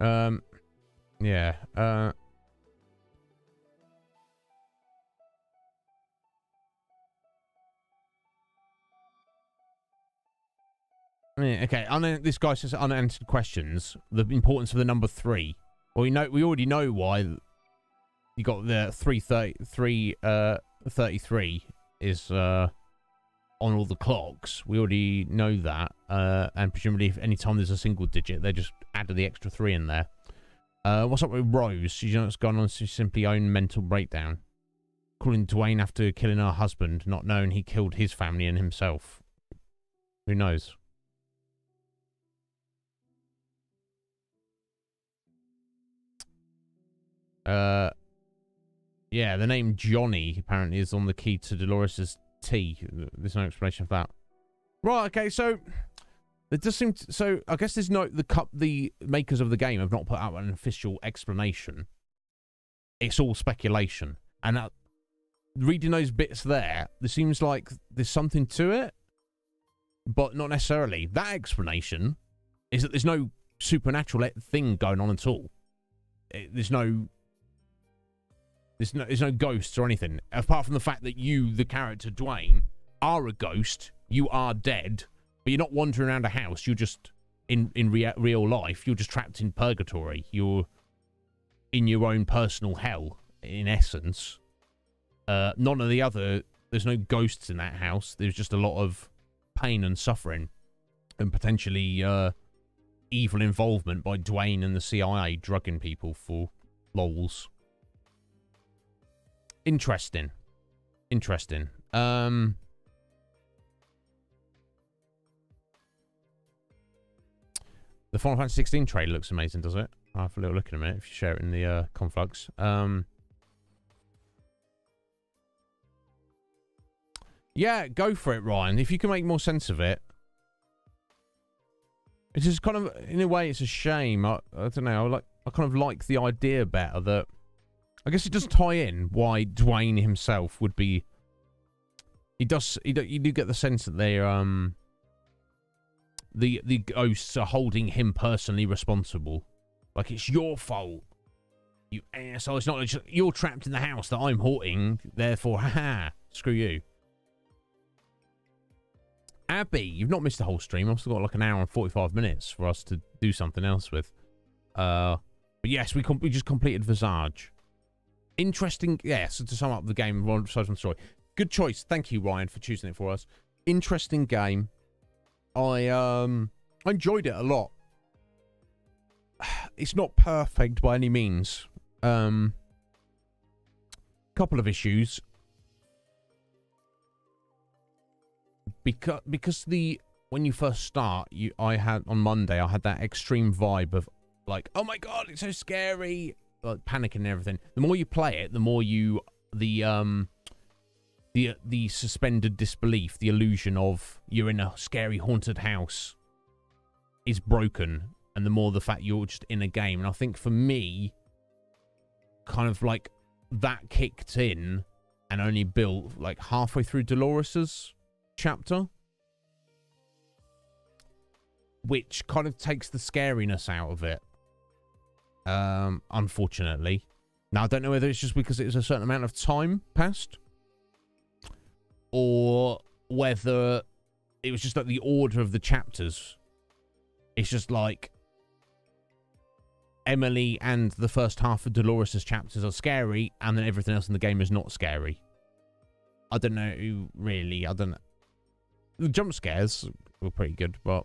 um, yeah. Uh, okay. This guy says unanswered questions. The importance of the number three. Well, we know we already know why you got the three thirty three uh thirty three is uh on all the clocks. We already know that. Uh, and presumably, if any time there's a single digit, they just added the extra three in there. Uh, what's up with Rose? She's just gone on to simply own mental breakdown. Calling Dwayne after killing her husband, not knowing he killed his family and himself. Who knows? Uh, yeah, the name Johnny apparently is on the key to Dolores's T. There's no explanation of that. Right. Okay. So it does seem. To, so I guess there's no the cup. The makers of the game have not put out an official explanation. It's all speculation, and uh, reading those bits there, there seems like there's something to it, but not necessarily. That explanation is that there's no supernatural thing going on at all. It, there's no there's no, there's no ghosts or anything, apart from the fact that you, the character Dwayne, are a ghost. You are dead, but you're not wandering around a house. You're just in in rea- real life. You're just trapped in purgatory. You're in your own personal hell, in essence. Uh, none of the other. There's no ghosts in that house. There's just a lot of pain and suffering, and potentially uh, evil involvement by Dwayne and the CIA drugging people for lols interesting interesting um the final fantasy 16 trailer looks amazing does it i'll have a little look in a minute if you share it in the uh conflux um yeah go for it ryan if you can make more sense of it It's just kind of, in a way, it's a shame. I, I don't know. I like, I kind of like the idea better that. I guess it does tie in why Dwayne himself would be. He does. He do, you do get the sense that they um. The the ghosts are holding him personally responsible, like it's your fault. You asshole! It's not just you're trapped in the house that I'm haunting. Therefore, haha, screw you. Abby, you've not missed the whole stream. I've still got like an hour and 45 minutes for us to do something else with. Uh, but yes, we, com- we just completed Visage. Interesting, yes, to sum up the game, from the story. Good choice. Thank you, Ryan, for choosing it for us. Interesting game. I, um, I enjoyed it a lot. It's not perfect by any means. Um, couple of issues. because because the when you first start, you I had on Monday I had that extreme vibe of like, oh my god, it's so scary, like panicking and everything. The more you play it, the more you the um the the suspended disbelief, the illusion of you're in a scary haunted house is broken, and the more the fact you're just in a game. And I think for me, kind of like that kicked in and only built like halfway through Dolores's chapter, which kind of takes the scariness out of it. Um, unfortunately. Now I don't know whether it's just because it was a certain amount of time passed, or whether it was just like the order of the chapters. It's just like Emily and the first half of Dolores' chapters are scary, and then everything else in the game is not scary. I don't know really. I don't know the jump scares were pretty good, but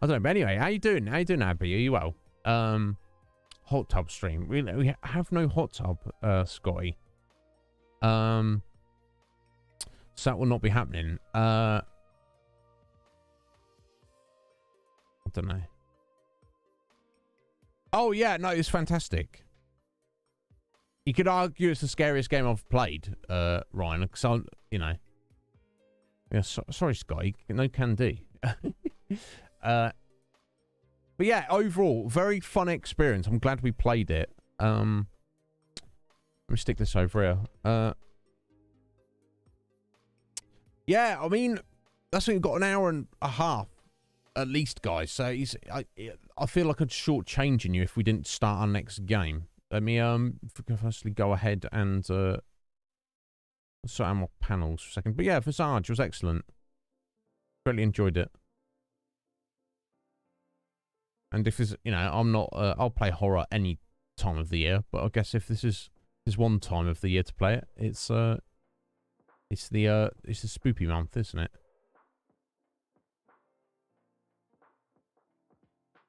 I don't know. But anyway, how you doing? How you doing, Abby? Are you well? Um, hot tub stream. We we have no hot tub, uh, Scotty. Um, so that will not be happening. Uh, I don't know. Oh yeah, no, it's fantastic. You could argue it's the scariest game I've played, uh, Ryan. Because I, you know, yeah, so, sorry, Scotty. No can do. uh, but yeah, overall, very fun experience. I'm glad we played it. Um, let me stick this over here. Uh, yeah, I mean, that's we've got an hour and a half at least, guys. So he's, I, I feel like I'd shortchanging you if we didn't start our next game. Let me um firstly go ahead and uh, sort out more panels for a second. But yeah, Visage was excellent. Really enjoyed it. And if it's, you know, I'm not, uh, I'll play horror any time of the year, but I guess if this is, is one time of the year to play it, it's, uh, it's the, uh, it's the spoopy month, isn't it?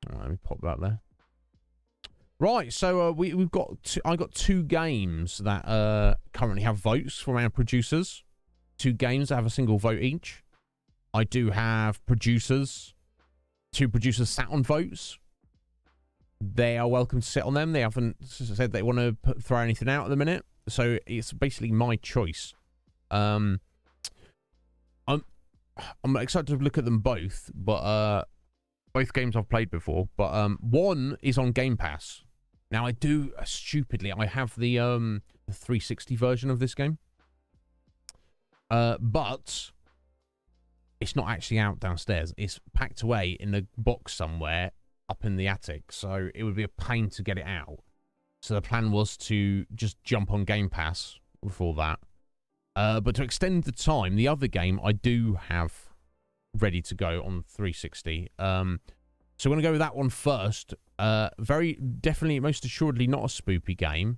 Right, let me pop that there. Right, so uh, we we've got two, I got two games that uh, currently have votes from our producers. Two games that have a single vote each. I do have producers. Two producers sat on votes. They are welcome to sit on them. They haven't said they want to put, throw anything out at the minute, so it's basically my choice. Um, I'm I'm excited to look at them both, but uh, both games I've played before. But um, one is on Game Pass, now I do uh, stupidly. I have the um the 360 version of this game, uh, but it's not actually out downstairs. It's packed away in a box somewhere up in the attic. So it would be a pain to get it out. So the plan was to just jump on Game Pass before that. Uh, but to extend the time, the other game I do have ready to go on 360. Um, so we're going to go with that one first. Uh, very definitely, most assuredly, not a spoopy game.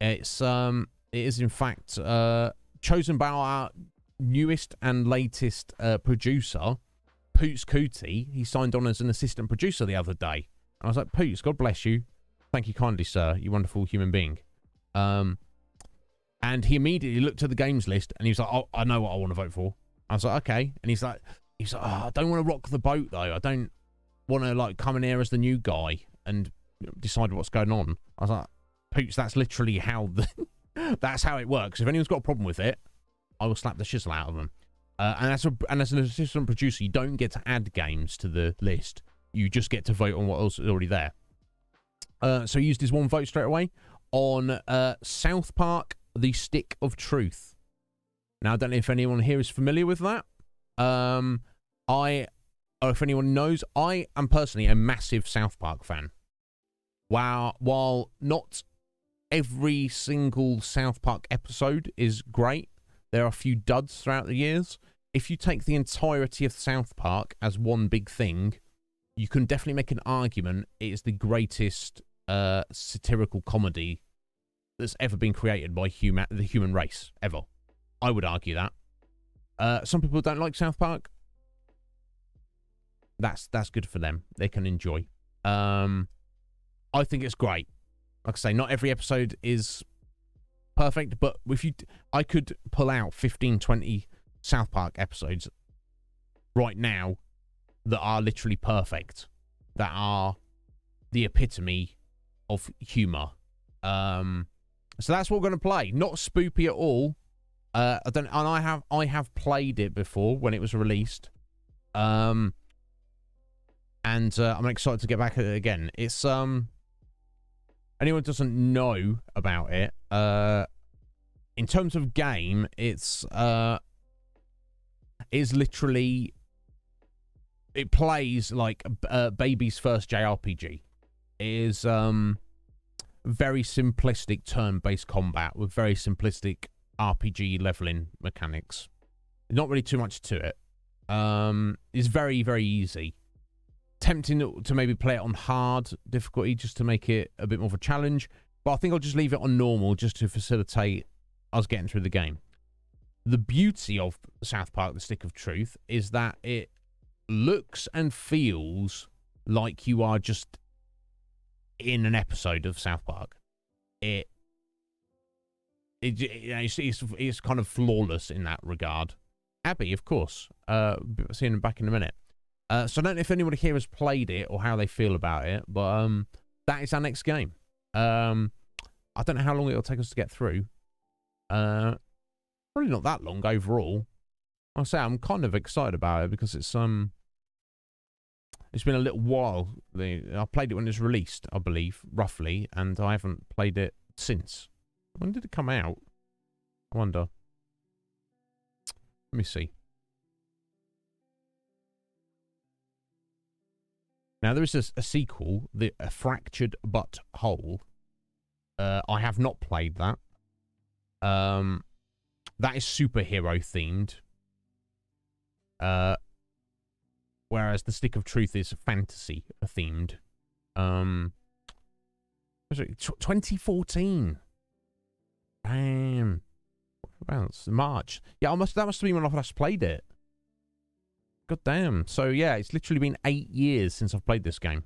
It's um, it is in fact uh, chosen by our newest and latest uh, producer, Poots Cootie. He signed on as an assistant producer the other day. I was like, Poots, God bless you. Thank you kindly, sir. You wonderful human being. Um, and he immediately looked at the games list and he was like, oh, I know what I want to vote for. I was like, okay. And he's like, he's like, oh, I don't want to rock the boat though. I don't want to like come in here as the new guy and decide what's going on. I was like, Poots, that's literally how the that's how it works. If anyone's got a problem with it, I will slap the shizzle out of them. Uh, and as a and as an assistant producer, you don't get to add games to the list. You just get to vote on what else is already there. Uh, so he used his one vote straight away on uh, South Park: The Stick of Truth. Now I don't know if anyone here is familiar with that. Um, I, or if anyone knows, I am personally a massive South Park fan. While while not every single South Park episode is great, there are a few duds throughout the years. If you take the entirety of South Park as one big thing, you can definitely make an argument it is the greatest uh, satirical comedy that's ever been created by human the human race ever. I would argue that. Uh, some people don't like South Park. That's that's good for them. They can enjoy. Um, I think it's great. Like I say, not every episode is perfect, but if you, I could pull out 15, 20 South Park episodes right now that are literally perfect, that are the epitome of humor. Um, so that's what we're going to play. Not spoopy at all. Uh, I don't, and I have I have played it before when it was released. Um, and uh, I'm excited to get back at it again. It's um, anyone doesn't know about it. Uh, in terms of game, it's uh, is literally it plays like uh, baby's first JRPG. Is um very simplistic turn-based combat with very simplistic RPG leveling mechanics. Not really too much to it. Um, it's very very easy. Tempting to maybe play it on hard difficulty just to make it a bit more of a challenge, but I think I'll just leave it on normal just to facilitate us getting through the game. The beauty of South Park: The Stick of Truth is that it looks and feels like you are just in an episode of South Park. It, it, it's, it's, it's kind of flawless in that regard. Abby, of course. Uh, seeing him back in a minute. Uh, so I don't know if anyone here has played it or how they feel about it, but um, that is our next game. Um, I don't know how long it'll take us to get through. Uh, probably not that long overall. I'll say I'm kind of excited about it because it's um it's been a little while. I played it when it was released, I believe, roughly, and I haven't played it since. When did it come out? I wonder. Let me see. Now there is a, a sequel, the a Fractured But Whole. Uh, I have not played that. Um, that is superhero themed. Uh, whereas the Stick of Truth is fantasy themed. Um, 2014. Damn. About March. Yeah, I must. That must have been when I last played it. God damn. So yeah, it's literally been eight years since I've played this game.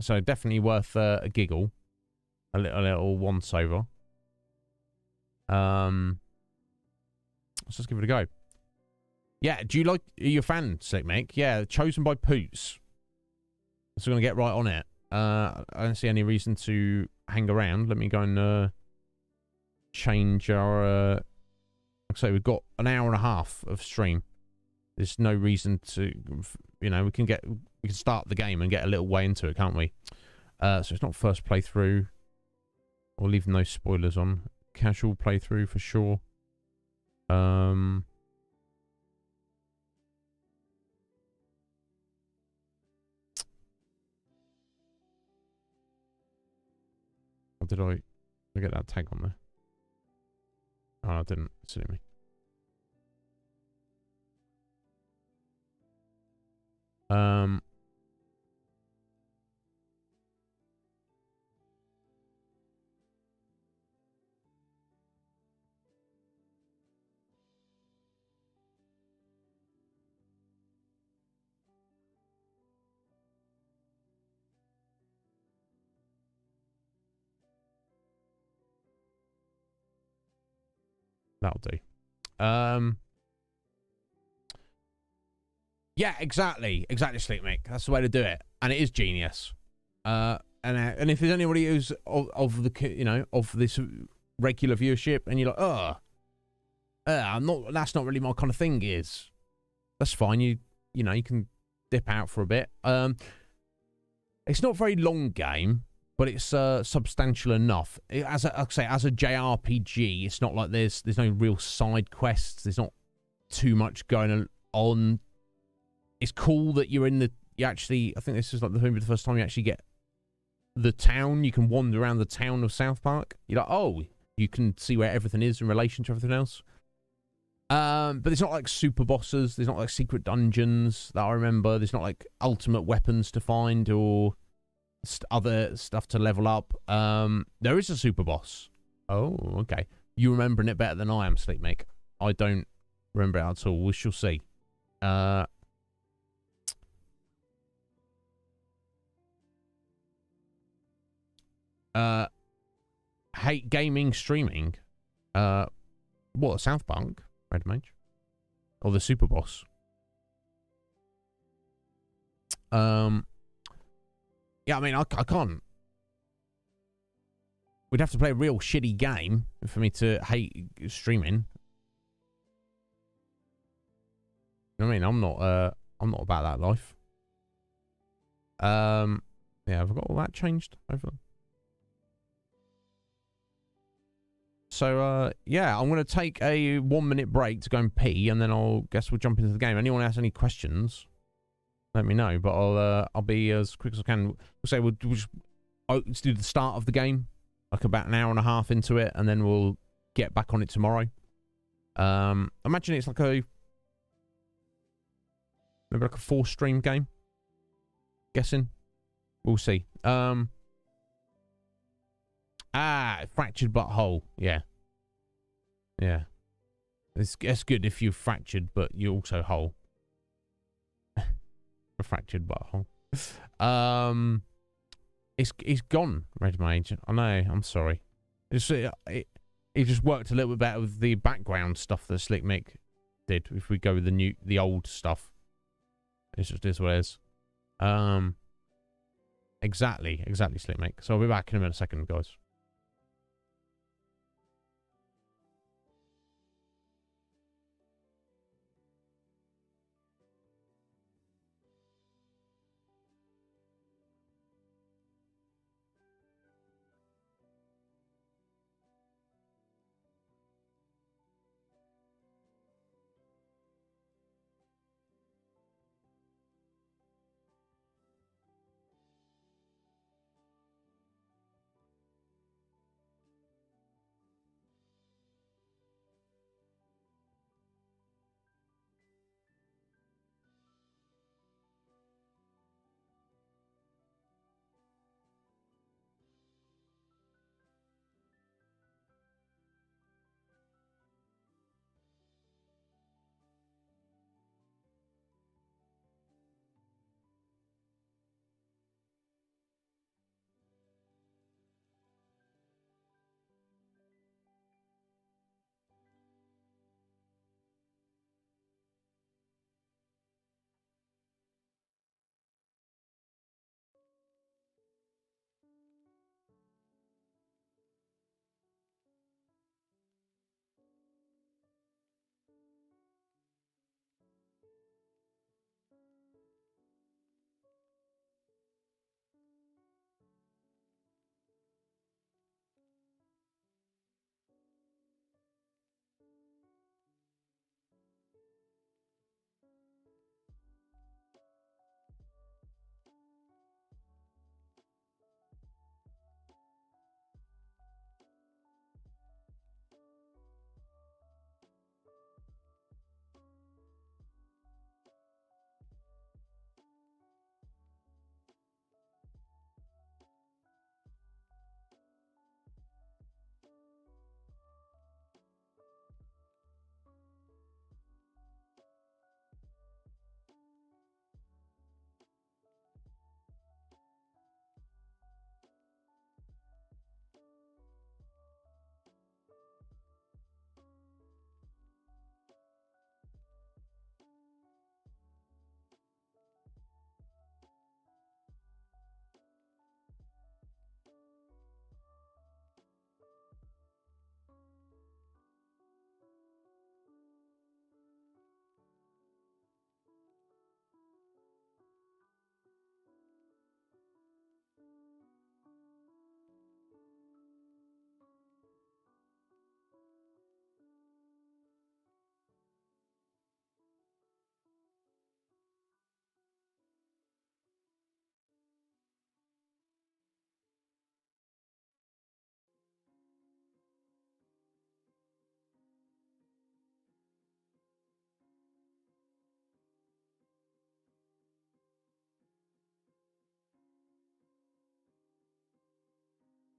So definitely worth uh, a giggle, a little, a little once over. Um, let's just give it a go. Yeah, do you like, are you a fan, Slick Mick? Yeah, chosen by Poots. So we're going to get right on it. Uh, I don't see any reason to hang around. Let me go and uh, change our, uh, like I say, we've got an hour and a half of stream. There's no reason to, you know, we can get, we can start the game and get a little way into it, can't we? Uh, so it's not first playthrough. We'll leave no spoilers on. Casual playthrough for sure. Um... Did I, I get that tag on there? Oh, I didn't. Silly me. Um. That'll do. Um. Yeah, exactly, exactly, Slick Mick. That's the way to do it, and it is genius. Uh, and uh, and if there's anybody who's of, of the you know of this regular viewership, and you're like, oh, uh, I'm not. That's not really my kind of thing. Is that's fine. You you know you can dip out for a bit. Um, it's not a very long game, but it's uh, substantial enough. It, as a, like I say, as a JRPG, it's not like there's there's no real side quests. There's not too much going on. It's cool that you're in the. You actually, I think this is like the, the first time you actually get the town. You can wander around the town of South Park. You're like, oh, you can see where everything is in relation to everything else. Um, but there's not like super bosses. There's not like secret dungeons that I remember. There's not like ultimate weapons to find or st- other stuff to level up. Um, there is a super boss. Oh, okay. You remembering it better than I am, Slick Mick. I don't remember it at all. We shall see. Uh, uh, hate gaming streaming. Uh, what South Park, Red Mage, or the Super Boss. Um, yeah, I mean, I, I can't. We'd have to play a real shitty game for me to hate streaming. I mean? I'm not. Uh, I'm not about that life. Um, yeah, I've got all that changed over. So, uh, yeah, I'm going to take a one minute break to go and pee, and then I'll guess we'll jump into the game. Anyone has any questions, let me know. But I'll uh, I'll be as quick as I can. We'll say we'll, we'll just do the start of the game, like about an hour and a half into it, and then we'll get back on it tomorrow. Um, imagine it's like a maybe like a four stream game. Guessing, we'll see. Um. Ah, fractured butthole. Yeah. Yeah. It's, it's good if you're fractured, but you're also whole. a fractured butthole. Um, it's it's gone, Red Mage. I know. I'm sorry. It's it, it, it just worked a little bit better with the background stuff that Slick Mick did. If we go with the new, the old stuff, it's just this what it is. Um, exactly, exactly, Slick Mick. So I'll be back in a minute, second, guys.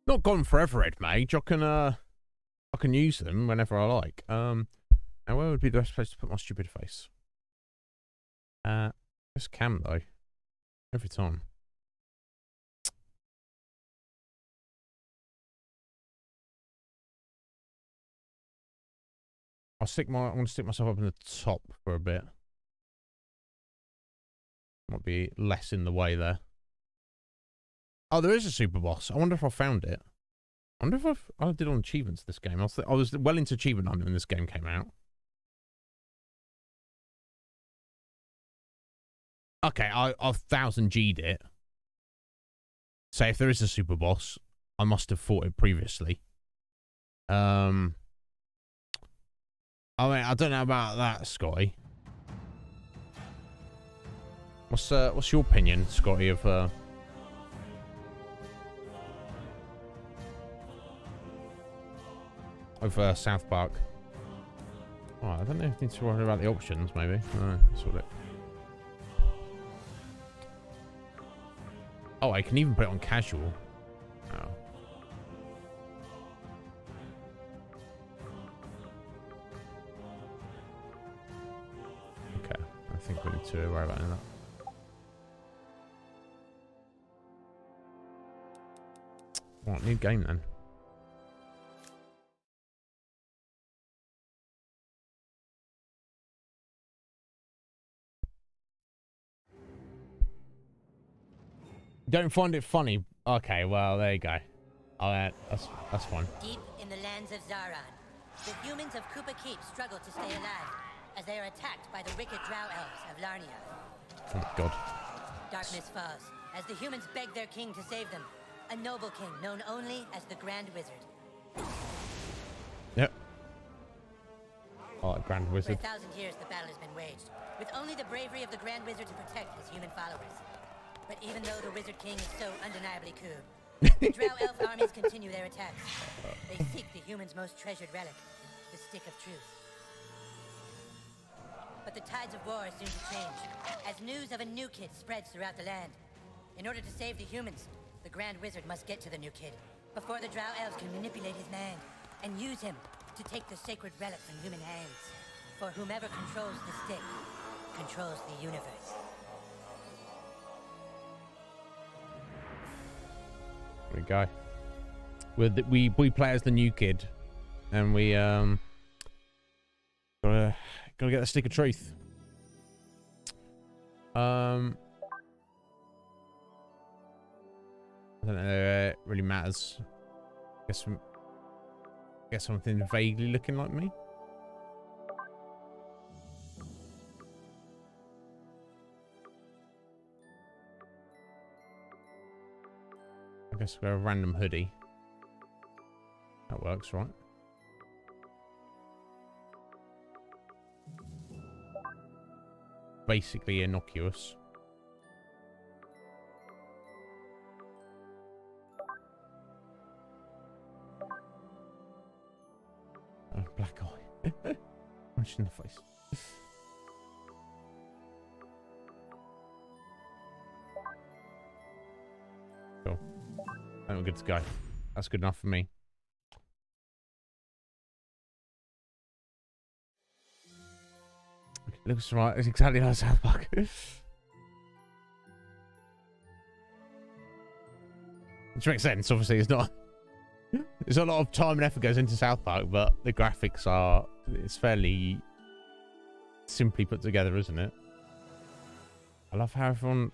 Not gone forever, Red Mage. I can uh, I can use them whenever I like. Um, and where would be the best place to put my stupid face? Uh, this cam though. Every time. I'll stick my. I'm gonna stick myself up in the top for a bit. Might be less in the way there. Oh, there is a super boss. I wonder if I found it. I wonder if I've, I did on achievements this game. I was, I was well into achievement hunting when this game came out. Okay, I, I've thousand G'd it. So if there is a super boss, I must have fought it previously. Um, I mean, I don't know about that, Scotty. What's uh, what's your opinion, Scotty, of uh, of uh, South Park? I don't know if I need to worry about the options, maybe. That's what it. Oh, I can even put it on casual. Oh. Okay, I think we need to worry about that. What, new game then? Don't find it funny. Okay, well, there you go. Oh, that, that's, that's fine. Deep in the lands of Zaron, the humans of Kupa Keep struggle to stay alive as they are attacked by the wicked drow elves of Larnia. Oh, God. Darkness falls as the humans beg their king to save them, a noble king known only as the Grand Wizard. Yep. Oh, Grand For a Wizard. thousand years, the battle has been waged, with only the bravery of the Grand Wizard to protect his human followers. But even though the Wizard King is so undeniably cool, the Drow Elf armies continue their attacks. They seek the humans' most treasured relic, the Stick of Truth. But the tides of war are soon to change, as news of a new kid spreads throughout the land. In order to save the humans, the Grand Wizard must get to the new kid before the Drow Elves can manipulate his mind and use him to take the sacred relic from human hands. For whomever controls the stick controls the universe. We go. We we play as the new kid, and we um gotta gotta get the stick of truth. Um, I don't know. Uh, it really matters. Guess guess something vaguely looking like me. Guess we're a random hoodie. That works, right? Basically innocuous. Oh, black eye. Punch in the face. Think we're good to go. That's good enough for me. Looks right. It's exactly like South Park. Which makes sense. Obviously, it's not. There's a lot of time and effort goes into South Park, but the graphics are. It's fairly simply put together, isn't it? I love how everyone.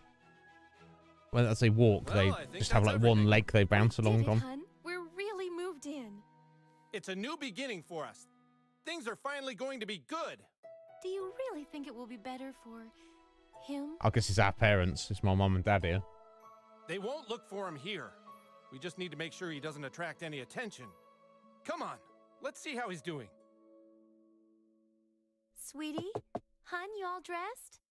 When as they walk, Well, they just have that's like one leg they bounce Did along it, on. hun? We're really moved in. It's a new beginning for us. Things are finally going to be good. Do you really think it will be better for him? I guess it's our parents. It's my mom and dad here. They won't look for him here. We just need to make sure he doesn't attract any attention. Come on, let's see how he's doing. Sweetie? Hun, you all dressed?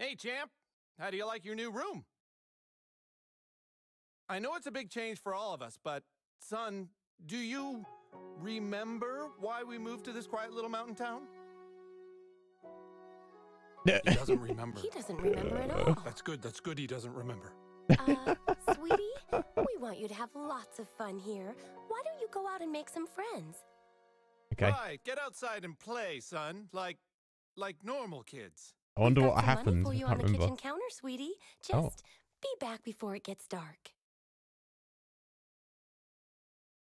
Hey, champ, how do you like your new room? I know it's a big change for all of us, but son, do you remember why we moved to this quiet little mountain town? He doesn't remember. He doesn't remember at all. That's good. That's good. He doesn't remember. Uh, sweetie, we want you to have lots of fun here. Why don't you go out and make some friends? Okay. Right. Get outside and play, son. Like, like normal kids. I wonder what got some happened. Money for you I can't remember. counter, sweetie. Just Oh. be back before it gets dark.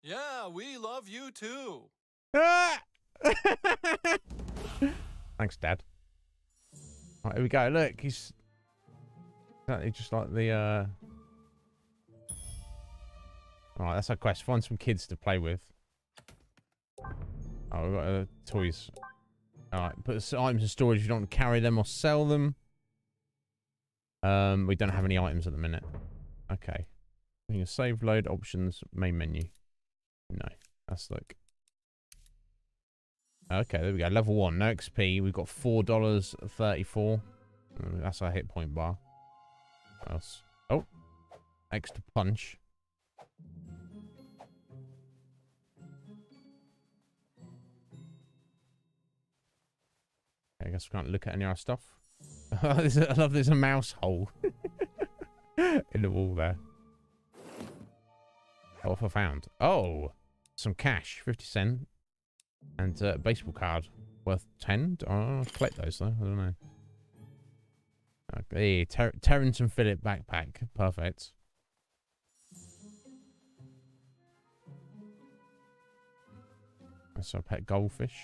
Yeah, we love you too. Ah! Thanks, Dad. Right, here we go. Look, he's exactly just like the. uh All right, that's our quest. Find some kids to play with. Oh, we've got uh, toys. All right, put items in storage. if You don't carry them or sell them. Um, we don't have any items at the minute. Okay. Save load options main menu. No, that's like Okay, there we go. Level one, no XP. We've got four dollars thirty-four. Mm, That's our hit point bar. What else? Oh, extra punch. I guess we can't look at any of our stuff. I love there's a mouse hole in the wall there. Oh, what have I found? Oh, some cash, fifty cent. And uh, a baseball card worth 10. Oh, I'll collect those though. I don't know. Okay, Ter- Terrance and Phillip backpack. Perfect. Our pet goldfish.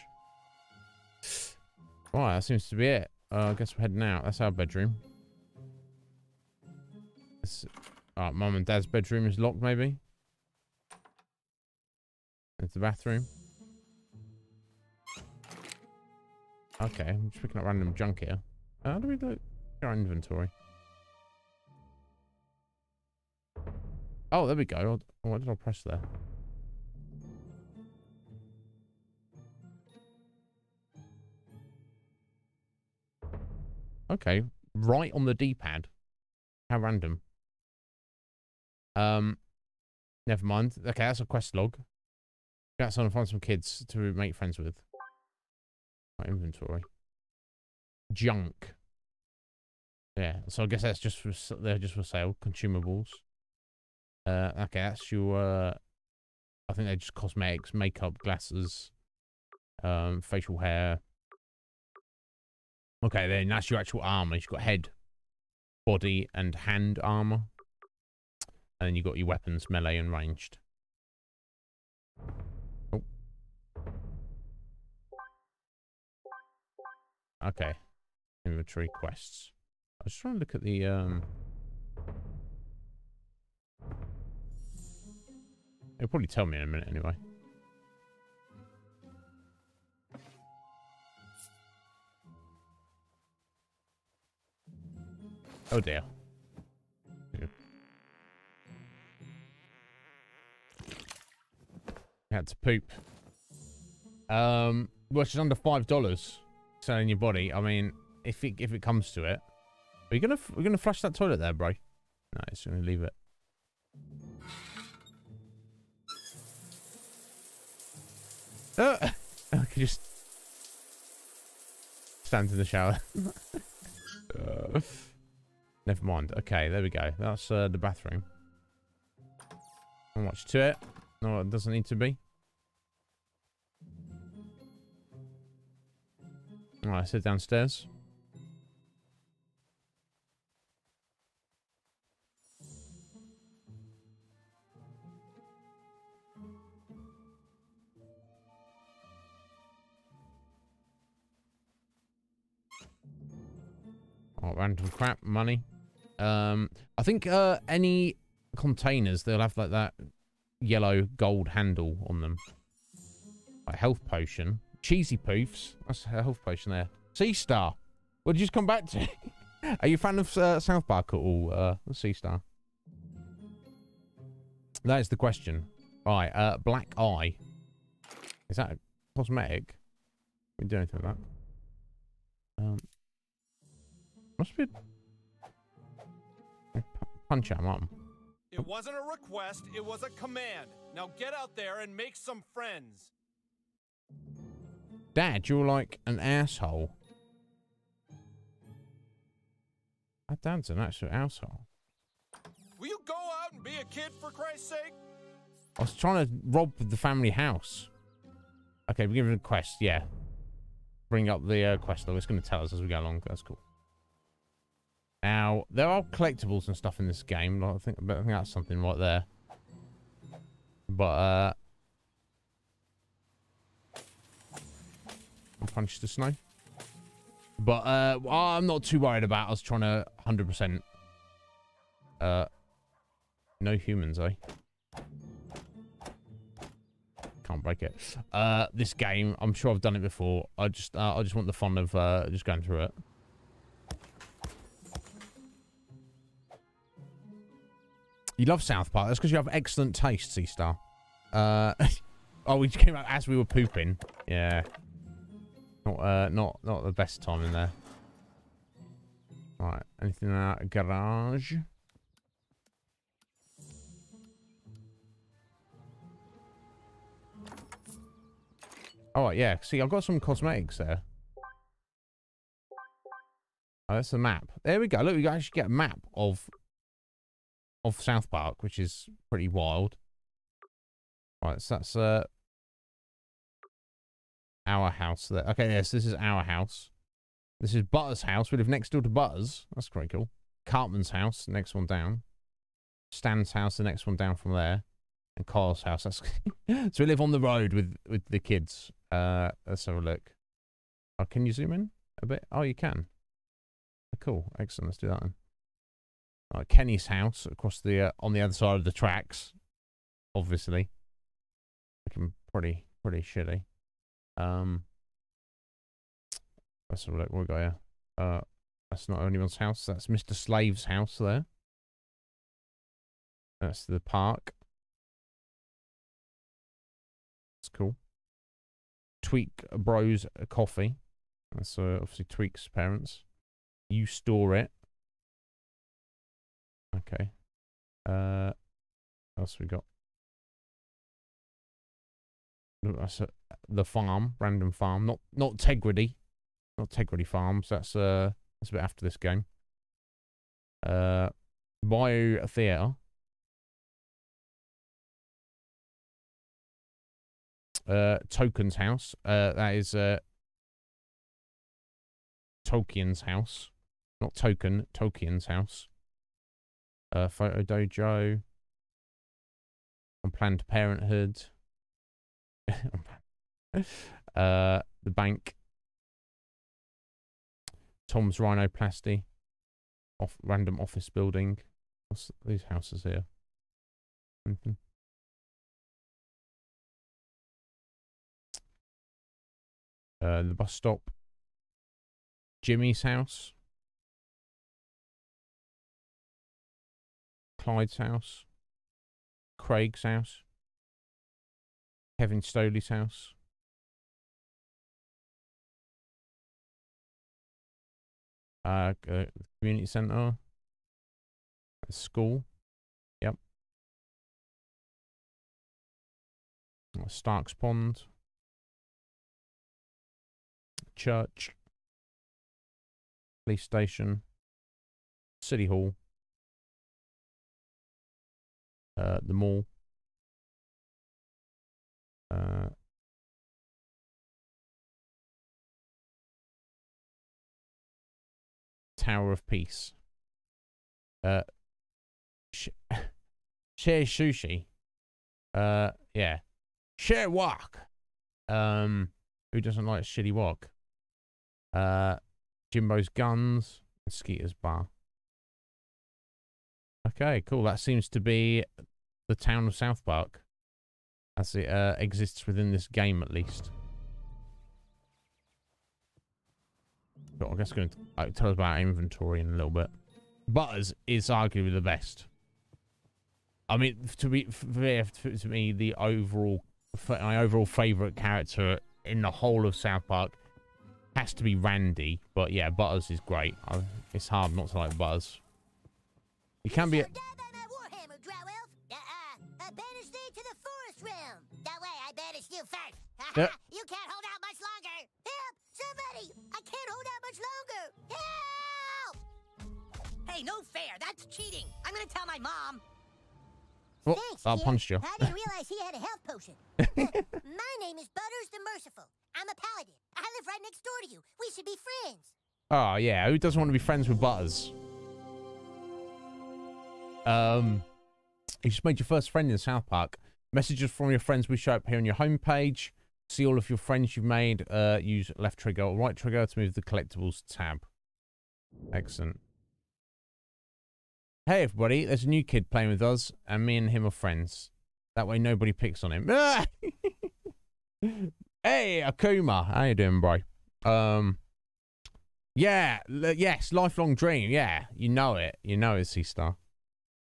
Right, that seems to be it. Uh, I guess we're heading out. That's our bedroom. This, uh, mum and dad's bedroom is locked, maybe. It's the bathroom. Okay, I'm just picking up random junk here. How do we at our inventory? Oh, there we go. What did I press there? Okay, right on the D-pad. How random. Um, never mind. Okay, that's a quest log. Go outside and find some kids to make friends with. My inventory. Junk. Yeah, so I guess that's just for they're just for sale. Consumables. Uh, okay, that's your. Uh, I think they're just cosmetics, makeup, glasses, um, facial hair. Okay, then that's your actual armor. You've got head, body, and hand armor, and then you've got your weapons, melee and ranged. Oh. Okay. Inventory quests. I was trying to look at the um It'll probably tell me in a minute anyway. Oh dear. Yeah. Had to poop. Um, well, it's under five dollars selling your body. I mean, if it if it comes to it, you gonna we're gonna flush that toilet there, bro? No, it's gonna leave it. Uh, I could just stand in the shower. Uh, never mind. Okay, there we go. That's uh, the bathroom. Not much to it. No, it doesn't need to be. Alright, sit downstairs. Oh, random crap, money. Um, I think uh, any containers they'll have like that yellow gold handle on them. Like health potion, cheesy poofs. That's a health potion there. Sea Star. What did you just come back to? Are you a fan of uh, South Park at all, uh, Sea Star? That is the question. Right, uh, Black Eye. Is that a cosmetic? We do anything with that. Um, must be. Punch at mum. It wasn't a request, it was a command. Now get out there and make some friends. Dad, you're like an asshole. My dad's an actual asshole. Will you go out and be a kid for Christ's sake? I was trying to rob the family house. Okay, we're giving a quest, yeah. Bring up the uh, quest though. It's going to tell us as we go along. That's cool. Now, there are collectibles and stuff in this game. I think, I think that's something right there. But, uh... Punch the snow. But, uh, I'm not too worried about us trying to 100%... Uh... No humans, eh? Can't break it. Uh, this game, I'm sure I've done it before. I just, uh, I just want the fun of, uh, just going through it. You love South Park. That's because you have excellent taste, Sea Star. Uh, oh, we came out as we were pooping. Yeah. Not, uh, not, not the best time in there. Right. Anything in that garage? Oh, yeah. See, I've got some cosmetics there. Oh, that's the map. There we go. Look, we actually get a map of of South Park, which is pretty wild. Right, so that's uh our house there. Okay, yes, this is our house. This is Butter's house. We live next door to Butter's. That's pretty cool. Cartman's house, next one down. Stan's house, the next one down from there. And Kyle's house. That's so we live on the road with with the kids. Uh, let's have a look. Oh, can you zoom in a bit? Oh, you can. Cool, excellent. Let's do that then. Uh, Kenny's house across the uh, on the other side of the tracks, obviously. Looking pretty pretty shitty. Um, let's have a look. What we got here? Uh, that's not anyone's house. That's Mr. Slave's house there. That's the park. It's cool. Tweak Bros Coffee. That's uh, obviously Tweak's parents. You store it. Okay. Uh, else we got? That's uh, the farm, random farm, not not Tegridy, not Tegridy Farms. That's uh, that's a bit after this game. Uh, Bio Theatre. Uh, Token's house. Uh, that is uh, Tolkien's house, not Token. Tolkien's house uh, Photo Dojo, on Planned Parenthood, uh, the bank, Tom's Rhinoplasty, off random office building. What's these houses here? Anything? Uh, the bus stop, Jimmy's house. Clyde's house, Craig's house, Kevin Stoley's house. Uh, uh community centre, school, yep. Starks Pond, church, police station, city hall, uh, the mall. Uh, Tower of Peace. Uh, sh share sushi. Uh, yeah. Share walk. Um, who doesn't like shitty walk? Uh, Jimbo's guns. Skeeter's bar. Okay, cool. That seems to be the town of South Park. As it uh, exists within this game, at least. But I guess going to uh, tell us about inventory in a little bit. Butters is arguably the best. I mean, to be fair to me, the overall my overall favorite character in the whole of South Park has to be Randy. But yeah, Butters is great. I, it's hard not to like Butters. You can't be. A... Yeah. You can't hold out much longer. Help! Somebody! I can't hold out much longer. Help! Hey, no fair. That's cheating. I'm gonna tell my mom. Oh, Thanks, I kid. punched you. I didn't realize he had a health potion. Look, my name is Butters the Merciful. I'm a paladin. I live right next door to you. We should be friends. Oh yeah, who doesn't want to be friends with Butters? Um, you just made your first friend in South Park. Messages from your friends will show up here on your homepage. See all of your friends you've made. Uh, use left trigger or right trigger to move the collectibles tab. Excellent. Hey everybody, there's a new kid playing with us, and me and him are friends. That way nobody picks on him. hey Akuma, how you doing, bro? Um, yeah, yes, lifelong dream. Yeah, you know it. You know it's C Star.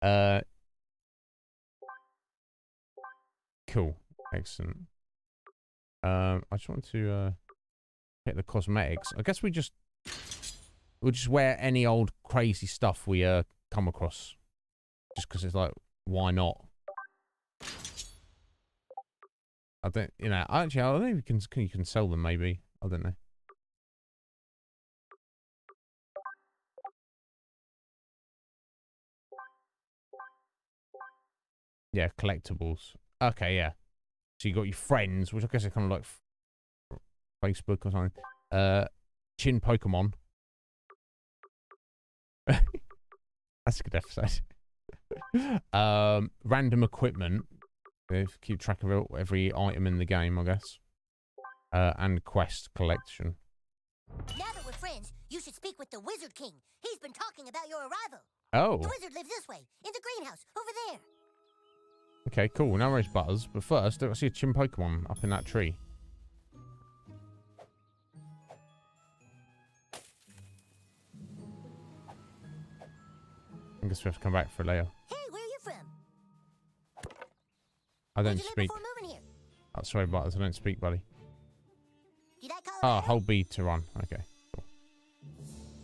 Uh, cool, excellent. Um, I just want to uh hit the cosmetics. I guess we just we'll just wear any old crazy stuff we uh come across, just because it's like, why not? I don't, you know. Actually, I don't know if you can you can sell them. Maybe I don't know. Yeah, collectibles. Okay, yeah. So you got your friends, which I guess are kind of like Facebook or something. Uh, Chinpokomon. That's a good episode. um, random equipment. Keep track of every item in the game, I guess. Uh, and quest collection. Now that we're friends, you should speak with the Wizard King. He's been talking about your arrival. Oh, The wizard lives this way, in the greenhouse, over there. Okay, cool. Now raise Butters, but first, I see a Chinpokomon up in that tree. I guess we have to come back for later. Hey, where are you from? I don't speak. before moving here? Oh, sorry, Butters, I don't speak, buddy. Did I call Oh, hold B to run. Okay.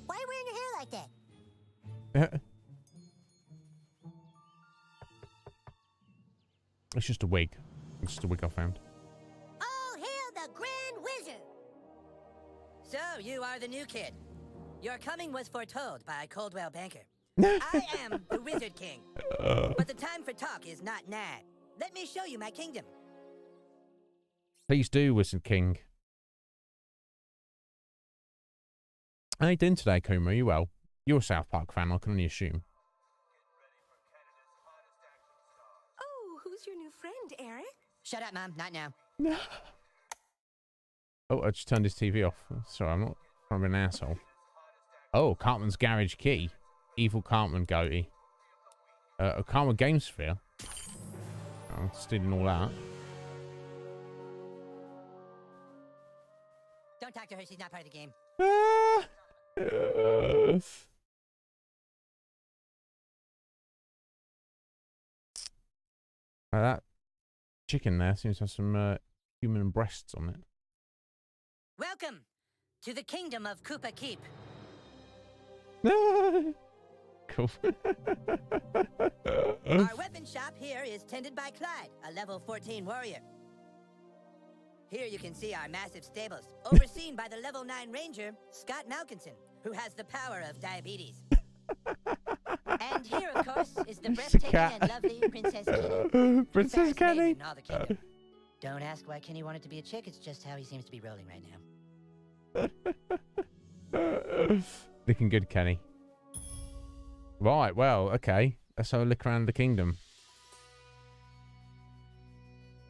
Why are you wearing your hair like that? it's just a wig. It's just a wig I found. Oh, hail the Grand Wizard! So, you are the new kid. Your coming was foretold by Coldwell Banker. I am the Wizard King. But the time for talk is not now. Let me show you my kingdom. Please do, Wizard King. How you doing today, Kuma? Are you well? You're a South Park fan, I can only assume. Shut up, Mom. Not now. No. oh, I just turned his TV off. Sorry, I'm not be an asshole. Oh, Cartman's Garage Key. Evil Cartman goatee. Uh, a Cartman Game Sphere. I'm stealing all that. Don't talk to her. She's not part of the game. Ah. Uh, that chicken there seems to have some uh, human breasts on it. Welcome to the kingdom of Kupa Keep. cool. Our weapon shop here is tended by Clyde, a level 14 warrior. Here you can see our massive stables, overseen by the level 9 ranger, Scott Malkinson, who has the power of diabetes. and here, of course, is the breathtaking and lovely Princess Kenny. Princess Fairest Kenny. in all the kingdom. Don't ask why Kenny wanted to be a chick, it's just how he seems to be rolling right now. Looking good, Kenny. Right, well, okay. Let's have a look around the kingdom.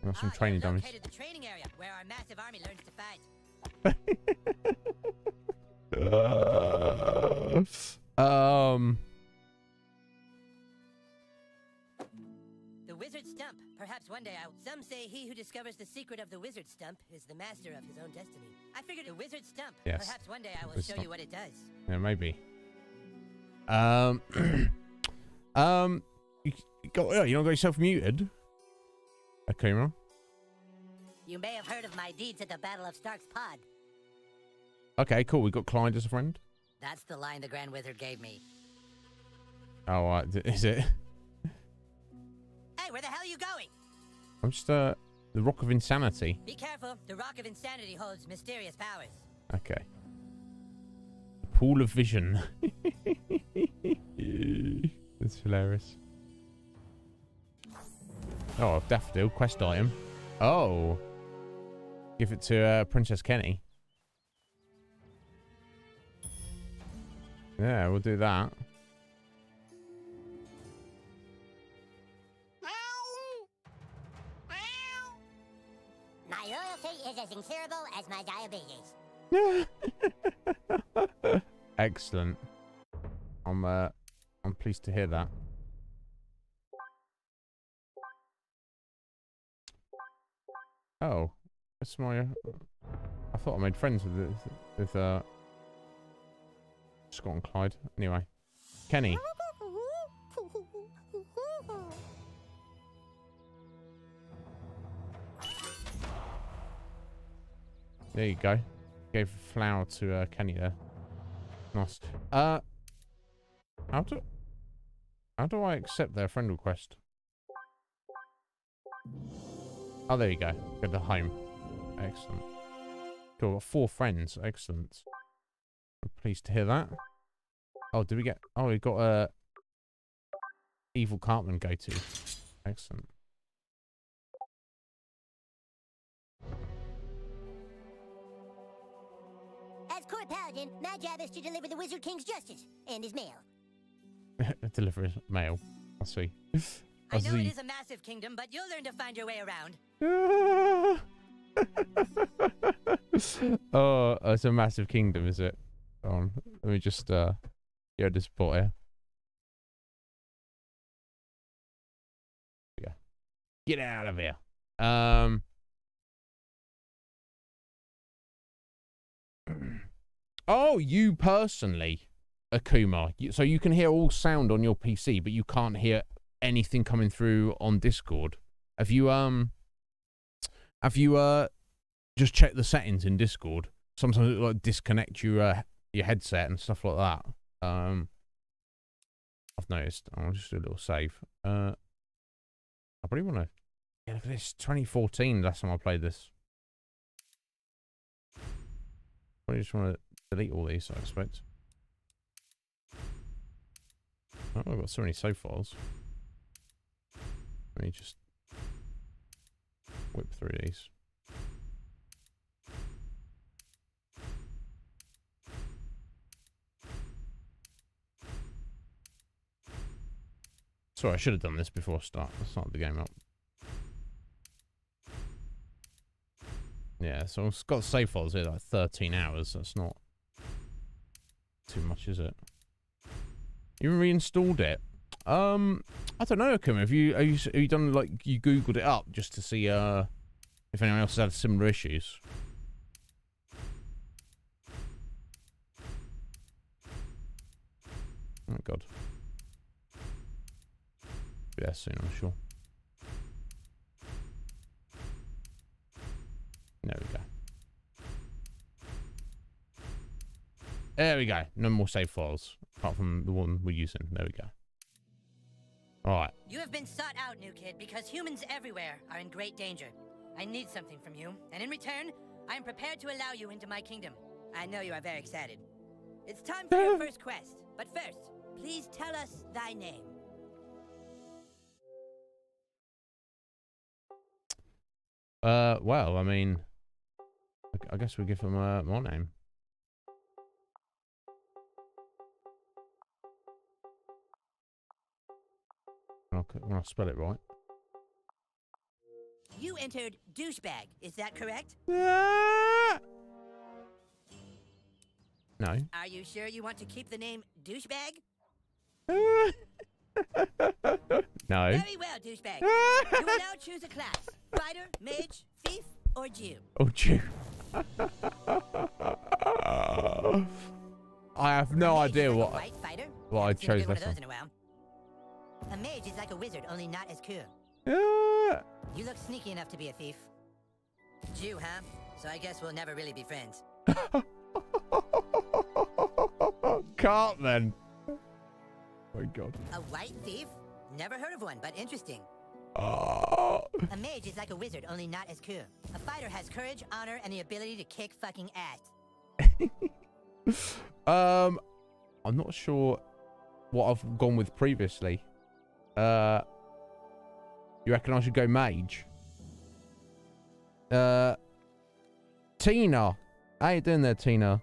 Got some Ah, training you're dummies. located the training area, where our massive army learns to fight. um, one day I'll. Some say he who discovers the secret of the wizard stump is the master of his own destiny. I figured the wizard stump. Yes. Perhaps one day I will show you what it does. yeah, maybe. Um, um, you, you got, oh, you not got yourself muted? Akuma? You may have heard of my deeds at the Battle of Stark's Pond. Okay, cool. We got Clyde as a friend. That's the line the Grand Wizard gave me. Oh, d- Is it? Hey, where the hell are you going? I'm just, uh, the Rock of Insanity. Be careful. The Rock of Insanity holds mysterious powers. Okay. Pool of Vision. It's hilarious. Oh, daffodil quest item. Oh. Give it to uh, Princess Kenny. Yeah, we'll do that. Is as incurable as my diabetes. Excellent. I'm uh, I'm pleased to hear that. Oh, that's my. I thought I made friends with with uh Scott and Clyde. Anyway, Kenny. There you go. Gave flower to uh, Kenny there. Nice. Uh, how do how do I accept their friend request? Oh, there you go. Go to home. Excellent. Cool. Four friends. Excellent. I'm pleased to hear that. Oh, did we get? Oh, we got a uh, evil Cartman go to. Excellent. Court paladin, my job is to deliver the Wizard King's justice and his mail. Deliver his mail. I see. I know it see. is a massive kingdom, but you'll learn to find your way around. oh, it's a massive kingdom, is it? Hold on. Let me just uh get this bot here. Yeah. Get out of here. Um Oh, you personally, Akuma. So you can hear all sound on your PC, but you can't hear anything coming through on Discord. Have you um have you uh just checked the settings in Discord? Sometimes it like disconnect your uh, your headset and stuff like that. Um I've noticed. I'll just do a little save. Uh I probably wanna Yeah, look at this. 2014 last time I played this. I just want to delete all these, I expect. Oh, I've got so many save files. Let me just whip through these. Sorry, I should have done this before I start. I start the game up. Yeah, so I've got save files here like 13 hours. That's not too much, is it? You reinstalled it. Um, I don't know, Akuma. Have you have you have you done like you googled it up just to see uh if anyone else has had similar issues? Oh god. Yeah, soon I'm sure. There we go. There we go. No more save files apart from the one we're using. There we go. All right. You have been sought out, new kid, because humans everywhere are in great danger. I need something from you, and in return, I am prepared to allow you into my kingdom. I know you are very excited. It's time for your first quest, but first, please tell us thy name. Uh, well, I mean, I- I guess we give him uh, my name. When I'll, when spell it right. You entered douchebag, is that correct? Ah! No. Are you sure you want to keep the name douchebag? No. Very well, douchebag. you will now choose a class: fighter, mage, thief, or Jew. Oh, Jew. I have no idea what fighter. what I Haven't seen a chose good one a mage is like a wizard, only not as cool. Ah. You look sneaky enough to be a thief. Jew, huh? So I guess we'll never really be friends. Can't then. Oh my god. A white thief? Never heard of one, but interesting. Oh. A mage is like a wizard, only not as cool. A fighter has courage, honor, and the ability to kick fucking ass. Um, I'm not sure what I've gone with previously. Uh, you reckon I should go mage? Uh, Tina. How you doing there, Tina?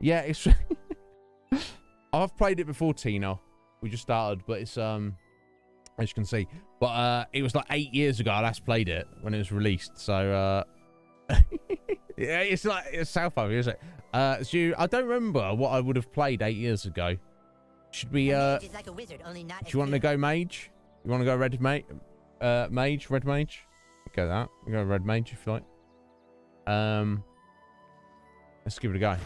Yeah, it's... I've played it before, Tina. We just started, but it's, um... As you can see. But, uh, it was like eight years ago I last played it when it was released, so, uh... yeah, it's like, it's South Park, isn't it? Uh, so you, I don't remember what I would have played eight years ago. Should we, uh... Like a wizard, only not Do you want to go mage? You want to go red mage? Uh, mage, red mage? Go that. We go red mage if you like. Um, let's give it a go.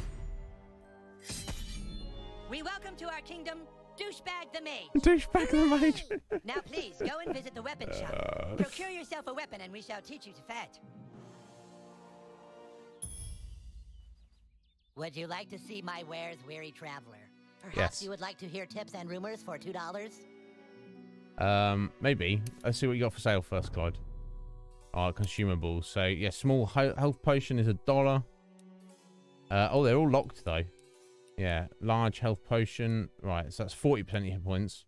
We welcome to our kingdom, Douchebag the Mage. Douchebag the mage. now please, go and visit the weapon shop. Procure yourself a weapon and we shall teach you to fight. Would you like to see my wares, weary traveler? Perhaps Yes. you would like to hear tips and rumors for two dollars? Um, maybe. Let's see what you got for sale first, Clyde. Oh, consumables. So yeah, small health potion is a dollar. Uh, oh, they're all locked though. Yeah, large health potion. Right, so that's forty percent hit points.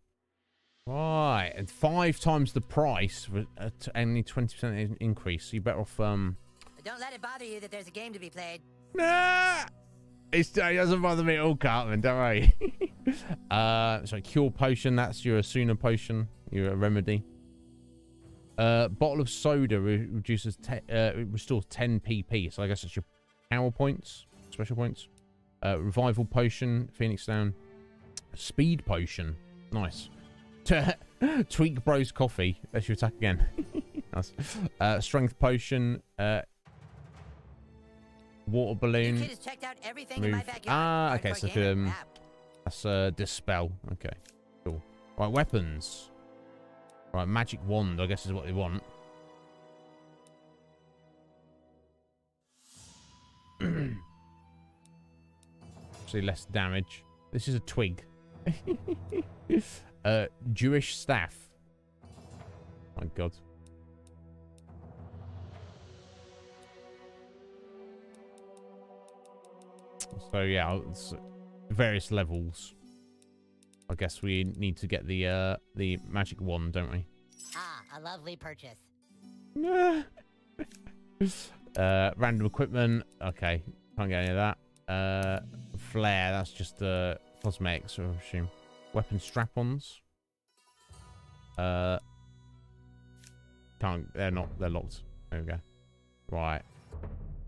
Right, and five times the price for uh, only twenty percent increase. So you better off um. Don't let it bother you that there's a game to be played. Nah! It's, it doesn't bother me at all, Cartman, don't worry. uh, so cure potion, that's your Esuna potion, your remedy. Uh, bottle of soda re- reduces, te- uh, restores 10 PP, so I guess it's your power points, special points. Uh, revival potion, Phoenix down. Speed potion, nice. Tweak Bros coffee, that's your attack again. nice. Uh, strength potion, uh, water balloon. Kid has checked out everything in my Move. Ah, okay, so um, that's uh, dispel. Okay, cool. Right, weapons. Right, magic wand. I guess is what they want. See less damage. This is a twig. uh, Jewish staff. My God. So yeah, it's various levels. I guess we need to get the uh the magic wand, don't we? Ah, a lovely purchase. uh random equipment. Okay, can't get any of that. Uh flare, that's just uh cosmetics, I assume. Weapon strap-ons. Uh can't they're not they're locked. There we go. Right.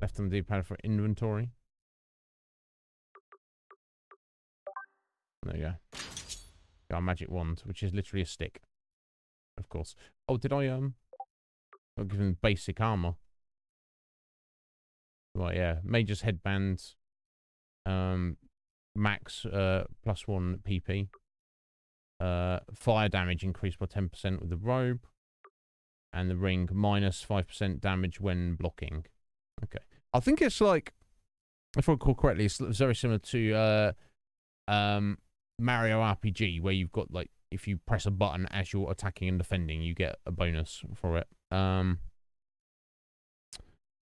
Left on the D-pad for inventory. There you go. Our magic wand, which is literally a stick. Of course. Oh, did I, um... I'll give him basic armor. Right, yeah. Major's headband. Um, max, uh, plus one PP. Uh, fire damage increased by 10% with the robe. And the ring, minus 5% damage when blocking. Okay. I think it's like, if I recall correctly, it's very similar to, uh, um, Mario RPG, where you've got like if you press a button as you're attacking and defending, you get a bonus for it. Um,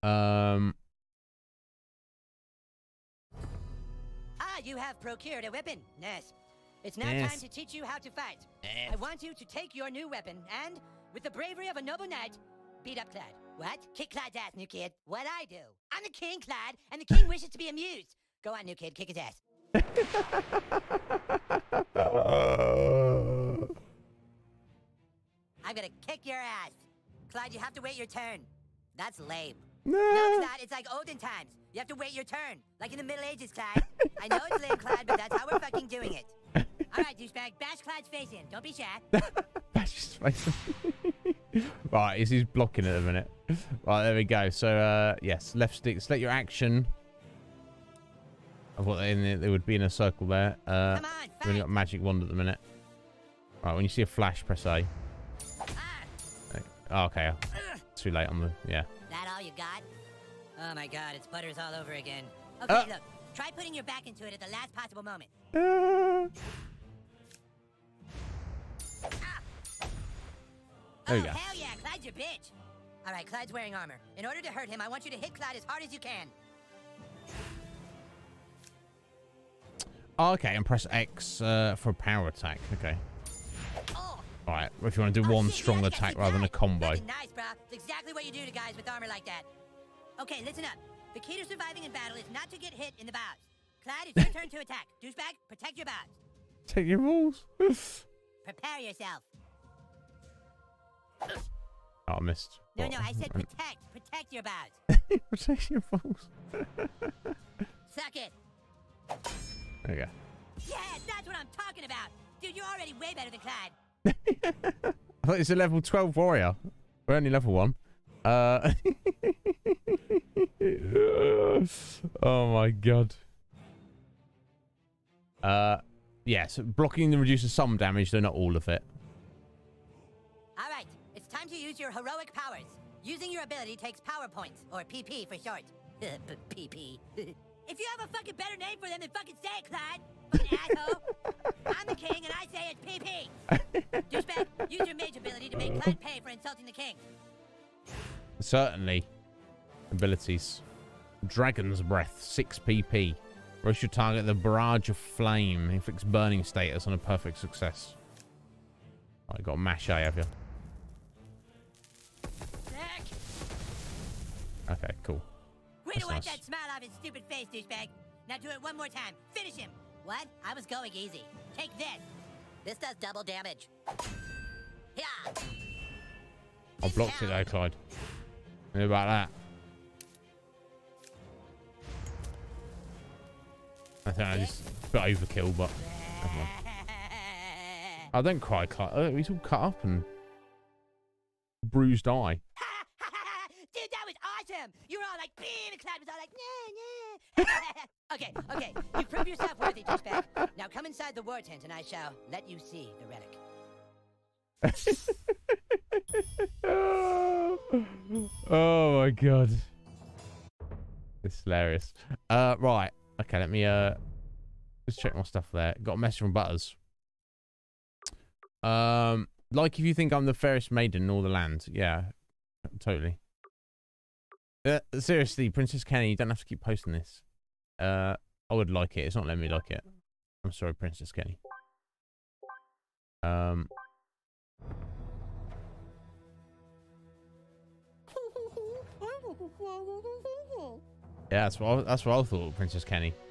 um, Ah, you have procured a weapon. Yes. It's now Yes. time to teach you how to fight. Yes. I want you to take your new weapon and, with the bravery of a noble knight, beat up Clyde. What? Kick Clyde's ass, new kid. What I do? I'm the king, Clyde, and the king wishes to be amused. Go on, new kid, kick his ass. I'm gonna kick your ass. Clyde, you have to wait your turn. That's lame. No, Clyde, it's like olden times. You have to wait your turn. Like in the Middle Ages, Clyde. I know it's lame, Clyde, but that's how we're fucking doing it. All right, douchebag, bash Clyde's face in. Don't be shy. Bash his face. in. right, he's, he's blocking at the minute. Right, there we go. So, uh, yes, left stick. Select your action. Of what in the, there would be in a circle there. Uh, Come on, we've only got magic wand at the minute. Right, when you see a flash, press A. Oh, okay. Too late on the yeah. That all you got? Oh my god, it's butters all over again. Uh. Okay, look. Try putting your back into it at the last possible moment. There we oh, go. hell yeah, Clyde's your bitch. All right, Clyde's wearing armor. In order to hurt him, I want you to hit Clyde as hard as you can. Oh, okay, and press X uh, for a power attack. Okay. Alright, if you want to do one strong attack rather than a combo. Nice, bro. It's exactly what you do to guys with armor like that. Okay, listen up. The key to surviving in battle is not to get hit in the bows. Clyde, it's your turn to attack. Douchebag, protect your bows. Take your balls. Prepare yourself. oh, I missed. No, no, I said protect. Protect your bows. Protect your balls. Suck it. Go. Yeah, that's what I'm talking about. Dude, you're already way better than Clyde. I thought it's a level 12 warrior. We're only level 1. Uh, oh my god. Uh, yeah, so blocking reduces some damage, though not all of it. All right, it's time to use your heroic powers. Using your ability takes power points, or PP for short. PP. If you have a fucking better name for them, then fucking say it, Clyde. Fucking asshole. I'm the king, and I say it's PP. Douchebag, use your mage ability to make Clyde pay for insulting the king. Certainly. Abilities. Dragon's Breath, 6 PP. Rush your target the barrage of flame. Inflicts burning status on a perfect success. I got mash A, have you? Sick. Okay, cool. Way to wipe that smile off his stupid face, douchebag. Now do it one more time. Finish him. What? I was going easy. Take this. This does double damage. Yeah. I blocked it though, Clyde. How about that? I think I just a bit overkill, but never mind. I don't cry, Clyde. Oh, he's all cut up and bruised eye. Dude, that was awesome. You were all like, beam, and Clyde was all like, nah, nah. okay, okay. You prove yourself worthy, douchebag. Now come inside the war tent and I shall let you see the relic. oh my god. It's hilarious. Uh right. Okay, let me uh just check my stuff there. Got a message from Butters. Um like if you think I'm the fairest maiden in all the land. Yeah. Totally. Uh, seriously, Princess Kenny, you don't have to keep posting this. Uh I would like it. It's not letting me like it. I'm sorry, Princess Kenny. Um Yeah, that's what I, that's what I thought, Princess Kenny.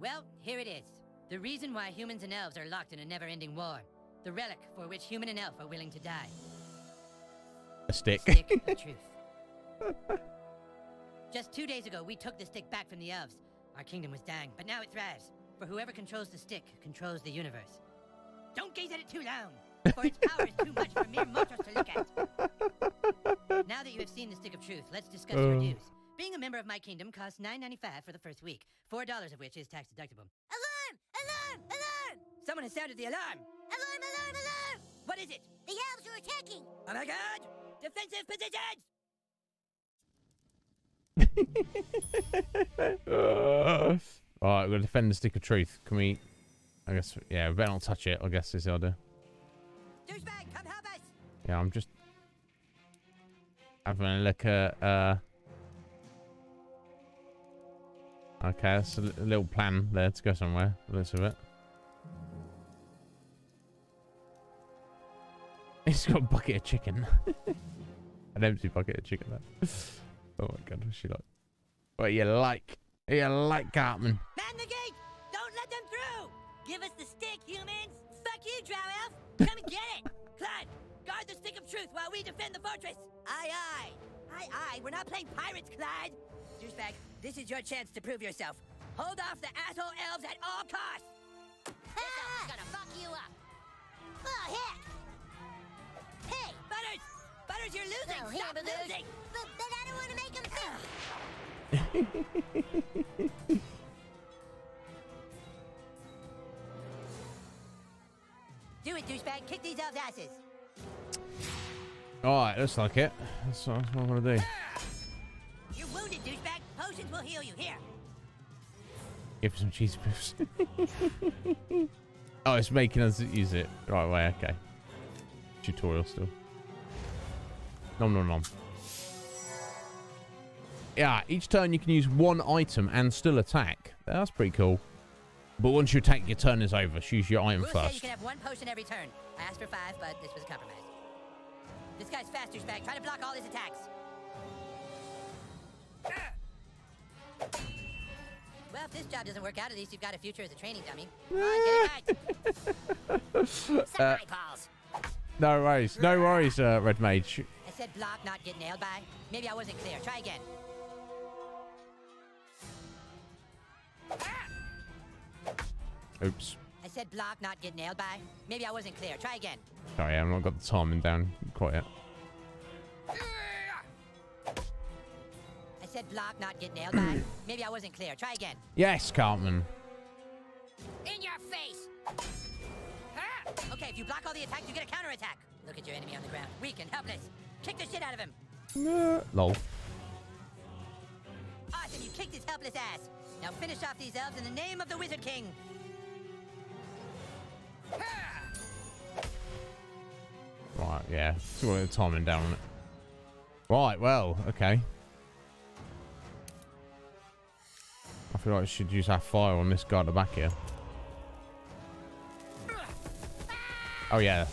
Well, here it is. The reason why humans and elves are locked in a never-ending war. The relic for which human and elf are willing to die. A stick. Stick of truth. Just two days ago, we took the stick back from the elves. Our kingdom was dying, but now it thrives. For whoever controls the stick controls the universe. Don't gaze at it too long, for its power is too much for mere mortals to look at. Now that you have seen the stick of truth, let's discuss your Uh. dues. Being a member of my kingdom costs $9.95 for the first week, $4 of which is tax deductible. Alarm! Alarm! Alarm! Someone has sounded the alarm! Alarm! Alarm! Alarm! What is it? The elves are attacking! Oh my god! Defensive positions! Uh, Alright, to defend the stick of truth. Can we... I guess... Yeah, we better not touch it, I guess is the idea. Douchebag, come help us! Yeah, I'm just... Having a look at... Uh... Okay, that's a, a little plan there to go somewhere. Looks of it. He's got a bucket of chicken. An empty bucket of chicken there. Oh my god, what's she like? What you like? What you like, Cartman? Man the gate! Don't let them through! Give us the stick, humans! Fuck you, Drow Elf! Come and get it! Clyde, guard the stick of truth while we defend the fortress! Aye, aye! Aye, aye, we're not playing pirates, Clyde! Douchebag, this is your chance to prove yourself. Hold off the asshole elves at all costs! This elf's gonna fuck you up! Oh, heck! Hey! Butters! Butters, you're losing! Oh, Stop Baloo. losing! But, but I don't want to make him think. Do it, douchebag! Kick these elves' asses! Alright, looks like it. That's, that's what I'm gonna do. You're wounded, douchebag! Potions will heal you. Here! Give him some cheese puffs. oh, it's making us use it. Right way, okay. Tutorial still. Nom nom nom. yeah, each turn you can use one item and still attack. That's pretty cool. But once you attack, your turn is over. Choose your item Rules say you first. can have one potion every turn. I asked for five, but this was a compromise. This guy's fast, douchebag. Try to block all his attacks. Well, if this job doesn't work out, at least you've got a future as a training dummy. Come on, get it right. Pauls. No worries. No worries, uh, Red Mage. I said block, not get nailed by. Maybe I wasn't clear. Try again. Oops. I said block, not get nailed by. Maybe I wasn't clear. Try again. Sorry, I've not got the timing down quite yet. I said block, not get nailed by. Maybe I wasn't clear. Try again. Yes, Cartman. In your face! Ah! Okay, if you block all the attacks, you get a counterattack. Look at your enemy on the ground. Weak and helpless. Kick the shit out of him. Lol. Awesome, you kicked his helpless ass. Now finish off these elves in the name of the Wizard King. Right, yeah. It's all the timing down on it. Right, well, okay. I feel like I should use our fire on this guy at the back here. Oh, yeah.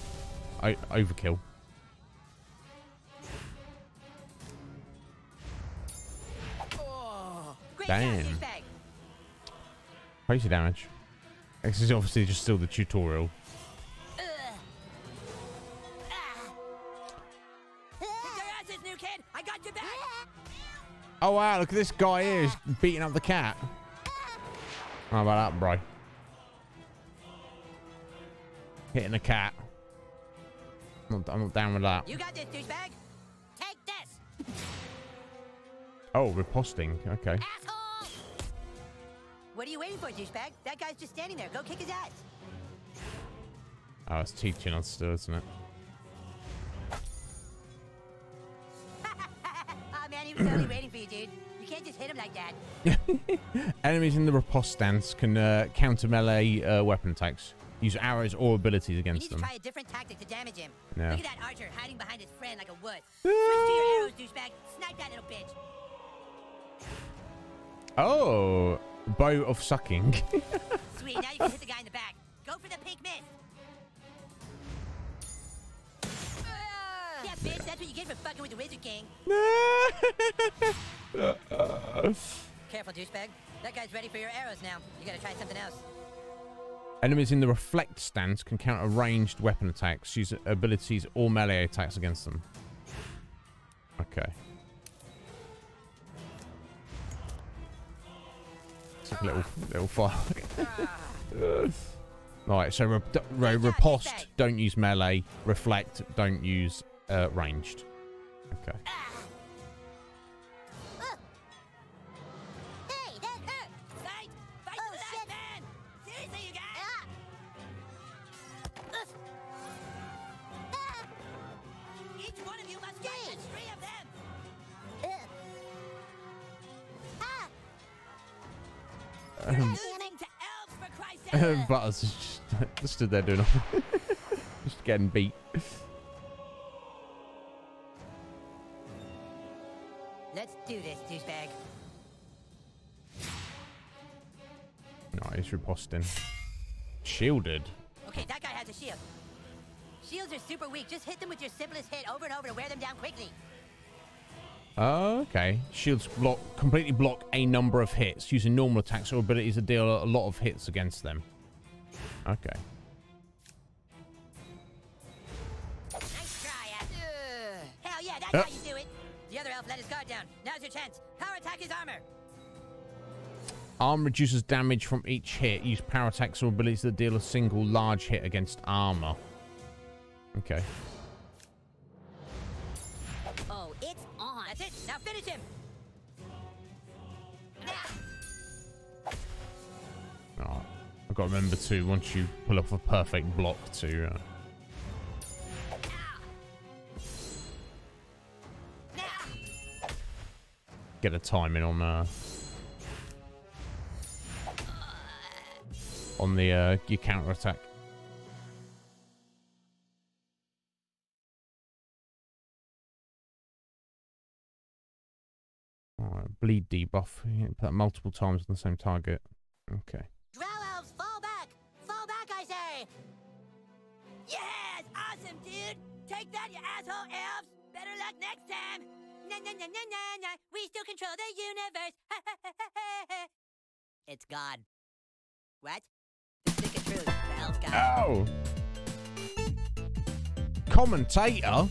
I overkill. Damn. Crazy damage. This is obviously just still the tutorial. Ugh. Kick their asses, new kid. I got your back. Oh, wow, look at this guy here. He's beating up the cat. How about that, bro? Hitting the cat. I'm not, I'm not down with that. You got this, douchebag. Take this. Oh, riposting. Okay. Asshole! What are you waiting for, douchebag? That guy's just standing there. Go kick his ass. Oh, it's teaching us still, isn't it? oh man, he was totally waiting for you, dude. You can't just hit him like that. Enemies in the riposte stance can uh, counter melee uh, weapon attacks. Use arrows or abilities You need against to them. try a different tactic to damage him. Yeah. Look at that archer hiding behind his friend like a wuss. Switch to your arrows, douchebag. Snipe that little bitch. Oh, bow of sucking. Sweet, now you can hit the guy in the back. Go for the pink miss. yeah, bitch, that's what you get for fucking with the Wizard King. Careful, douchebag. That guy's ready for your arrows now. You gotta try something else. Enemies in the reflect stance can counter ranged weapon attacks. Use abilities or melee attacks against them. Okay. It's a little, little fire. right, so rep- re- riposte, don't use melee. Reflect, don't use uh, ranged. Okay. Butters just, just stood there doing nothing. just getting beat. Let's do this, douchebag. Nice riposting. Shielded. Okay, that guy has a shield. Shields are super weak. Just hit them with your simplest hit over and over to wear them down quickly. Oh, okay. Shields block completely block a number of hits using normal attacks or abilities to deal a lot of hits against them. Okay. Nice try, ass. Hell yeah, that's Yep. how you do it. The other elf let his guard down. Now's your chance. Power attack his armor. Arm reduces damage from each hit. Use power attacks or abilities to deal a single large hit against armor. Okay. Got to remember to, once you pull off a perfect block, to uh, get a timing on uh, on the uh, your counter attack. Alright, bleed debuff. Put that multiple times on the same target. Okay. Take that, you asshole elves! Better luck next time! Na na na na na na! We still control the universe! it's gone. What? The stick of truth. The elves it. Oh! Commentator?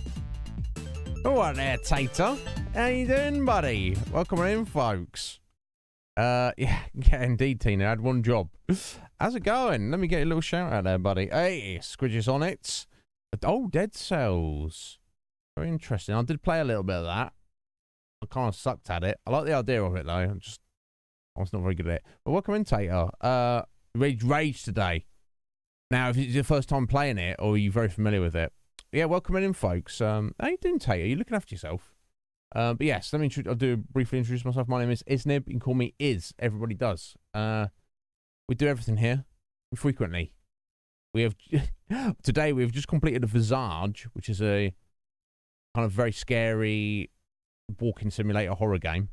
Alright there, Tater. How you doing, buddy? Welcome in, folks. Uh, yeah, yeah, indeed, Tina. I had one job. How's it going? Let me get a little shout out there, buddy. Hey, Squidges on it. Oh, Dead Cells. Very interesting. I did play a little bit of that. I kind of sucked at it. I like the idea of it, though. I'm just, I was not very good at it. But welcome in, Tater. Uh, Rage, Rage today. Now, if it's your first time playing it, or are you very familiar with it, yeah, welcome in, folks. Um, how you doing, Tater? You looking after yourself? Uh, but yes, let me. I'll do briefly introduce myself. My name is Iznib. You can call me Is. Everybody does. Uh, we do everything here frequently. We have today. We've just completed a Visage, which is a kind of very scary walking simulator horror game.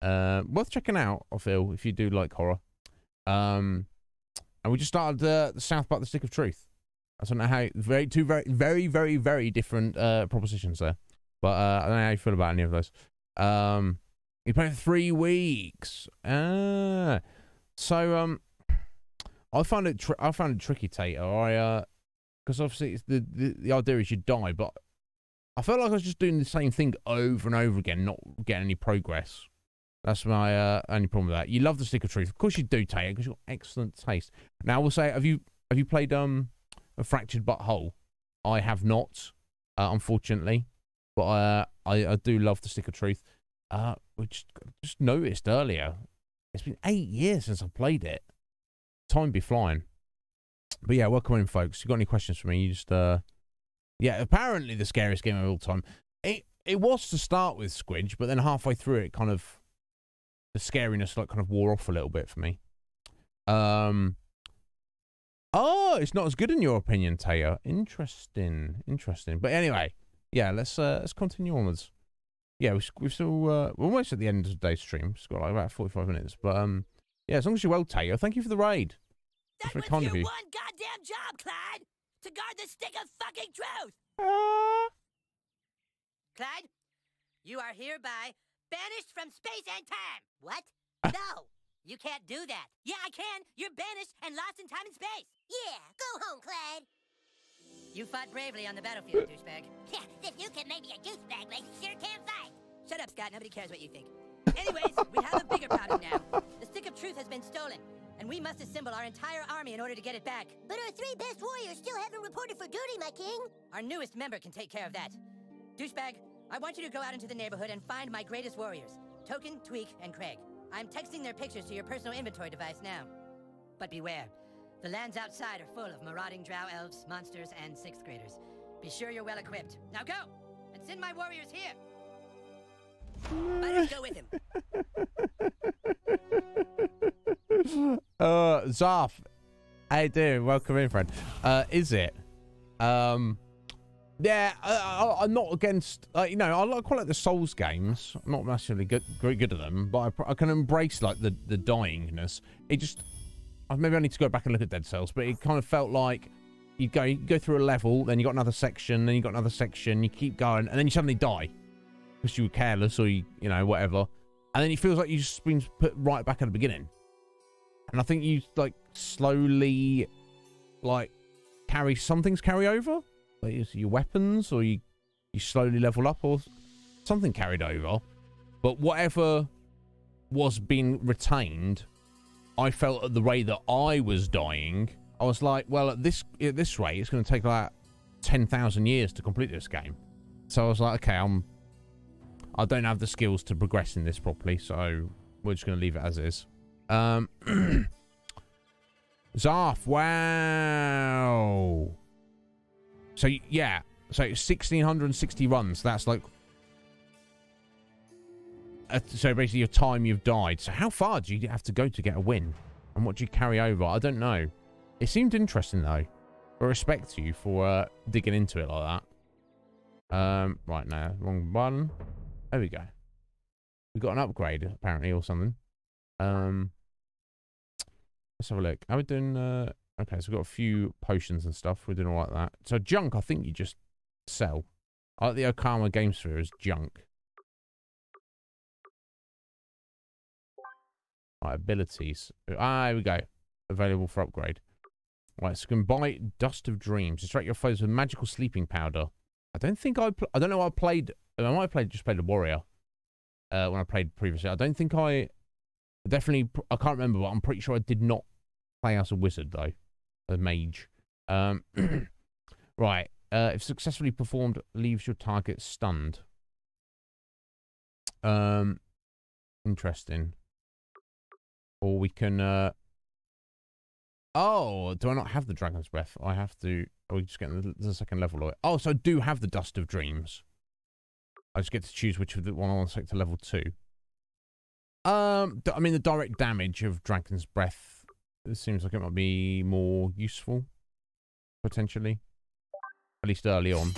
Uh, worth checking out. I feel if you do like horror. Um, and we just started uh, the South Park: The Stick of Truth. I don't know how very two very very very very different uh, propositions there, but uh, I don't know how you feel about any of those. Um, you played for three weeks. Ah, so um, I found it tr- I found it tricky, Tater. I uh, because obviously the, the the idea is you die, but I felt like I was just doing the same thing over and over again, not getting any progress. That's my uh, only problem with that. You love the stick of truth, of course you do, Tater, because you've got excellent taste. Now I will say, have you have you played um a Fractured But Whole? I have not, uh, unfortunately, but uh, I I do love the stick of truth. Uh, which just noticed earlier, it's been eight years since I played it. Time be flying. But yeah, welcome in, folks. You got any questions for me? You just uh, yeah. Apparently, the scariest game of all time. It it was to start with Squidge, but then halfway through it, kind of the scariness like kind of wore off a little bit for me. Um. Oh, it's not as good in your opinion, Taya. Interesting, interesting. But anyway, yeah, let's uh, let's continue onwards. Yeah, we've, we've still uh, we're almost at the end of today's stream. It's got like about forty five minutes, but um, yeah, as long as you're well, Taya. Thank you for the raid. That's very kind your you. one goddamn job, Clyde! To guard the stick of fucking truth! Ah. Clyde, you are hereby banished from space and time! What? Ah. no! You can't do that. Yeah, I can! You're banished and lost in time and space! Yeah, go home, Clyde. You fought bravely on the battlefield, uh. douchebag. Yeah, if you can make me a douchebag, like you sure can fight. Shut up, Scott. Nobody cares what you think. Anyways, we have a bigger problem now. The stick of truth has been stolen, and we must assemble our entire army in order to get it back. But our three best warriors still haven't reported for duty, my king. Our newest member can take care of that. Douchebag, I want you to go out into the neighborhood and find my greatest warriors Token, Tweak, and Craig. I'm texting their pictures to your personal inventory device now. But beware, the lands outside are full of marauding drow elves, monsters, and sixth graders. Be sure you're well equipped. Now go! And send my warriors here! Us go with him. uh, Zarf, how you doing? Welcome in, friend. Uh, is it? Um, yeah, I, I, I'm not against. Uh, you know, I like quite like the Souls games. I'm not massively good, very good at them, but I, I can embrace like the the dyingness. It just, maybe I need to go back and look at Dead Cells, but it kind of felt like you go you go through a level, then you got another section, then you got another section, you keep going, and then you suddenly die because you were careless or you you know whatever, and then it feels like you've just been put right back at the beginning. And I think you like slowly, like carry some things carry over, like your weapons, or you you slowly level up, or something carried over. But whatever was being retained, I felt at the rate that I was dying, I was like, well, at this at this rate, it's going to take like ten thousand years to complete this game. So I was like, okay, I'm I don't have the skills to progress in this properly, so we're just going to leave it as is. Um, Zarf, wow. So yeah, so 1660 runs. That's like, uh, so basically your time you've died. So how far do you have to go to get a win, and what do you carry over? I don't know. It seemed interesting though. I respect you for uh, digging into it like that. Um, right now, wrong button. There we go. We got an upgrade apparently or something. Um, let's have a look. Are we doing? Uh, okay, so we've got a few potions and stuff. We're doing all like that. So junk, I think you just sell. I like the Okama Game Sphere as junk. Right, abilities. Ah, here we go. Available for upgrade. Right, so you can buy Dust of Dreams. Distract your foes with magical sleeping powder. I don't think I... I don't know I played... I might have played, just played a warrior uh, when I played previously. I don't think I... Definitely... I can't remember, but I'm pretty sure I did not play as a wizard, though. A mage. Um, right. Uh, if successfully performed, leaves your target stunned. Um, interesting. Or we can... Uh, oh, do I not have the Dragon's Breath? I have to... Are we just getting the, the second level of it? Oh, so I do have the Dust of Dreams. I just get to choose which of the one I want to take to level 2. Um, I mean, the direct damage of Dragon's Breath seems like it might be more useful, potentially. At least early on.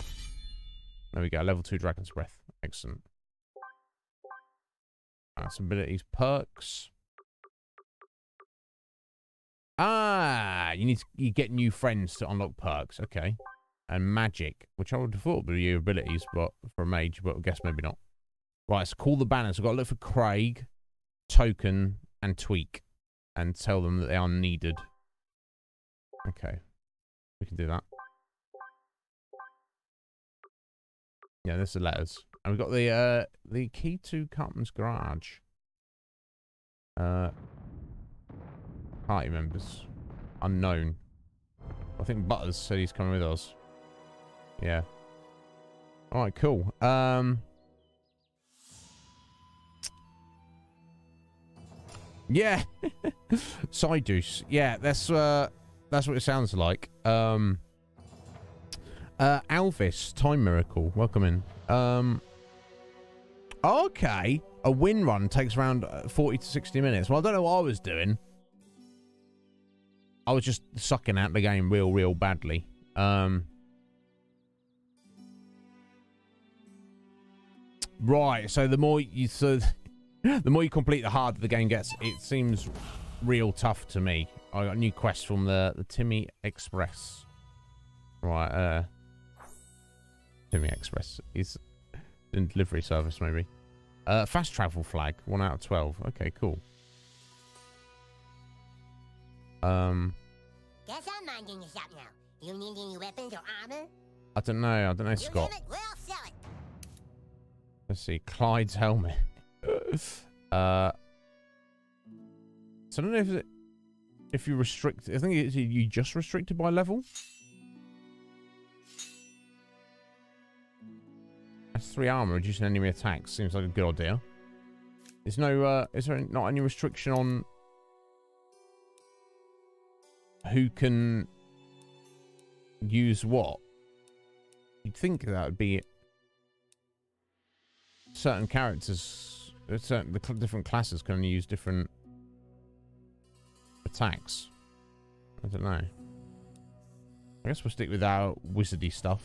There we go, level 2 Dragon's Breath. Excellent. That's abilities, perks. Ah, you need to you get new friends to unlock perks. Okay. And magic, which I would have thought would be your abilities, but for a mage, but I guess maybe not. Right, so call the banners. We've got to look for Craig, Token, and Tweak. And tell them that they are needed. Okay. We can do that. Yeah, there's the letters. And we've got the uh the key to Cartman's garage. Uh party members. Unknown. I think Butters said he's coming with us. Yeah. Alright, cool. Um Yeah. Juice. Yeah, that's uh that's what it sounds like. Um uh Alvis, Time Miracle, welcome in. Um Okay. A win run takes around uh, 40 to 60 minutes. Well, I don't know what I was doing. I was just sucking at the game real, real badly. Um, right, so the more you so the more you complete, the harder the game gets. It seems real tough to me. I got a new quest from the the Timmy Express. Right, uh, Timmy Express is in delivery service maybe. Uh, fast travel flag, one out of twelve. Okay, cool. Um. Guess I'm minding the shop now. You need any weapons or armor? I don't know. I don't know, You Scott. Let's see. Clyde's helmet. uh. So I don't know if it, if you restrict. I think it's you just restricted by level. That's three armor, reducing enemy attacks. Seems like a good idea. There's no. Uh, is there not any restriction on who can use what? You'd think that would be certain characters, uh, certain the different classes can only use different attacks. I don't know. I guess we'll stick with our wizardy stuff.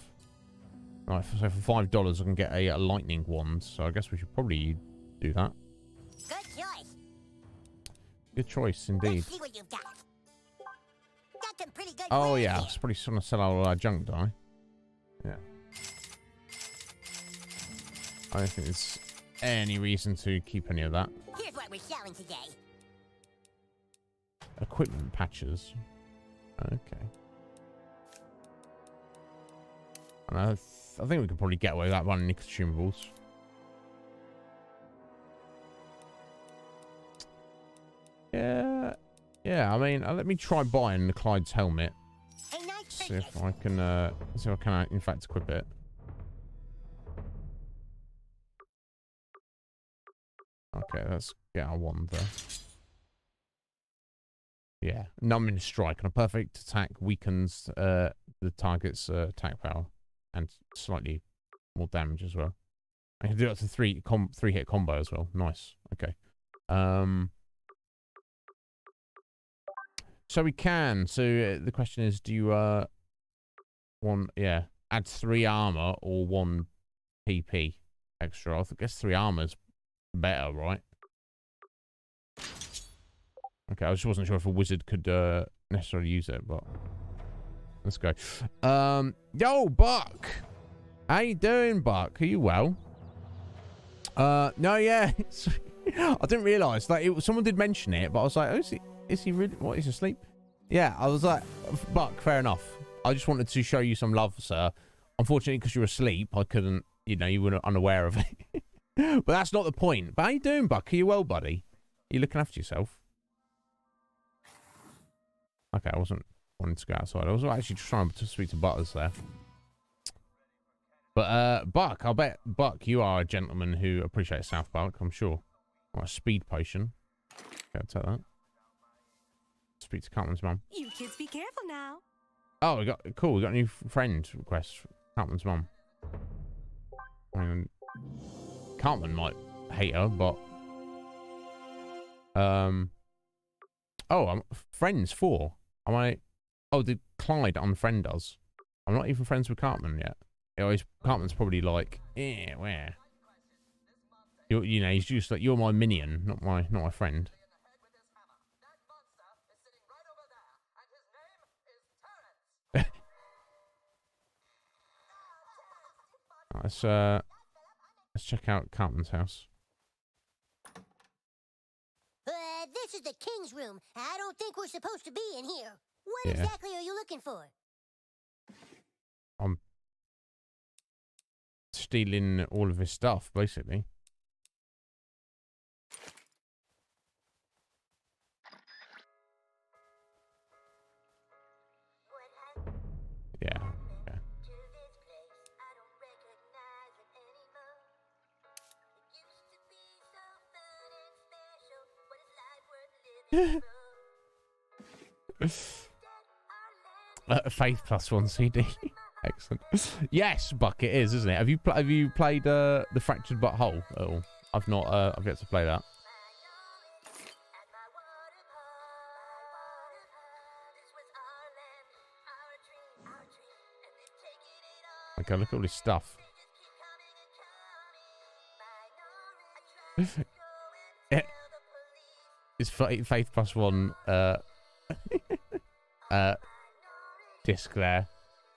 Right, so for five dollars, I can get a, a lightning wand. So I guess we should probably do that. Good choice. Good choice indeed. Let's see what you've got. Got some pretty good Oh yeah, I here. was probably trying to sell all our junk, I? Yeah. I don't think there's any reason to keep any of that. Here's what we're selling today. Equipment patches. Okay. And I, I think we could probably get away with that running the consumables. Yeah. Yeah, I mean, uh, let me try buying the Clyde's helmet. Nice See if I can, uh, see if I can, uh, in fact, equip it. Okay, let's get our wand there. Yeah, numbing strike on a perfect attack weakens uh, the target's uh, attack power and slightly more damage as well. I can do up to three com three hit combo as well. Nice. Okay. Um. So we can. So uh, the question is, do you uh one yeah add three armor or one PP extra? I guess three armor's better, right? Okay, I just wasn't sure if a wizard could uh, necessarily use it, but let's go. Um, yo, Buck, how you doing, Buck? Are you well? Uh, no, yeah. I didn't realise it, someone did mention it, but I was like, oh, is he? Is he really? What is asleep? Yeah, I was like, Buck, fair enough. I just wanted to show you some love, sir. Unfortunately, because you're asleep, I couldn't. You know, you were unaware of it. but that's not the point. But how you doing, Buck? Are you well, buddy? Are you looking after yourself? Okay, I wasn't wanting to go outside. I was actually trying to speak to Butters there. But uh, Buck, I'll bet Buck, you are a gentleman who appreciates South Park. I'm sure. What a speed potion. Okay, I'll take that. Speak to Cartman's mum. You kids be careful now. Oh, we got cool. We got a new friend request. Cartman's mum. Cartman might hate her, but um. Oh, I'm friends for. Am I? Oh, did Clyde unfriend us? I'm not even friends with Cartman yet. Always Cartman's probably like, yeah, where? You you know, he's just like you're my minion, not my not my friend. let's uh let's check out Cartman's house. Uh, this is the king's room. I don't think we're supposed to be in here. What Yeah. exactly are you looking for? I'm stealing all of his stuff, basically. Uh, Faith plus one CD. Excellent. Yes, Buck, it is, isn't it? Have you have you played uh, the Fractured But Whole at all? I've not. Uh, I've yet to play that. Okay, look at all this stuff. Eh, it's Faith plus one uh, uh, disc there.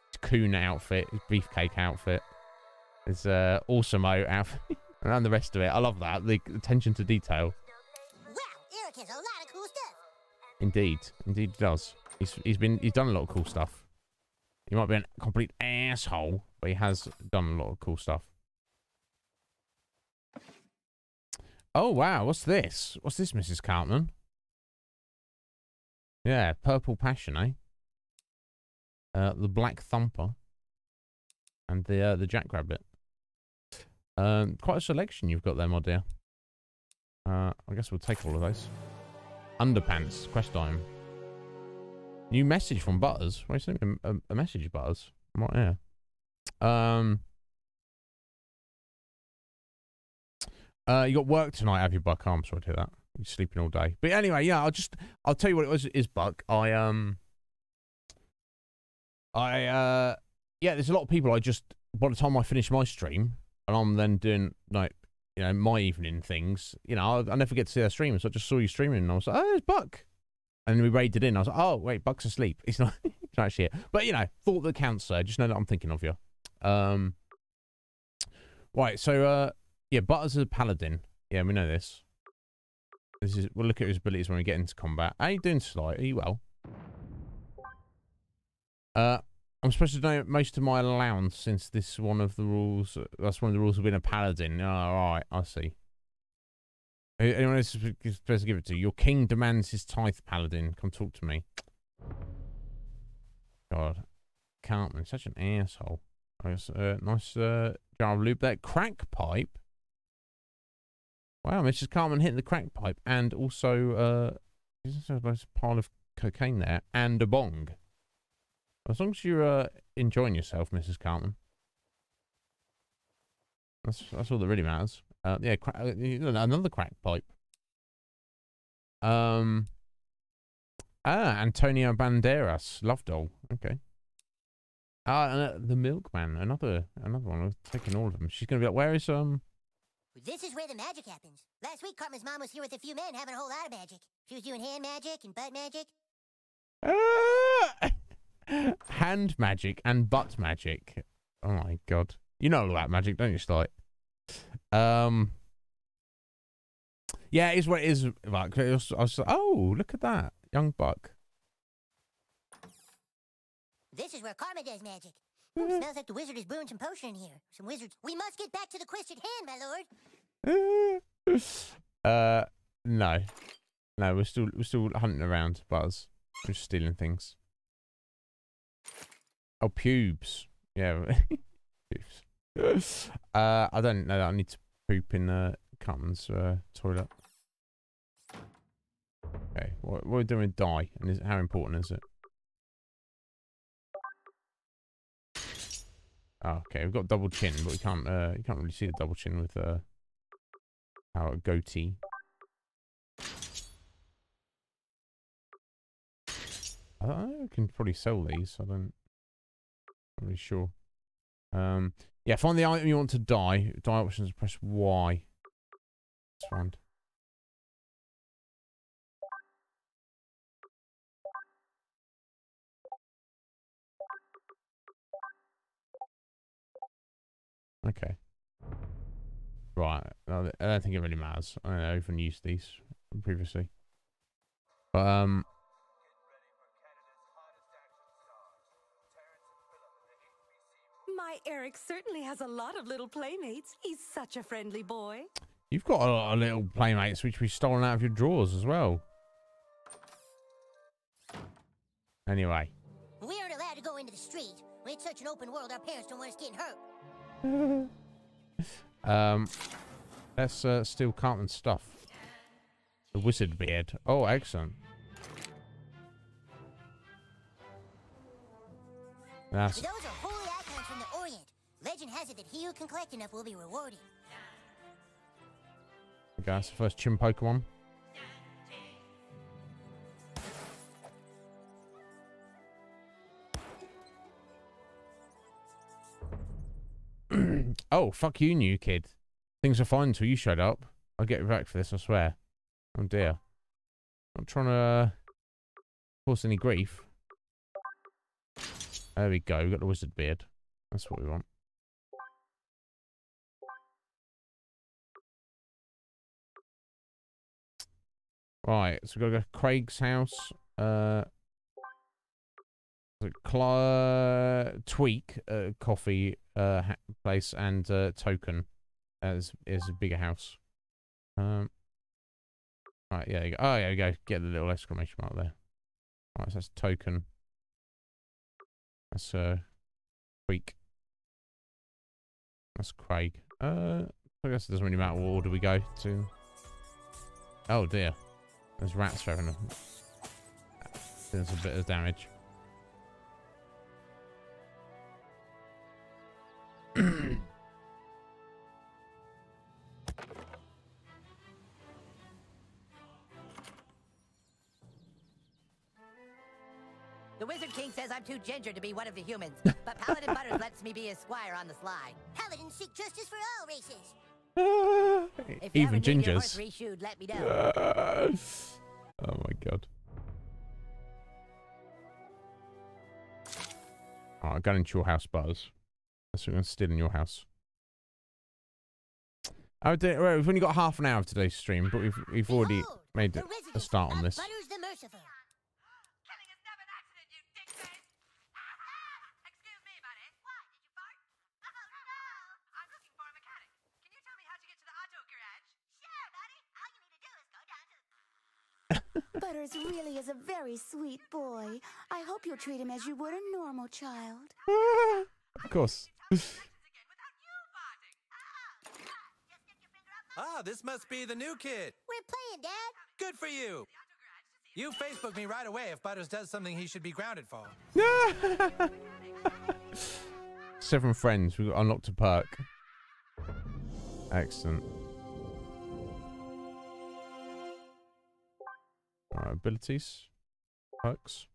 It's Coon outfit, his beefcake outfit. There's uh, Awesomeo outfit. and the rest of it. I love that. The attention to detail. Wow, Eric has a lot of cool stuff. Indeed. Indeed he does. He's he's been he's done a lot of cool stuff. He might be a complete asshole, but he has done a lot of cool stuff. Oh wow, what's this? What's this, Mrs. Cartman? Yeah, Purple Passion, eh? Uh, the Black Thumper. And the uh, the Jackrabbit. Um, quite a selection you've got there, my dear. Uh, I guess we'll take all of those. Underpants, quest time. New message from Butters. Why sent me a, a, a message, Butters? I'm right here. Um. Uh, you got work tonight, have you, Buck? Oh, I'm sorry to hear that. You're sleeping all day. But anyway, yeah, I'll just I'll tell you what it was is Buck. I um I uh yeah, there's a lot of people I just by the time I finish my stream and I'm then doing like you know my evening things, you know, I, I never get to see their stream, so I just saw you streaming and I was like, oh, it's Buck. And we raided in. I was like, oh wait, Buck's asleep. He's not, he's not actually here. But you know, thought that counts, sir. Just know that I'm thinking of you. Um, right. So uh, yeah, Butters is a paladin. Yeah, we know this. This is we'll look at his abilities when we get into combat. How you doing, Sly? Are you well? Uh, I'm supposed to know most of my allowance since this is one of the rules. That's one of the rules of being a paladin. Oh, all right, I see. Anyone else is supposed to give it to? Your king demands his tithe, paladin. Come talk to me. God, Cartman, such an asshole. Nice, uh, nice uh, jar of there. Crack pipe. Wow, Mrs. Cartman hitting the crack pipe, and also uh, there's a pile of cocaine there, and a bong. As long as you're uh, enjoying yourself, Mrs. Cartman. That's that's all that really matters. Uh, yeah, uh, another crack pipe. Um. Ah, Antonio Banderas, Love Doll. Okay. Ah, uh, the Milkman, another another one. I'm taking all of them. She's gonna be like, where is um, This is where the magic happens. Last week, Cartman's mom was here with a few men having a whole lot of magic. She was doing hand magic and butt magic. Hand magic and butt magic. Oh my god. You know all that magic, don't you, Slight? Um. Yeah, it's what it is. Like, I was, I was, oh, look at that. Young Buck. This is where Cartman does magic. Hmm, smells like the wizard is brewing some potion in here. Some wizards. We must get back to the quested hand, my lord. uh, no, no, we're still we're still hunting around, Buzz. We're stealing things. Oh, pubes. Yeah, pubes. Uh, I don't know. I need to poop in uh, Cartman's uh, toilet. Okay, what, what are we doing with dye? And is, how important is it? Oh, okay, we've got double chin, but we can't uh you can't really see the double chin with uh our goatee. I don't know, can probably sell these, I don't I'm really sure. Um yeah, find the item you want to die. Die options press Y. That's fine. Okay. Right. I don't think it really matters. I even used these previously. But, um... My Eric certainly has a lot of little playmates. He's such a friendly boy. You've got a lot of little playmates which we've stolen out of your drawers as well. Anyway. We aren't allowed to go into the street. It's such an open world, our parents don't want us getting hurt. um, let's uh, steal Cartman's stuff. The wizard beard. Oh, excellent. That's... Those are holy icons from the Orient. Legend has it that he who can collect enough will be rewarded. Okay, that's the first Chinpokomon. oh, fuck you, new kid. Things are fine until you showed up. I'll get you back for this, I swear. Oh dear. I'm trying to uh, cause any grief. There we go. We got the wizard beard. That's what we want. Right, so we've got to go to Craig's house. Uh, Cla Tweak uh, coffee uh, place and uh, Token as is a bigger house. Um. Right, yeah, you go. Oh, yeah, you go. Get the little exclamation mark there. Right, so that's Token. That's uh, Tweak. That's Craig. Uh, I guess it doesn't really matter what order we go to. Oh dear, there's rats having a. There's a bit of damage. The Wizard King says I'm too ginger to be one of the humans, but Paladin Butters lets me be his squire on the sly. Paladins seek justice for all races. if Even gingers. Reshoed, let me know. oh my god. Alright, I got into your house, Buzz. That's what we're going to steal in your house. Oh, well, we've only got half an hour of today's stream, but we've we've already made a start on this. Butters really is a very sweet boy. I hope you'll treat him as you would a normal child. of course. Ah, this must be the new kid. We're playing, Dad. Good for you. You Facebook me right away if Butters does something he should be grounded for. Seven friends. We got unlocked a perk. Excellent. Alright, abilities. Perks.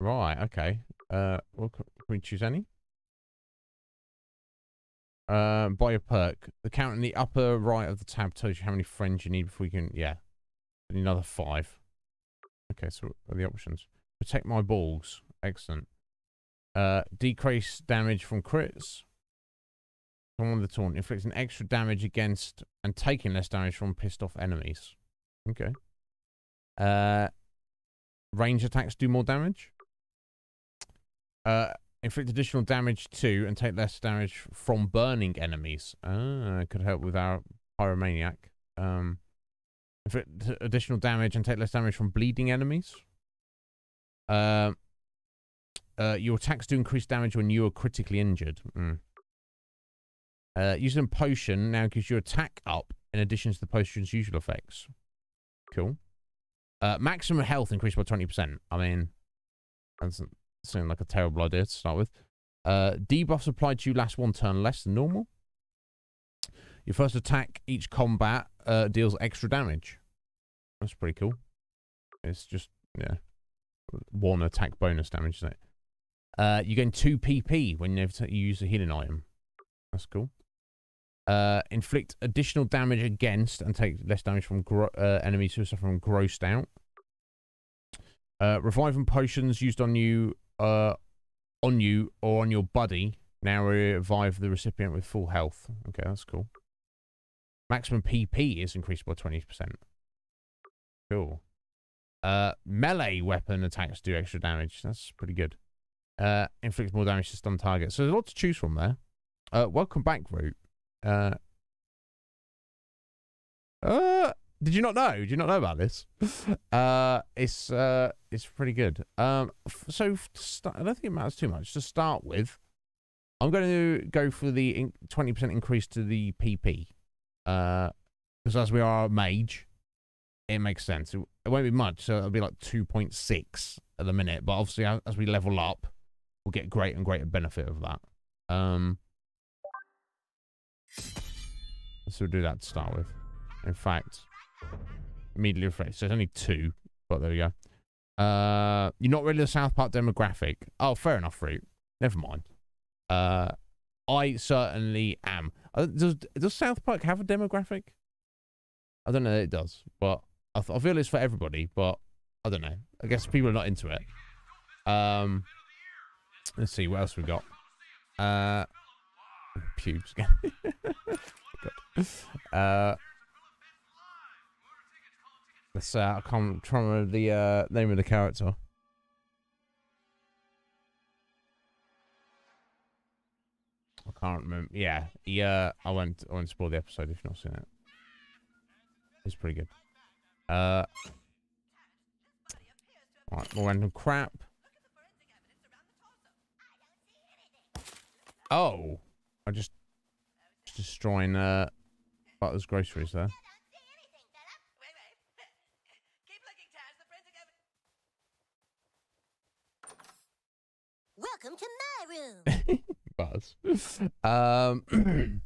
Right, okay. Uh, well, can we choose any? Uh, buy a perk. The count in the upper right of the tab tells you how many friends you need before you can. Yeah. Another five. Okay, so what are the options? Protect my balls. Excellent. Uh, decrease damage from crits. Someone with the taunt. Inflicts an extra damage against and taking less damage from pissed off enemies. Okay. Uh, range attacks do more damage. Uh, inflict additional damage to and take less damage from burning enemies. Ah, could help with our pyromaniac. Um, inflict additional damage and take less damage from bleeding enemies. Uh, uh, your attacks do increase damage when you are critically injured. Mm. Uh, using a potion now gives your attack up in addition to the potion's usual effects. Cool. Uh, maximum health increased by 20%. I mean, doesn't seem like a terrible idea to start with. Uh, debuffs applied to you last one turn less than normal. Your first attack each combat uh, deals extra damage. That's pretty cool. It's just, yeah, one attack bonus damage, isn't it? Uh, you gain 2 PP when you use a healing item. That's cool. Uh, inflict additional damage against and take less damage from uh, enemies who suffer from grossed out. Uh, reviving potions used on you, uh, on you or on your buddy now revive the recipient with full health. Okay, that's cool. Maximum PP is increased by 20%. Cool. Uh, melee weapon attacks do extra damage. That's pretty good. Uh, inflicts more damage to stun targets. So there's a lot to choose from there. Uh, welcome back, Root. Uh, uh, did you not know? Did you not know about this? uh, it's uh, it's pretty good. Um, so start, I don't think it matters too much. To start with, I'm going to go for the 20% increase to the PP. Uh, because as we are a mage, it makes sense. It, it won't be much, so it'll be like 2.6 at the minute. But obviously, as we level up, we'll get great and greater benefit of that. Um, so we'll do that to start with. In fact, immediately refresh. So it's only two, but there we go. Uh, you're not really the South Park demographic. Oh, fair enough, Fruit. Never mind. Uh, I certainly am. Uh, does does South Park have a demographic? I don't know it does, but I, I feel it's for everybody. But I don't know. I guess people are not into it. Um, let's see what else we got. Uh, pubes again. uh, let's. Uh, I can't try remember the uh, name of the character. I can't remember. Yeah, yeah. I went. I won't spoil the episode if you've not seen it. It's pretty good. Uh, right, more random crap. Oh, I just, just destroying uh Butler's groceries there. Welcome to my room. Buzz. Um,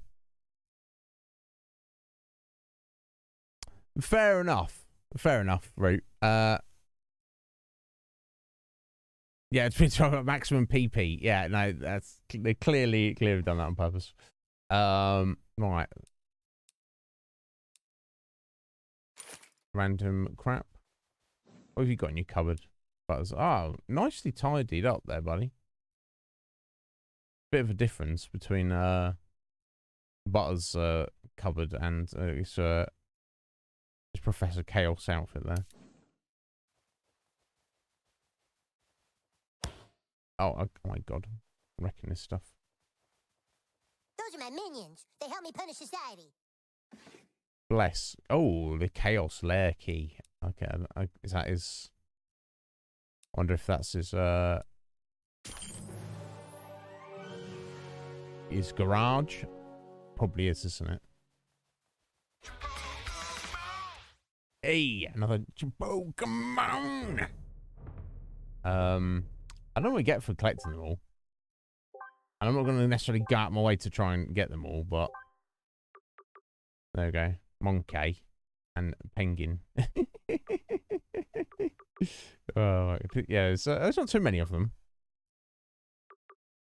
fair enough. Fair enough, Root. Uh, yeah, it's been talking about maximum PP. Yeah, no, that's they clearly clearly done that on purpose. Um, right. Random crap. What have you got in your cupboard? Buzz. Oh, nicely tidied up there, buddy. Bit of a difference between uh Butter's uh, cupboard and uh, his, uh, his Professor Chaos outfit there. Oh, oh my god. I'm wrecking this stuff. Those are my minions. They help me punish society. Bless. Oh, the Chaos Lair key. Okay, I, is that his... I wonder if that's his, uh... His garage? Probably is, isn't it? Hey, another Pokemon! Um... I don't know what we get for collecting them all. And I'm not going to necessarily go out my way to try and get them all, but... There we go. Monkey. And penguin. oh, yeah, uh, there's not too many of them.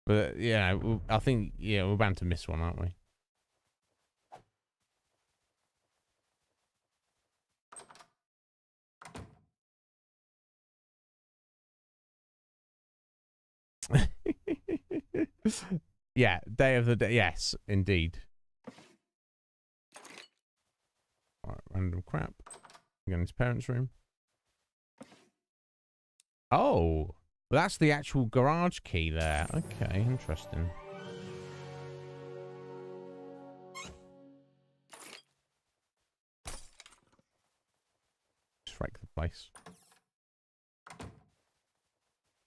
But yeah, I think yeah, we're bound to miss one, aren't we? yeah, day of the day. Yes, indeed. Random crap. Again, his parents' room. Oh well, that's the actual garage key there. Okay, interesting. Wreck the place.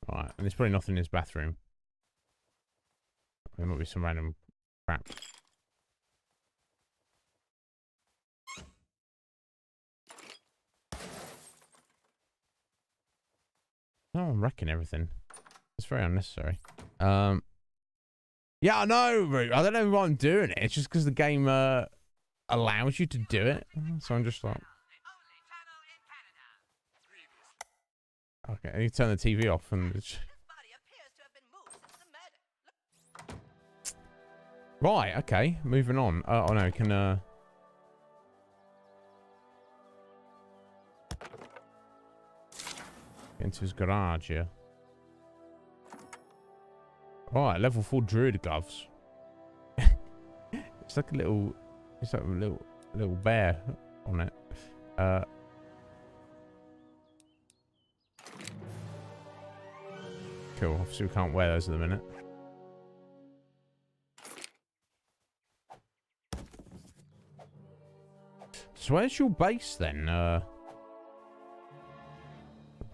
Alright, and there's probably nothing in his bathroom. There might be some random crap. No, I'm wrecking everything. It's very unnecessary. Um, yeah, I know, I don't know why I'm doing it. It's just because the game uh, allows you to do it. So I'm just like... Okay, I need to turn the TV off and... Right, okay, moving on. Uh, oh no, can uh... into his garage here. Right, level 4 druid gloves. it's like a little... It's like a little, little bear on it. Uh... Cool, obviously we can't wear those at the minute. So where's your base then? Uh,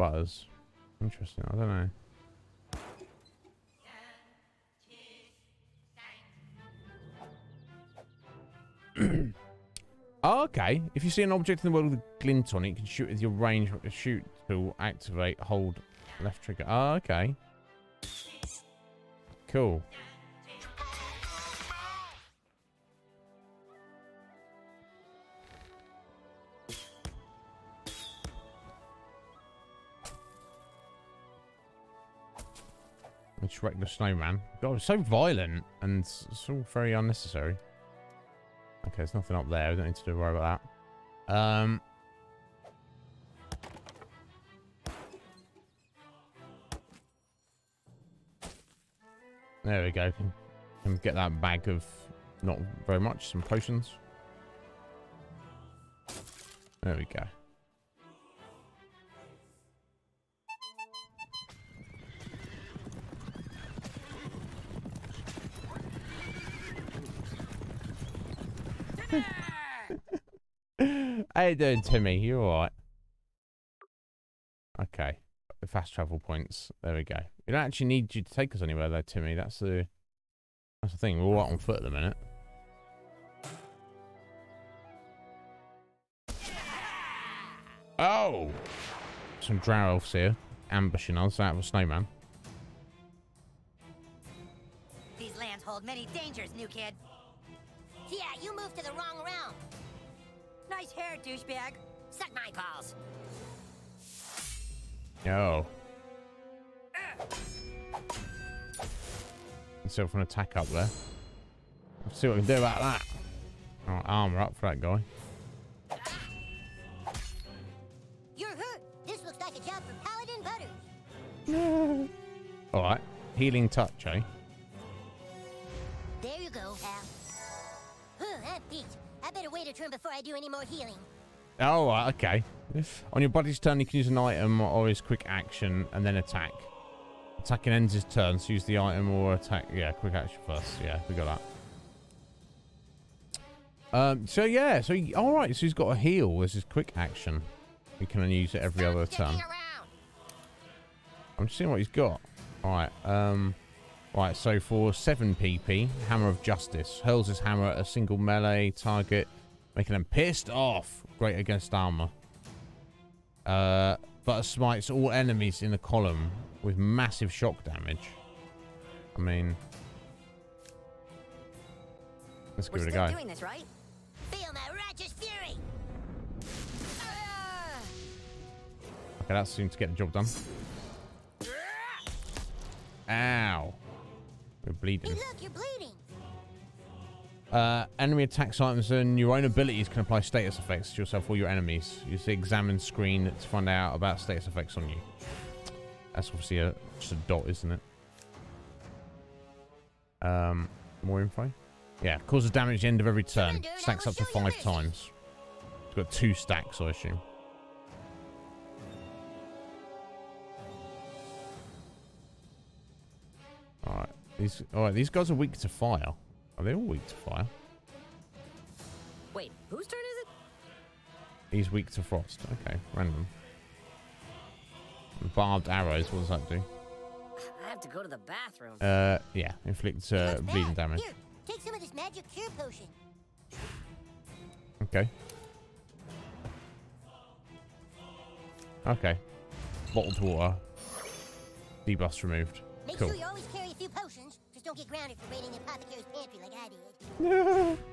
butters. Interesting. I don't know. oh, okay. If you see an object in the world with a glint on it, you can shoot with your range shoot tool. Activate. Hold left trigger. Oh, okay. Cool. It's regular snowman. God, it's so violent and it's all very unnecessary. Okay, there's nothing up there. We don't need to worry about that. Um. There we go. Can, can get that bag of not very much, some potions. There we go. How you doing, Timmy? You alright? Okay. The fast travel points. There we go. We don't actually need you to take us anywhere though, Timmy. That's the that's the thing. We're all on foot at the minute. Oh! Some drow elves here. Ambushing us out of a snowman. These lands hold many dangers, new kid. Yeah, you moved to the wrong realm. Nice hair, douchebag. Suck my balls. Oh. So for an attack up there. Let's see what we can do about that. Right, armor up for that guy. You're hurt. This looks like a job for Paladin Butters. Alright. Healing touch, eh? Wait a turn before I do any more healing. Oh, right, okay. On your body's turn, you can use an item or his quick action and then attack. Attacking ends his turn, so use the item or attack. Yeah, quick action first. Yeah, we got that. Um, so yeah, so he, all right, so he's got a heal This is quick action. He can only use it every other turn. I'm just seeing what he's got. All right, um, right. So for seven PP, Hammer of Justice hurls his hammer at a single melee target, making them pissed off. Great against armor. Uh, but smites all enemies in the column with massive shock damage. I mean, let's give We're it a go. doing this, right? Feel my righteous fury. Okay, that seems to get the job done. Ow. We're bleeding. Hey, look, you're bleeding. Uh, enemy attacks items and your own abilities can apply status effects to yourself or your enemies. Use the examine screen to find out about status effects on you. That's obviously a, just a dot, isn't it? Um, more info. Yeah, causes damage at the end of every turn. Stacks up to five times. It's got two stacks, I assume. Alright. These alright, these guys are weak to fire. Are they all weak to fire? Wait, whose turn is it? He's weak to frost. Okay, random. Barbed arrows, what does that do? I have to go to the bathroom. Uh, yeah, inflict uh, bleeding damage. Here, take some of this magic cure potion. Okay. Okay. Bottled water. Debuffs removed. Make Cool. sure you always carry a few potions. Just don't get grounded for raiding the apothecary's pantry like I did.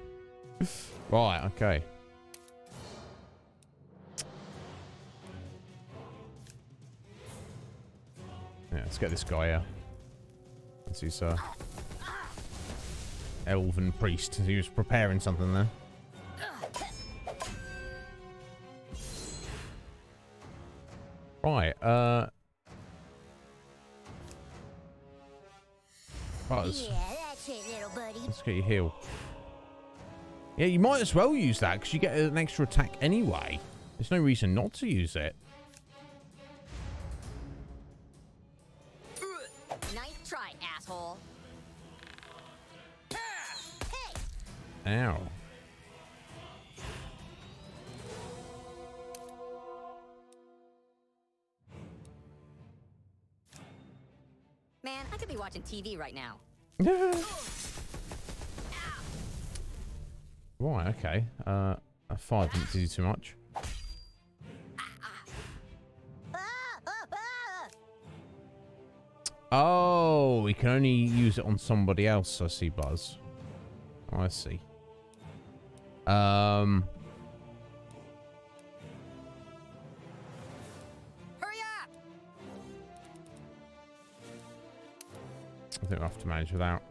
Right, okay. Yeah, let's get this guy out. That's his uh, elven priest. He was preparing something there. Right, uh... Buzz. Yeah, that's it, little buddy. Let's get your heal. Yeah, you might as well use that because you get an extra attack anyway. There's no reason not to use it. Nice try, asshole. Ow. Man, I could be watching TV right now. Right, okay. Uh, a five didn't do too much. Oh, we can only use it on somebody else. I see, Buzz. I see. Um. I think we'll have to manage without.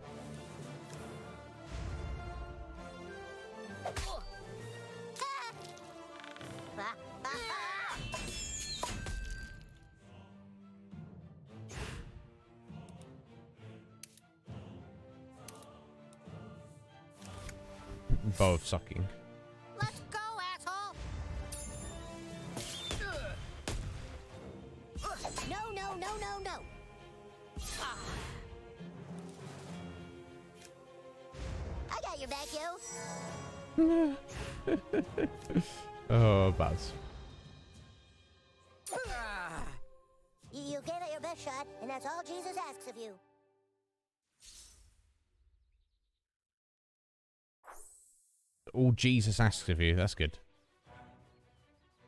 All Jesus asks of you. That's good.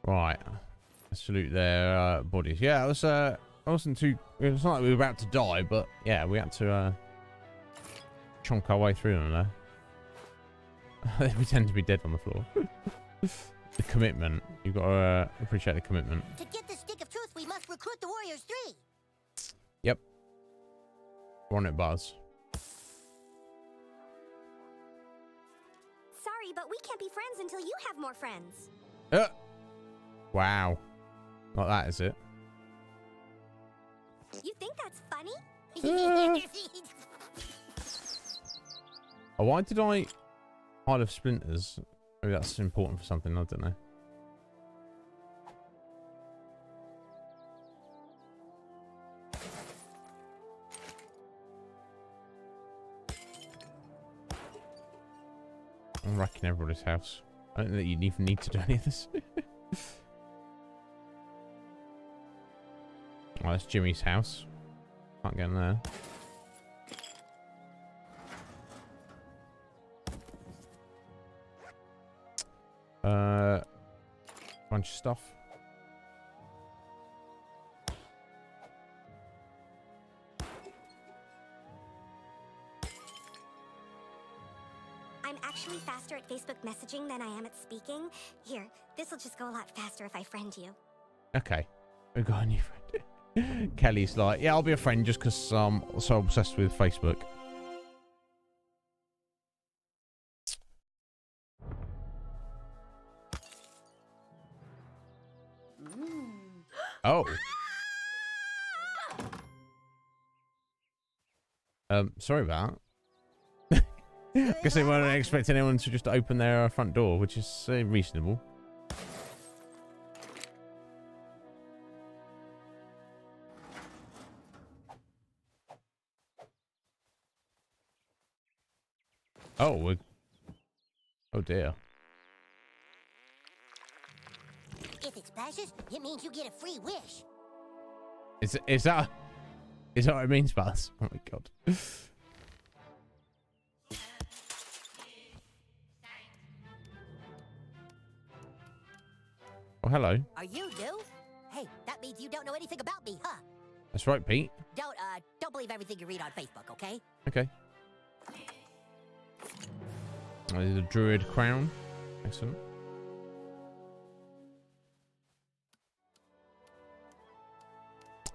Right. Salute their uh, bodies. Yeah, it was. Uh, I wasn't too. It was not like we were about to die, but yeah, we had to uh, chunk our way through them there. we tend to be dead on the floor. the commitment. You've got to uh, appreciate the commitment. To get the stick of truth, we must recruit the Warriors Three. Yep. We're on it, Buzz. Sorry, but we can't be friends until you have more friends. Uh, wow. Not that, is it? You think that's funny? Oh, why did I hide of splinters? Maybe that's important for something. I don't know. Wrecking everybody's house. I don't think you'd even need to do any of this. oh, that's Jimmy's house. Can't get in there. Uh, bunch of stuff. Facebook messaging than I am at speaking. Here, this'll just go a lot faster if I friend you. Okay. We've got a new friend. Kelly's like, yeah, I'll be a friend just because I'm so obsessed with Facebook. Oh. Um, sorry about Guess they weren't expecting anyone to just open their uh, front door, which is uh, reasonable. Oh, we're... Oh dear. If it splashes, it means you get a free wish. Is is that is that what it means, Buzz? Oh my god. Oh, hello. Are you new? Hey, that means you don't know anything about me, huh? That's right, Pete. Don't uh don't believe everything you read on Facebook, okay? Okay. Oh, there's a druid crown. Excellent.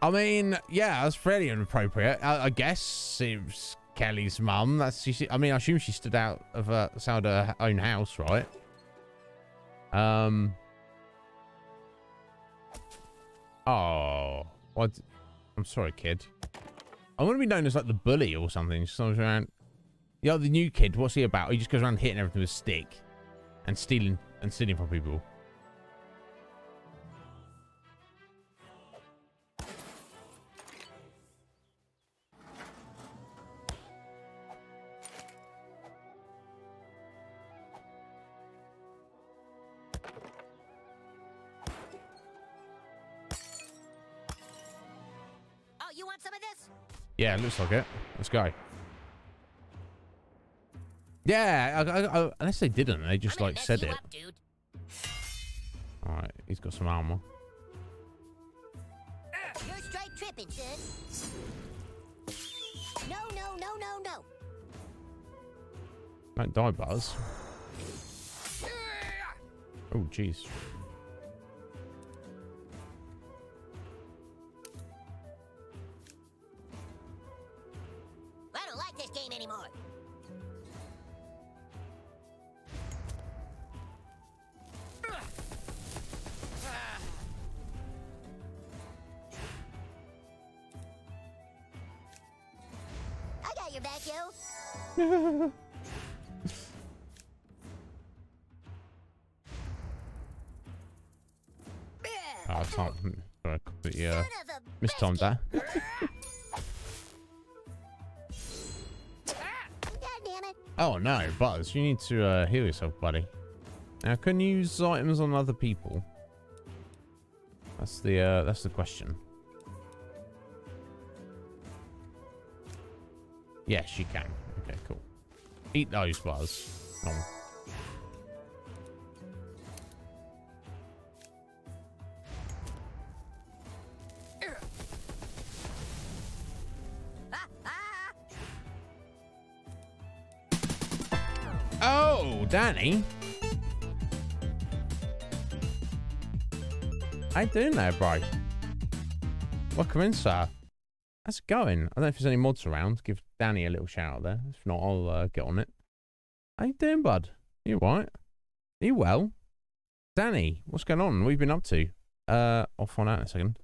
I mean, yeah, that's fairly inappropriate. I, I guess it's Kelly's mum. That's she, I mean, I assume she stood out of uh, outside her own house, right? Um. Oh, what? I'm sorry, kid. I'm gonna be known as like the bully or something. Goes around. Know, the new kid. What's he about? He just goes around hitting everything with a stick and stealing and stealing from people. Looks like it. Let's go. Yeah, I, I, I, unless they didn't, they just like said it. All right, he's got some armor. You're straight tripping. No, no, no, no, no. Don't die, Buzz. Oh, jeez. Oh no, Buzz, you need to uh, heal yourself, buddy. Now, can you use items on other people? That's the uh, that's the question. Yes, you can. Okay, cool. Eat those, Buzz. Doing there, bro? Welcome in, sir. How's it going? I don't know if there's any mods around. Give Danny a little shout out there. If not, I'll uh, get on it. How you doing, bud? You right? You well? Danny, what's going on? You been up to? Uh, I'll find out in a second.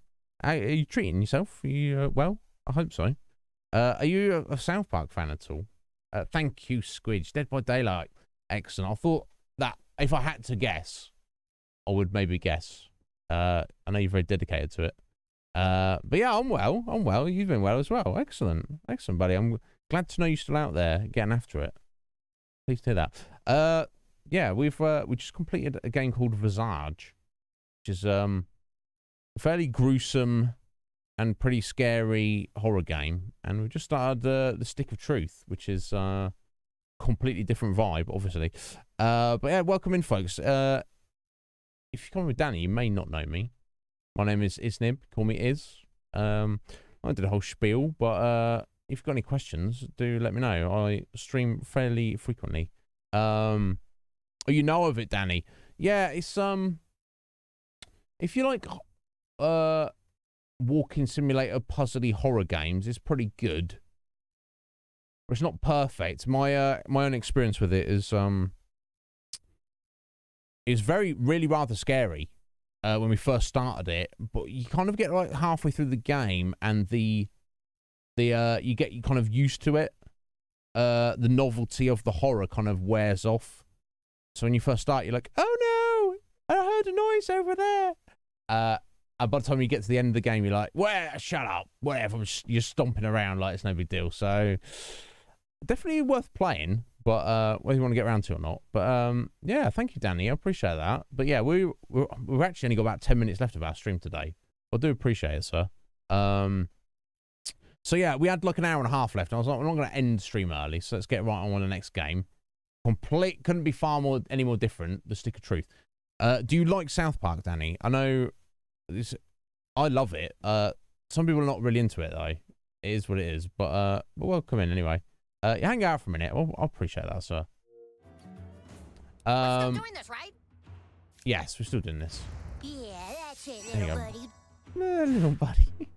Are you treating yourself? Are you uh, well? I hope so. Uh, are you a, a South Park fan at all? Uh, thank you, Squidge. Dead by Daylight. Excellent. I thought that if I had to guess, I would maybe guess. Uh, I know you're very dedicated to it. Uh, but yeah, I'm well. I'm well. You've been well as well. Excellent. Excellent, buddy. I'm glad to know you're still out there getting after it. Pleased to hear that. Uh, yeah, we've uh, we just completed a game called Visage, which is um a fairly gruesome and pretty scary horror game. And we've just started uh, the Stick of Truth, which is uh completely different vibe, obviously. Uh, but yeah, welcome in, folks. Uh, if you come with Danny, you may not know me. My name is Iznib. Call me Is. Um, I did a whole spiel, but uh, if you've got any questions, do let me know. I stream fairly frequently. Um, oh, you know of it, Danny? Yeah, it's um, if you like, uh, walking simulator puzzly horror games, it's pretty good. It's not perfect. My uh, my own experience with it is um, is very really rather scary uh, when we first started it, but you kind of get like halfway through the game and the the uh you get you kind of used to it uh, the novelty of the horror kind of wears off. So when you first start, you're like, oh no, I heard a noise over there. Uh, and by the time you get to the end of the game, you're like, well, shut up, whatever. You're stomping around like it's no big deal. So definitely worth playing, but uh, whether you want to get around to it or not. But um, yeah, thank you, Danny. I appreciate that. But yeah, we we we've actually only got about ten minutes left of our stream today. I do appreciate it, sir. Um, so yeah, we had like an hour and a half left. I was like, we're not going to end stream early, so let's get right on with the next game. Complete couldn't be far more any more different. The stick of truth. Uh, do you like South Park, Danny? I know this. I love it. Uh, some people are not really into it though. It is what it is. But uh, but welcome in anyway. Uh, hang out for a minute. Well, I'll appreciate that, sir. Um, doing this, right? Yes, we're still doing this. Yeah, that's it, little buddy. Eh, little buddy.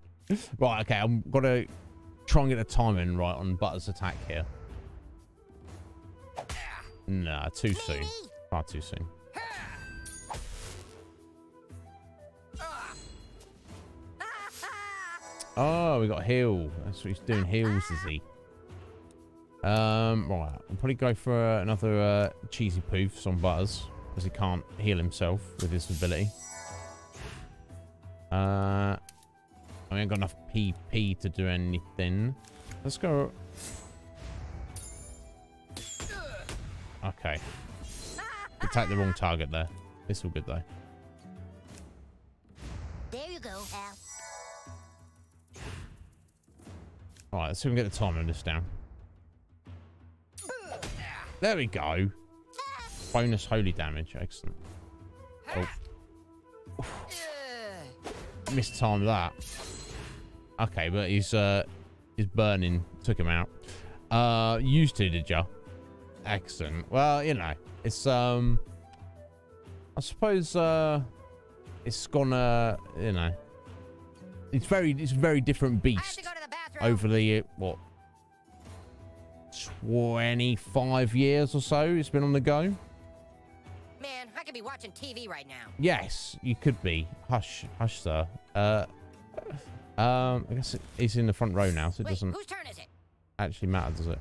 right, okay, I'm gonna try and get the timing right on Butter's attack here. Nah, too soon. Far too soon. Oh, we got heal. That's what he's doing. Heals, is he? Um, right. I'll probably go for another uh, cheesy poofs on Butters because he can't heal himself with his ability. Uh, I ain't got enough PP to do anything. Let's go. Okay. Attack the wrong target there. It's all good though. There you go, Al. Alright, let's see if we can get the timer on this down. There we go. Bonus holy damage. Excellent. Oh. Missed time that. Okay, but he's uh his burning took him out. Uh used to, did ya? Excellent. Well, you know, it's um I suppose uh it's gonna you know it's very it's a very different beast over the uh, what 25 years or so it's been on the go. Man, I could be watching TV right now. yes you could be. Hush hush sir. Uh um i guess it, it's in the front row now so it Wait, doesn't whose turn is it? actually matter does it?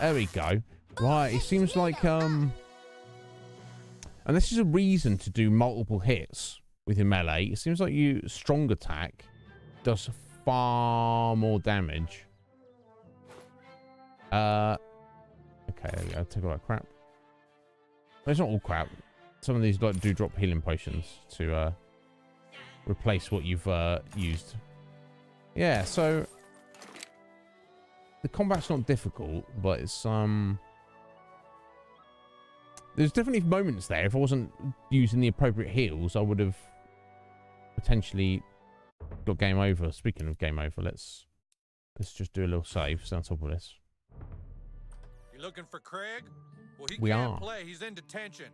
There we go. Right it seems like um and this is a reason to do multiple hits with your melee it seems like you strong attack does far more damage uh okay there we go take all that crap. Well, it's not all crap. Some of these like do drop healing potions to uh replace what you've uh used. Yeah so the combat's not difficult but it's um there's definitely moments there. If i wasn't using the appropriate heals i would have potentially got game over. Speaking of game over let's let's just do a little save. On top of this You looking for Craig? Well, he We can't are. play. He's in detention.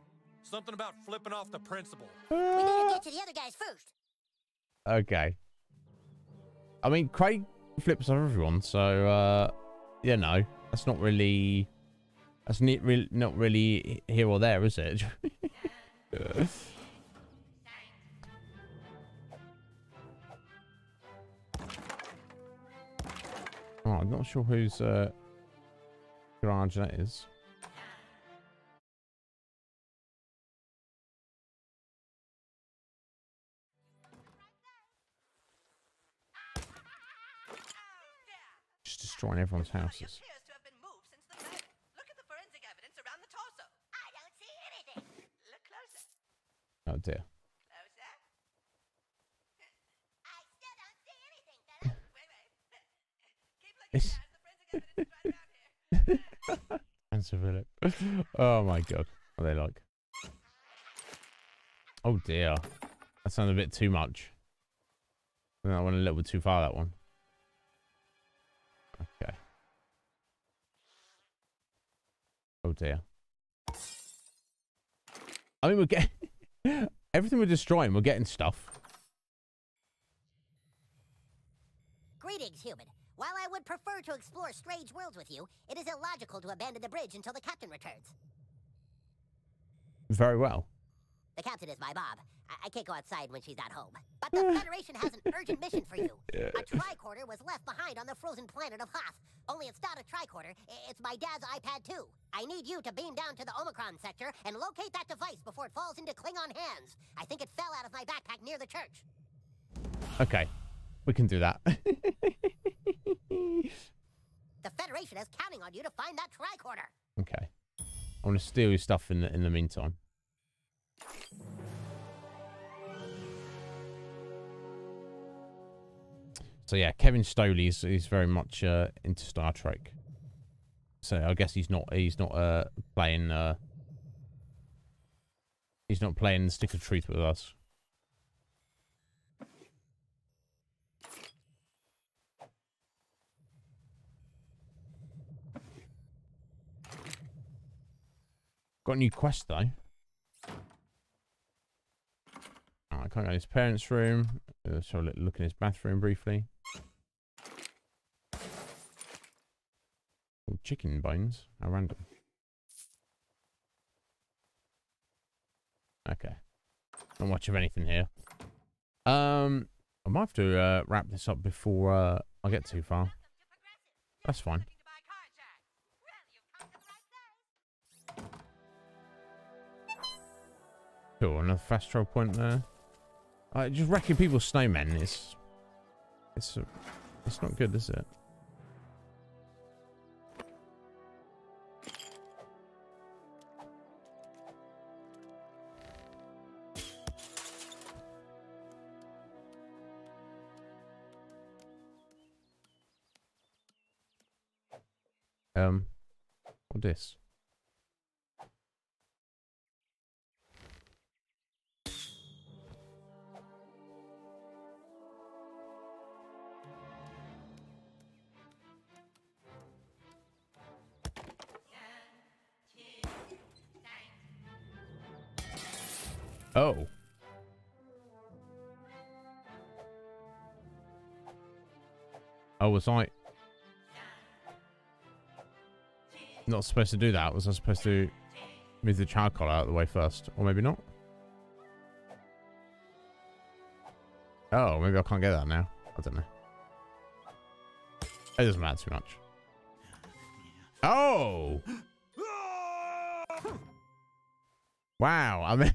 Something about flipping off the principal. We better get to the other guys first. Okay. I mean, Craig flips off everyone, so uh, you know that's not really that's not really not really here or there, is it? oh, I'm not sure who's uh, garage that is. Just destroying everyone's houses. Oh dear. It's- Answer Philip. Oh my god. What are they like? Oh dear. That sounds a bit too much. I went a little bit too far, that one. Okay. Oh dear. I mean, we're getting... Everything we're destroying, we're getting stuff. Greetings, human. While I would prefer to explore strange worlds with you, it is illogical to abandon the bridge until the captain returns. Very well. The captain is my Bob. I, I can't go outside when she's not home. But the Federation has an urgent mission for you. Yeah. A tricorder was left behind on the frozen planet of Hoth. Only it's not a tricorder, it's my dad's iPad 2. I need you to beam down to the Omicron sector and locate that device before it falls into Klingon hands. I think it fell out of my backpack near the church. Okay. We can do that. The Federation is counting on you to find that tricorder. okay. I want to steal your stuff in the, in the meantime. So yeah, Kevin Stoley is, is very much uh, into Star Trek. So I guess he's not he's not uh, playing uh, he's not playing the Stick of Truth with us. Got a new quest though. Oh, I can't go in his parents' room. Let's have a look in his bathroom briefly. Oh, chicken bones. How random. Okay. Not much of anything here. Um, I might have to uh, wrap this up before uh, I get too far. That's fine. Cool, another fast travel point there. Uh, just wrecking people's snowmen is... It's, it's not good, is it? Um, what this? Oh. Oh, was I not supposed to do that? Was I supposed to move the child charcoal out of the way first? Or maybe not? Oh, maybe I can't get that now. I don't know. It doesn't matter too much. Oh! Wow, I mean...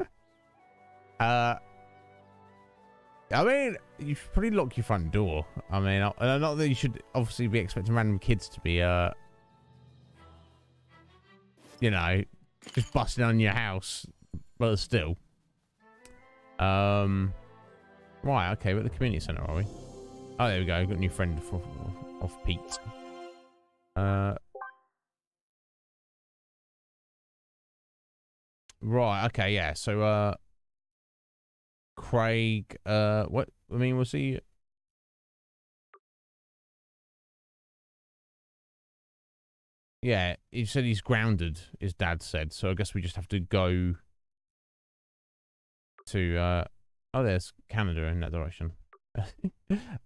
uh... I mean, you should probably lock your front door. I mean, uh, not that you should obviously be expecting random kids to be, uh... You know, just busting on your house. But still. Um... Right, okay, we're at the community centre, are we? Oh, there we go. Got a new friend off, off Pete. Uh... Right, okay, yeah. So, uh... Craig, uh, what, I mean, was he... Yeah, he said he's grounded, his dad said, so I guess we just have to go to, uh, oh, there's Canada in that direction.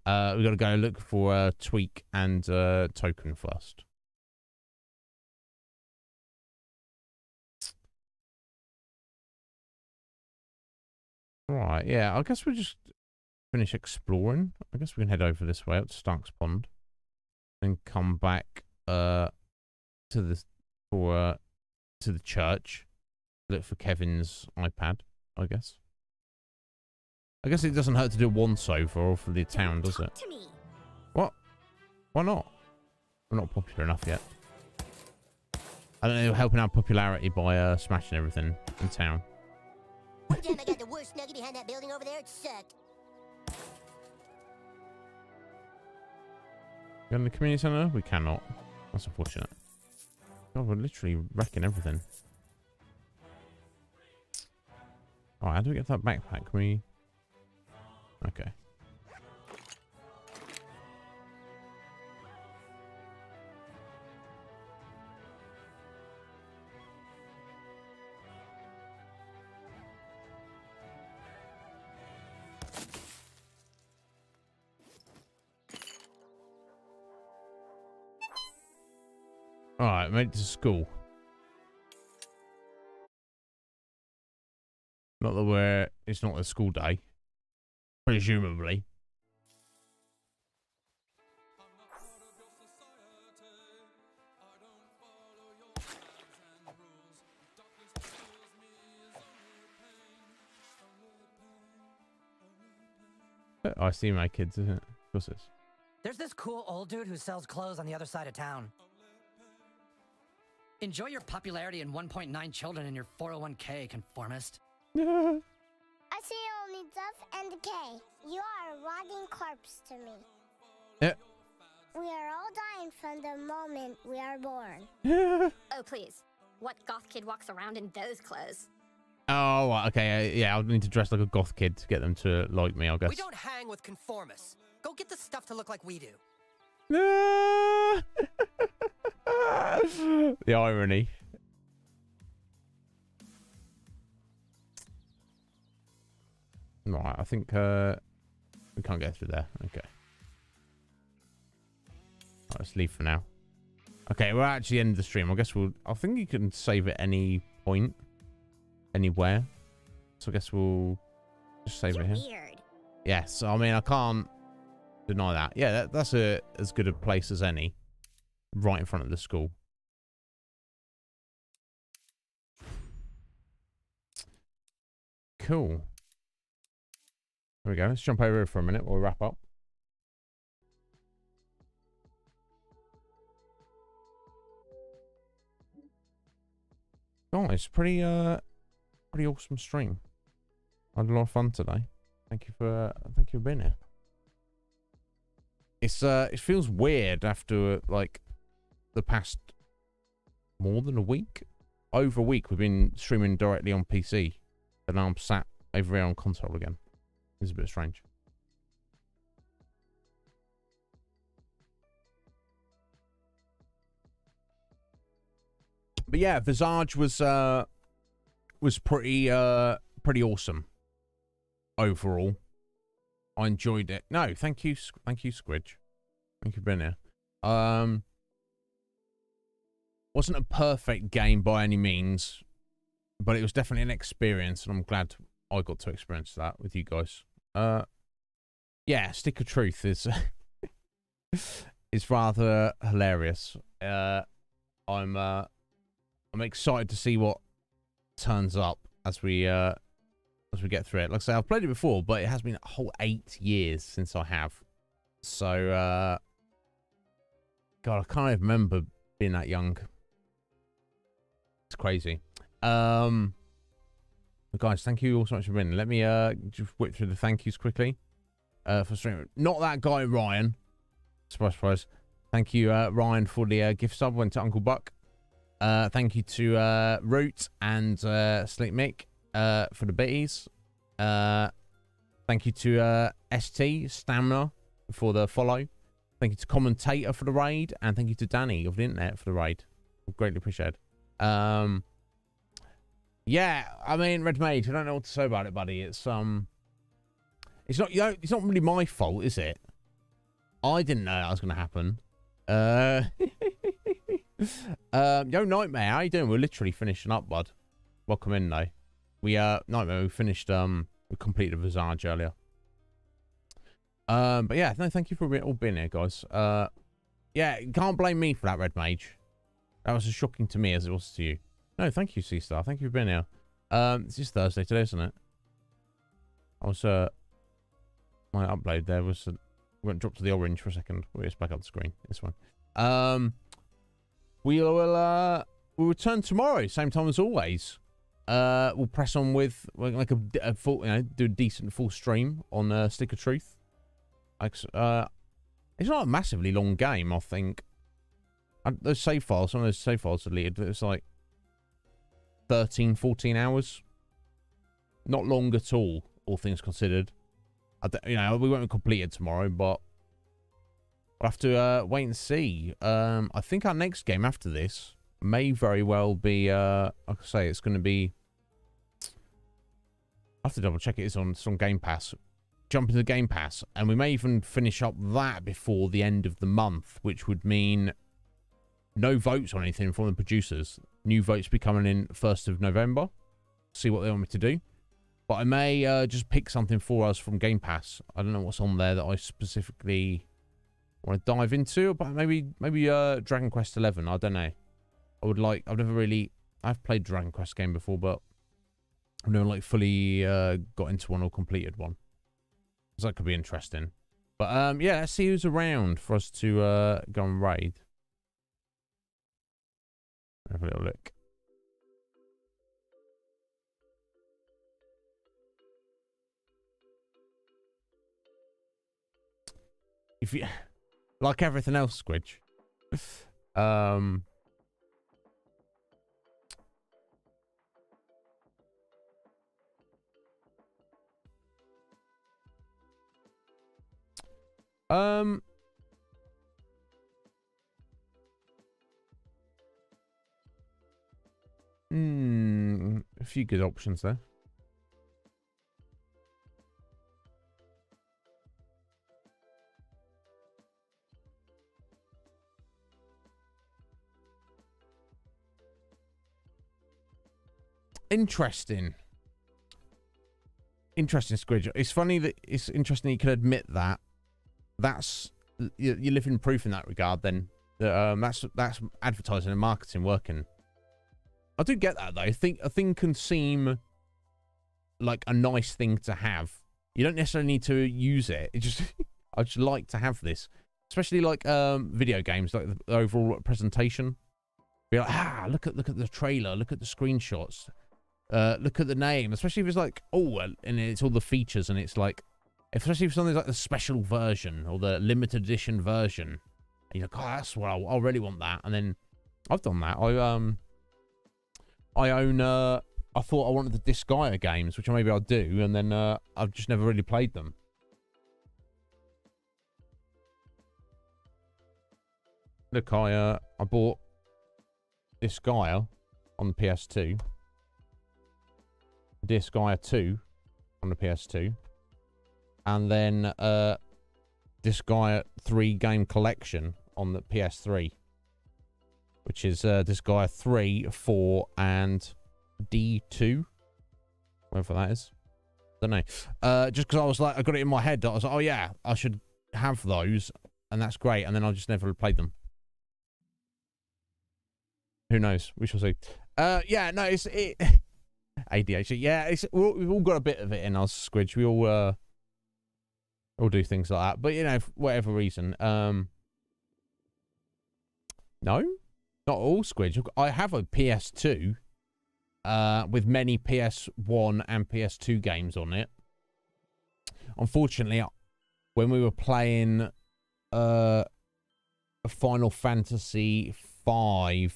uh, we got to go look for uh, Tweek and uh, Token first. Right, yeah, I guess we'll just finish exploring. I guess we can head over this way up to Stark's Pond and come back uh to the for uh, to the church. Look for Kevin's iPad, I guess. I guess it doesn't hurt to do one so far for the town, does it? What? Why not? We're not popular enough yet. I don't know, helping our popularity by uh, smashing everything in town. Time I got the worst nugget behind that building over there. It sucked. Go in the community centre? We cannot. That's unfortunate. God, we're literally wrecking everything. Oh, how do we get that backpack? Can we... Okay. Alright, made it to school. Not that we're... It's not a school day. Presumably. I see my kids, isn't it? What's this? There's this cool old dude who sells clothes on the other side of town. Enjoy your popularity and 1.9 children in your 401k, conformist. I see only death and decay. You are a rotting corpse to me. Yeah. We are all dying from the moment we are born. oh, please. What goth kid walks around in those clothes? Oh, okay. uh, yeah, I'll need to dress like a goth kid to get them to like me, I guess. We don't hang with conformists. Go get the stuff to look like we do. the irony. Right, I think uh, we can't get through there. Okay. Right, let's leave for now. Okay, we're actually end the stream. I guess we'll. I think you can save at any point, anywhere. So I guess we'll just save You're it here. weird. Yes, I mean I can't deny that. Yeah, that, that's a as good a place as any, right in front of the school. Cool. There we go. Let's jump over for a minute. We'll wrap up. Guys, pretty uh, pretty awesome stream. I had a lot of fun today. Thank you for uh, thank you for being here. It's uh, it feels weird after like the past more than a week, over a week. We've been streaming directly on PC, and now I'm sat over here on console again. It's a bit strange. But yeah, Visage was uh was pretty uh pretty awesome overall. I enjoyed it. No, thank you, thank you, Squidge. Thank you for being here. Um, wasn't a perfect game by any means, but it was definitely an experience, and I'm glad I got to experience that with you guys. Uh, yeah, Stick of Truth is is rather hilarious. Uh, I'm uh, I'm excited to see what turns up as we uh as we get through it. Like I say, I've played it before, but it has been a whole eight years since I have. So, uh, God, I can't even remember being that young. It's crazy. Um, guys, thank you all so much for being. Let me uh just whip through the thank yous quickly. Uh, for streaming. Not that guy Ryan. Surprise, surprise. Thank you, uh, Ryan, for the uh, gift sub. Went to Uncle Buck. Uh, thank you to uh, Root and uh, Slick Mick uh, for the bitties. Uh, thank you to uh, ST Stamina for the follow. Thank you to Commentator for the raid, and thank you to Danny of the internet for the raid. Greatly appreciated. Um, yeah, I mean, Red Mage. I don't know what to say about it, buddy. It's um, it's not you know, it's not really my fault, is it? I didn't know that was going to happen. Uh, um, yo, Nightmare, how you doing? We're literally finishing up, bud. Welcome in, though. We uh, Nightmare, we finished um, we completed Visage earlier. Um, but yeah, no, thank you for all being here, guys. Uh, yeah, can't blame me for that, Red Mage. That was as shocking to me as it was to you. No, thank you, C Star. Thank you for being here. Um, it's just Thursday today, isn't it? I was uh, my upload there was uh, went dropped to the orange for a second. Wait, it's back up the screen. This one. Um, we will uh, we'll return tomorrow, same time as always. Uh, we'll press on with like a, a full, you know, do a decent full stream on uh, Stick of Truth. Like, uh, it's not a massively long game, I think. And those save files, some of those save files deleted. It's like 13, 14 hours. Not long at all, all things considered. I you know, we won't complete it tomorrow, but we'll have to uh, wait and see. Um, I think our next game after this may very well be, uh, like I say, it's going to be. I have to double check it. It's on, it's on Game Pass. Jump into Game Pass, and we may even finish up that before the end of the month, which would mean no votes on anything from the producers. New votes be coming in first of November. See what they want me to do. But I may uh, just pick something for us from Game Pass. I don't know what's on there that I specifically want to dive into, but maybe maybe uh, Dragon Quest Eleven. I don't know. I would like. I've never really. I've played Dragon Quest game before, but I've never like fully uh, got into one or completed one. So that could be interesting. But um, yeah, let's see who's around for us to uh, go and raid. Have a little look. If you like everything else, Squidge. um Um. Hmm. A few good options there. Interesting. Interesting, Squidge. It's funny that it's interesting you could admit that that's you, you're living proof in that regard. Then um, that's that's advertising and marketing working. I do get that though. I think a thing can seem like a nice thing to have. You don't necessarily need to use it. It just I just like to have this, especially like um video games, like the overall presentation. Be like, ah, look at look at the trailer, look at the screenshots, uh, look at the name. Especially if it's like, oh, and it's all the features, and it's like especially if something's like the special version or the limited edition version. And you're like, oh, that's what I, I really want that. And then I've done that. I um, I own. Uh, I thought I wanted the Disgaea games, which maybe I'll do, and then uh, I've just never really played them. Look, I uh, I bought Disgaea on the PS2. Disgaea 2 on the PS2 and then uh, Disgaea 3 game collection on the PS3, which is uh, guy 3, 4, and D2, whatever that is. Don't know. Uh, just because I was like, I got it in my head. I was like, oh yeah, I should have those, and that's great. And then I just never played them. Who knows? We shall see. Uh, yeah, no, it's it. ADHD. Yeah, it's we've all got a bit of it in us, Squidge. We all uh, or do things like that. But you know, for whatever reason, um, no, not all Squidge. I have a PS2 uh, with many PS1 and PS2 games on it. Unfortunately, when we were playing uh, Final Fantasy V,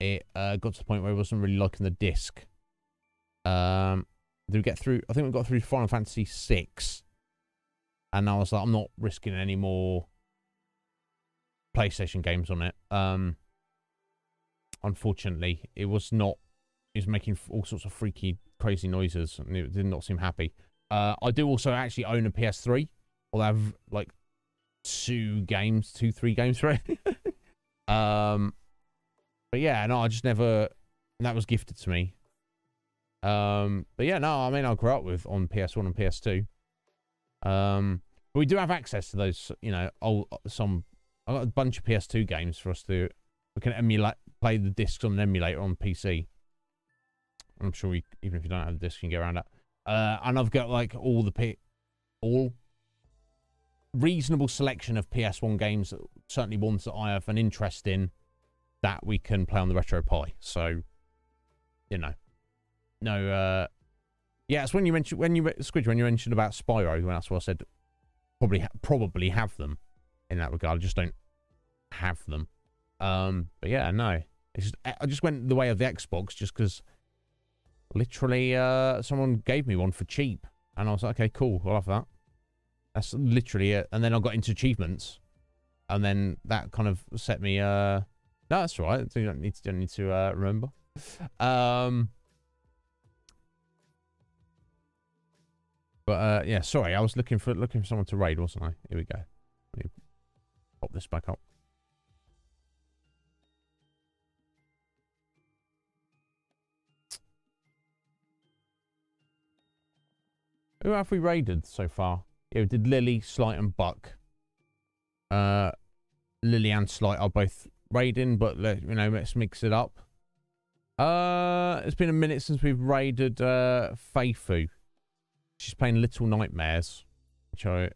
it uh, got to the point where I wasn't really liking the disc. Um, did we get through? I think we got through Final Fantasy Six and I was like, I'm not risking any more PlayStation games on it. Um, unfortunately, it was not. It was making all sorts of freaky, crazy noises, and it did not seem happy. Uh, I do also actually own a PS3. Although I have like two games, two, three games for it. um, but yeah, no, I just never. That was gifted to me. Um, but yeah, no, I mean, I grew up with on PS1 and PS2. Um, but we do have access to those, you know, old some. I got a bunch of PS2 games for us to. We can emulate, play the discs on an emulator on PC. I'm sure we, even if you don't have the disc, you can get around that. Uh, and I've got like all the all reasonable selection of PS1 games, certainly ones that I have an interest in, that we can play on the Retro RetroPie. So, you know, no, uh, yeah, it's when you mentioned when you Squidge when you mentioned about Spyro, when that's what I said. Probably probably have them in that regard. I just don't have them. Um, but yeah, no. Just, I just went the way of the Xbox just because literally uh, someone gave me one for cheap, and I was like, okay, cool, I'll have that. That's literally it. And then I got into achievements, and then that kind of set me. Uh, no, that's right. You don't need to don't need to uh, remember. Um, But uh, yeah, sorry, I was looking for looking for someone to raid, wasn't I? Here we go. Let me pop this back up. Who have we raided so far? Yeah, we did Lily, Slight, and Buck. Uh, Lily and Slight are both raiding, but let you know, let's mix it up. Uh, it's been a minute since we've raided uh Feifu. She's playing Little Nightmares. which I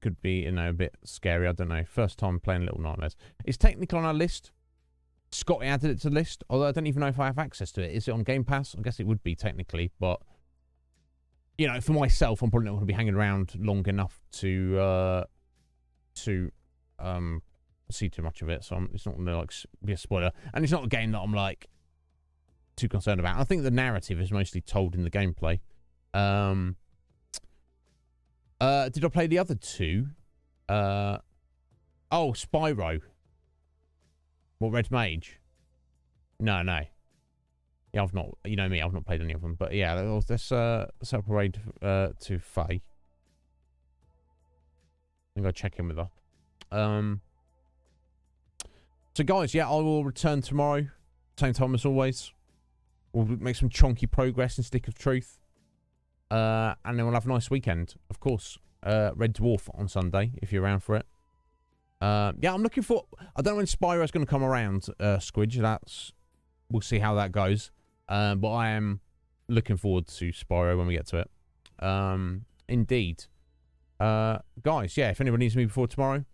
could be, you know, a bit scary. I don't know. First time playing Little Nightmares. It's technically on our list. Scotty added it to the list, although I don't even know if I have access to it. Is it on Game Pass? I guess it would be technically, but you know, for myself, I'm probably not going to be hanging around long enough to uh, to um, see too much of it. So I'm, it's not going to like be a spoiler, and it's not a game that I'm like too concerned about. I think the narrative is mostly told in the gameplay. Um, uh, did I play the other two? Uh, oh, Spyro. What, Red Mage? No, no. Yeah, I've not. You know me, I've not played any of them. But yeah, let's uh, separate uh, to Faye. I'm gonna check in with her. Um. So guys, yeah, I will return tomorrow, same time as always. We'll make some chunky progress in Stick of Truth. Uh, and then we'll have a nice weekend. Of course, uh, Red Dwarf on Sunday, if you're around for it. Uh, yeah, I'm looking for. I don't know when Spyro's going to come around, uh, Squidge. That's we'll see how that goes. Um, but I am looking forward to Spyro when we get to it. Um, indeed, uh, guys. Yeah, if anyone needs me before tomorrow,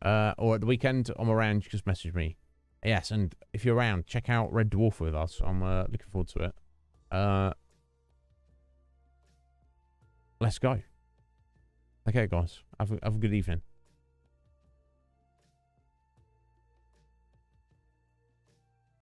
uh, or at the weekend, I'm around. Just message me. Yes, and if you're around, check out Red Dwarf with us. I'm uh, looking forward to it. Uh, let's go. Okay, guys. Have a, have a good evening.